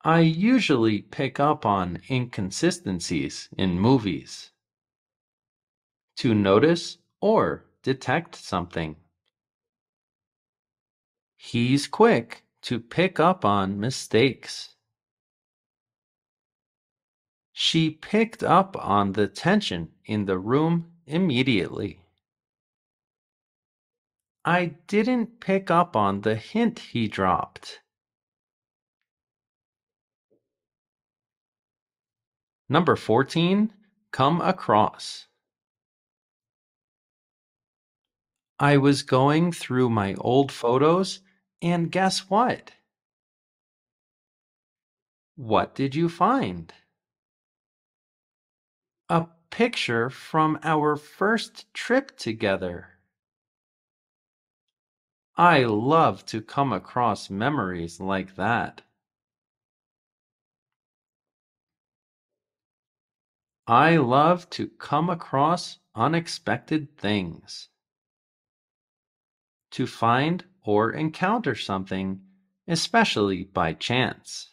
I usually pick up on inconsistencies in movies. To notice or detect something. He's quick to pick up on mistakes. She picked up on the tension in the room immediately. I didn't pick up on the hint he dropped. Number 14, come across. I was going through my old photos, and guess what? What did you find? A picture from our first trip together. I love to come across memories like that. I love to come across unexpected things. To find or encounter something, especially by chance.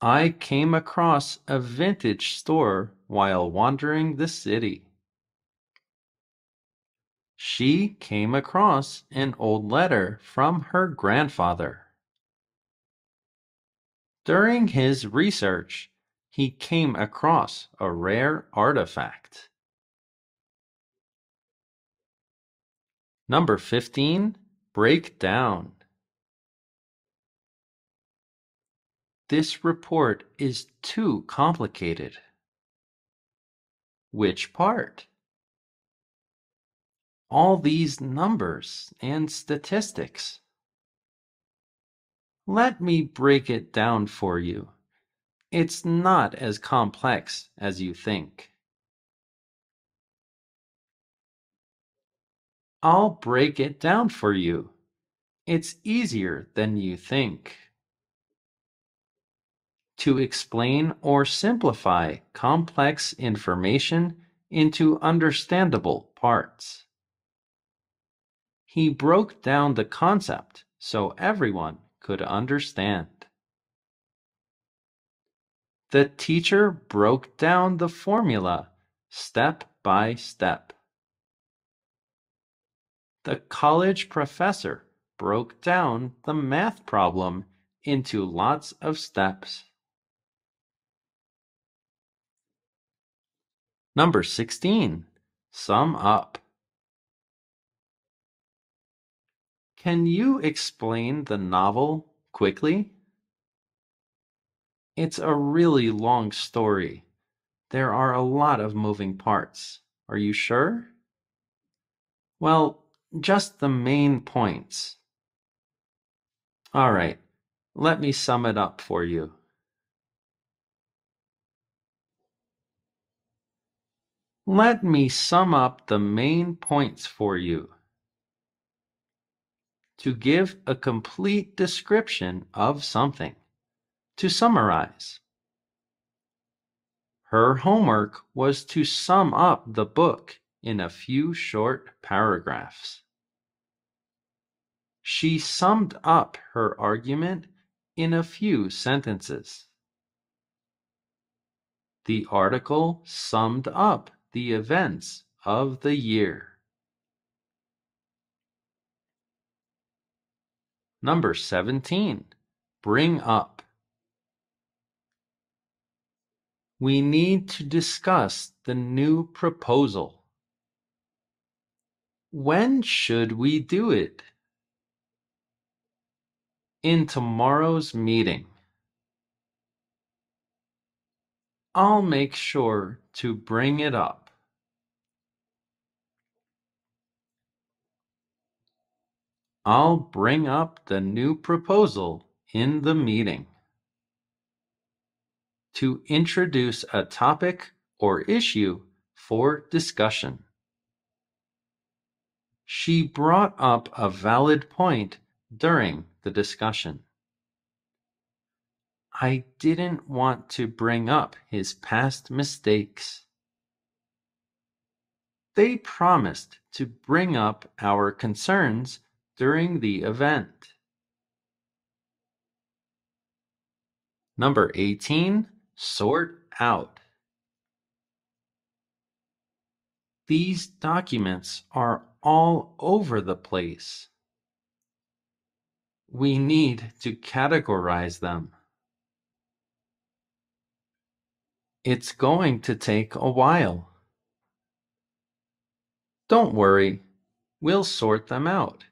I came across a vintage store while wandering the city. She came across an old letter from her grandfather. During his research, he came across a rare artifact. Number 15. Break down. This report is too complicated. Which part? All these numbers and statistics. Let me break it down for you. It's not as complex as you think. I'll break it down for you. It's easier than you think. To explain or simplify complex information into understandable parts. He broke down the concept so everyone could understand. The teacher broke down the formula step by step. The college professor broke down the math problem into lots of steps. Number 16. Sum up. Can you explain the novel quickly? It's a really long story. There are a lot of moving parts. Are you sure? Well, just the main points. All right, let me sum it up for you. Let me sum up the main points for you. To give a complete description of something. To summarize. Her homework was to sum up the book in a few short paragraphs. She summed up her argument in a few sentences. The article summed up the events of the year. Number 17. Bring up. We need to discuss the new proposal. When should we do it? In tomorrow's meeting. I'll make sure to bring it up. I'll bring up the new proposal in the meeting. To introduce a topic or issue for discussion. She brought up a valid point during the discussion. I didn't want to bring up his past mistakes. They promised to bring up our concerns during the event. Number 18, sort out. These documents are all over the place. We need to categorize them. It's going to take a while. Don't worry, we'll sort them out.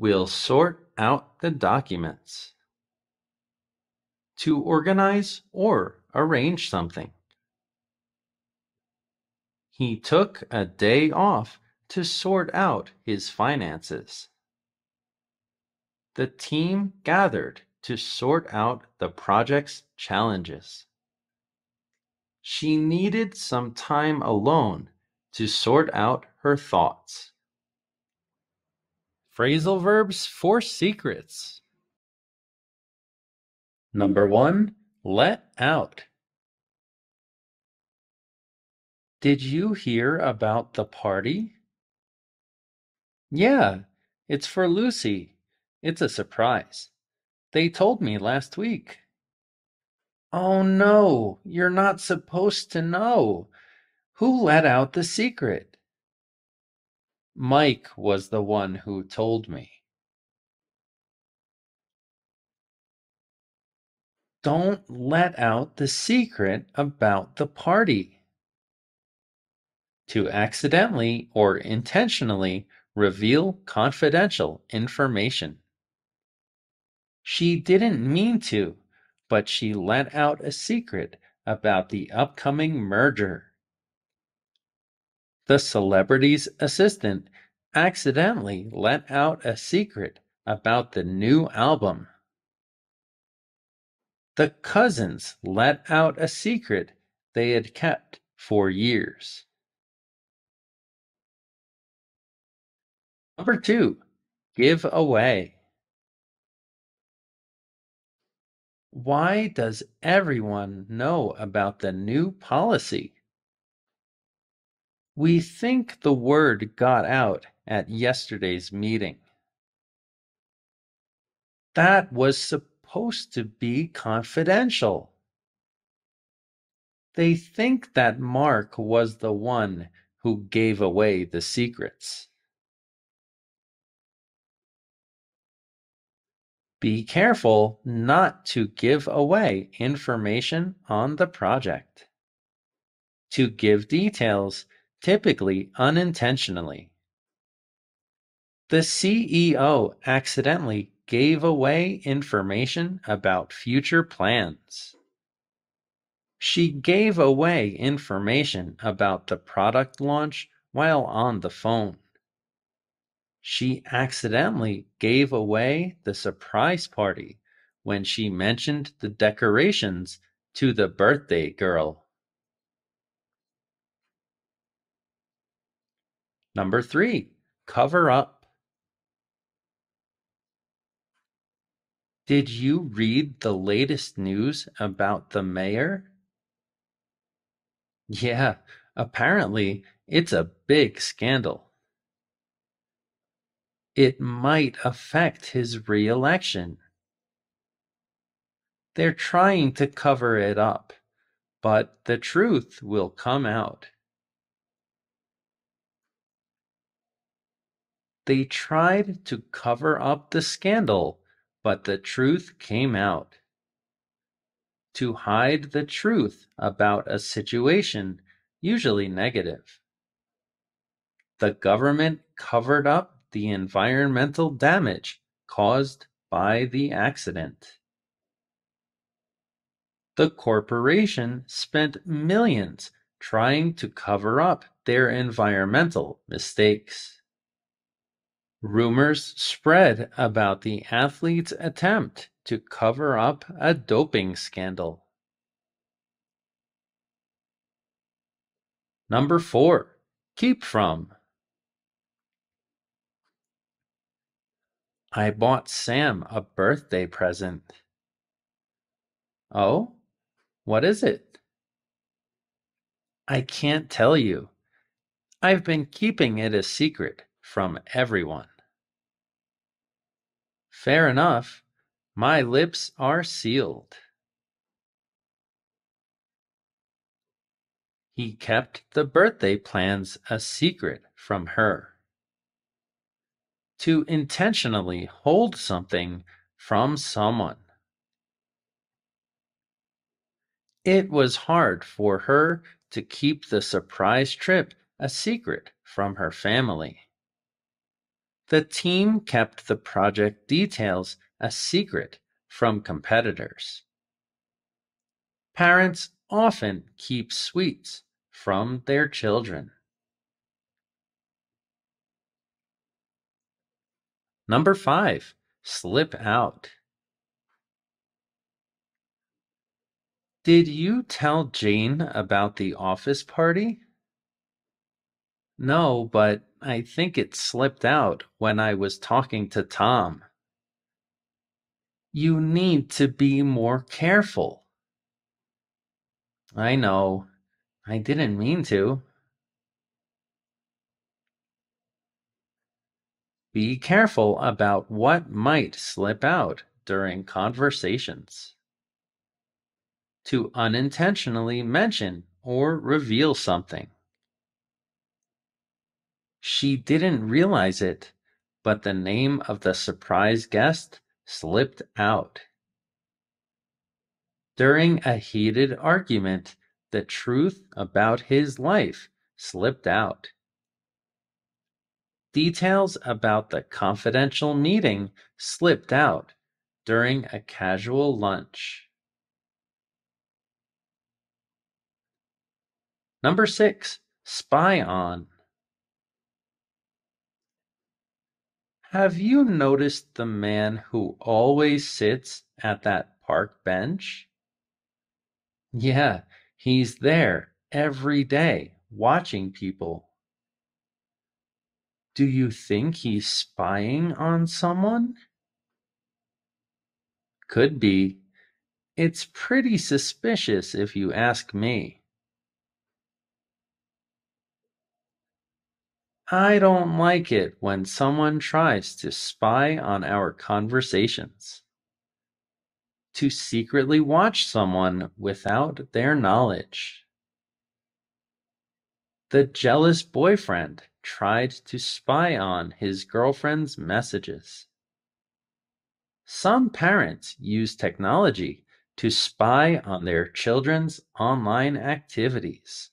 We'll sort out the documents. To organize or arrange something. He took a day off to sort out his finances. The team gathered to sort out the project's challenges. She needed some time alone to sort out her thoughts. Phrasal verbs for secrets. Number one, let out. Did you hear about the party? Yeah, it's for Lucy. It's a surprise. They told me last week. Oh no, you're not supposed to know. Who let out the secret? Mike was the one who told me. Don't let out the secret about the party. To accidentally or intentionally reveal confidential information. She didn't mean to, but she let out a secret about the upcoming merger. The celebrity's assistant accidentally let out a secret about the new album. The cousins let out a secret they had kept for years. Number two, give away. Why does everyone know about the new policy? We think the word got out at yesterday's meeting. That was supposed to be confidential. They think that Mark was the one who gave away the secrets. Be careful not to give away information on the project. To give details, typically unintentionally. The CEO accidentally gave away information about future plans. She gave away information about the product launch while on the phone she accidentally gave away the surprise party when she mentioned the decorations to the birthday girl. Number three, cover up. Did you read the latest news about the mayor? Yeah, apparently it's a big scandal it might affect his reelection. They're trying to cover it up, but the truth will come out. They tried to cover up the scandal, but the truth came out. To hide the truth about a situation, usually negative. The government covered up the environmental damage caused by the accident. The corporation spent millions trying to cover up their environmental mistakes. Rumors spread about the athlete's attempt to cover up a doping scandal. Number 4. Keep from. I bought Sam a birthday present. Oh? What is it? I can't tell you. I've been keeping it a secret from everyone. Fair enough. My lips are sealed. He kept the birthday plans a secret from her. to intentionally hold something from someone. It was hard for her to keep the surprise trip a secret from her family. The team kept the project details a secret from competitors. Parents often keep sweets from their children. Number five, slip out. Did you tell Jane about the office party? No, but I think it slipped out when I was talking to Tom. You need to be more careful. I know. I didn't mean to. Be careful about what might slip out during conversations. To unintentionally mention or reveal something. She didn't realize it, but the name of the surprise guest slipped out. During a heated argument, the truth about his life slipped out. Details about the confidential meeting slipped out during a casual lunch. Number six, spy on. Have you noticed the man who always sits at that park bench? Yeah, he's there every day watching people. Do you think he's spying on someone? Could be. It's pretty suspicious if you ask me. I don't like it when someone tries to spy on our conversations. To secretly watch someone without their knowledge. The jealous boyfriend tried to spy on his girlfriend's messages. Some parents use technology to spy on their children's online activities.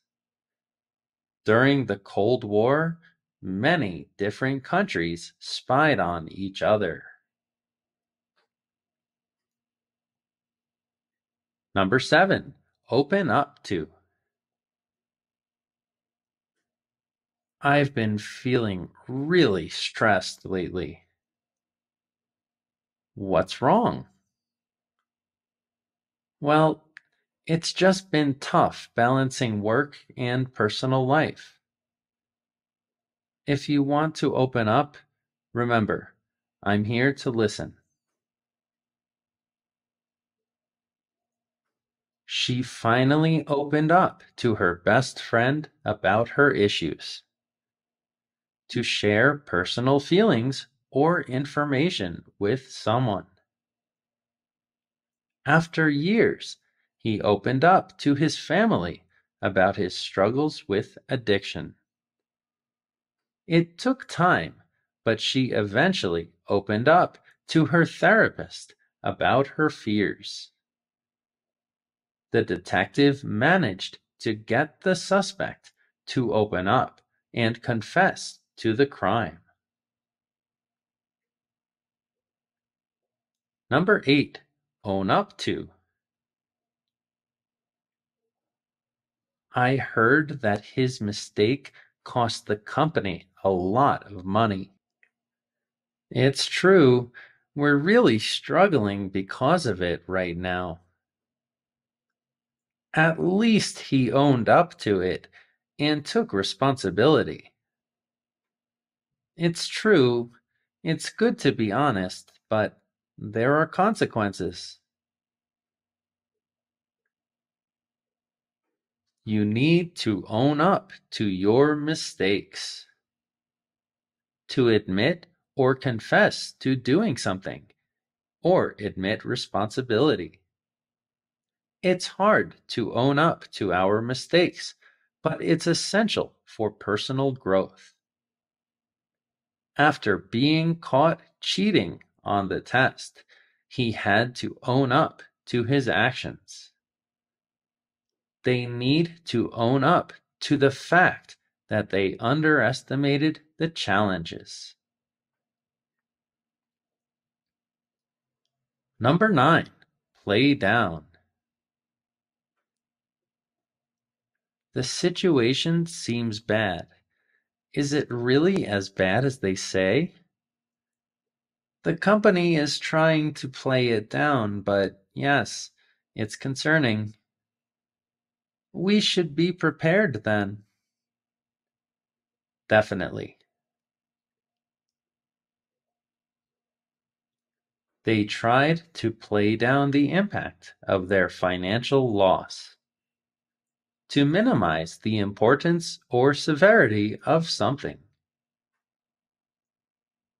During the Cold War, many different countries spied on each other. Number seven, open up to. I've been feeling really stressed lately. What's wrong? Well, it's just been tough balancing work and personal life. If you want to open up, remember, I'm here to listen. She finally opened up to her best friend about her issues. To share personal feelings or information with someone. After years, he opened up to his family about his struggles with addiction. It took time, but she eventually opened up to her therapist about her fears. The detective managed to get the suspect to open up and confess to the crime. Number 8. Own up to. I heard that his mistake cost the company a lot of money. It's true, we're really struggling because of it right now. At least he owned up to it and took responsibility. It's true, it's good to be honest, but there are consequences. You need to own up to your mistakes to admit or confess to doing something, or admit responsibility. It's hard to own up to our mistakes, but it's essential for personal growth. After being caught cheating on the test, he had to own up to his actions. They need to own up to the fact that they underestimated the challenges. Number 9. Play down. The situation seems bad. Is it really as bad as they say? The company is trying to play it down, but yes, it's concerning. We should be prepared then. Definitely. They tried to play down the impact of their financial loss. To minimize the importance or severity of something.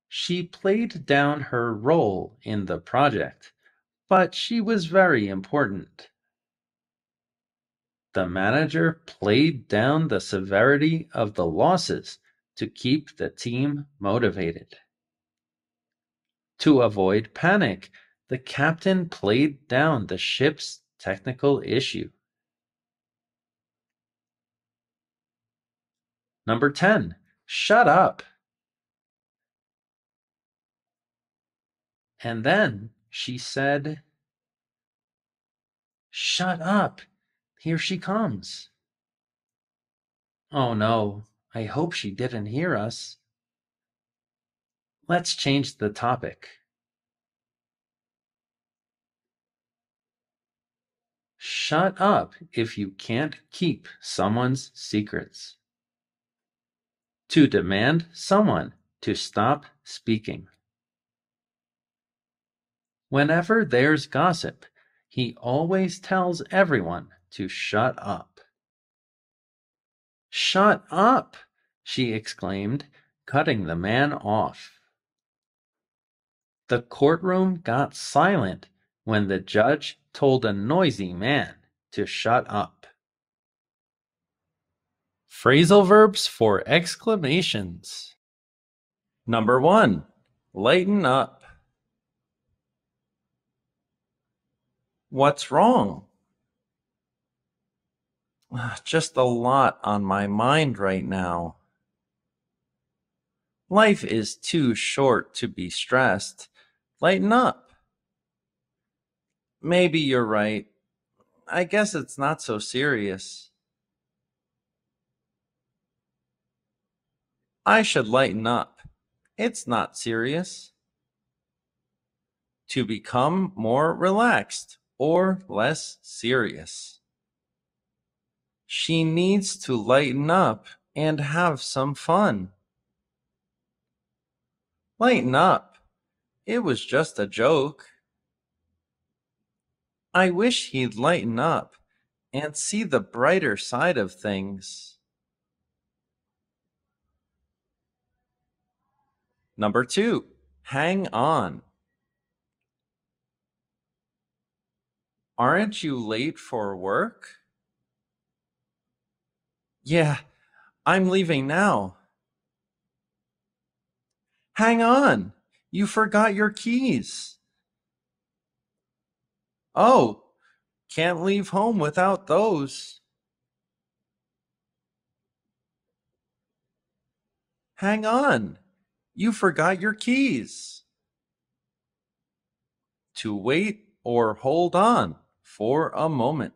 She played down her role in the project, but she was very important. The manager played down the severity of the losses to keep the team motivated. To avoid panic, the captain played down the ship's technical issue. Number 10. Shut up. And then she said, Shut up. Here she comes. Oh no, I hope she didn't hear us. Let's change the topic. Shut up if you can't keep someone's secrets. To demand someone to stop speaking. Whenever there's gossip, he always tells everyone to shut up. Shut up! she exclaimed, cutting the man off. The courtroom got silent when the judge told a noisy man to shut up. Phrasal verbs for exclamations. Number one, lighten up. What's wrong? [SIGHS] Just a lot on my mind right now. Life is too short to be stressed. Lighten up. Maybe you're right. I guess it's not so serious. I should lighten up. It's not serious. To become more relaxed or less serious. She needs to lighten up and have some fun. Lighten up. It was just a joke. I wish he'd lighten up and see the brighter side of things. Number two, hang on. Aren't you late for work? Yeah, I'm leaving now. Hang on, you forgot your keys. Oh, can't leave home without those. Hang on, you forgot your keys. To wait or hold on for a moment.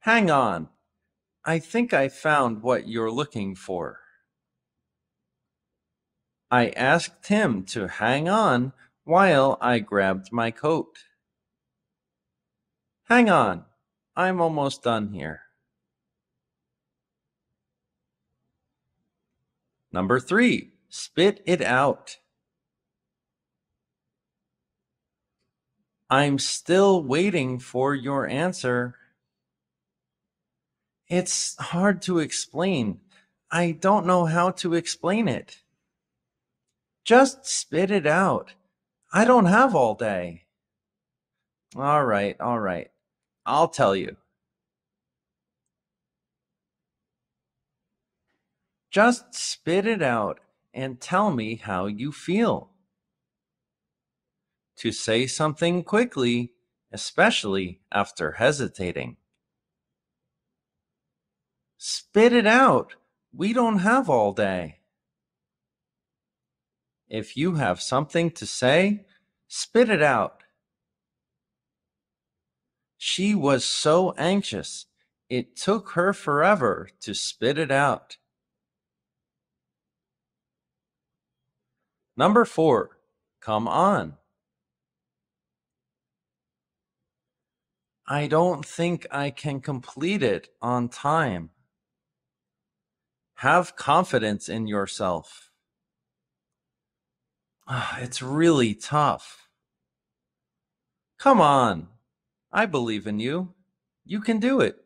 Hang on. I think I found what you're looking for. I asked him to hang on while I grabbed my coat. Hang on. I'm almost done here. Number three, spit it out. I'm still waiting for your answer. It's hard to explain. I don't know how to explain it. Just spit it out. I don't have all day. All right, all right. I'll tell you. Just spit it out and tell me how you feel. To say something quickly, especially after hesitating. Spit it out. We don't have all day. If you have something to say, spit it out. She was so anxious, it took her forever to spit it out. Number four, come on. I don't think I can complete it on time. Have confidence in yourself. Ah, It's really tough. Come on. I believe in you. You can do it.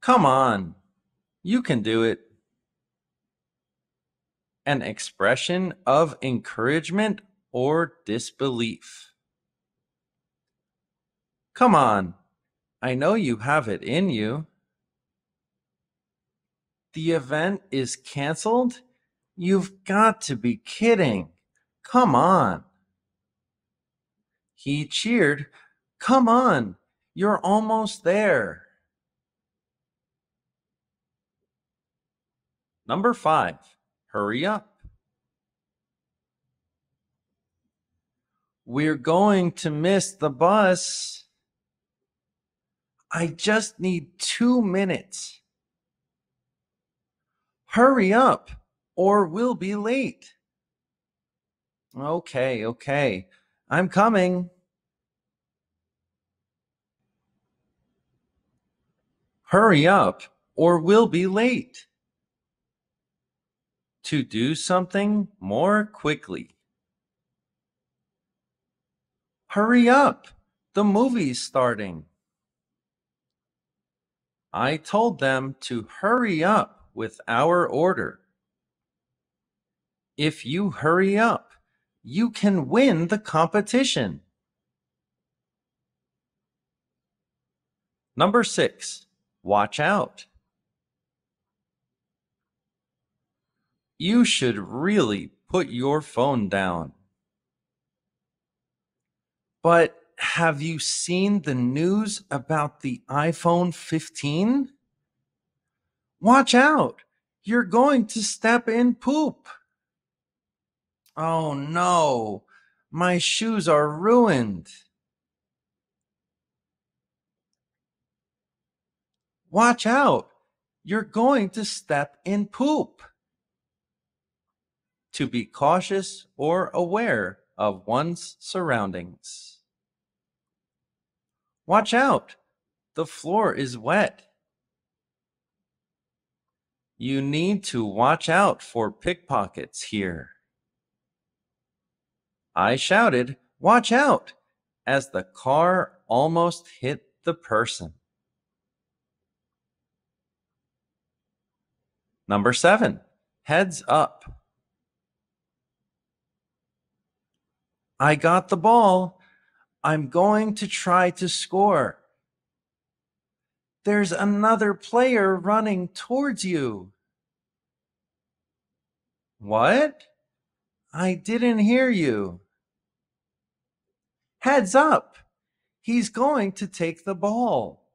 Come on. You can do it. An expression of encouragement or disbelief. Come on. I know you have it in you. The event is canceled? You've got to be kidding. Come on. He cheered, Come on, you're almost there. Number five, hurry up. We're going to miss the bus. I just need two minutes. Hurry up, or we'll be late. Okay, okay. I'm coming. Hurry up, or we'll be late. To do something more quickly. Hurry up, the movie's starting. I told them to hurry up with our order. If you hurry up, you can win the competition. Number six, watch out. You should really put your phone down. But have you seen the news about the iPhone 15? Watch out! You're going to step in poop. Oh no, my shoes are ruined. Watch out! You're going to step in poop. To be cautious or aware of one's surroundings. Watch out! The floor is wet. You need to watch out for pickpockets here. I shouted, Watch out! as the car almost hit the person. Number seven, heads up. I got the ball. I'm going to try to score. There's another player running towards you. What? I didn't hear you. Heads up. He's going to take the ball.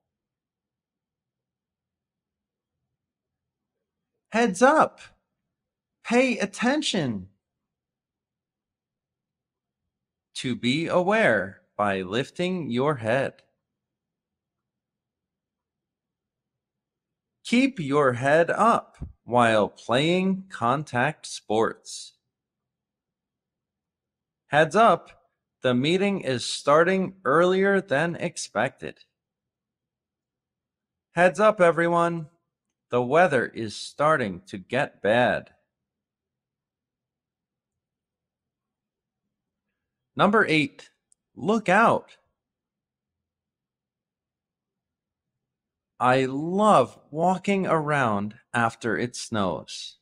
Heads up. Pay attention. To be aware by lifting your head. Keep your head up while playing contact sports. Heads up, the meeting is starting earlier than expected. Heads up, everyone. The weather is starting to get bad. Number eight, look out. I love walking around after it snows.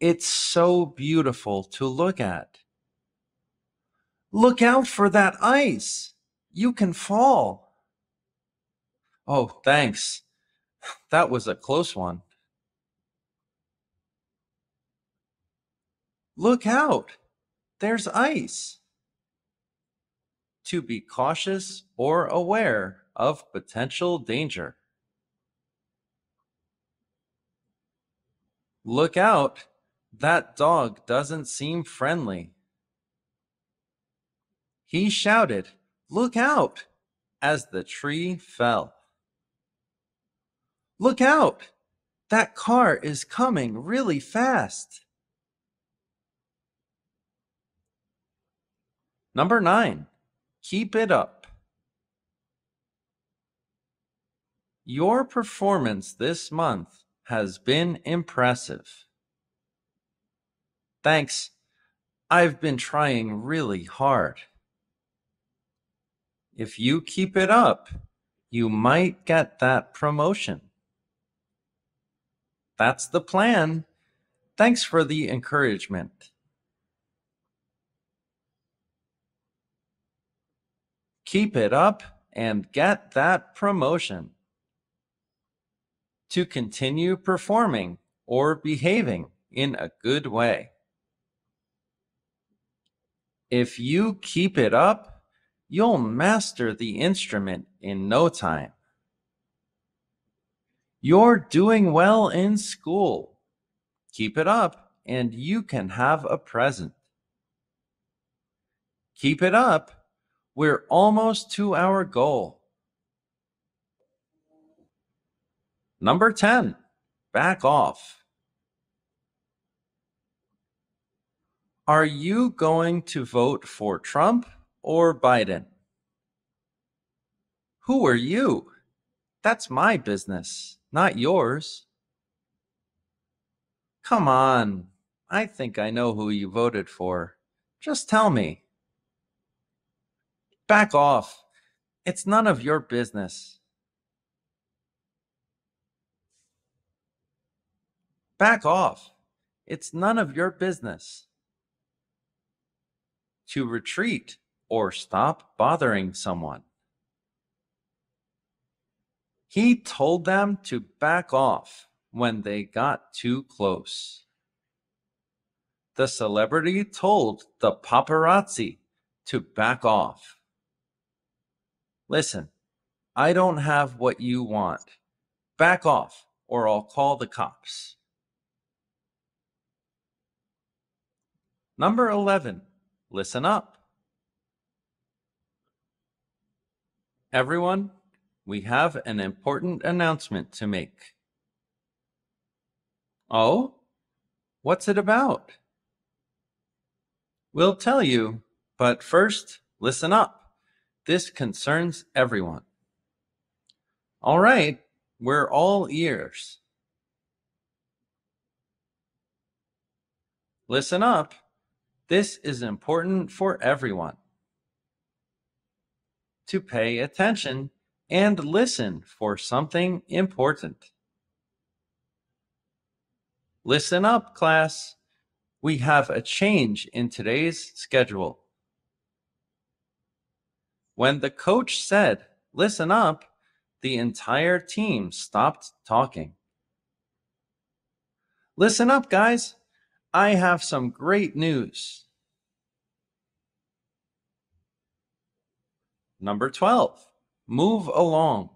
It's so beautiful to look at. Look out for that ice. You can fall. Oh, thanks. [LAUGHS] That was a close one. Look out! There's ice. To be cautious or aware of potential danger. Look out! That dog doesn't seem friendly. He shouted, Look out! as the tree fell. Look out! That car is coming really fast. Number nine, keep it up. Your performance this month has been impressive. Thanks. I've been trying really hard. If you keep it up, you might get that promotion. That's the plan. Thanks for the encouragement. Keep it up and get that promotion. To continue performing or behaving in a good way. If you keep it up, you'll master the instrument in no time. You're doing well in school. Keep it up, and you can have a present. Keep it up. We're almost to our goal. Number 10, back off. Are you going to vote for Trump or Biden? Who are you? That's my business, not yours. Come on. I think I know who you voted for. Just tell me. Back off. It's none of your business. Back off. It's none of your business. To retreat or stop bothering someone. He told them to back off when they got too close. The celebrity told the paparazzi to back off. Listen, I don't have what you want. Back off, or I'll call the cops. Number 11, listen up. Everyone, we have an important announcement to make. Oh? What's it about? We'll tell you, but first, listen up. This concerns everyone. All right, we're all ears. Listen up. This is important for everyone. To pay attention and listen for something important. Listen up, class. We have a change in today's schedule. When the coach said, listen up, the entire team stopped talking. Listen up, guys. I have some great news. Number 12, move along.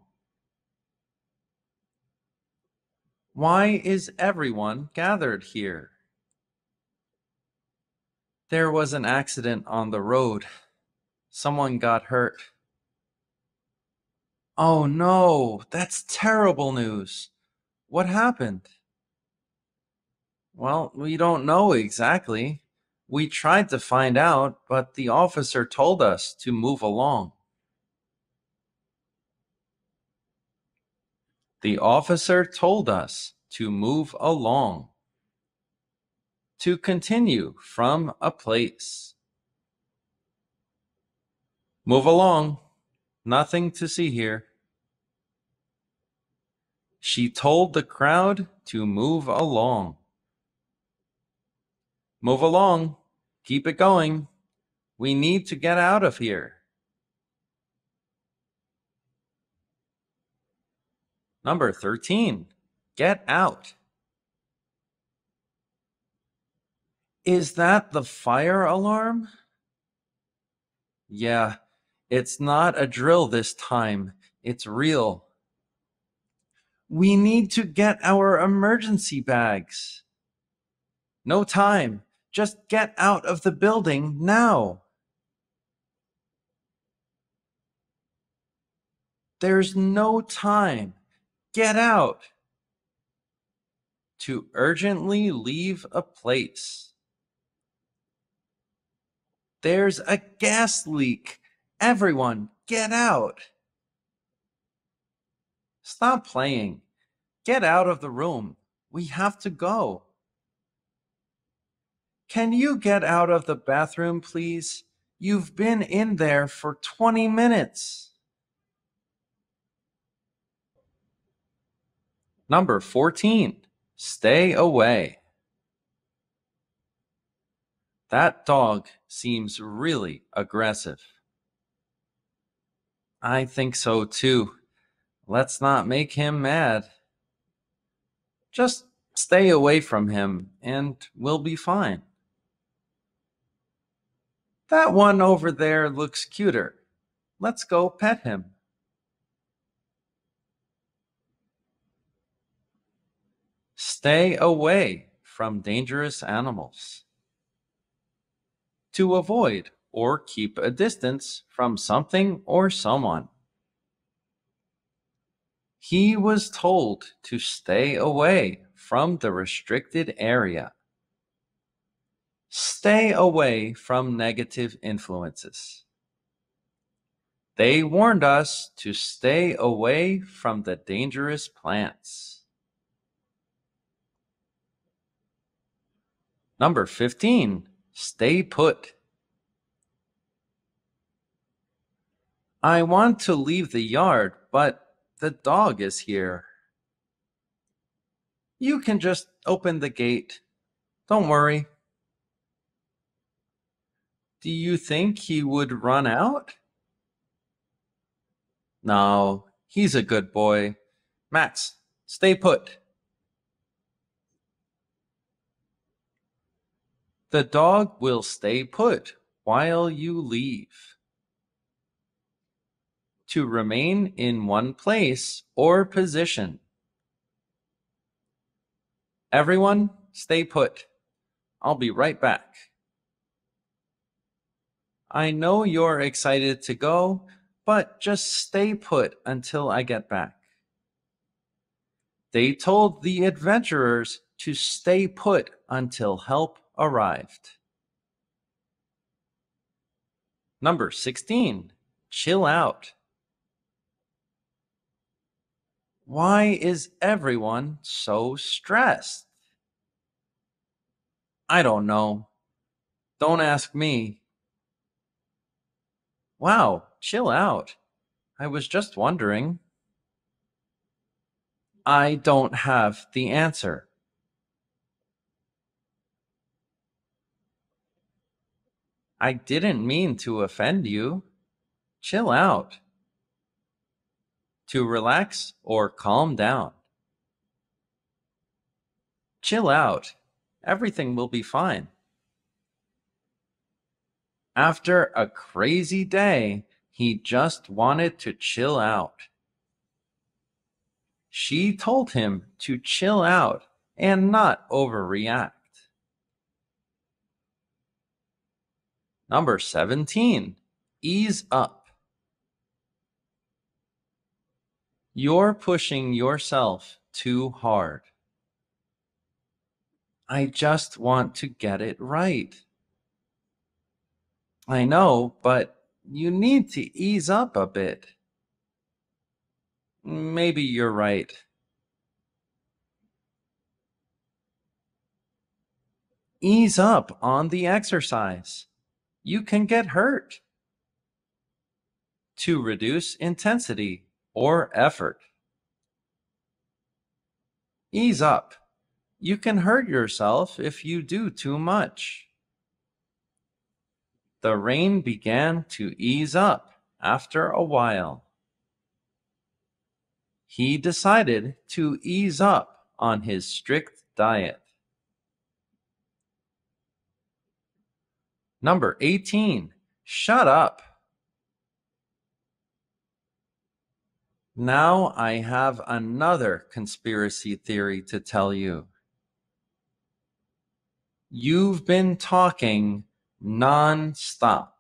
Why is everyone gathered here? There was an accident on the road. Someone got hurt. Oh no, that's terrible news. What happened? Well, we don't know exactly. We tried to find out, but the officer told us to move along. The officer told us to move along, to continue from a place. Move along. Nothing to see here. She told the crowd to move along. Move along. Keep it going. We need to get out of here. Number 13. Get out. Is that the fire alarm? Yeah, it's not a drill this time. It's real. We need to get our emergency bags. No time. Just get out of the building now. There's no time. Get out. To urgently leave a place. There's a gas leak. Everyone, get out. Stop playing. Get out of the room. We have to go. Can you get out of the bathroom, please? You've been in there for 20 minutes. Number 14. Stay away. That dog seems really aggressive. I think so too. Let's not make him mad. Just stay away from him and we'll be fine. That one over there looks cuter. Let's go pet him. Stay away from dangerous animals. To avoid or keep a distance from something or someone. He was told to stay away from the restricted area. Stay away from negative influences. They warned us to stay away from the dangerous plants. Number 15. Stay put. I want to leave the yard, but the dog is here. You can just open the gate. Don't worry. Do you think he would run out? No, he's a good boy. Max, stay put. The dog will stay put while you leave. To remain in one place or position. Everyone, stay put. I'll be right back. I know you're excited to go, but just stay put until I get back. They told the adventurers to stay put until help arrived. Number 16. Chill out. Why is everyone so stressed? I don't know. Don't ask me. Wow, chill out. I was just wondering. I don't have the answer. I didn't mean to offend you. Chill out. To relax or calm down. Chill out. Everything will be fine. After a crazy day, he just wanted to chill out. She told him to chill out and not overreact. Number 17. Ease up. You're pushing yourself too hard. I just want to get it right. I know, but you need to ease up a bit. Maybe you're right. Ease up on the exercise. You can get hurt. To reduce intensity or effort. Ease up. You can hurt yourself if you do too much. The rain began to ease up after a while. he decided to ease up on his strict diet. Number 18. Shut up. Now I have another conspiracy theory to tell you. You've been talking non-stop.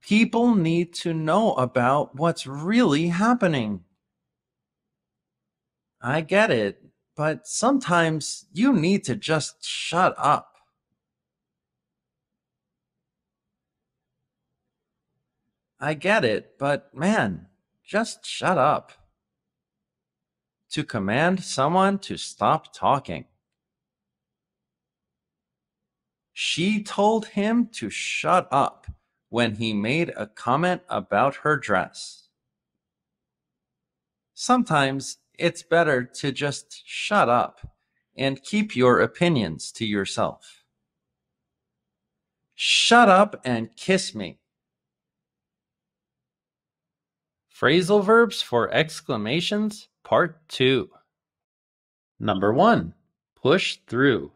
People need to know about what's really happening. I get it, but sometimes you need to just shut up. I get it, but man, just shut up. To command someone to stop talking. She told him to shut up when he made a comment about her dress. Sometimes it's better to just shut up and keep your opinions to yourself. Shut up and kiss me. Phrasal verbs for exclamations, part 2. Number 1. Push through.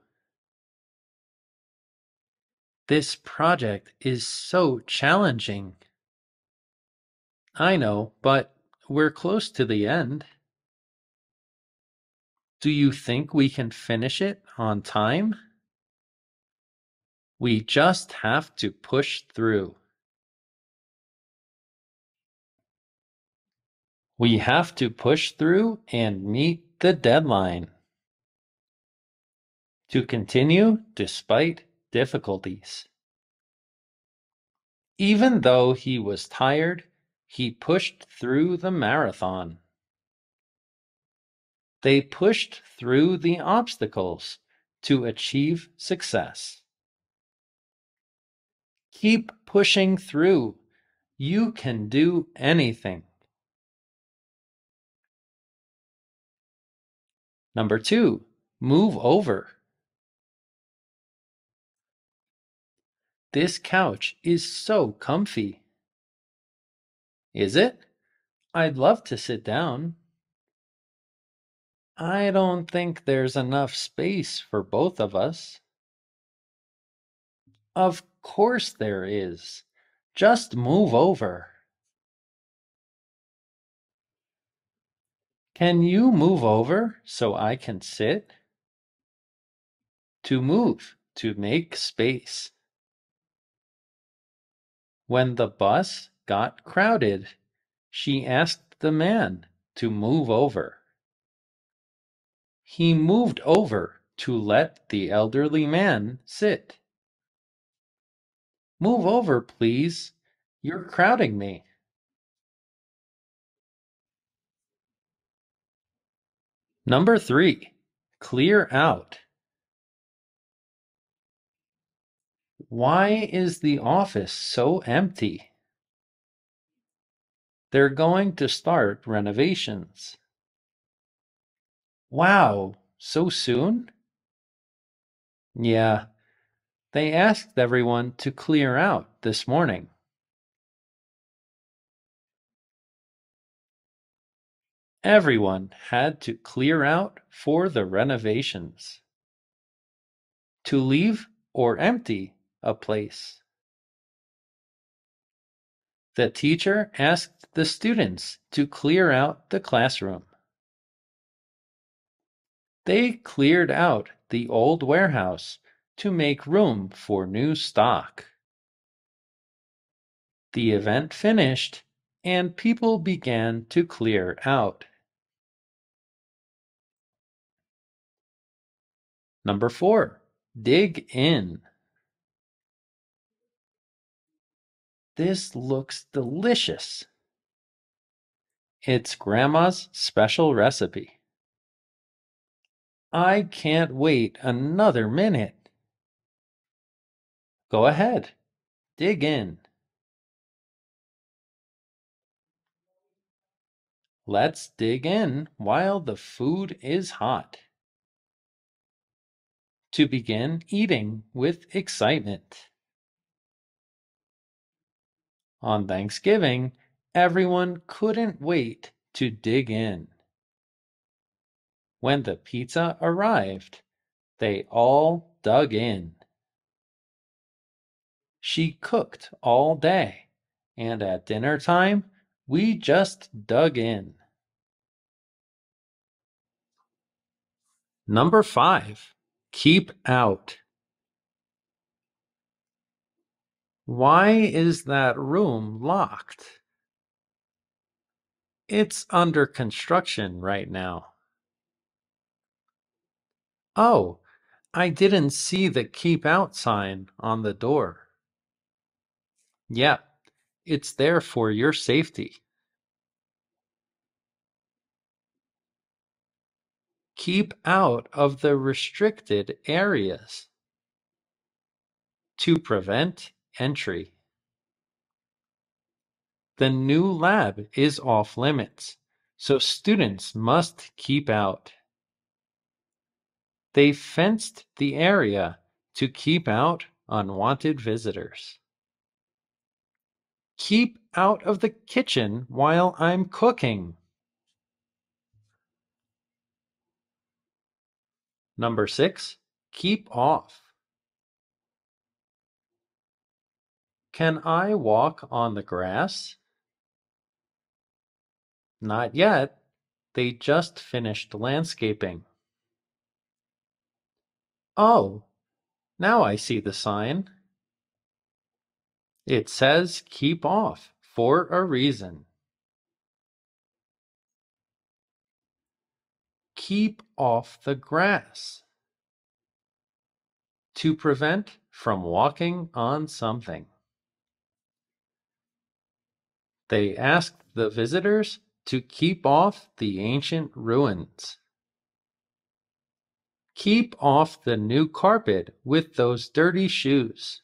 This project is so challenging. I know, but we're close to the end. Do you think we can finish it on time? We just have to push through. We have to push through and meet the deadline. To continue despite difficulties. Even though he was tired, he pushed through the marathon. They pushed through the obstacles to achieve success. Keep pushing through. You can do anything. Number two, move over. This couch is so comfy. Is it? I'd love to sit down. I don't think there's enough space for both of us. Of course there is. Just move over. Can you move over so I can sit? To move, to make space. When the bus got crowded, she asked the man to move over. He moved over to let the elderly man sit. Move over, please. You're crowding me. Number three, clear out. Why is the office so empty? They're going to start renovations. Wow, so soon? Yeah, they asked everyone to clear out this morning. Everyone had to clear out for the renovations. To leave or empty a place. The teacher asked the students to clear out the classroom. They cleared out the old warehouse to make room for new stock. The event finished and people began to clear out. Number four, dig in. This looks delicious. It's Grandma's special recipe. I can't wait another minute. Go ahead, dig in. Let's dig in while the food is hot to begin eating with excitement. On Thanksgiving, Everyone couldn't wait to dig in. When the pizza arrived, they all dug in. She cooked all day, and at dinner time, we just dug in. Number five, keep out. Why is that room locked? It's under construction right now. Oh, I didn't see the keep out sign on the door. Yeah, it's there for your safety. Keep out of the restricted areas to prevent entry. The new lab is off limits, so students must keep out. They fenced the area to keep out unwanted visitors. Keep out of the kitchen while I'm cooking. Number six, keep off. Can I walk on the grass? Not yet. They just finished landscaping. Oh, now I see the sign. It says keep off for a reason. Keep off the grass. To prevent from walking on something. They asked the visitors to keep off the ancient ruins. Keep off the new carpet with those dirty shoes.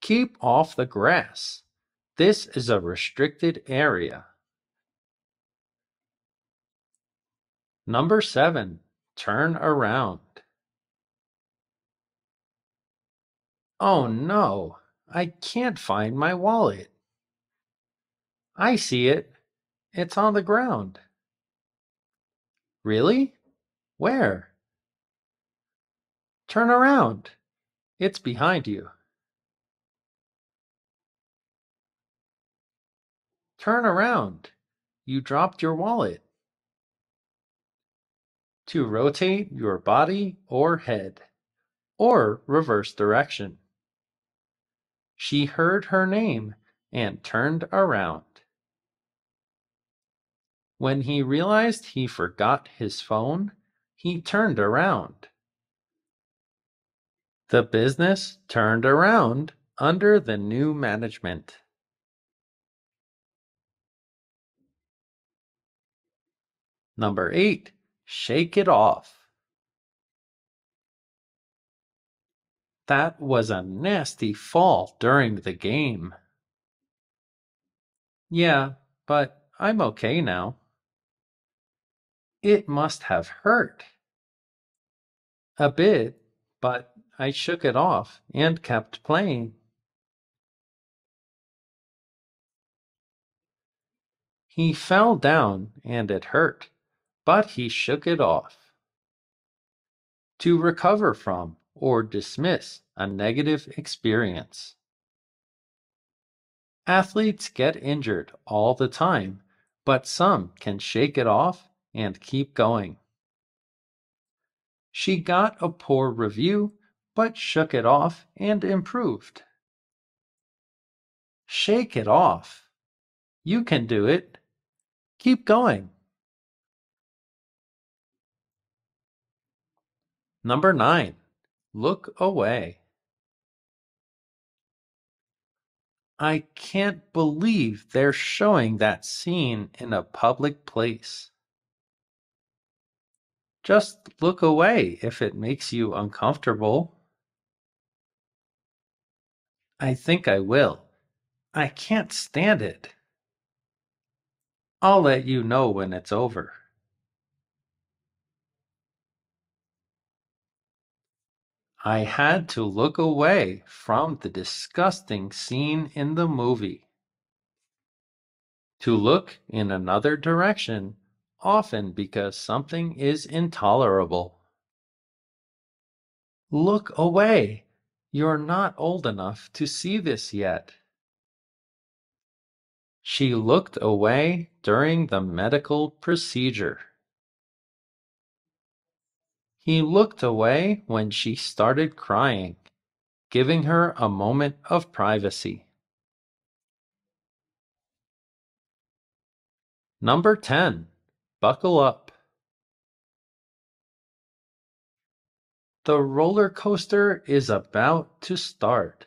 Keep off the grass. This is a restricted area. Number seven, turn around. Oh no, I can't find my wallet. I see it. It's on the ground. Really? Where? Turn around. It's behind you. Turn around. You dropped your wallet. To rotate your body or head, or reverse direction. She heard her name and turned around. When he realized he forgot his phone, he turned around. The business turned around under the new management. Number eight, shake it off. That was a nasty fall during the game. Yeah, but I'm okay now. It must have hurt. A bit, but I shook it off and kept playing. He fell down and it hurt, but he shook it off. To recover from or dismiss a negative experience. Athletes get injured all the time, but some can shake it off and keep going. She got a poor review, but shook it off and improved. Shake it off. You can do it. Keep going. Number nine, look away. I can't believe they're showing that scene in a public place. Just look away if it makes you uncomfortable. I think I will. I can't stand it. I'll let you know when it's over. I had to look away from the disgusting scene in the movie. To look in another direction, often because something is intolerable. Look away. You're not old enough to see this yet. She looked away during the medical procedure. He looked away when she started crying, giving her a moment of privacy. Number 10. Buckle up. The roller coaster is about to start.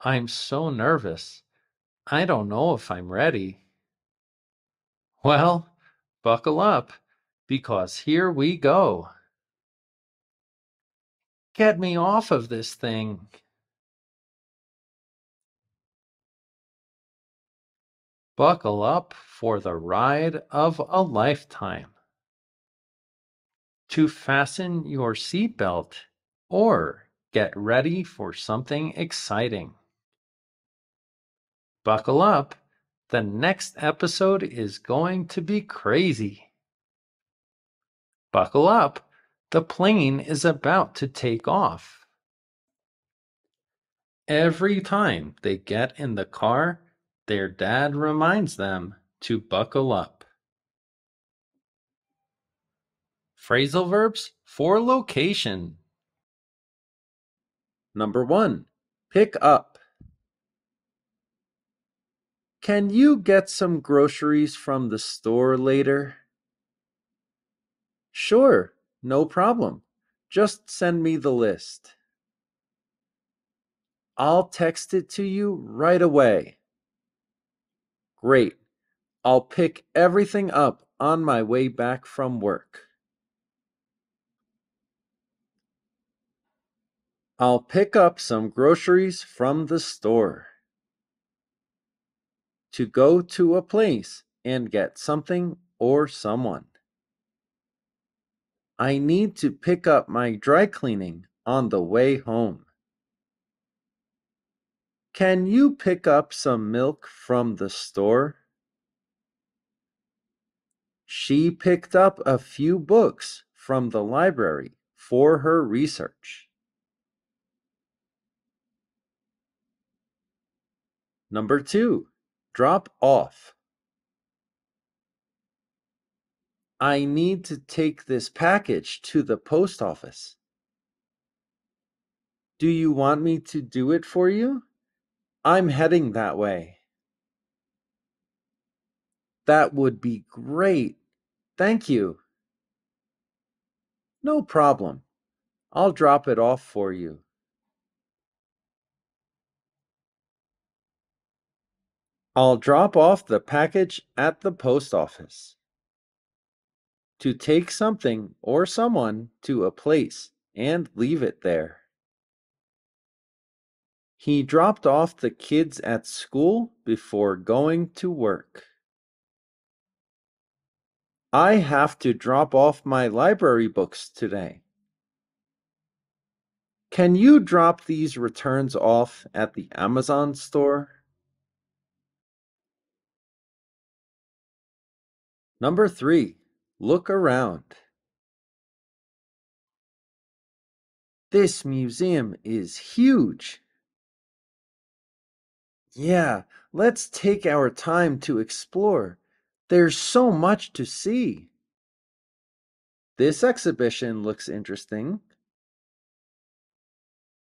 I'm so nervous. I don't know if I'm ready. Well, buckle up, because here we go. Get me off of this thing. Buckle up for the ride of a lifetime. To fasten your seatbelt or get ready for something exciting. Buckle up. The next episode is going to be crazy. Buckle up. The plane is about to take off. Every time they get in the car, their dad reminds them to buckle up. Phrasal verbs for location. Number one, pick up. Can you get some groceries from the store later? Sure, no problem. Just send me the list. I'll text it to you right away. Great. I'll pick everything up on my way back from work. I'll pick up some groceries from the store. To go to a place and get something or someone. I need to pick up my dry cleaning on the way home. Can you pick up some milk from the store? She picked up a few books from the library for her research. Number two, drop off. I need to take this package to the post office. Do you want me to do it for you? I'm heading that way. That would be great. Thank you. No problem. I'll drop it off for you. I'll drop off the package at the post office. To take something or someone to a place and leave it there. He dropped off the kids at school before going to work. I have to drop off my library books today. Can you drop these returns off at the Amazon store? Number three, look around. This museum is huge. Yeah, let's take our time to explore. There's so much to see. This exhibition looks interesting.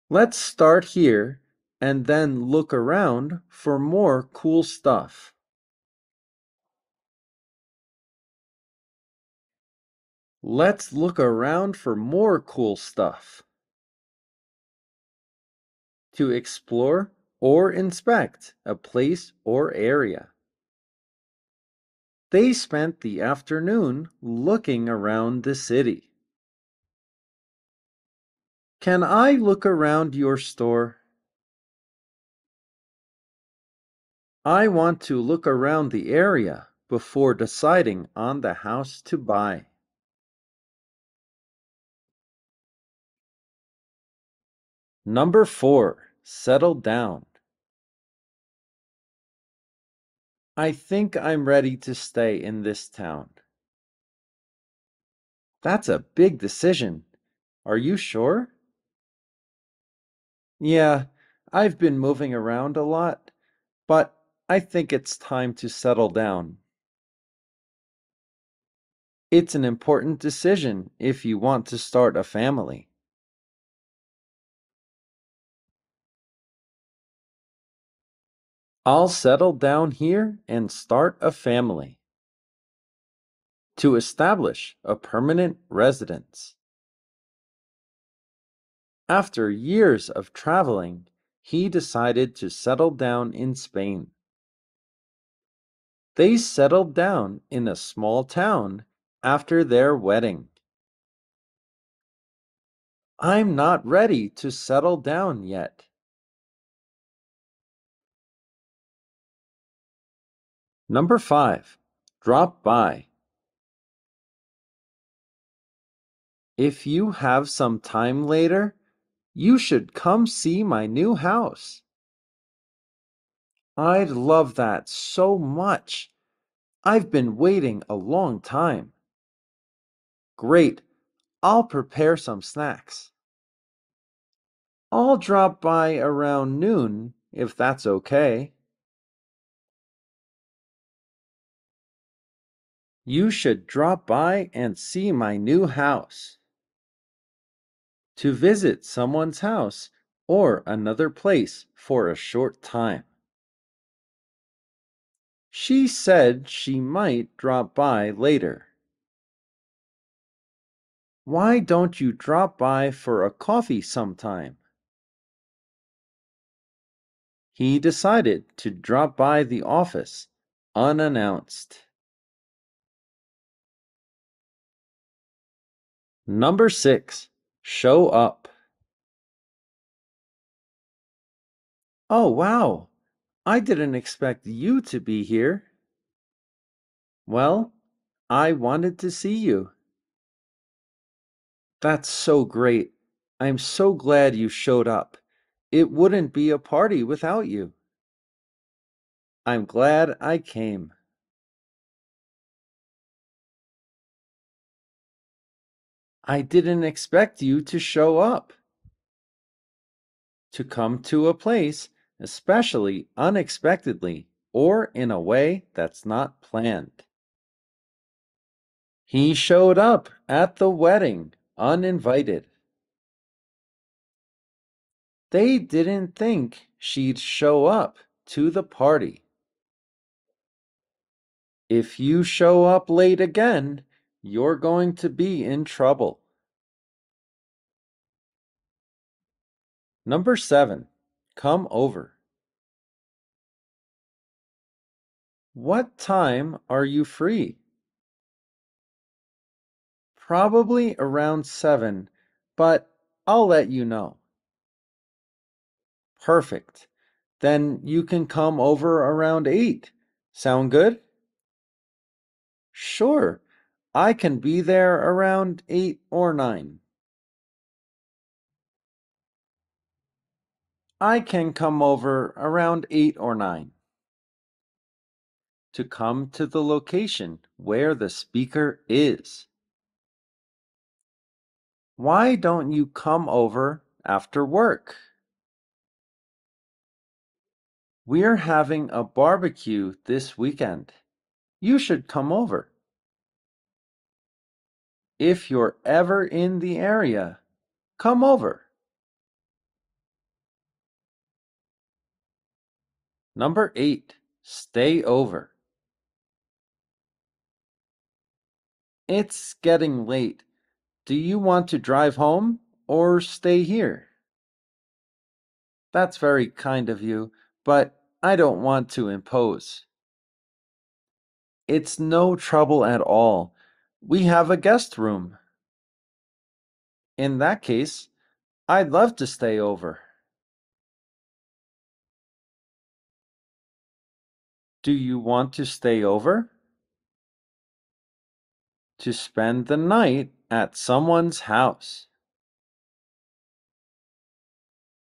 Let's start here and then look around for more cool stuff. Let's look around for more cool stuff. To explore or inspect a place or area. They spent the afternoon looking around the city. Can I look around your store? I want to look around the area before deciding on the house to buy. Number four, settle down. I think I'm ready to stay in this town. That's a big decision. Are you sure? Yeah, I've been moving around a lot, but I think it's time to settle down. It's an important decision if you want to start a family. I'll settle down here and start a family. To establish a permanent residence. After years of traveling, he decided to settle down in Spain. They settled down in a small town after their wedding. I'm not ready to settle down yet. Number five, drop by. If you have some time later, you should come see my new house. I'd love that so much. I've been waiting a long time. Great. I'll prepare some snacks. I'll drop by around noon if that's okay. You should drop by and see my new house. To visit someone's house or another place for a short time. She said she might drop by later. Why don't you drop by for a coffee sometime? He decided to drop by the office unannounced. Number six, show up. Oh, wow. I didn't expect you to be here. Well, I wanted to see you. That's so great. I'm so glad you showed up. It wouldn't be a party without you. I'm glad I came. I didn't expect you to show up. To come to a place, especially unexpectedly or in a way that's not planned. He showed up at the wedding uninvited. They didn't think she'd show up to the party. If you show up late again, you're going to be in trouble. Number seven, come over. What time are you free? Probably around 7, but I'll let you know. Perfect. Then you can come over around 8. Sound good? Sure. I can be there around 8 or 9. I can come over around 8 or 9. To come to the location where the speaker is. Why don't you come over after work? We're having a barbecue this weekend. You should come over. If you're ever in the area, come over. Number eight, stay over. It's getting late. Do you want to drive home or stay here? That's very kind of you, but I don't want to impose. It's no trouble at all. We have a guest room. In that case, I'd love to stay over. Do you want to stay over? To spend the night at someone's house.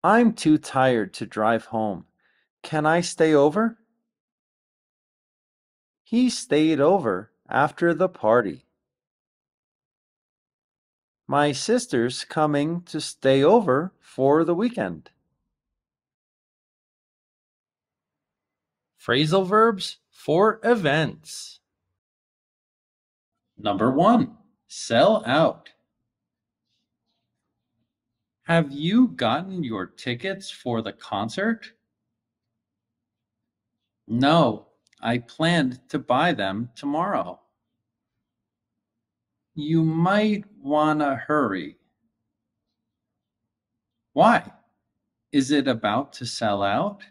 I'm too tired to drive home. Can I stay over? He stayed over after the party. My sister's coming to stay over for the weekend. Phrasal verbs for events. Number one, sell out. Have you gotten your tickets for the concert? No, I planned to buy them tomorrow. You might want to hurry. Why? Is it about to sell out?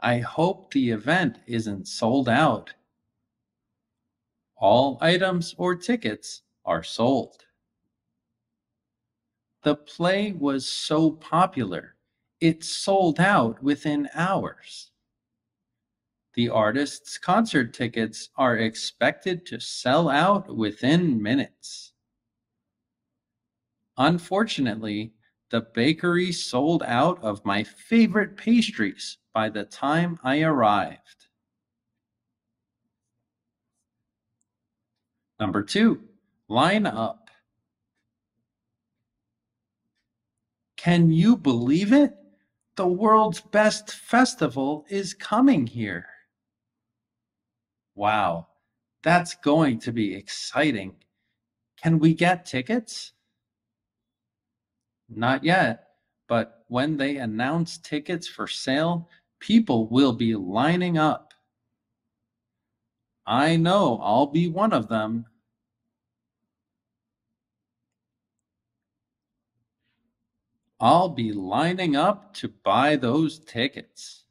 I hope the event isn't sold out. All items or tickets are sold. The play was so popular, it sold out within hours. The artist's concert tickets are expected to sell out within minutes. Unfortunately, the bakery sold out of my favorite pastries by the time I arrived. Number two, line up. Can you believe it? The world's best festival is coming here. Wow, that's going to be exciting. Can we get tickets? Not yet, but when they announce tickets for sale, people will be lining up. I know I'll be one of them. I'll be lining up to buy those tickets.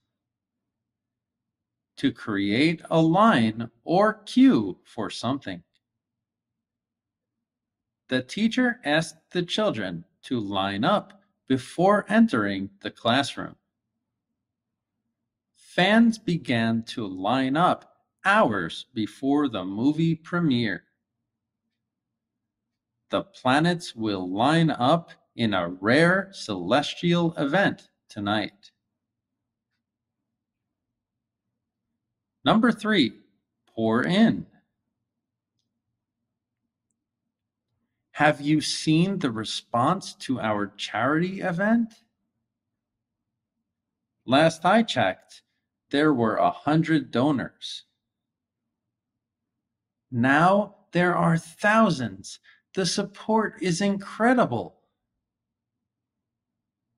To create a line or queue for something. The teacher asked the children to line up before entering the classroom. Fans began to line up hours before the movie premiere. The planets will line up in a rare celestial event tonight. Number three, pour in. Have you seen the response to our charity event? Last I checked, there were a hundred donors. Now there are thousands. The support is incredible.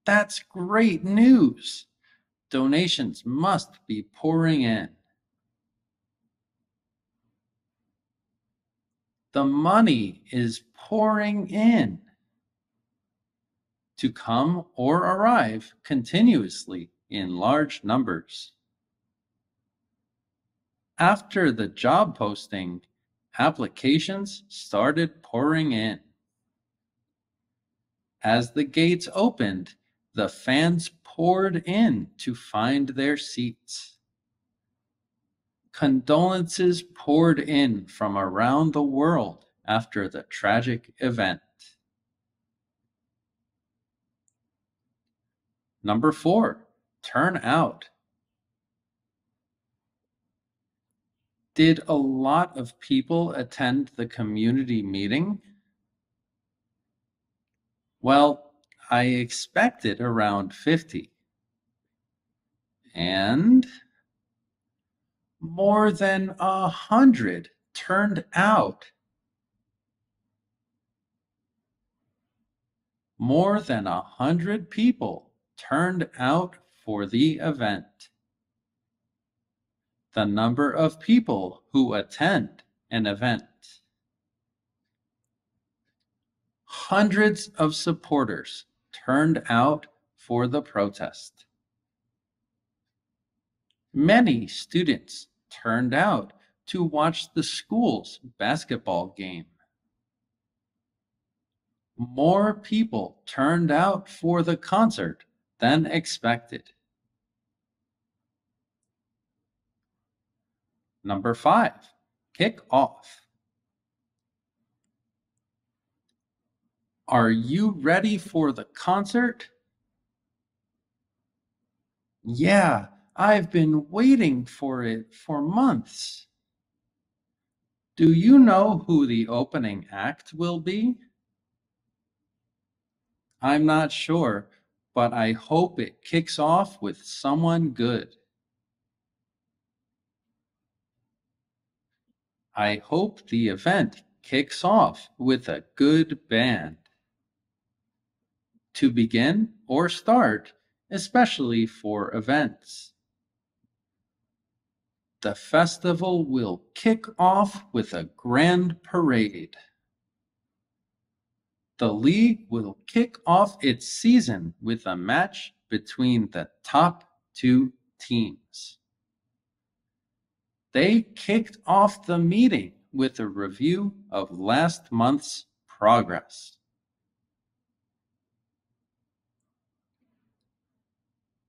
That's great news. Donations must be pouring in. The money is pouring in to come or arrive continuously in large numbers. After the job posting, applications started pouring in. As the gates opened, the fans poured in to find their seats. Condolences poured in from around the world after the tragic event. Number four, turn out. Did a lot of people attend the community meeting? Well, I expected around 50. And more than a hundred turned out. More than a hundred people turned out for the event. The number of people who attend an event. Hundreds of supporters turned out for the protest. Many students turned out to watch the school's basketball game. More people turned out for the concert than expected. Number five, kick off. Are you ready for the concert? Yeah, I've been waiting for it for months. Do you know who the opening act will be? I'm not sure, but I hope it kicks off with someone good. I hope the event kicks off with a good band. To begin or start, especially for events. The festival will kick off with a grand parade. The league will kick off its season with a match between the top two teams. They kicked off the meeting with a review of last month's progress.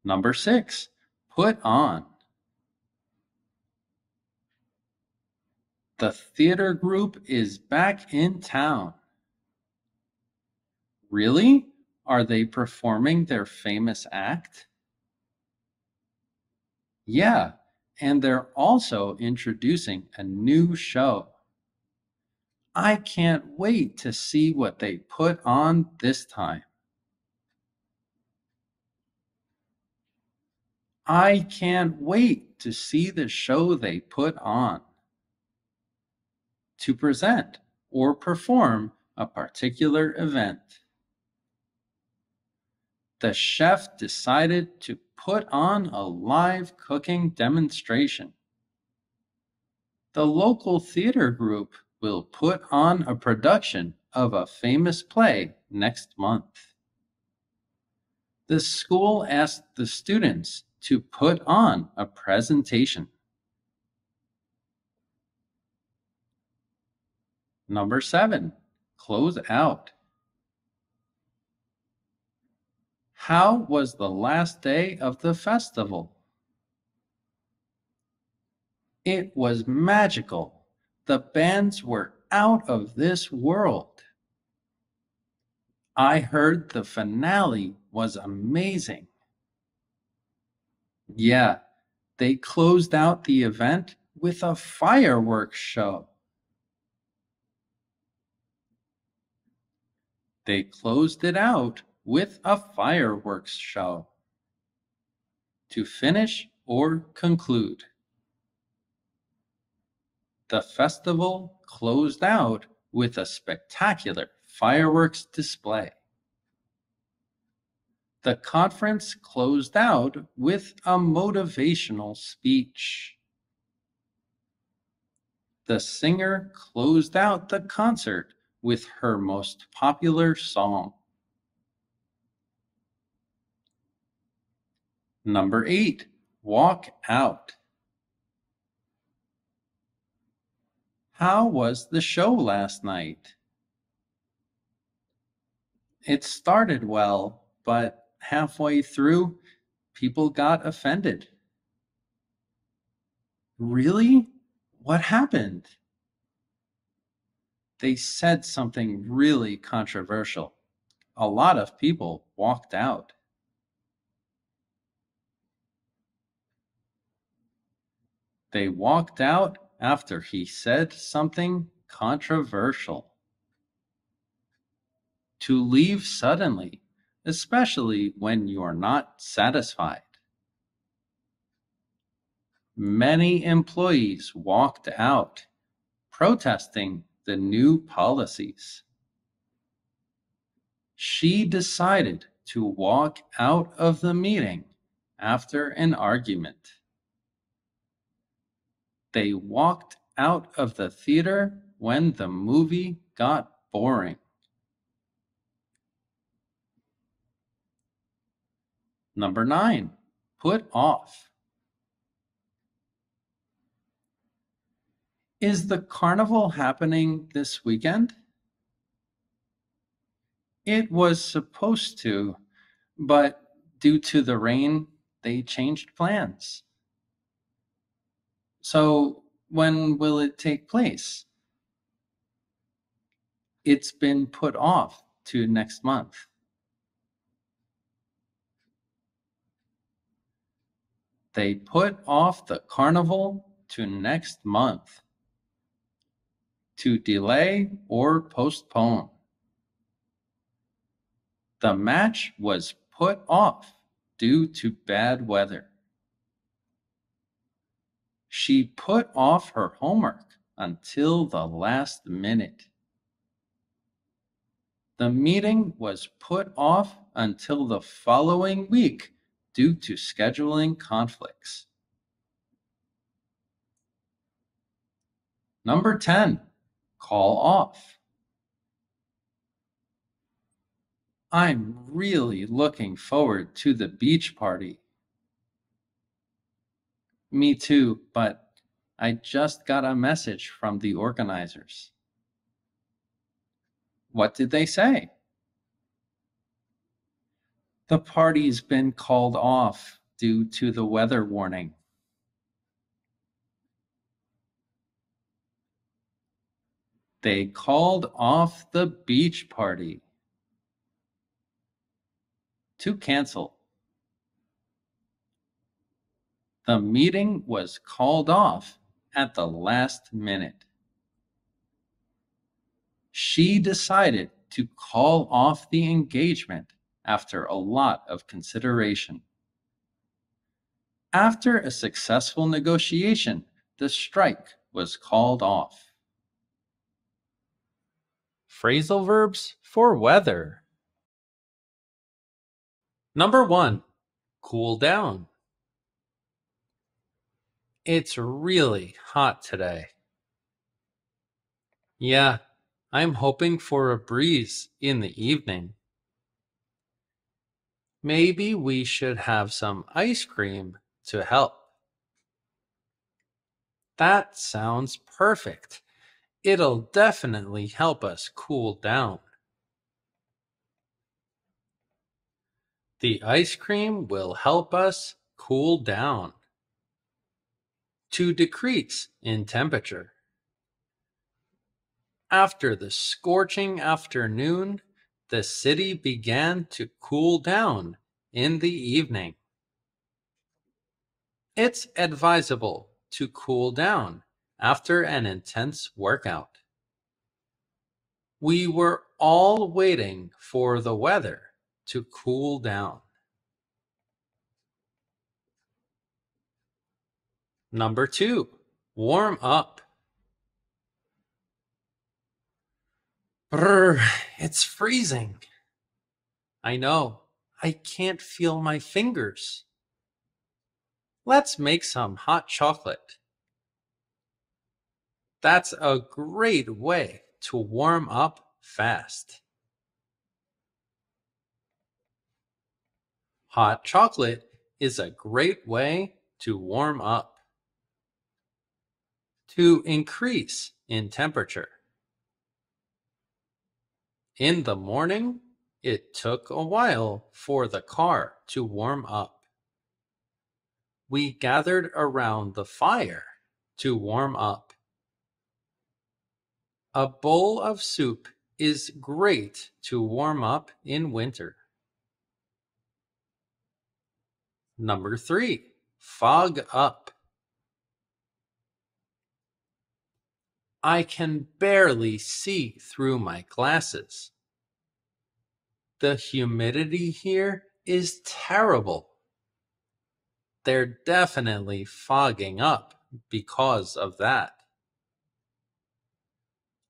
Number six, put on. The theater group is back in town. Really? Are they performing their famous act? Yeah, and they're also introducing a new show. I can't wait to see what they put on this time. I can't wait to see the show they put on. To present or perform a particular event. The chef decided to put on a live cooking demonstration. The local theater group will put on a production of a famous play next month. The school asked the students to put on a presentation. Number seven, close out. How was the last day of the festival? It was magical. The bands were out of this world. I heard the finale was amazing. Yeah, they closed out the event with a fireworks show. They closed it out with a fireworks show. To finish or conclude. The festival closed out with a spectacular fireworks display. The conference closed out with a motivational speech. The singer closed out the concert with her most popular song. Number eight, walk out. How was the show last night? It started well, but halfway through, people got offended. Really? What happened? They said something really controversial. A lot of people walked out. They walked out after he said something controversial. To leave suddenly especially when you are not satisfied. Many employees walked out protesting the new policies. She decided to walk out of the meeting after an argument. They walked out of the theater when the movie got boring. Number nine, put off. Is the carnival happening this weekend? It was supposed to, but due to the rain, they changed plans. So, when will it take place? It's been put off to next month. They put off the carnival to next month. To delay or postpone. The match was put off due to bad weather. She put off her homework until the last minute. The meeting was put off until the following week due to scheduling conflicts. Number 10, call off. I'm really looking forward to the beach party. Me too, but I just got a message from the organizers. What did they say? The party's been called off due to the weather warning. They called off the beach party. To cancel. The meeting was called off at the last minute she decided to call off the engagement after a lot of consideration. After a successful negotiation, the strike was called off. Phrasal verbs for weather. Number one, cool down. It's really hot today. Yeah, I'm hoping for a breeze in the evening. Maybe we should have some ice cream to help. That sounds perfect. It'll definitely help us cool down. The ice cream will help us cool down. To decrease in temperature. After the scorching afternoon, the city began to cool down in the evening. It's advisable to cool down after an intense workout. We were all waiting for the weather to cool down. Number two, warm up. Brr, it's freezing. I know. I can't feel my fingers. Let's make some hot chocolate. That's a great way to warm up fast. Hot chocolate is a great way to warm up. To increase in temperature. In the morning, it took a while for the car to warm up. We gathered around the fire to warm up. A bowl of soup is great to warm up in winter. Number three, fog up. I can barely see through my glasses. The humidity here is terrible. They're definitely fogging up because of that.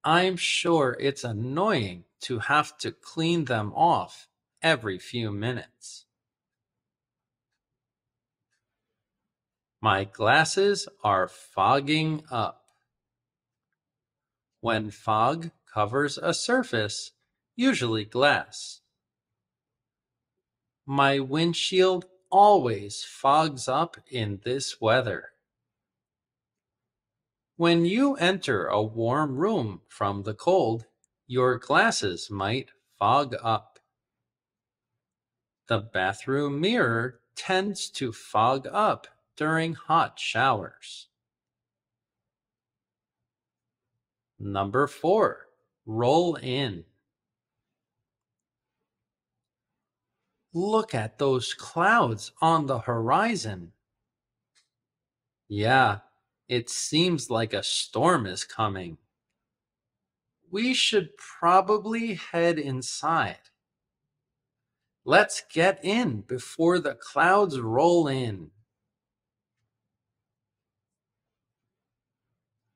I'm sure it's annoying to have to clean them off every few minutes. My glasses are fogging up. When fog covers a surface, usually glass. My windshield always fogs up in this weather. When you enter a warm room from the cold, your glasses might fog up. The bathroom mirror tends to fog up during hot showers. Number four, roll in. Look at those clouds on the horizon. Yeah, it seems like a storm is coming. We should probably head inside. Let's get in before the clouds roll in.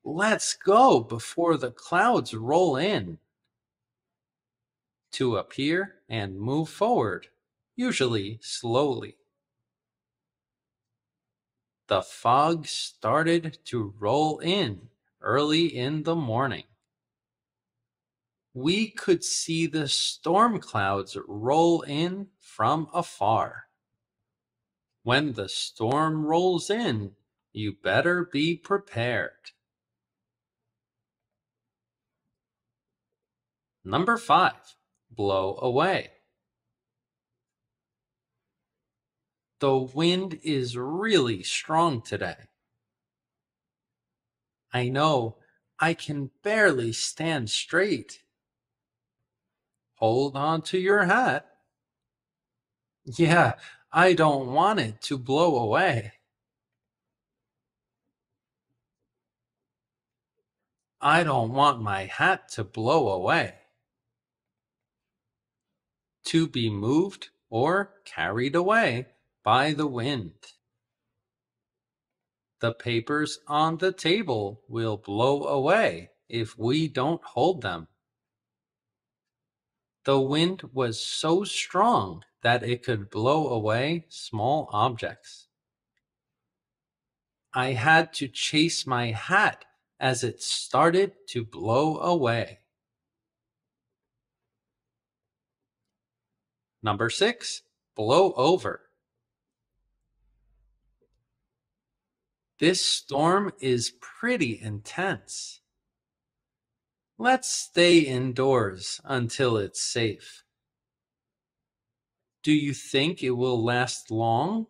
Let's go before the clouds roll in. To appear and move forward, usually slowly. The fog started to roll in early in the morning. We could see the storm clouds roll in from afar. When the storm rolls in, you better be prepared. Number five, blow away. The wind is really strong today. I know I can barely stand straight. Hold on to your hat. Yeah, I don't want it to blow away. I don't want my hat to blow away. To be moved or carried away by the wind. The papers on the table will blow away if we don't hold them. The wind was so strong that it could blow away small objects. I had to chase my hat as it started to blow away. Number six, blow over. This storm is pretty intense. Let's stay indoors until it's safe. Do you think it will last long?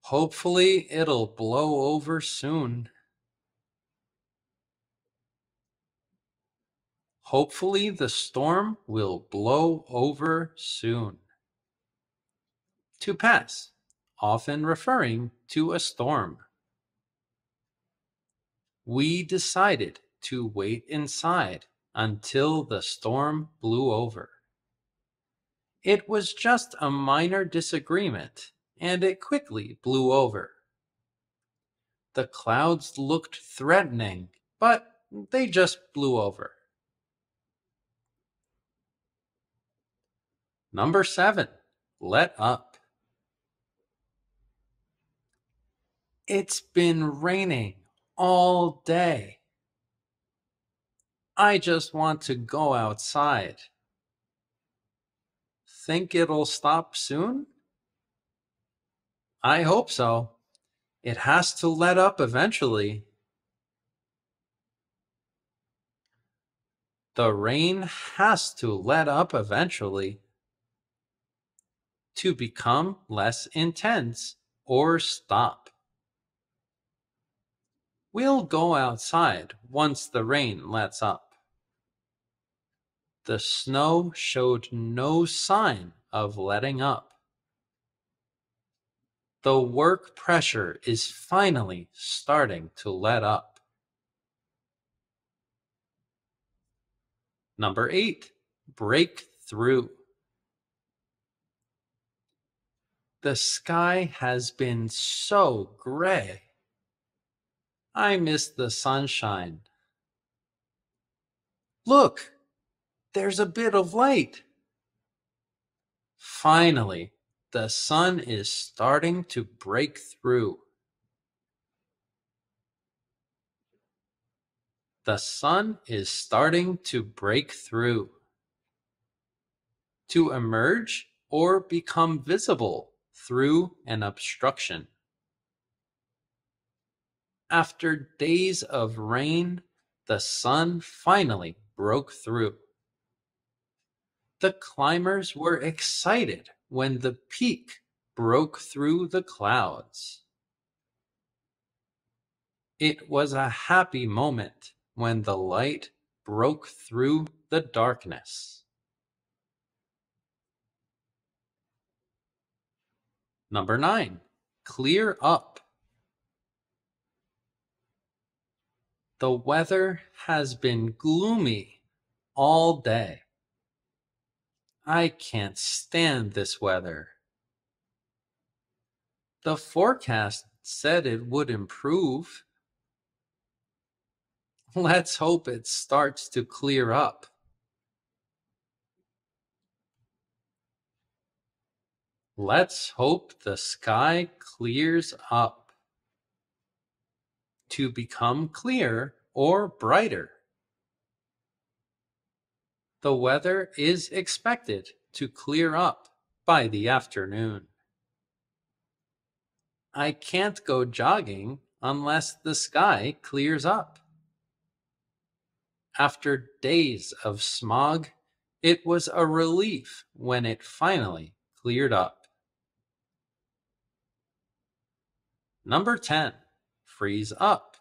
Hopefully, it'll blow over soon. Hopefully, the storm will blow over soon. To pass often referring to a storm. We decided to wait inside until the storm blew over. It was just a minor disagreement, and it quickly blew over. The clouds looked threatening, but they just blew over. Number seven, let up. It's been raining all day. I just want to go outside. Think it'll stop soon? I hope so. It has to let up eventually. The rain has to let up eventually to become less intense or stop. We'll go outside once the rain lets up. The snow showed no sign of letting up. The work pressure is finally starting to let up. Number eight, break through. The sky has been so gray. I miss the sunshine. Look, there's a bit of light. Finally, the sun is starting to break through. The sun is starting to break through. To emerge or become visible through an obstruction. After days of rain, the sun finally broke through. The climbers were excited when the peak broke through the clouds. It was a happy moment when the light broke through the darkness. Number nine, clear up. The weather has been gloomy all day. I can't stand this weather. The forecast said it would improve. Let's hope it starts to clear up. Let's hope the sky clears up to become clear or brighter. The weather is expected to clear up by the afternoon. I can't go jogging unless the sky clears up. After days of smog, it was a relief when it finally cleared up. Number 10. Freeze up.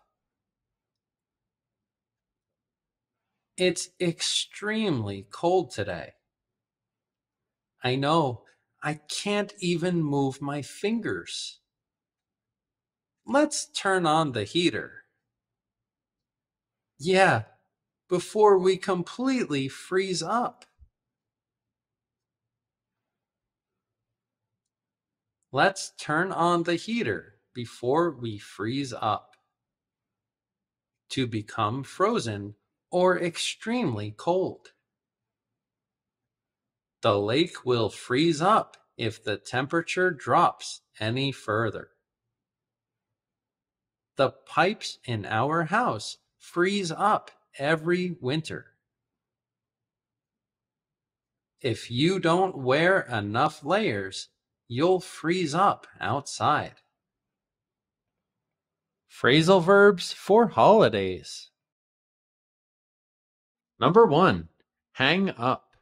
It's extremely cold today. I know I can't even move my fingers. Let's turn on the heater. Yeah, before we completely freeze up. Let's turn on the heater before we freeze up. To become frozen or extremely cold. The lake will freeze up if the temperature drops any further. The pipes in our house freeze up every winter. If you don't wear enough layers, you'll freeze up outside. Phrasal verbs for holidays. Number one, hang up.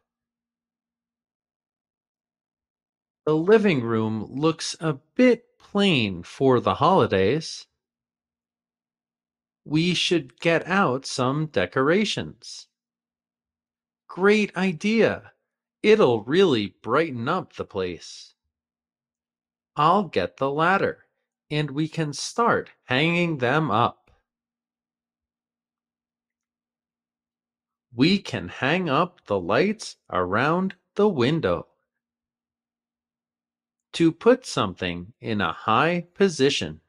The living room looks a bit plain for the holidays. We should get out some decorations. Great idea. It'll really brighten up the place. I'll get the ladder and we can start hanging them up. we can hang up the lights around the window. To put something in a high position.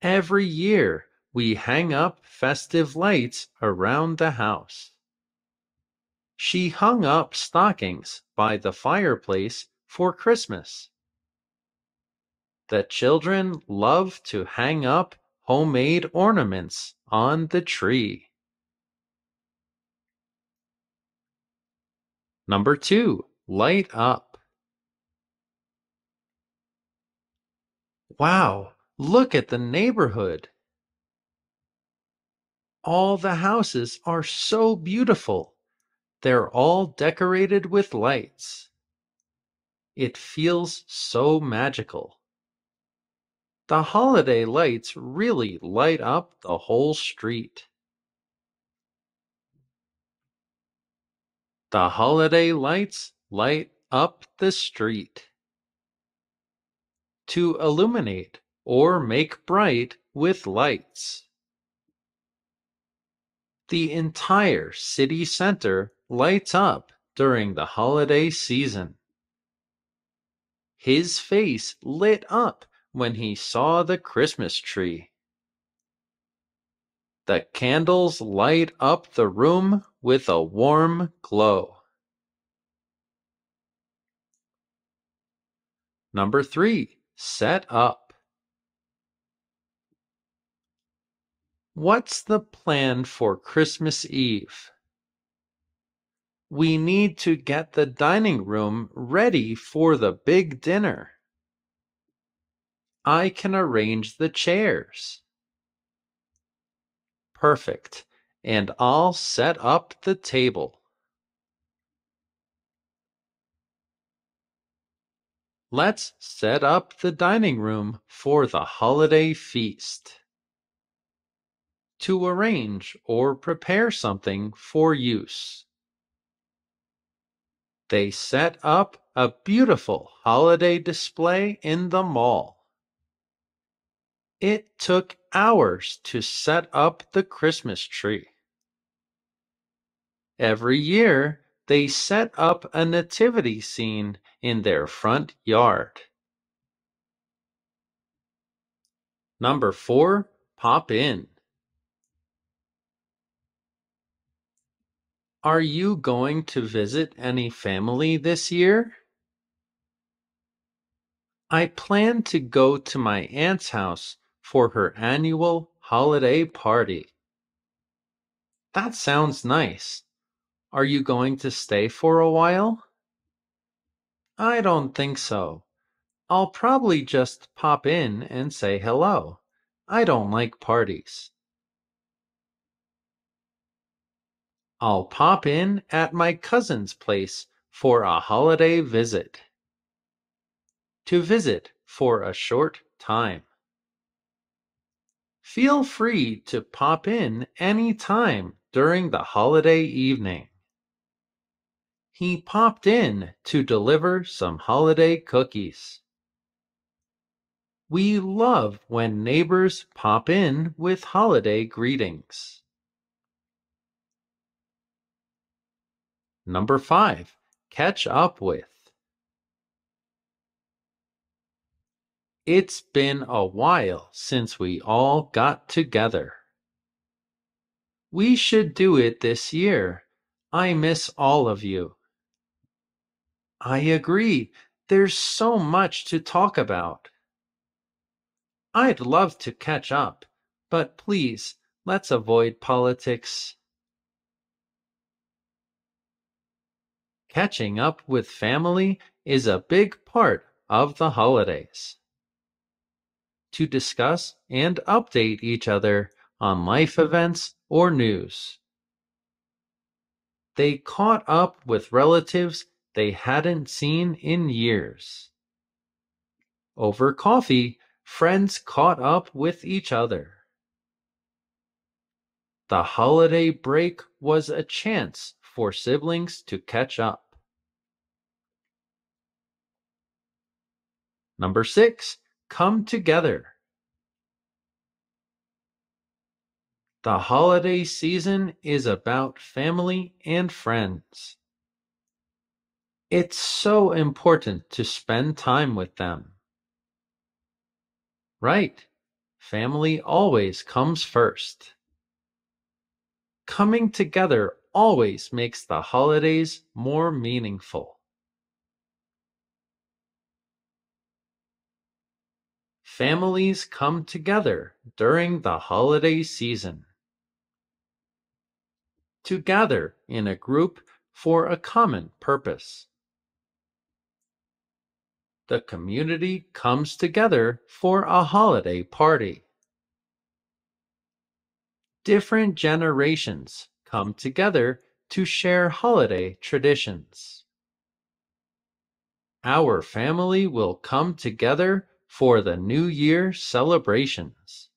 Every year we hang up festive lights around the house. She hung up stockings by the fireplace for Christmas. The children love to hang up homemade ornaments on the tree. Number two, light up. Wow, look at the neighborhood. All the houses are so beautiful. They're all decorated with lights. It feels so magical. The holiday lights really light up the whole street. The holiday lights light up the street. To illuminate or make bright with lights. The entire city center lights up during the holiday season. His face lit up when he saw the Christmas tree. The candles light up the room with a warm glow. Number three, set up. What's the plan for Christmas Eve? We need to get the dining room ready for the big dinner. I can arrange the chairs. Perfect. And I'll set up the table. Let's set up the dining room for the holiday feast. To arrange or prepare something for use. They set up a beautiful holiday display in the mall. It took hours to set up the Christmas tree. Every year, they set up a nativity scene in their front yard. Number four, pop in. Are you going to visit any family this year? I plan to go to my aunt's house for her annual holiday party. That sounds nice. Are you going to stay for a while? I don't think so. I'll probably just pop in and say hello. I don't like parties. I'll pop in at my cousin's place for a holiday visit. To visit for a short time. Feel free to pop in any time during the holiday evening. He popped in to deliver some holiday cookies. We love when neighbors pop in with holiday greetings. Number five, catch up with. It's been a while since we all got together. We should do it this year. I miss all of you. I agree. There's so much to talk about. I'd love to catch up, but please, let's avoid politics. Catching up with family is a big part of the holidays. To discuss and update each other on life events or news. They caught up with relatives they hadn't seen in years. Over coffee, friends caught up with each other. The holiday break was a chance for siblings to catch up. Number six, come together. The holiday season is about family and friends. It's so important to spend time with them. Right, family always comes first. Coming together always makes the holidays more meaningful. Families come together during the holiday season to gather in a group for a common purpose. The community comes together for a holiday party. Different generations come together to share holiday traditions. Our family will come together for the New Year celebrations.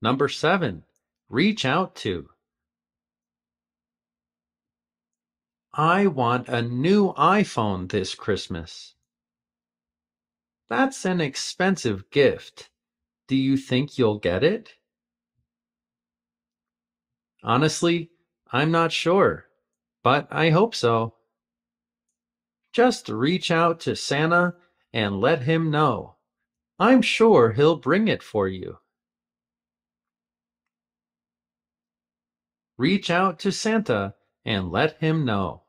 Number seven, reach out to. I want a new iPhone this Christmas. That's an expensive gift. Do you think you'll get it? Honestly, I'm not sure, but I hope so. Just reach out to Santa and let him know. I'm sure he'll bring it for you. Reach out to Santa and let him know.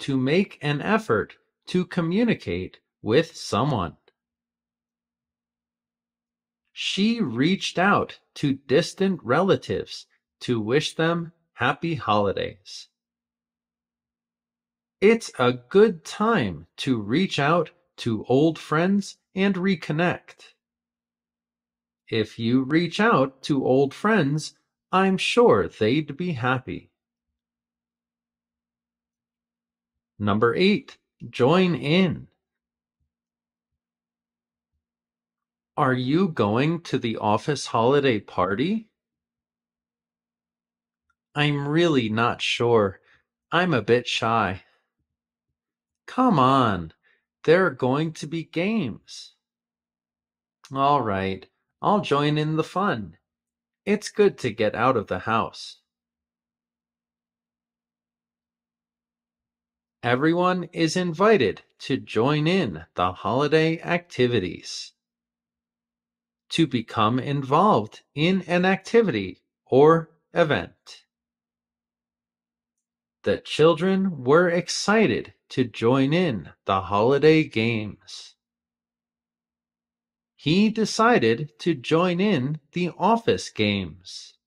To make an effort to communicate with someone. She reached out to distant relatives to wish them happy holidays. It's a good time to reach out to old friends and reconnect. If you reach out to old friends, I'm sure they'd be happy. Number eight, join in. Are you going to the office holiday party? I'm really not sure. I'm a bit shy. Come on, There are going to be games. All right, I'll join in the fun. It's good to get out of the house. Everyone is invited to join in the holiday activities. To become involved in an activity or event. The children were excited to join in the holiday games. He decided to join in the office games.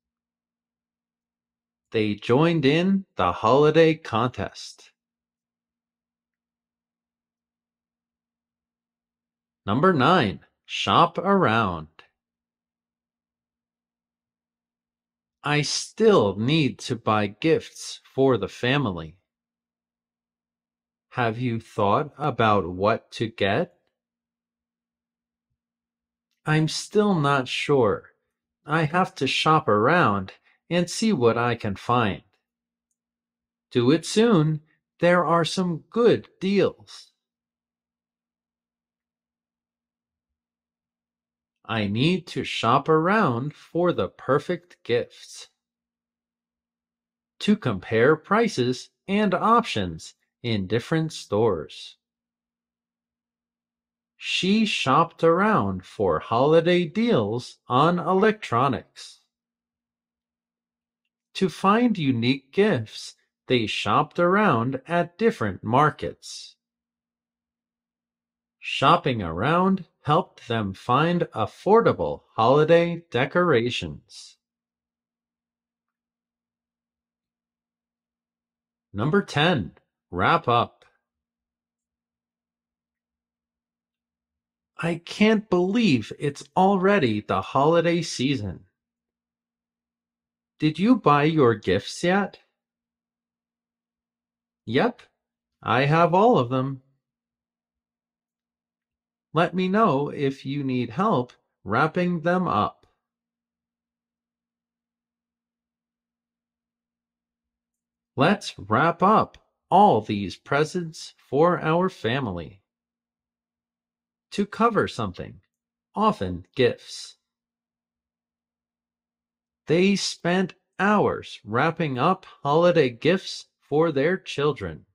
They joined in the holiday contest. Number 9. Shop around. I still need to buy gifts for the family. Have you thought about what to get? I'm still not sure. I have to shop around and see what I can find. Do it soon. There are some good deals. I need to shop around for the perfect gifts. To compare prices and options in different stores. She shopped around for holiday deals on electronics. To find unique gifts, they shopped around at different markets. Shopping around helped them find affordable holiday decorations. Number 10. Wrap up. I can't believe it's already the holiday season. Did you buy your gifts yet? Yep, I have all of them. Let me know if you need help wrapping them up. Let's wrap up all these presents for our family. To cover something, often gifts. They spent hours wrapping up holiday gifts for their children.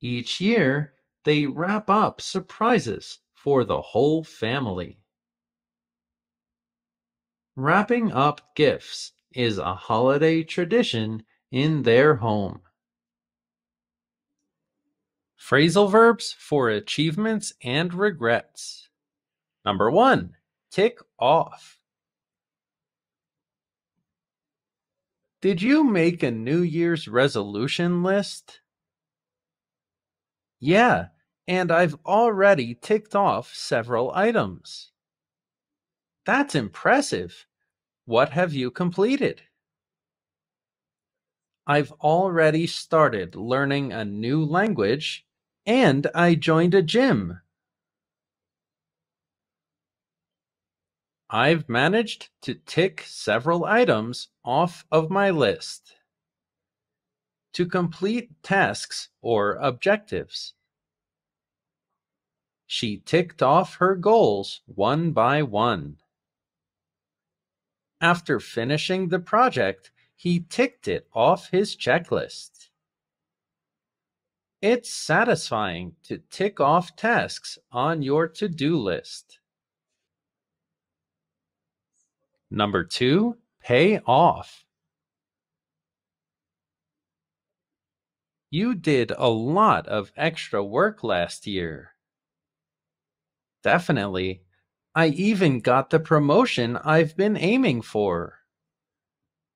Each year, they wrap up surprises for the whole family. Wrapping up gifts is a holiday tradition in their home. Phrasal verbs for achievements and regrets. Number one, tick off. Did you make a New Year's resolution list? Yeah, and I've already ticked off several items. That's impressive. What have you completed? I've already started learning a new language and I joined a gym. I've managed to tick several items off of my list. To complete tasks or objectives. She ticked off her goals one by one. After finishing the project, he ticked it off his checklist. It's satisfying to tick off tasks on your to do list. Number two, pay off. You did a lot of extra work last year. Definitely. I even got the promotion I've been aiming for.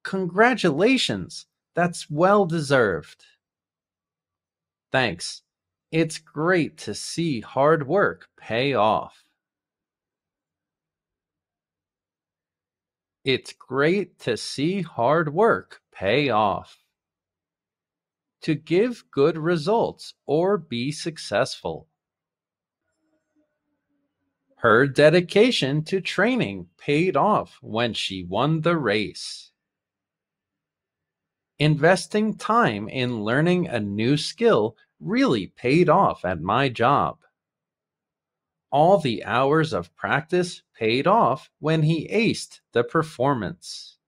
Congratulations. That's well deserved. Thanks. It's great to see hard work pay off. It's great to see hard work pay off. To give good results or be successful. Her dedication to training paid off when she won the race. Investing time in learning a new skill really paid off at my job. All the hours of practice paid off when he aced the performance.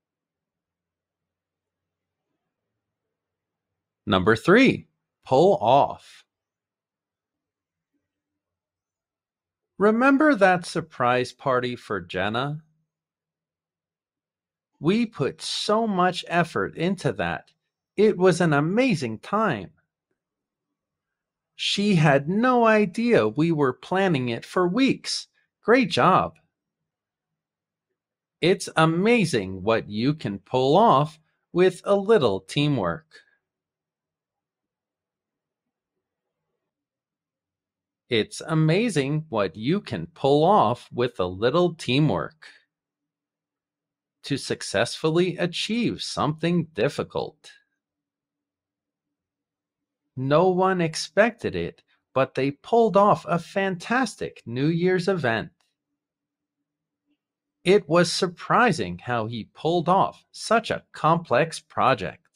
Number three, pull off. Remember that surprise party for Jenna? We put so much effort into that. It was an amazing time. She had no idea we were planning it for weeks. Great job. It's amazing what you can pull off with a little teamwork. It's amazing what you can pull off with a little teamwork to successfully achieve something difficult. No one expected it, but they pulled off a fantastic New Year's event. It was surprising how he pulled off such a complex project.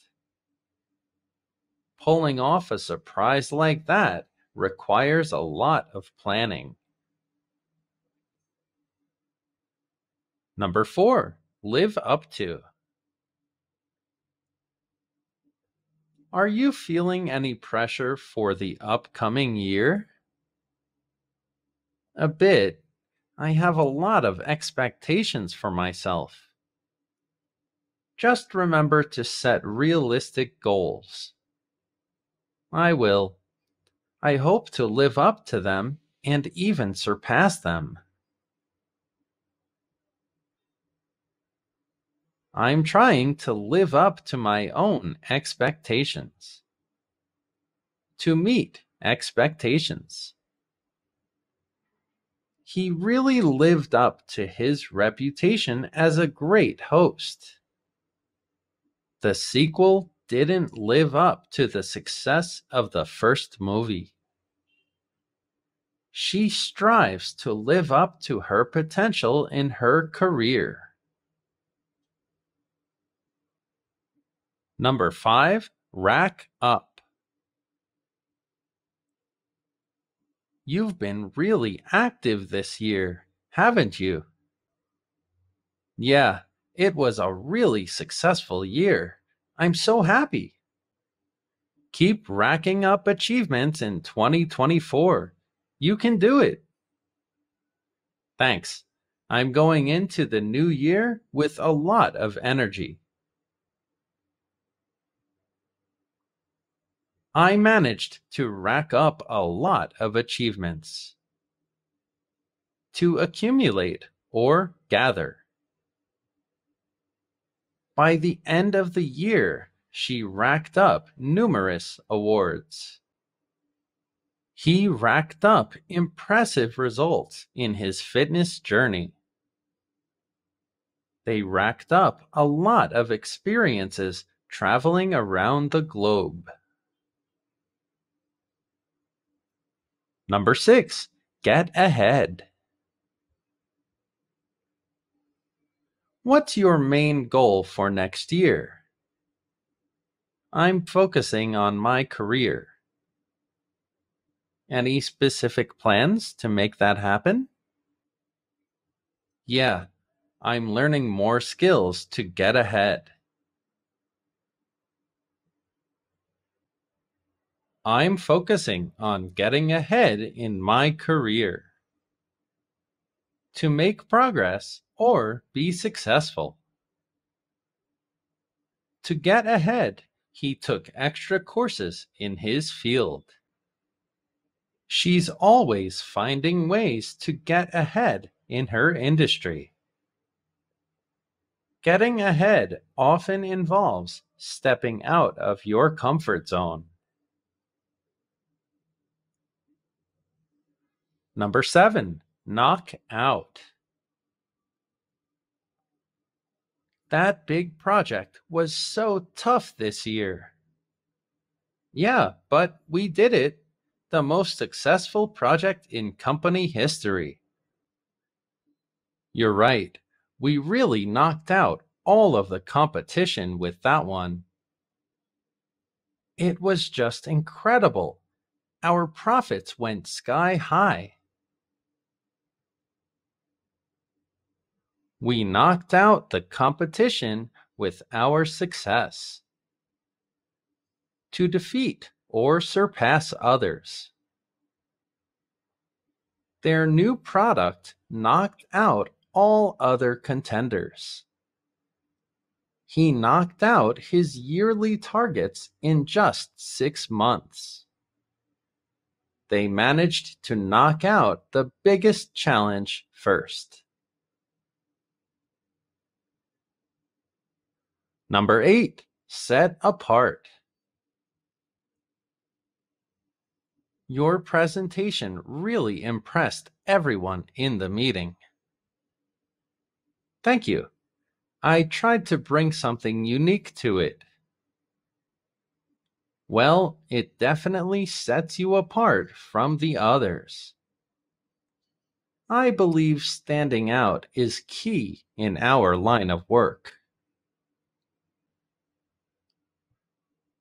Pulling off a surprise like that requires a lot of planning. Number four, live up to. Are you feeling any pressure for the upcoming year? A bit. I have a lot of expectations for myself. Just remember to set realistic goals. I will. I hope to live up to them and even surpass them. I'm trying to live up to my own expectations. To meet expectations. He really lived up to his reputation as a great host. The sequel didn't live up to the success of the first movie. She strives to live up to her potential in her career. Number five, rack up. You've been really active this year, haven't you? Yeah, it was a really successful year. I'm so happy. Keep racking up achievements in 2024. You can do it. Thanks. I'm going into the new year with a lot of energy. I managed to rack up a lot of achievements. To accumulate or gather. By the end of the year, she racked up numerous awards. He racked up impressive results in his fitness journey. They racked up a lot of experiences traveling around the globe. Number six, get ahead. What's your main goal for next year? I'm focusing on my career. Any specific plans to make that happen? Yeah, I'm learning more skills to get ahead. I'm focusing on getting ahead in my career. To make progress, or be successful. To get ahead, he took extra courses in his field. She's always finding ways to get ahead in her industry. Getting ahead often involves stepping out of your comfort zone. Number seven, knock out. That big project was so tough this year. Yeah, but we did it. The most successful project in company history. You're right. We really knocked out all of the competition with that one. It was just incredible. our profits went sky high. We knocked out the competition with our success. To defeat or surpass others. Their new product knocked out all other contenders. He knocked out his yearly targets in just six months. They managed to knock out the biggest challenge first. Number eight, set apart. Your presentation really impressed everyone in the meeting. Thank you. I tried to bring something unique to it. Well, it definitely sets you apart from the others. I believe standing out is key in our line of work.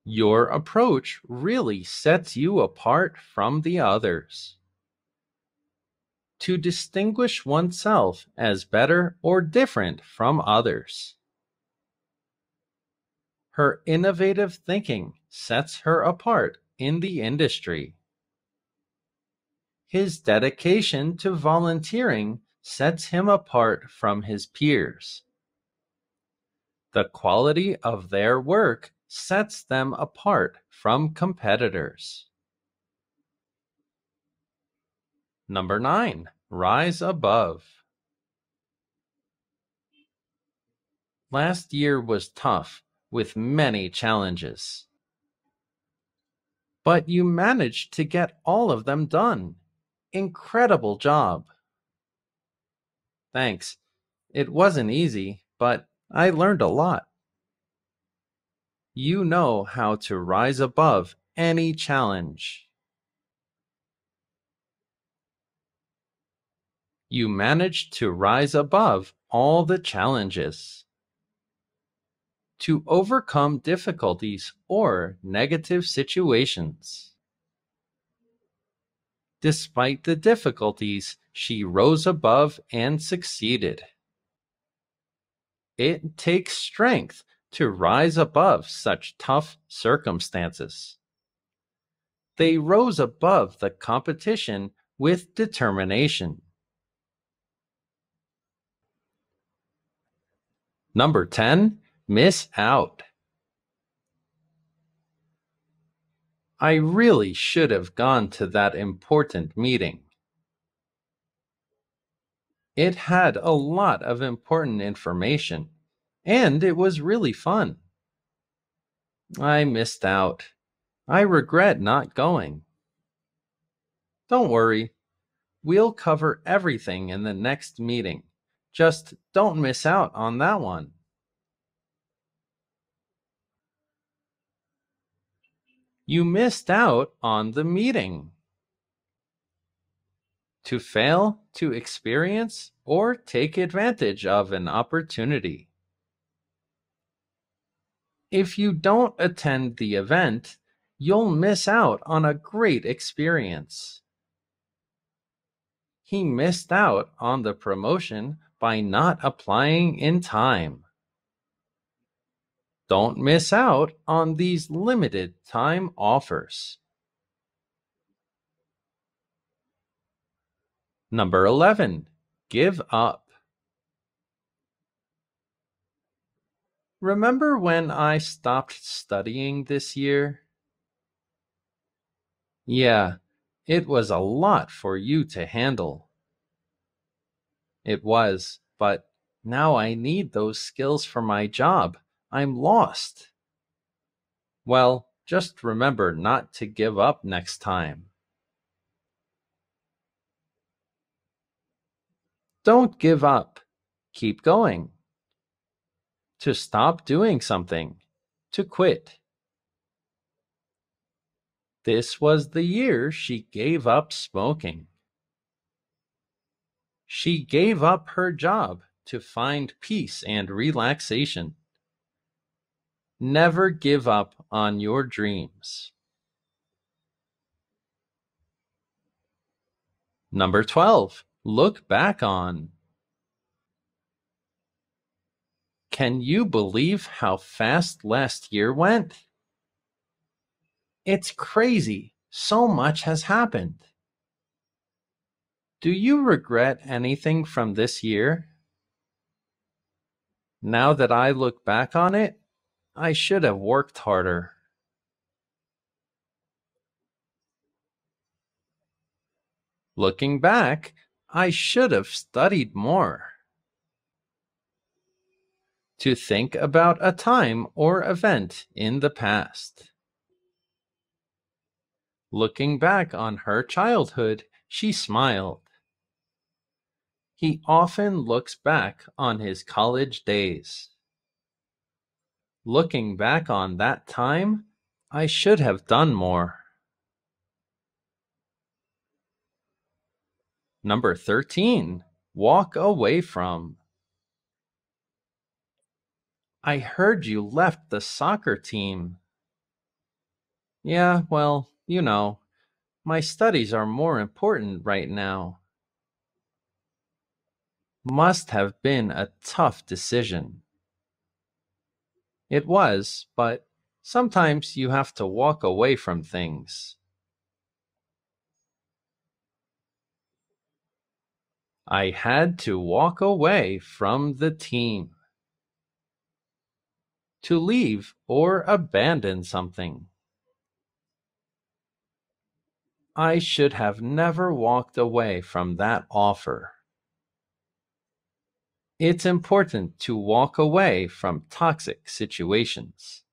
Your approach really sets you apart from the others to distinguish oneself as better or different from others. Her innovative thinking sets her apart in the industry. His dedication to volunteering sets him apart from his peers. The quality of their work sets them apart from competitors. Number nine, rise above. Last year was tough with many challenges. But you managed to get all of them done. Incredible job. Thanks. It wasn't easy, but I learned a lot. You know how to rise above any challenge. you managed to rise above all the challenges. To overcome difficulties or negative situations. Despite the difficulties, she rose above and succeeded. It takes strength to rise above such tough circumstances. They rose above the competition with determination. Number 10, miss out. I really should have gone to that important meeting. It had a lot of important information, and it was really fun. I missed out. I regret not going. Don't worry, we'll cover everything in the next meeting. Just don't miss out on that one. You missed out on the meeting. To fail to experience or take advantage of an opportunity. If you don't attend the event, you'll miss out on a great experience. He missed out on the promotion by not applying in time. Don't miss out on these limited time offers. Number 11. Give up. Remember when I stopped studying this year? Yeah, it was a lot for you to handle. It was, but now I need those skills for my job. I'm lost. Well, just remember not to give up next time. Don't give up. Keep going. To stop doing something. To quit. This was the year she gave up smoking. She gave up her job to find peace and relaxation. Never give up on your dreams. Number 12. Look back on. Can you believe how fast last year went? It's crazy. So much has happened. Do you regret anything from this year? Now that I look back on it, I should have worked harder. Looking back, I should have studied more. To think about a time or event in the past. Looking back on her childhood, she smiled. He often looks back on his college days. Looking back on that time, I should have done more. Number 13. Walk away from. I heard you left the soccer team. Yeah, well, you know, my studies are more important right now. Must have been a tough decision. It was, but sometimes you have to walk away from things. I had to walk away from the team. To leave or abandon something. I should have never walked away from that offer. It's important to walk away from toxic situations.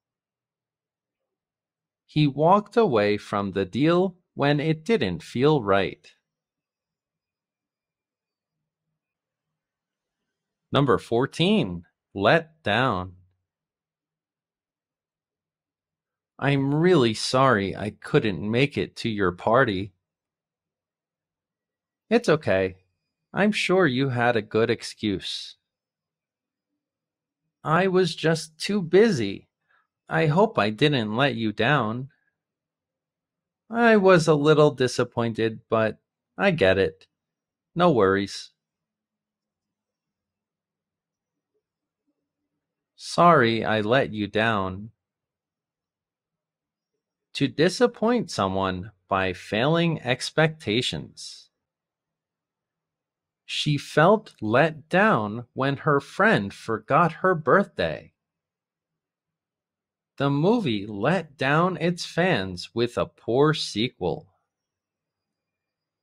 He walked away from the deal when it didn't feel right. Number 14. Let down. I'm really sorry I couldn't make it to your party. It's okay. I'm sure you had a good excuse. I was just too busy. I hope I didn't let you down. I was a little disappointed, but I get it. No worries. Sorry I let you down. To disappoint someone by failing expectations. She felt let down when her friend forgot her birthday. The movie let down its fans with a poor sequel.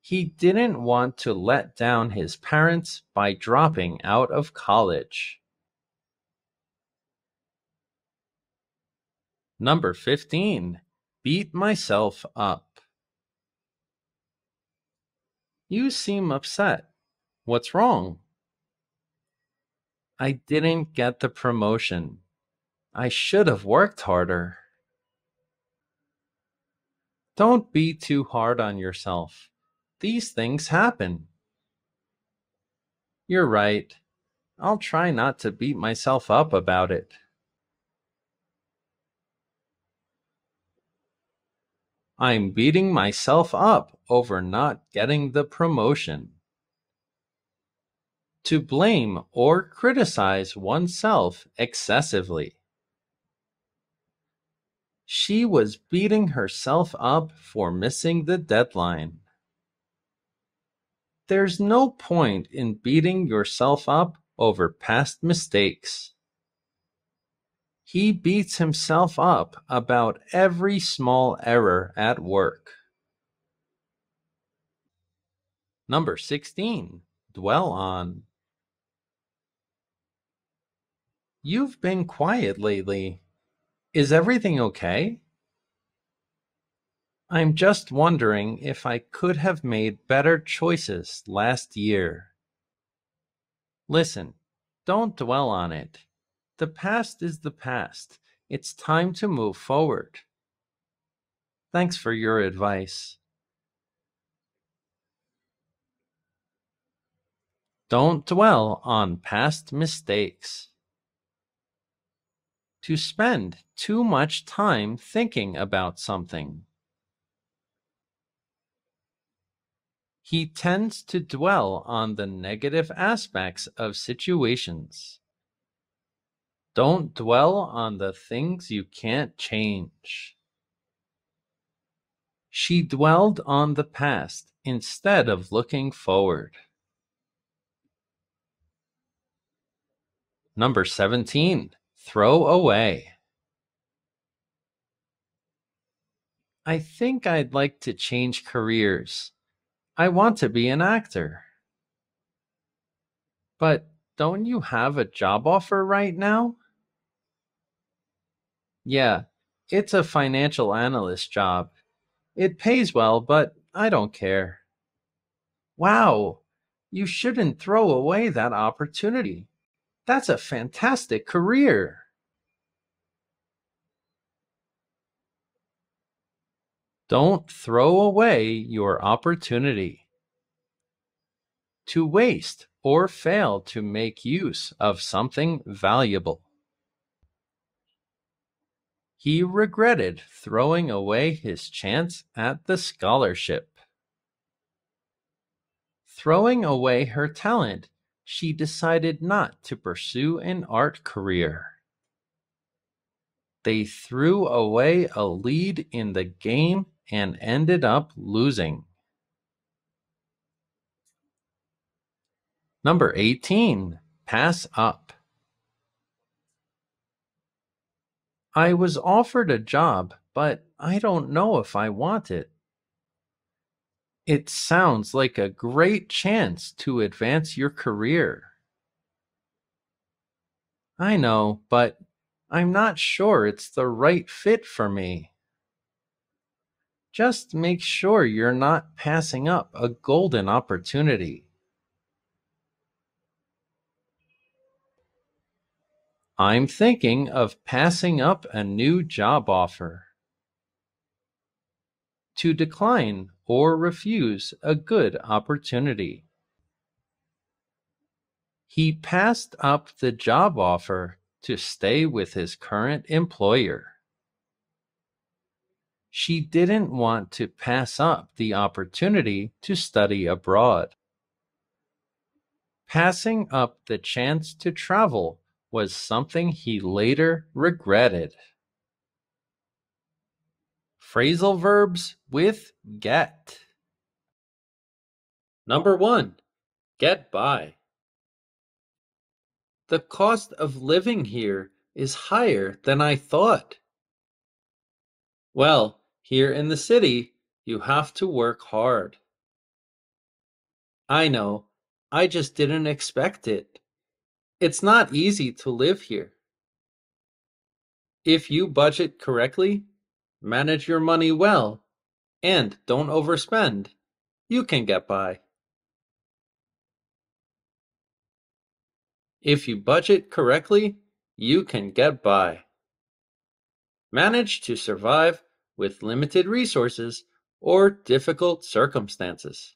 He didn't want to let down his parents by dropping out of college. Number 15. Beat myself up. You seem upset. What's wrong? I didn't get the promotion. I should have worked harder. Don't be too hard on yourself. These things happen. You're right. I'll try not to beat myself up about it. I'm beating myself up over not getting the promotion. To blame or criticize oneself excessively. She was beating herself up for missing the deadline. There's no point in beating yourself up over past mistakes. He beats himself up about every small error at work. Number 16. Dwell on. You've been quiet lately. Is everything okay? I'm just wondering if I could have made better choices last year. Listen, don't dwell on it. The past is the past. It's time to move forward. Thanks for your advice. Don't dwell on past mistakes. To spend too much time thinking about something. He tends to dwell on the negative aspects of situations. Don't dwell on the things you can't change. She dwelled on the past instead of looking forward. Number 17. Throw away. I think I'd like to change careers. I want to be an actor. But don't you have a job offer right now? Yeah, it's a financial analyst job. It pays well, but I don't care. Wow, you shouldn't throw away that opportunity. That's a fantastic career. Don't throw away your opportunity. To waste or fail to make use of something valuable. He regretted throwing away his chance at the scholarship. Throwing away her talent, she decided not to pursue an art career. They threw away a lead in the game and ended up losing. Number 18. Pass up. I was offered a job, but I don't know if I want it. It sounds like a great chance to advance your career. I know, but I'm not sure it's the right fit for me. Just make sure you're not passing up a golden opportunity. I'm thinking of passing up a new job offer. To decline or refuse a good opportunity. He passed up the job offer to stay with his current employer. She didn't want to pass up the opportunity to study abroad. Passing up the chance to travel was something he later regretted. Phrasal verbs with get. Number one, get by. The cost of living here is higher than I thought. Well, here in the city, you have to work hard. I know, I just didn't expect it. It's not easy to live here. If you budget correctly, manage your money well, and don't overspend, you can get by. If you budget correctly, you can get by. Manage to survive with limited resources or difficult circumstances.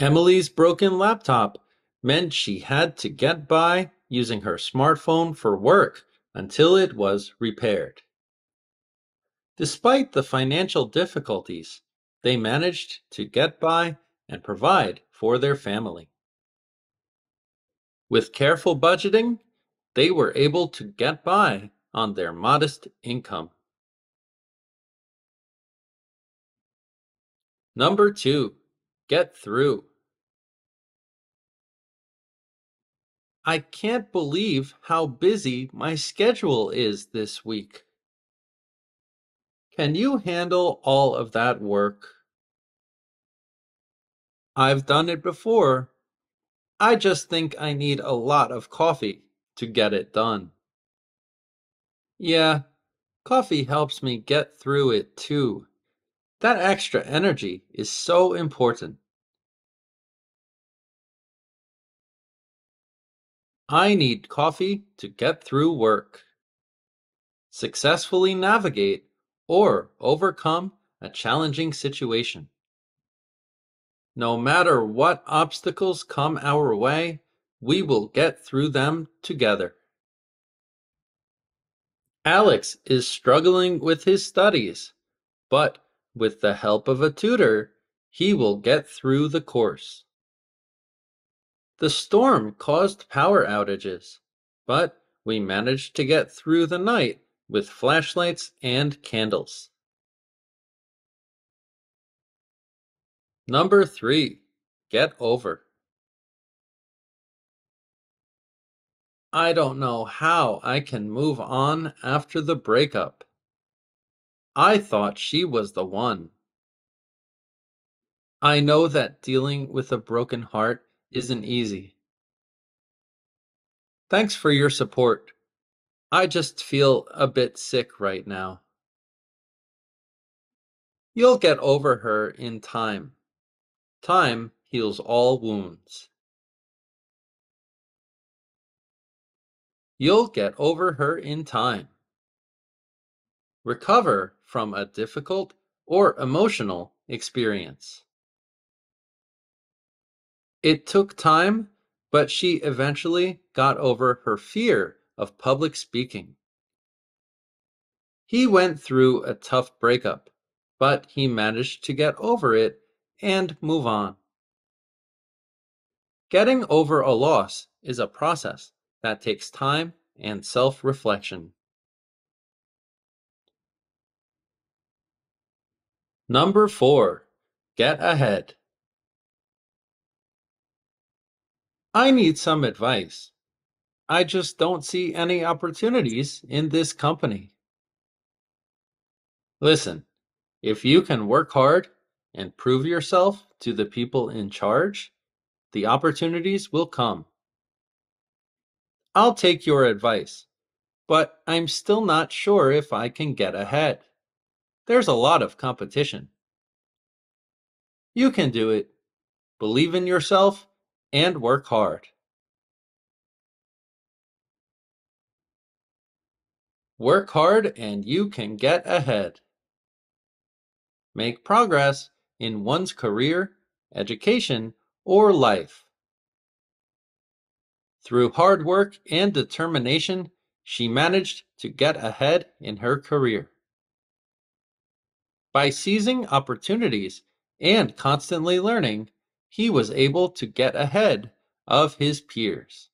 Emily's broken laptop meant she had to get by using her smartphone for work until it was repaired. Despite the financial difficulties, they managed to get by and provide for their family. With careful budgeting, they were able to get by on their modest income. Number two, get through. I can't believe how busy my schedule is this week. Can you handle all of that work? I've done it before, I just think I need a lot of coffee to get it done. Yeah, coffee helps me get through it too. That extra energy is so important. I need coffee to get through work. Successfully navigate or overcome a challenging situation. No matter what obstacles come our way, we will get through them together. Alex is struggling with his studies, but with the help of a tutor, he will get through the course. The storm caused power outages, but we managed to get through the night with flashlights and candles. Number three, get over. I don't know how I can move on after the breakup. I thought she was the one. I know that dealing with a broken heart isn't easy. Thanks for your support. I just feel a bit sick right now. You'll get over her in time. Time heals all wounds. You'll get over her in time. Recover from a difficult or emotional experience. It took time, but she eventually got over her fear of public speaking. He went through a tough breakup, but he managed to get over it and move on. Getting over a loss is a process that takes time and self reflection. Number four, get ahead. I need some advice. I just don't see any opportunities in this company. Listen, if you can work hard and prove yourself to the people in charge, the opportunities will come. I'll take your advice, but I'm still not sure if I can get ahead. There's a lot of competition. You can do it. Believe in yourself and work hard. Work hard and you can get ahead. Make progress in one's career, education, or life. Through hard work and determination, she managed to get ahead in her career. By seizing opportunities and constantly learning, he was able to get ahead of his peers.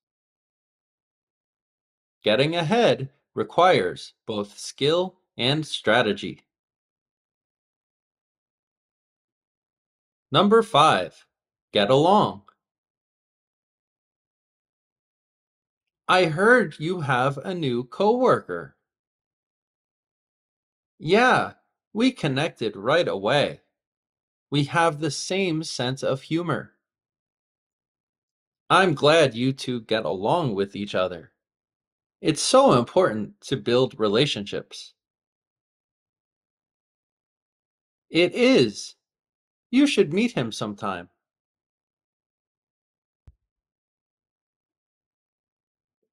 Getting ahead requires both skill and strategy. Number five, get along. I heard you have a new coworker. Yeah, we connected right away. We have the same sense of humor. I'm glad you two get along with each other. It's so important to build relationships. It is. You should meet him sometime.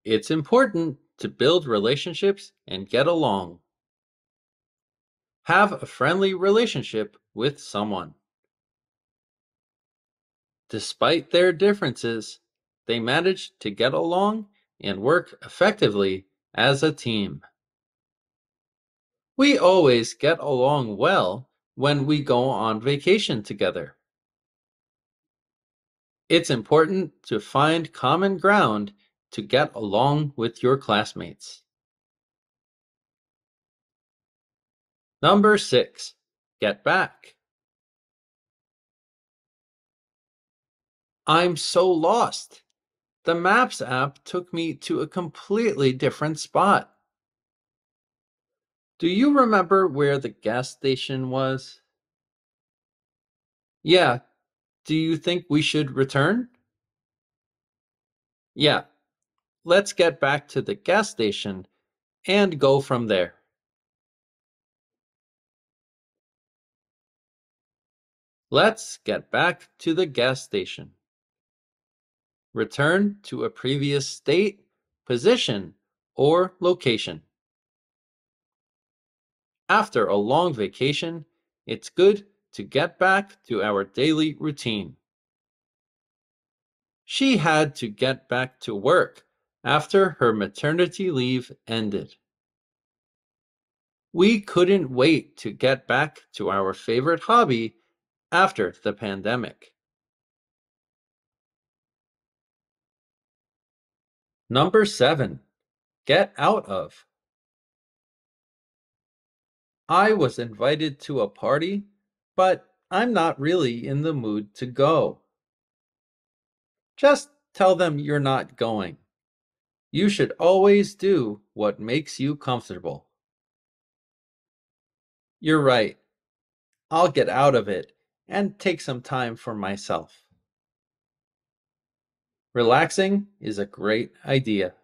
It's important to build relationships and get along. Have a friendly relationship with someone. Despite their differences, they manage to get along and work effectively as a team. We always get along well when we go on vacation together. It's important to find common ground to get along with your classmates. Number six, get back. I'm so lost. The Maps app took me to a completely different spot. Do you remember where the gas station was? Yeah. Do you think we should return? Yeah. Let's get back to the gas station and go from there. Let's get back to the gas station return to a previous state, position, or location. After a long vacation, it's good to get back to our daily routine. She had to get back to work after her maternity leave ended. We couldn't wait to get back to our favorite hobby after the pandemic. Number 7. Get out of. I was invited to a party, but I'm not really in the mood to go. Just tell them you're not going. You should always do what makes you comfortable. You're right. I'll get out of it and take some time for myself. Relaxing is a great idea.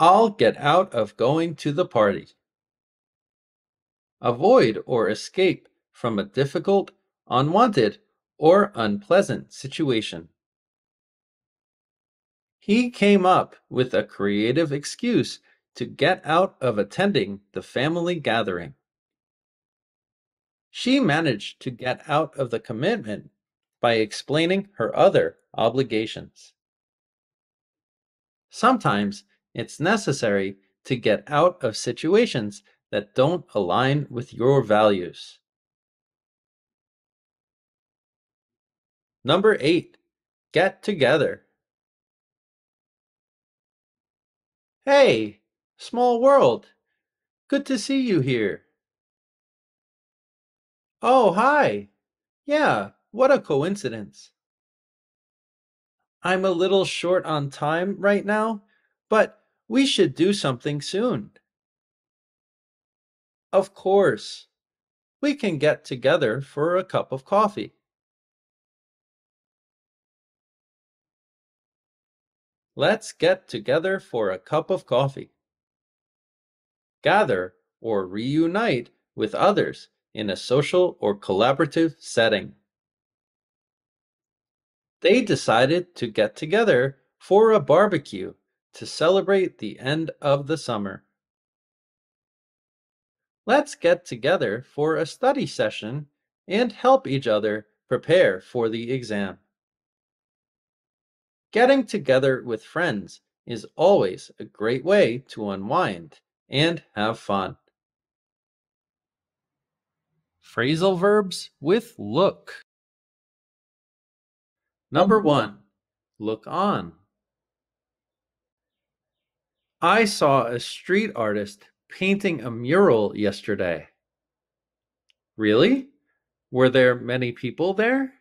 I'll get out of going to the party. Avoid or escape from a difficult, unwanted, or unpleasant situation. He came up with a creative excuse to get out of attending the family gathering. She managed to get out of the commitment by explaining her other obligations. Sometimes it's necessary to get out of situations that don't align with your values. Number eight, get together. Hey, small world. Good to see you here. Oh, hi. Yeah, what a coincidence. I'm a little short on time right now, but we should do something soon. Of course. We can get together for a cup of coffee. Let's get together for a cup of coffee. Gather or reunite with others in a social or collaborative setting. They decided to get together for a barbecue to celebrate the end of the summer. Let's get together for a study session and help each other prepare for the exam. Getting together with friends is always a great way to unwind and have fun. Phrasal verbs with look. Number um, one, look on. I saw a street artist painting a mural yesterday. Really? Were there many people there?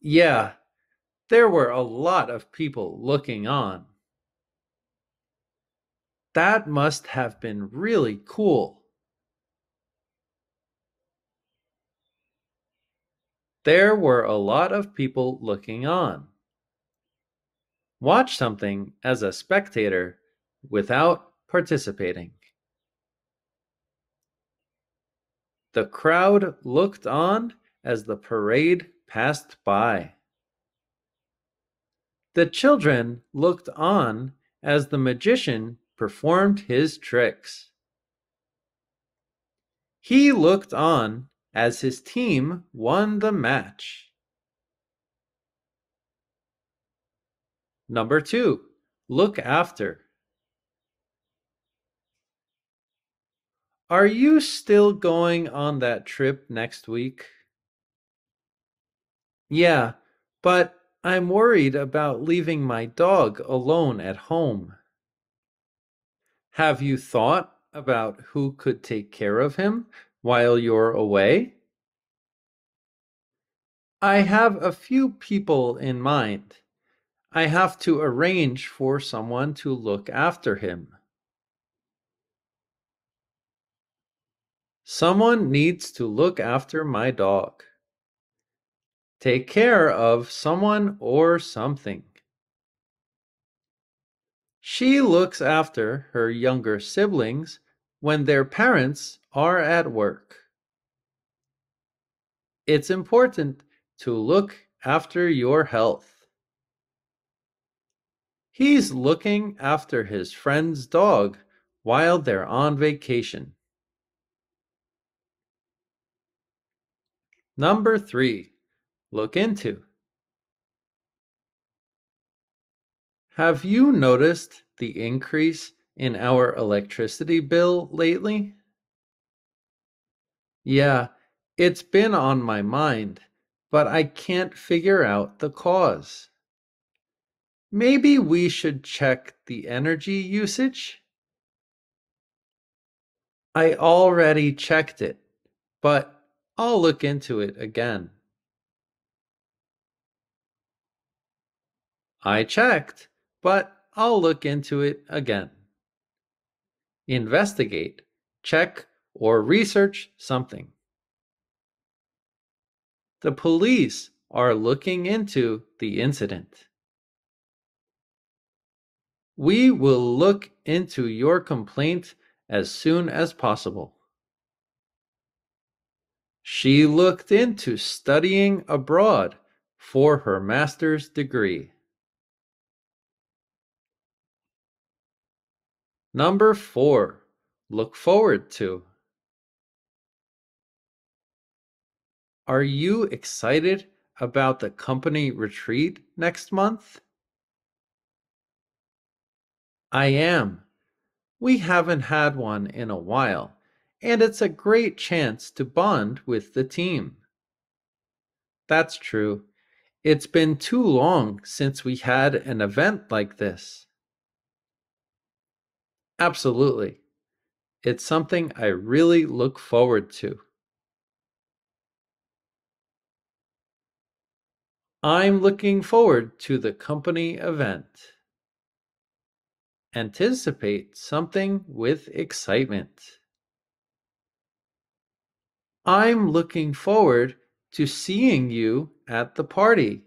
Yeah, there were a lot of people looking on. That must have been really cool. There were a lot of people looking on. Watch something as a spectator without participating. The crowd looked on as the parade passed by. The children looked on as the magician performed his tricks. He looked on as his team won the match. Number two, look after. Are you still going on that trip next week? Yeah, but I'm worried about leaving my dog alone at home. Have you thought about who could take care of him while you're away? I have a few people in mind. I have to arrange for someone to look after him. Someone needs to look after my dog. Take care of someone or something. She looks after her younger siblings when their parents are at work. It's important to look after your health. He's looking after his friend's dog while they're on vacation. Number three, look into. Have you noticed the increase in our electricity bill lately? Yeah, it's been on my mind, but I can't figure out the cause. Maybe we should check the energy usage? I already checked it, but I'll look into it again. I checked, but I'll look into it again. Investigate, check, or research something. The police are looking into the incident. We will look into your complaint as soon as possible. She looked into studying abroad for her master's degree. Number four, look forward to. Are you excited about the company retreat next month? I am. We haven't had one in a while, and it's a great chance to bond with the team. That's true. It's been too long since we had an event like this. Absolutely. It's something I really look forward to. I'm looking forward to the company event. Anticipate something with excitement. I'm looking forward to seeing you at the party.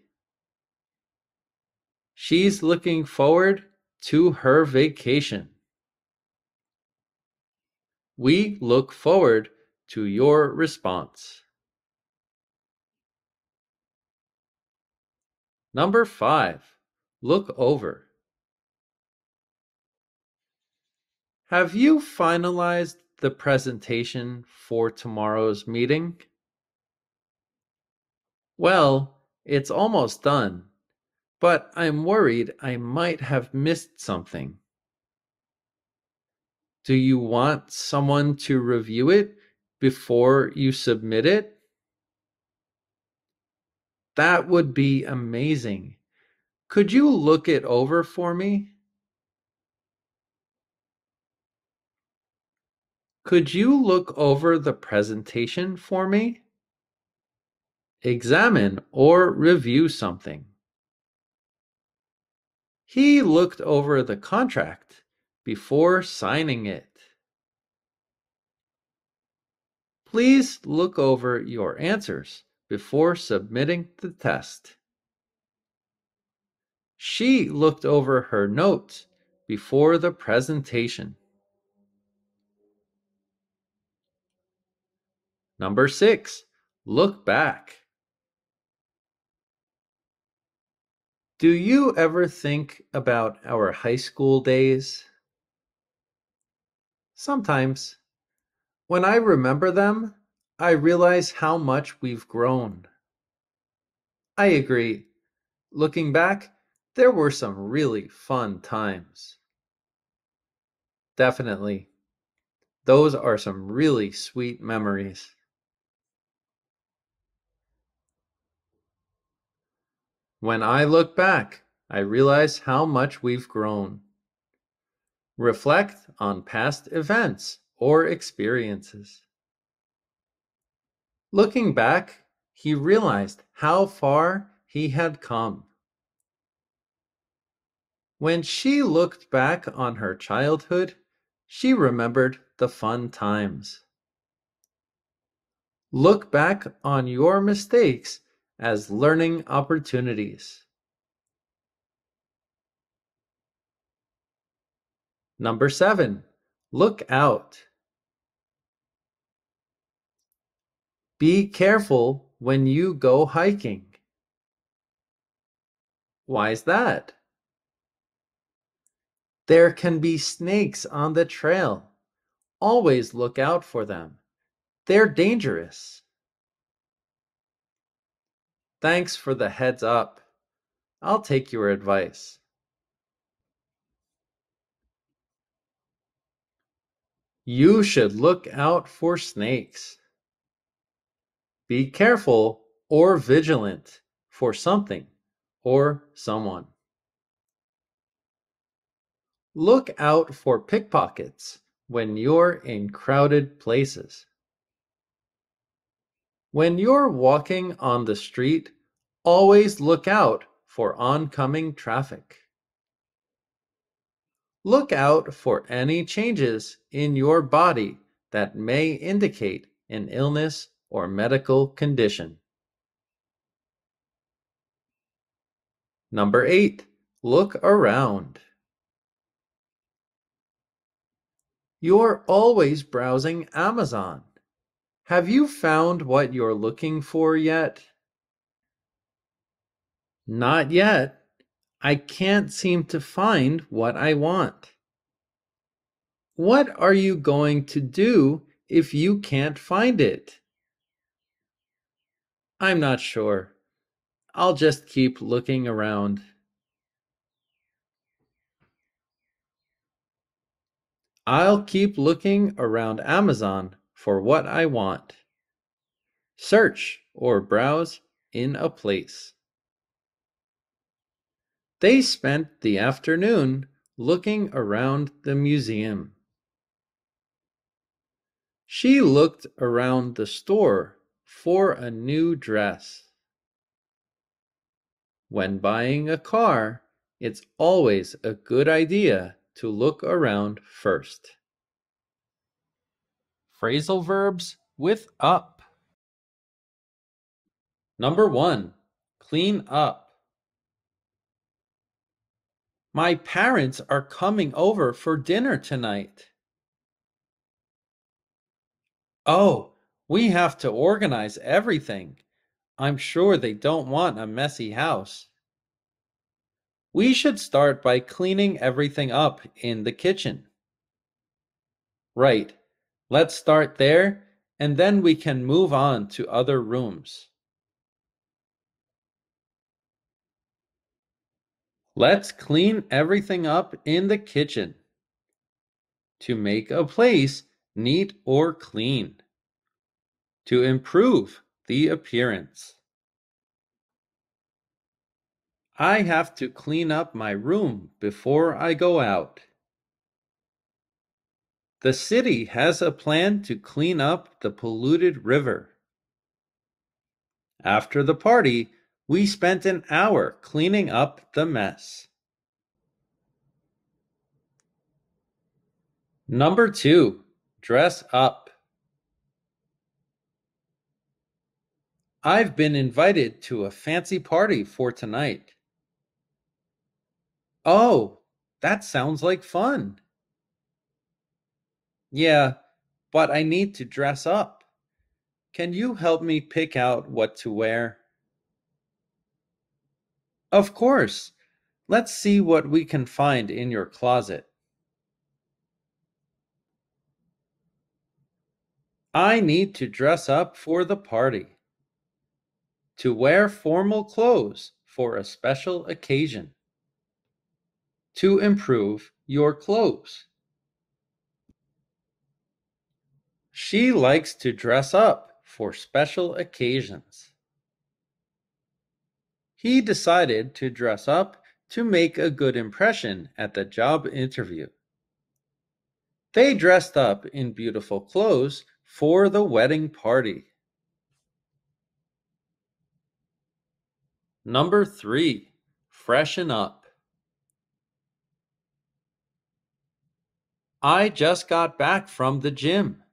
She's looking forward to her vacation. We look forward to your response. Number five, look over. Have you finalized the presentation for tomorrow's meeting? Well, it's almost done, but I'm worried I might have missed something. Do you want someone to review it before you submit it? That would be amazing. Could you look it over for me? Could you look over the presentation for me? Examine or review something. He looked over the contract before signing it. Please look over your answers before submitting the test. She looked over her notes before the presentation. Number six, look back. Do you ever think about our high school days? Sometimes. When I remember them, I realize how much we've grown. I agree. Looking back, there were some really fun times. Definitely. Those are some really sweet memories. When I look back, I realize how much we've grown. Reflect on past events or experiences. Looking back, he realized how far he had come. When she looked back on her childhood, she remembered the fun times. Look back on your mistakes as learning opportunities. Number seven, look out. Be careful when you go hiking. Why is that? There can be snakes on the trail. Always look out for them. They're dangerous. Thanks for the heads up. I'll take your advice. You should look out for snakes. Be careful or vigilant for something or someone. Look out for pickpockets when you're in crowded places. When you're walking on the street, always look out for oncoming traffic. Look out for any changes in your body that may indicate an illness or medical condition. Number eight, look around. You're always browsing Amazon. Have you found what you're looking for yet? Not yet. I can't seem to find what I want. What are you going to do if you can't find it? I'm not sure. I'll just keep looking around. I'll keep looking around Amazon for what I want. Search or browse in a place. They spent the afternoon looking around the museum. She looked around the store for a new dress. When buying a car, it's always a good idea to look around first. Phrasal verbs with up. Number one, clean up. My parents are coming over for dinner tonight. Oh, we have to organize everything. I'm sure they don't want a messy house. We should start by cleaning everything up in the kitchen. Right. Let's start there, and then we can move on to other rooms. Let's clean everything up in the kitchen. To make a place neat or clean. To improve the appearance. I have to clean up my room before I go out. The city has a plan to clean up the polluted river. After the party, we spent an hour cleaning up the mess. Number two, dress up. I've been invited to a fancy party for tonight. Oh, that sounds like fun. Yeah, but I need to dress up. Can you help me pick out what to wear? Of course. Let's see what we can find in your closet. I need to dress up for the party. To wear formal clothes for a special occasion. To improve your clothes. She likes to dress up for special occasions. He decided to dress up to make a good impression at the job interview. They dressed up in beautiful clothes for the wedding party. Number three, freshen up. I just got back from the gym.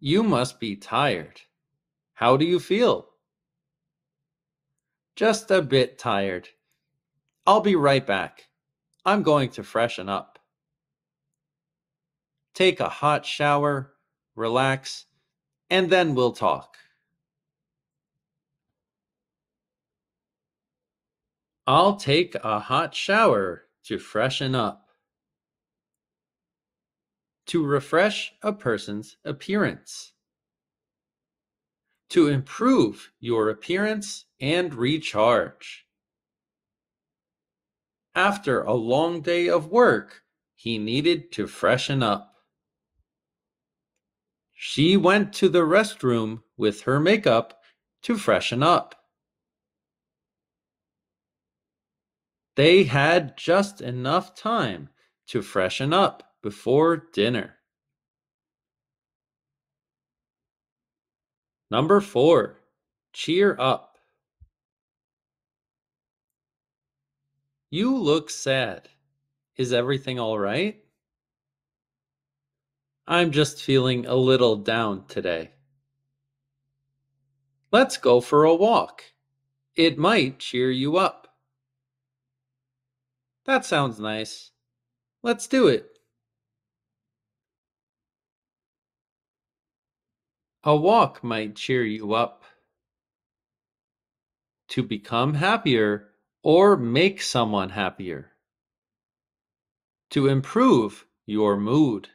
You must be tired. How do you feel? Just a bit tired. I'll be right back. I'm going to freshen up. Take a hot shower, relax, and then we'll talk. I'll take a hot shower to freshen up. To refresh a person's appearance to improve your appearance and recharge. After a long day of work, he needed to freshen up. She went to the restroom with her makeup to freshen up. They had just enough time to freshen up before dinner. Number four, cheer up. You look sad. Is everything all right? I'm just feeling a little down today. Let's go for a walk. It might cheer you up. That sounds nice. Let's do it. A walk might cheer you up. To become happier or make someone happier. To improve your mood.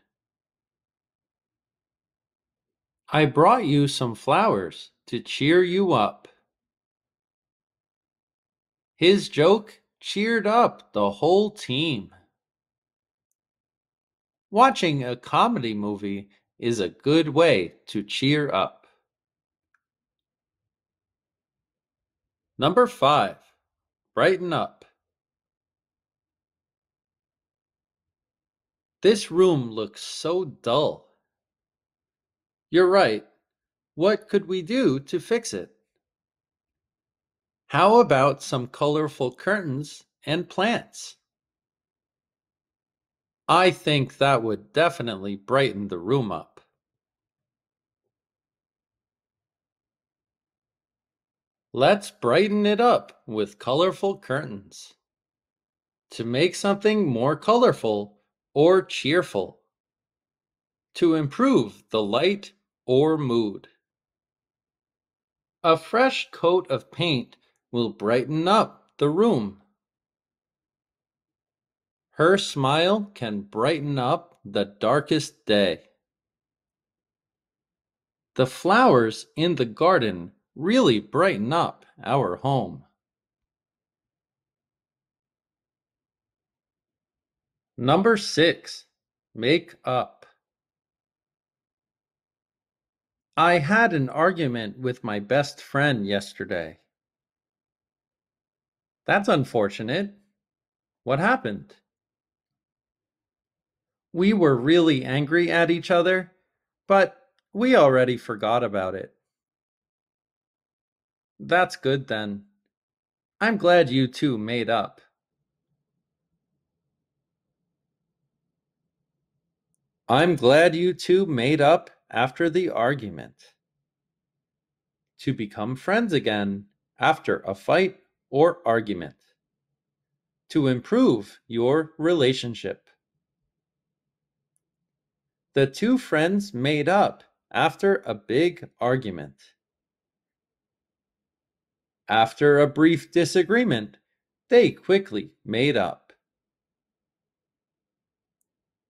I brought you some flowers to cheer you up. His joke cheered up the whole team. Watching a comedy movie is a good way to cheer up. Number five, brighten up. This room looks so dull. You're right. What could we do to fix it? How about some colorful curtains and plants? I think that would definitely brighten the room up. Let's brighten it up with colorful curtains. To make something more colorful or cheerful. To improve the light or mood. A fresh coat of paint will brighten up the room. Her smile can brighten up the darkest day. The flowers in the garden really brighten up our home. Number six, make up. I had an argument with my best friend yesterday. That's unfortunate. What happened? We were really angry at each other, but we already forgot about it. That's good then. I'm glad you two made up. I'm glad you two made up after the argument. To become friends again after a fight or argument. To improve your relationship. The two friends made up after a big argument. After a brief disagreement, they quickly made up.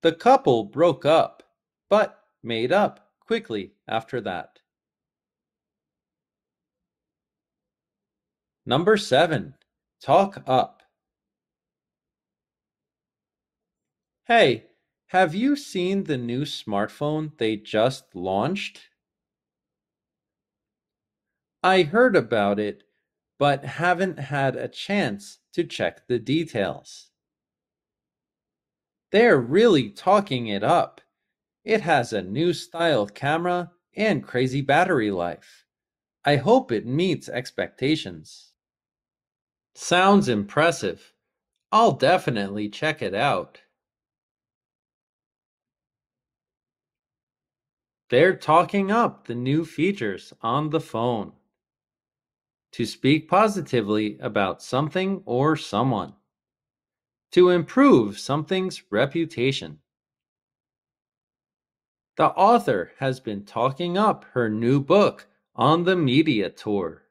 The couple broke up, but made up quickly after that. Number seven, talk up. Hey, have you seen the new smartphone they just launched? I heard about it, but haven't had a chance to check the details. They're really talking it up. It has a new style camera and crazy battery life. I hope it meets expectations. Sounds impressive. I'll definitely check it out. They're talking up the new features on the phone. To speak positively about something or someone. To improve something's reputation. The author has been talking up her new book on the media tour.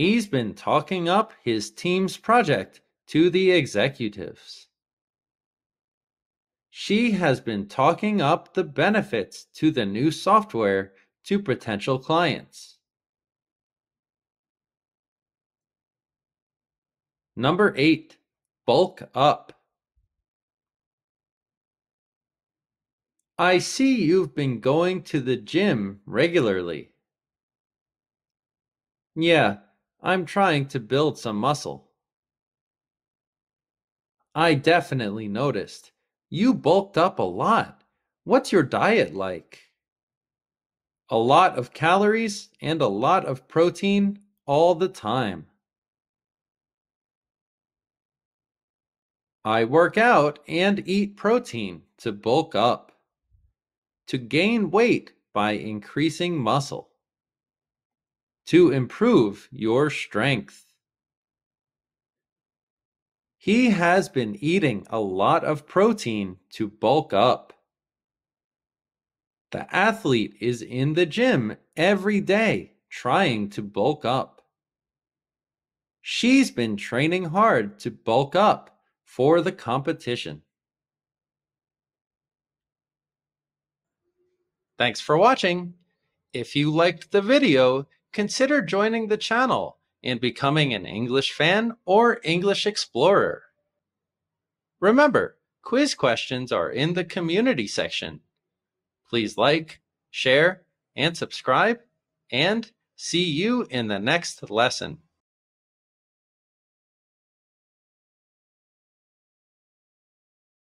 He's been talking up his team's project to the executives. She has been talking up the benefits to the new software to potential clients. Number eight, bulk up. I see you've been going to the gym regularly. Yeah, I'm trying to build some muscle. I definitely noticed. You bulked up a lot. What's your diet like? A lot of calories and a lot of protein all the time. I work out and eat protein to bulk up. To gain weight by increasing muscle. To improve your strength. He has been eating a lot of protein to bulk up. The athlete is in the gym every day trying to bulk up. She's been training hard to bulk up for the competition. Thanks for watching. If you liked the video, consider joining the channel and becoming an English fan or English explorer. Remember, quiz questions are in the community section. Please like, share, and subscribe, and see you in the next lesson.